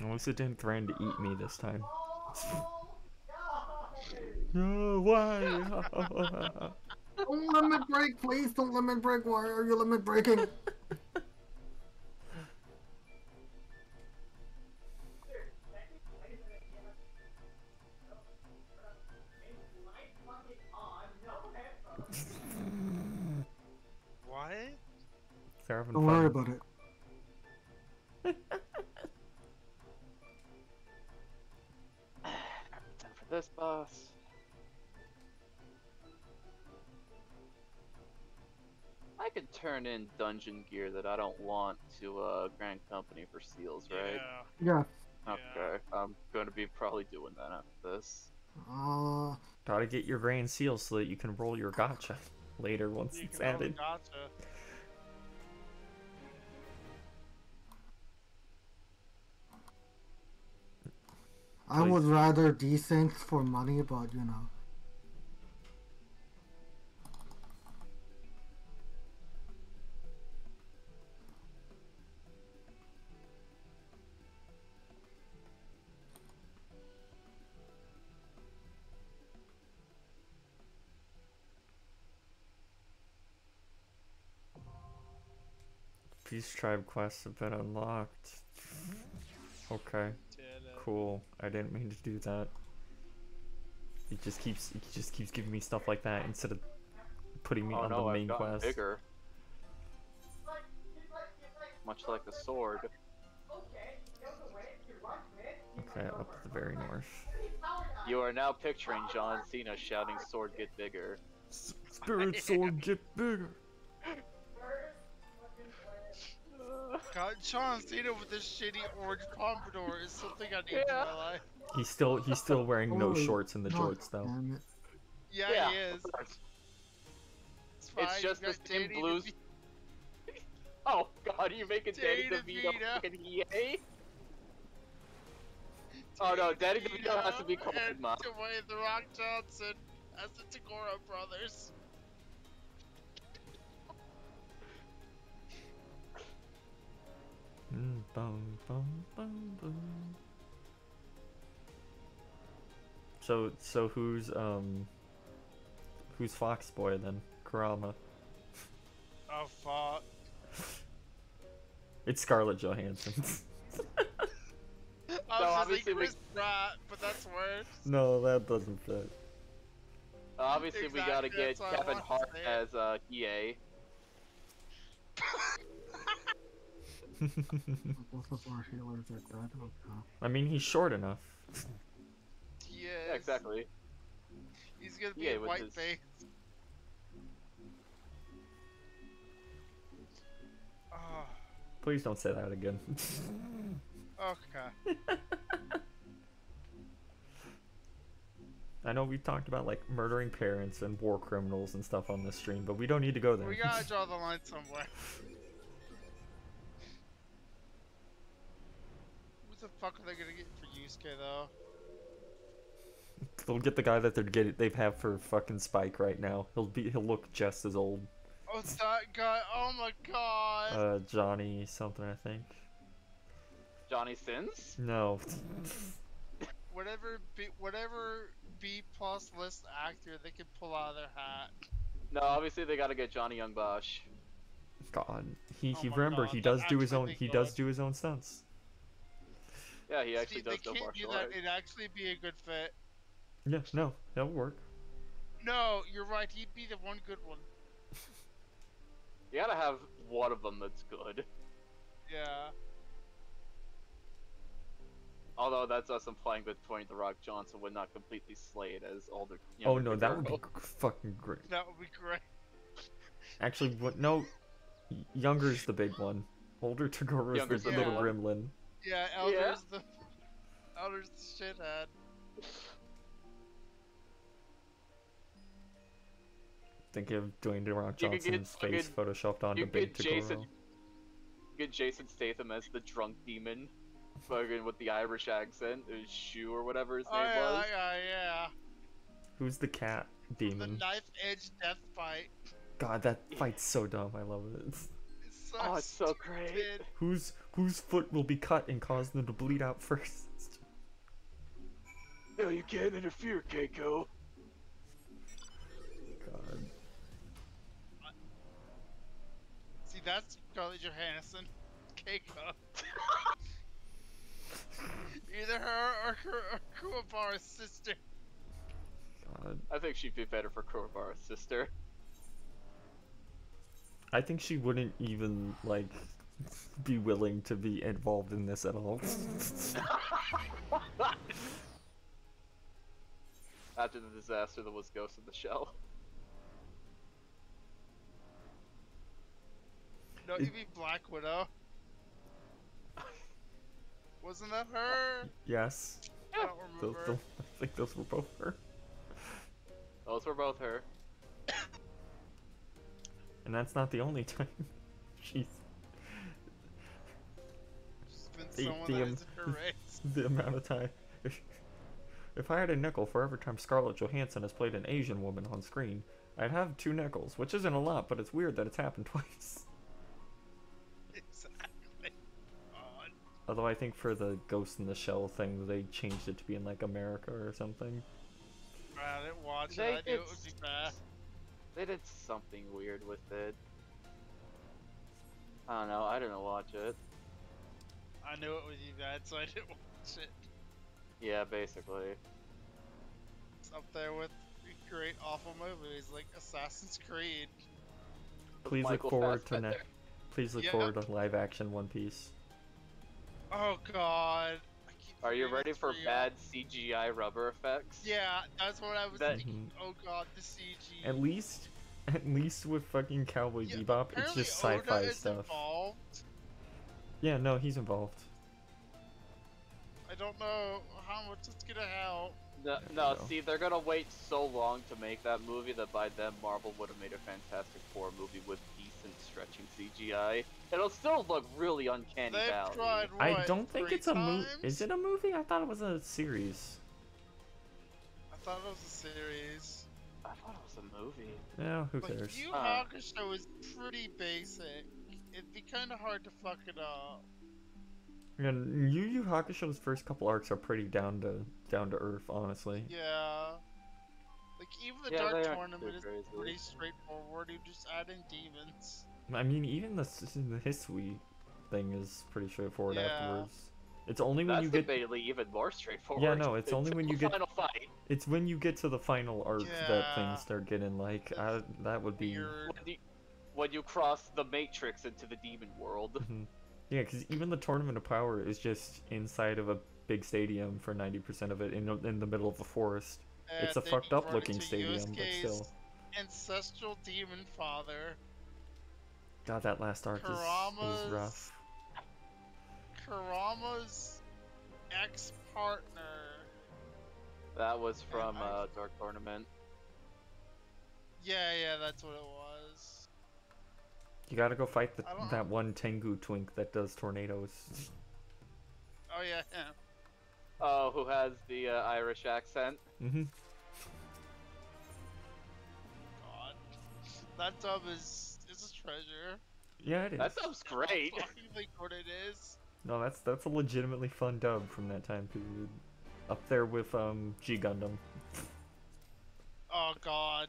At least it didn't threaten to eat me this time. No, why? Don't limit break, please. Don't limit break. Why are you limit breaking? What? They're having Don't worry fun. about it. Time for this boss. I could turn in dungeon gear that I don't want to uh, Grand Company for seals, right? Yeah. yeah. Okay, I'm gonna be probably doing that after this. Uh, Gotta get your grand seal so that you can roll your gotcha later once it's can added. Gotcha. I would rather decent for money, but you know. These tribe quests have been unlocked. Okay. Cool. I didn't mean to do that. It just keeps it just keeps giving me stuff like that instead of putting me oh on no, the I've main gotten quest. bigger. Much like a sword. Okay, up at the very north. You are now picturing John Cena shouting "Sword get bigger." Spirit sword get bigger. God, John Cena with this shitty orange pompadour is something I need in my life. He's still he's still wearing no Holy shorts in the God jorts though. Yeah, Yeah, he is. It's, fine, It's just you the same Danny blues. Oh God, you making Danny Danny DeVito DeVito. fucking Hiei? Oh no, Danny DeVito has to be called and Ma. Dwayne The Rock Johnson as the Toguro brothers. Bum, bum, bum, bum. So so who's um who's Fox Boy then? Kurama. Oh fuck. It's Scarlett Johansson. I was just obviously like we- Chris Pratt, but that's worse. no, that doesn't fit. Obviously, we gotta get that's what I Kevin Hart as uh, Hiei. Both of our healers are dead. Okay. I mean, he's short enough. He Yeah, exactly. He's gonna be Yeah, in with white his- face. Oh, Please don't say that again. okay. I know we talked about like murdering parents and war criminals and stuff on this stream, but we don't need to go there. We gotta draw the line somewhere. The fuck are they gonna get for Yusuke though? They'll get the guy that they're getting they've have for fucking Spike right now. He'll be he'll look just as old. Oh, it's that guy. Oh my god. Uh, Johnny something I think. Johnny Sins? No. whatever B, whatever B plus list actor they can pull out of their hat. No, obviously they gotta get Johnny Young Bosch. God, he Oh he my remember God, he does do his own he does do his own stunts. Yeah, he actually See, they does know can't do martial that. arts. It'd actually be a good fit. Yes, no, that'll work. No, you're right. He'd be the one good one. You gotta have one of them that's good. Yeah. Although that's us implying that Dwayne The Rock Johnson would not completely slay it as older. Oh younger no, that would be fucking great. That would be great. Actually, what? No, y- younger is the big one. Older Toguro is Younger's the the little big gremlin. Yeah, Elder's the Elder's the shithead. Think of Dwayne The Rock You get Johnson's face fucking- photoshopped onto you Big get Jason, get Jason Statham as the drunk demon, fucking with the Irish accent, uh, Chu or whatever his Oh name yeah, was. yeah, yeah. Who's the cat demon? The knife edge death fight. God, that fight's so dumb. I love it. It's so Oh, it's so great. stupid. Whose whose foot will be cut and cause them to bleed out first? No, you can't interfere, Keiko. God. See, that's Scarlett Johansson. Keiko. Either her or, Ku- or Kuwabara's sister. God. I think she'd be better for Kuwabara's sister. I think she wouldn't even like be willing to be involved in this at all. After the disaster that was Ghost in the Shell. No, you mean Black Widow. Wasn't that her? yes. I don't Those, remember. those- I think those were both her. Those were both her. And that's not the only time. She's She's been the, someone the, that am- isn't her the amount of time. If, if I had a nickel for every time Scarlett Johansson has played an Asian woman on screen, I'd have two nickels, which isn't a lot, but it's weird that it's happened twice. Exactly. God. Although I think for the Ghost in the Shell thing, they changed it to be in like America or something. I didn't watch They it. I knew did it would be bad. They did something weird with it. I don't know. I didn't watch it. I knew it was be bad, so I didn't watch it. Yeah, basically. It's up there with great awful movies like Assassin's Creed. Please Michael look forward to Fassbender. next. Please look Yeah. forward to live action One Piece. Oh god. Are you ready for real. bad CGI rubber effects? Yeah, that's what I was That- thinking. Oh god, the CG. At least, at least with fucking Cowboy Yeah, Bebop, it's just sci-fi Oda stuff. Involved. Yeah, no, he's involved. I don't know how much it's gonna help. No, no, No. see, they're gonna wait so long to make that movie that by then Marvel would have made a Fantastic Four movie with decent stretching CGI. It'll still look really uncanny They've valley. tried I don't think it's a movie. Is it a movie? I thought it was a series. I thought it was a series. I thought it was a movie. Yeah, who But cares? Yu Uh. Hakusho is pretty basic. It'd be kind of hard to fuck it up. Yeah, Yu Yu Hakusho's first couple arcs are pretty down to down to earth, honestly. Yeah. Like even the Yeah, Dark Tournament is crazy. pretty straightforward. You just add in demons. I mean, even the the Hisui thing is pretty straightforward Yeah. afterwards. It's only when That's you get debatably even more straightforward. Yeah, no, it's only when you the get- final fight. it's when you get to the final arc that things start getting like I, that would be Weird. When you, cross the Matrix into the demon world. Mhm. Yeah, because even the Tournament of Power is just inside of a big stadium for 90% of it in, in the middle of a forest. it's a fucked up looking into stadium, but still. Ancestral demon father, God, that last arc is, is rough. Kurama's ex-partner. That was from uh, Dark Tournament. Yeah, yeah, that's what it was. You gotta go fight the, I don't- that one Tengu twink that does tornadoes. Oh yeah, him. Oh, who has the uh, Irish accent? hmm God, that dub is is a treasure. Yeah, it is. That sounds great. I fucking think what it is. No, that's that's a legitimately fun dub from that time period. Up there with um G Gundam. Oh God.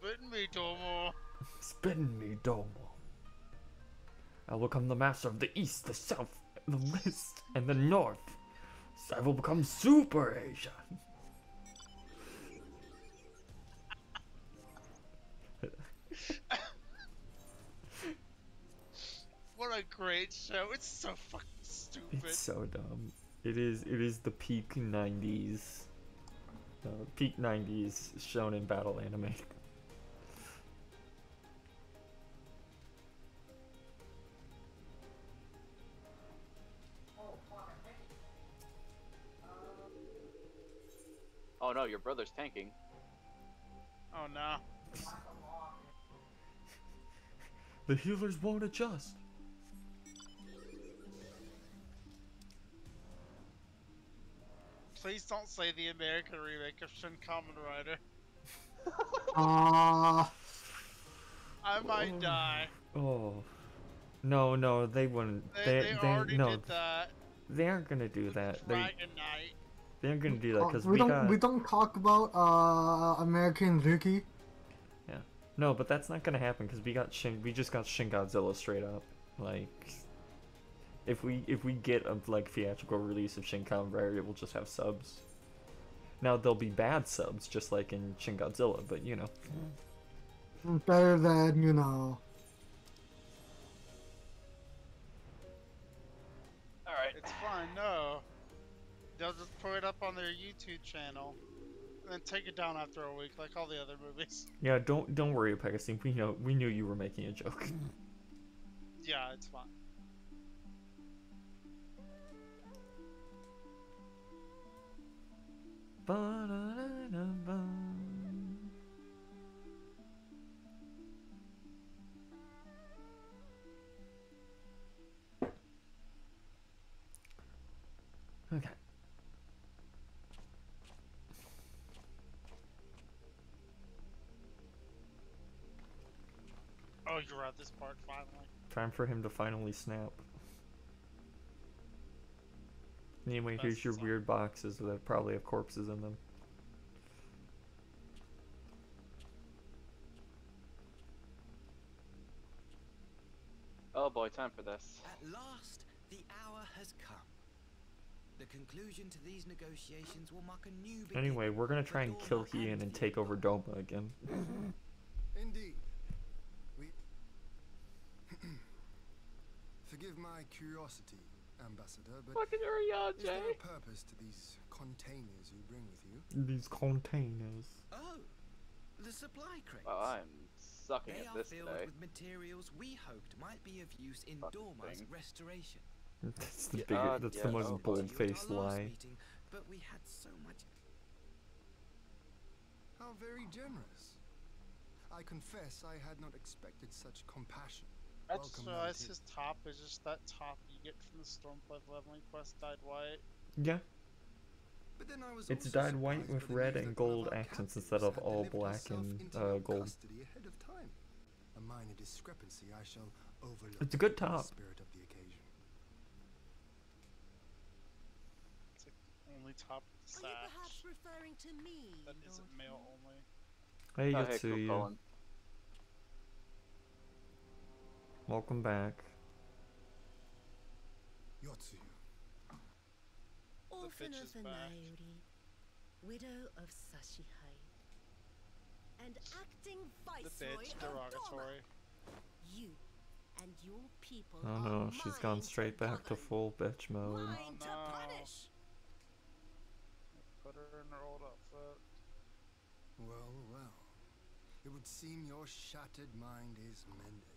Spin me, Domo. Spin me, Domo. I will become the master of the east, the south, the west, and the north. So I will become Super Asia. What a great show. It's so fucking stupid. It's so dumb. It is. It is the peak '90s. Uh, peak '90s shonen battle anime. Oh no, your brother's tanking. Oh Oh no. The healers won't adjust. Please don't say the American remake of Shin Kamen Rider. Uh, I might die. Oh. No, no, they wouldn't. They, They, they, they, already no, did that. they aren't gonna do that. They, Dragon Knight. They aren't gonna do that uh, we, we, don't got. we don't talk about uh American Ricky. Yeah. No, but that's not gonna happen because we got Shin. We just got Shin Godzilla straight up. Like, if we if we get a like theatrical release of Shin Kamen Rider, it will just have subs. Now they'll be bad subs, just like in Shin Godzilla, but you know. Better than you know. Alright. It's fine, no. They'll just put it up on their YouTube channel. And then take it down after a week, like all the other movies. Yeah, don't don't worry, Pegasus. We know we knew you were making a joke. Yeah, it's fine. Ba-da-da-da-ba. Oh, you're at this part finally. Time for him to finally snap. Anyway, here's your weird boxes that probably have corpses in them. Oh boy, time for this. At last, the hour has come. The conclusion to these negotiations will mark a new beginning. Anyway, we're gonna try and kill Hien and take over Doma again. Indeed. We. Forgive my curiosity, Ambassador, but Fucking hurry up, is there a purpose to these containers you bring with you? These containers. Oh, the supply crates. Wow, I'm sucking They at are filled today. with materials we hoped might be of use in Doma's restoration. That's the Yeah, bigger. uh, that's yeah, the oh, most boy. bold-faced lie. meeting, but we had so much. How very generous. I confess I had not expected such compassion. I just Welcome, realized relative. his top is just that top you get from the Stormcloak leveling quest dyed white. Yeah. But then I was It's dyed white with red and that one of gold accents instead of all black and uh, gold. ahead of time. A minor discrepancy I shall overlook. It's a good top. Spirit of the occasion. It's like only top Are you perhaps referring to me? that isn't Lord male Hugh? only. Hey, Oh, hey, cool, Yotsuyu. Colin. Welcome back. Yotsuyu. Orphan bitch of is the back. Naori, widow of Sashihai, and acting The viceroy bitch of derogatory. Doma. You and your people Oh are no, she's gone straight to back to full bitch mode. Mine Oh, to punish. Put her in her old outfit. Well, well. It would seem your shattered mind is mended.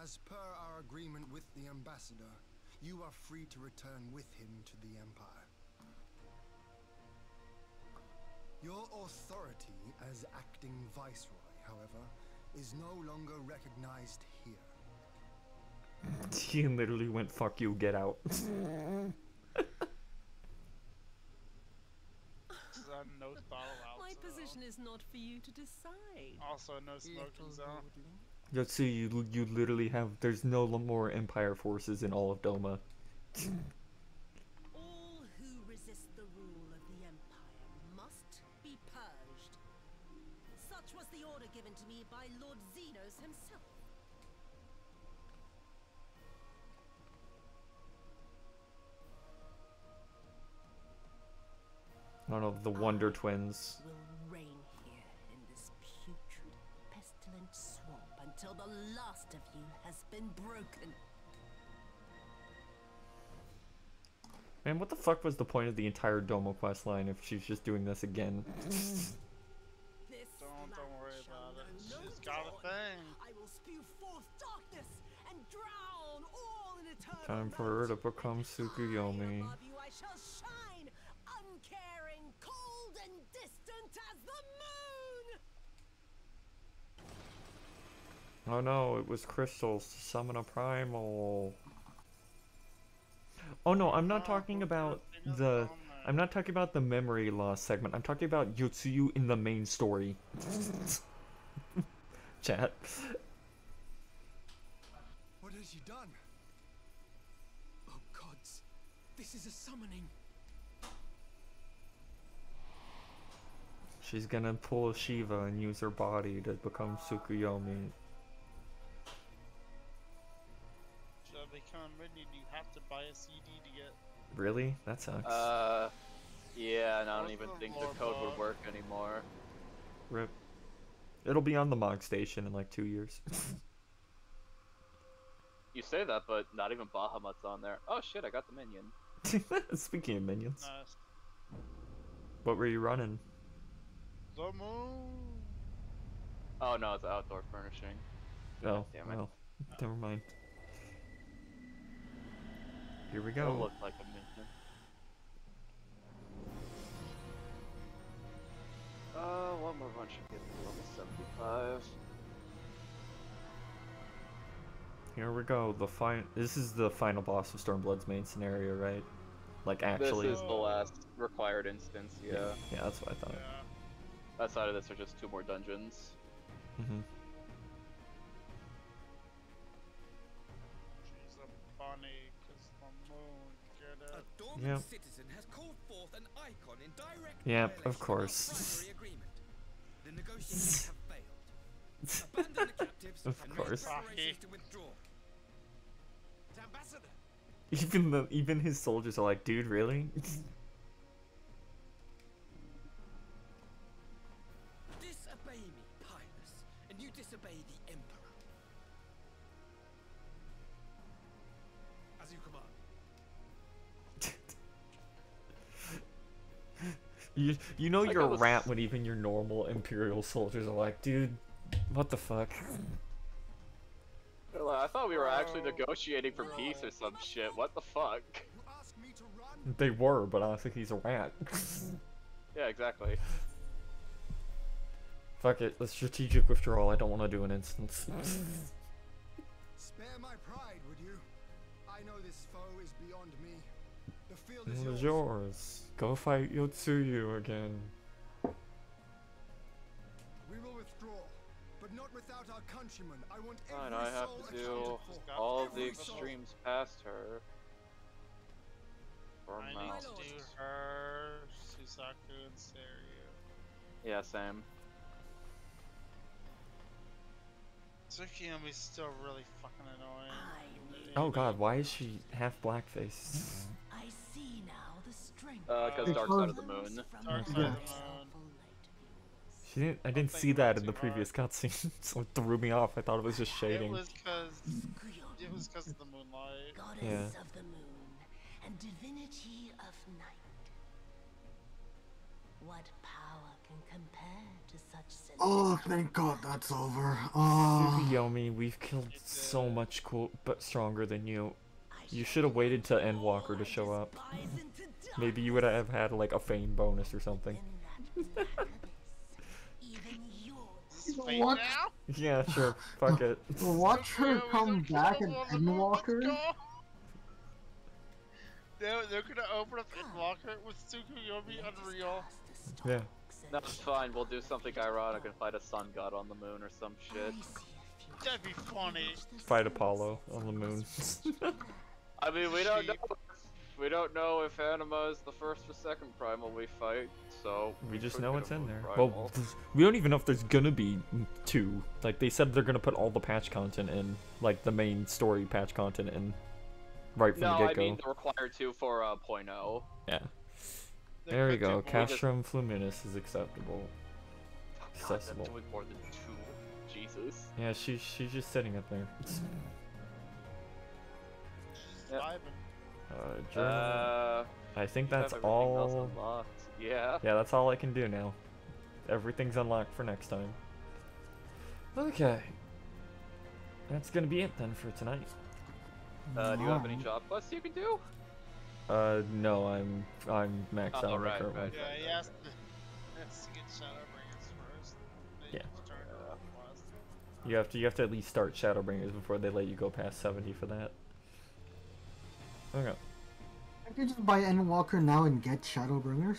As per our agreement with the ambassador, you are free to return with him to the Empire. Your authority as acting viceroy, however, is no longer recognized here. He literally went, "Fuck you, get out." This is a no My position is not for you to decide. Also no smoking Little zone. Lordling. Yotsuyu, you, you literally have. There's no more Empire forces in all of Doma. All who resist the rule of the Empire must be purged. Such was the order given to me by Lord Zenos himself. One of the Wonder Twins. Last of you has been broken. Man, what the fuck was the point of the entire Doma quest line if she's just doing this again? This Don't don't worry about it. no She's got a thing. I will spew forth darkness and drown all in eternal Time for her to become High Tsukuyomi. above you I shall shine, uncaring, cold and distant as the moon. Oh no, it was crystals to summon a primal. Oh no, I'm not talking about the. I'm not talking about the memory loss segment. I'm talking about Yotsuyu in the main story. Chat. What has she done? Oh gods, this is a summoning. She's gonna pull Shiva and use her body to become Tsukuyomi. To become a you have to buy a CD to get. Really? That sucks. Uh, yeah, and I don't even think the lore code would work anymore. Rip. It'll be on the Mog Station in like two years. You say that, but not even Bahamut's on there. Oh shit, I got the minion. Speaking of minions, Nice. what were you running? The moon. Oh no, it's outdoor furnishing. Oh, Damn it. well, never mind. Here we It'll go. look like a minion. Uh, one more run should get to level 75. Here we go. The fin- This is the final boss of Stormblood's main scenario, right? Like actually. This is the last required instance, yeah. Yeah, that's what I thought. Outside of this are just two more dungeons. hmm She's a bunny, 'cause the moon. A dormant Yep. citizen has called forth an icon in direct Yep, of course. primary agreement. The negotiations have failed. Abandon the captives Of and course. make preparations to withdraw. Ambassador! Even the even his soldiers are like, dude, really? you you know Like you're I a was- rat when even your normal Imperial soldiers are like, dude, what the fuck? I thought we were actually oh, negotiating for peace or some shit. What the fuck? They were, but I think he's a rat. Yeah, exactly. Fuck it, the strategic withdrawal. I don't want to do an instance. Spare my pride, would you? I know this foe is beyond me. The field is yours. yours. Go fight Yotsuyu again. We will withdraw, but not without our countrymen. I want Fine, every I have soul to do all of the Every soul. extremes past her. For I now. need to do her, Suzaku, and Seiryu. Yeah, same. Tsukuyomi's still really fucking annoying. Oh god, why is she half blackface? I see now the strength. Uh, cause Dark Side of the Moon. Dark Side Yeah. of the Moon. She didn't. I didn't see that in the previous cutscene, so it threw me off. I thought it was just It shading. was cause it was cause of the moonlight. Goddess Yeah. of the moon and divinity of night. What power can compare to such sin? Oh, thank God that's over. Oh, Tsukuyomi, we've killed so much cool, but stronger than you. You should have waited till Endwalker to show up. Maybe you would have had like a fame bonus or something. What? Yeah, sure. Fuck it. watch her come back and Endwalker. They're, they're gonna open up Endwalker with Tsukuyomi Unreal. Yeah. That's fine. We'll do something ironic and fight a sun god on the moon or some shit. That'd be funny. Fight Apollo on the moon. I mean, we don't know. We don't know if Anima is the first or second primal we fight, so we just know it's in there. primal. Well, we don't even know if there's gonna be two. Like they said, they're gonna put all the patch content in, like the main story patch content in, right from no, the get go. I mean the required two for uh, point oh. Yeah. They There we go. do- we just- Castrum Fluminis is acceptable. God, Accessible. that's more than two. Jesus. Yeah, she she's just sitting up there. Vibing. Uh, journal. Uh, I think that's all. unlocked. Yeah. Yeah, that's all I can do now. Everything's unlocked for next time. Okay. That's gonna be it then for tonight. Uh, do you have any job quests you can do? Uh, no, I'm I'm maxed Oh, out on my right, right. Yeah, he has to, he to get Shadowbringers first. Then Yeah. you turn to the quest. You have to you have to at least start Shadowbringers before they let you go past 70 for that. Okay. I could just buy Endwalker now and get Shadowbringers.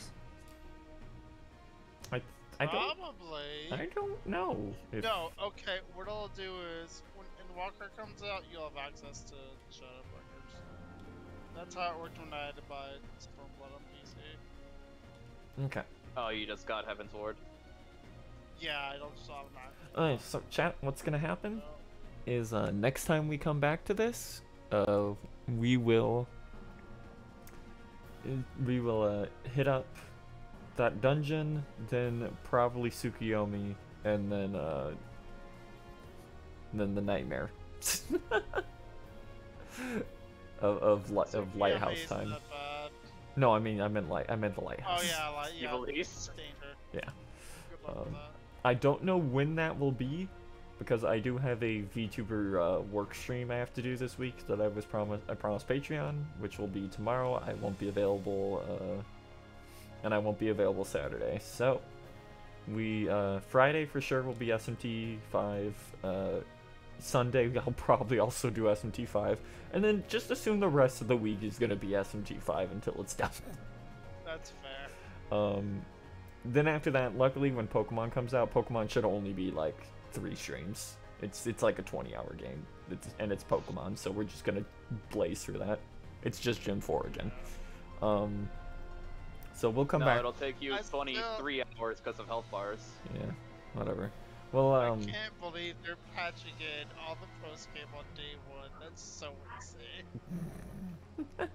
I I don't Probably. I don't know if No, okay, what I'll do is, when Walker comes out, you'll have access to Shadowbringers. That's how it worked when I had to buy Stormblood on PC. Okay. Oh, you just got Heavensward. Yeah, I don't still have that. Alright, so chat, what's gonna happen is uh, next time we come back to this, uh, we will we will uh, hit up that dungeon, then probably Tsukuyomi, and then uh, then the nightmare of of, li- of lighthouse time. isn't that bad. No, I mean I meant light. I meant the lighthouse. Oh yeah, like yeah, Evil it's danger. Yeah. Good luck with Um, that. I don't know when that will be, because I do have a VTuber uh, work stream I have to do this week that I was promised. I promised Patreon, which will be tomorrow. I won't be available, uh, and I won't be available Saturday. So, we uh, Friday for sure will be SMT five. Uh, Sunday I'll probably also do SMT five, and then just assume the rest of the week is gonna be SMT five until it's done. That's fair. Um, then after that, luckily, when Pokemon comes out, Pokemon should only be like three streams. It's it's like a 20-hour game, it's, and it's Pokemon, so we're just gonna blaze through that. It's just Gym 4 again. Um, so we'll come no, back. it'll take you 23 hours because of health bars. Yeah, whatever. Well, um, I can't believe they're patching in all the pros game on day one. That's so insane.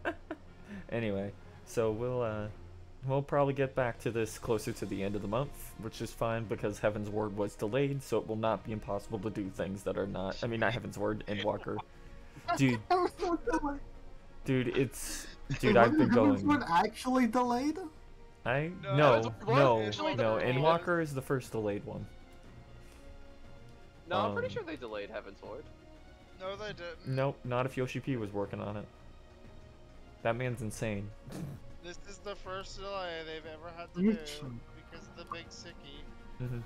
anyway, so we'll uh, we'll probably get back to this closer to the end of the month, which is fine because Heavensward was delayed, so it will not be impossible to do things that are not. I mean, not Heavensward, Endwalker. Dude, I was so delayed. dude, it's dude. I've been Heaven's going. Word actually delayed? I No, no no is no. like the- Endwalker is the first delayed one. No, I'm pretty Um, sure they delayed Heavensward. No, they didn't. Nope, not if Yoshi P was working on it. That man's insane. This is the first delay they've ever had to do because of the big sicky. hmm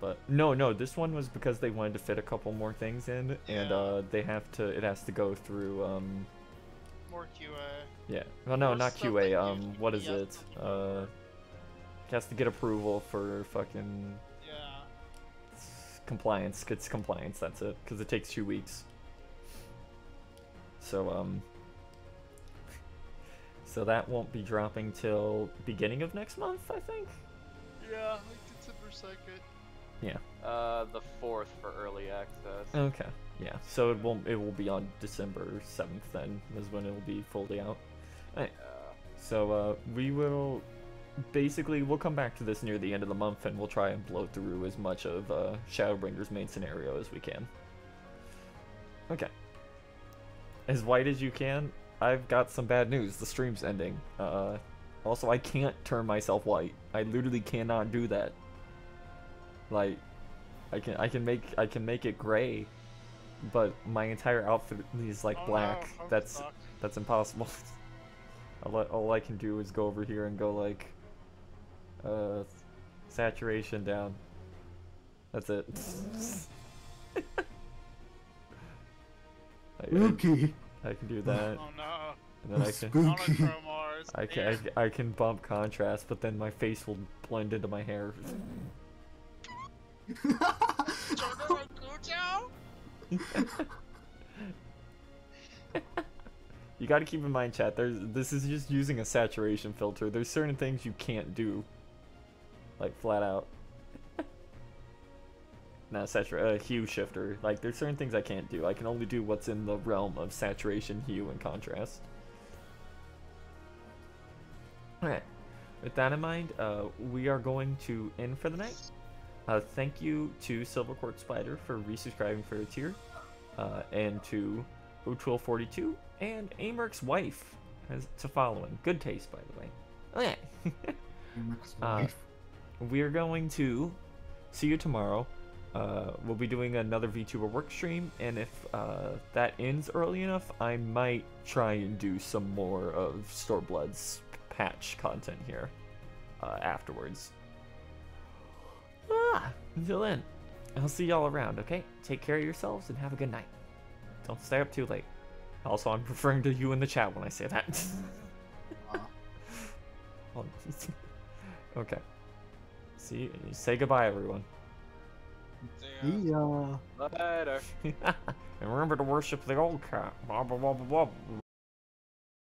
But no, no, this one was because they wanted to fit a couple more things in, and uh, they have to. It has to go through. Um, More QA. yeah. Well, no, not QA. Um, what is it? Uh, it has to get approval for fucking Yeah. compliance. It's compliance. That's it. Because it takes two weeks. So um. So that won't be dropping till beginning of next month, I think. Yeah, like December second. Yeah. Uh, the fourth for early access. Okay. Yeah. So it won't. It will be on December seventh. Then is when it will be fully out. Alright. So uh, we will basically we'll come back to this near the end of the month, and we'll try and blow through as much of uh, Shadowbringer's main scenario as we can. Okay. As white as you can. I've got some bad news. The stream's ending. Uh, also, I can't turn myself white. I literally cannot do that. Like, I can I can make I can make it gray, but my entire outfit is like Oh, black. no, that's stuck. that's impossible. all, I, all I can do is go over here and go like, uh, saturation down. That's it. I, I- can do that. Oh no. And then I can, Spooky. I can, I, can- I can bump contrast, but then my face will blend into my hair. You got to keep in mind, chat. There's this is just using a saturation filter. There's certain things you can't do, like flat out. Not satura- uh, hue shifter. Like there's certain things I can't do. I can only do what's in the realm of saturation, hue, and contrast. Alright. With that in mind, uh, we are going to end for the night. Uh, thank you to Silvercourt Spider for resubscribing for a tier, uh, and to O1242 and Amerk's wife as to following. Good taste, by the way. Okay. uh, we're going to see you tomorrow. Uh, we'll be doing another VTuber work stream, and if uh, that ends early enough, I might try and do some more of Stormblood's patch content here uh, afterwards. Ah, until then, I'll see y'all around, okay? Take care of yourselves and have a good night. Don't stay up too late. Also, I'm referring to you in the chat when I say that. okay. See, say goodbye, everyone. See ya. Later. and remember to worship the old cat. Blah, blah, blah, blah, blah.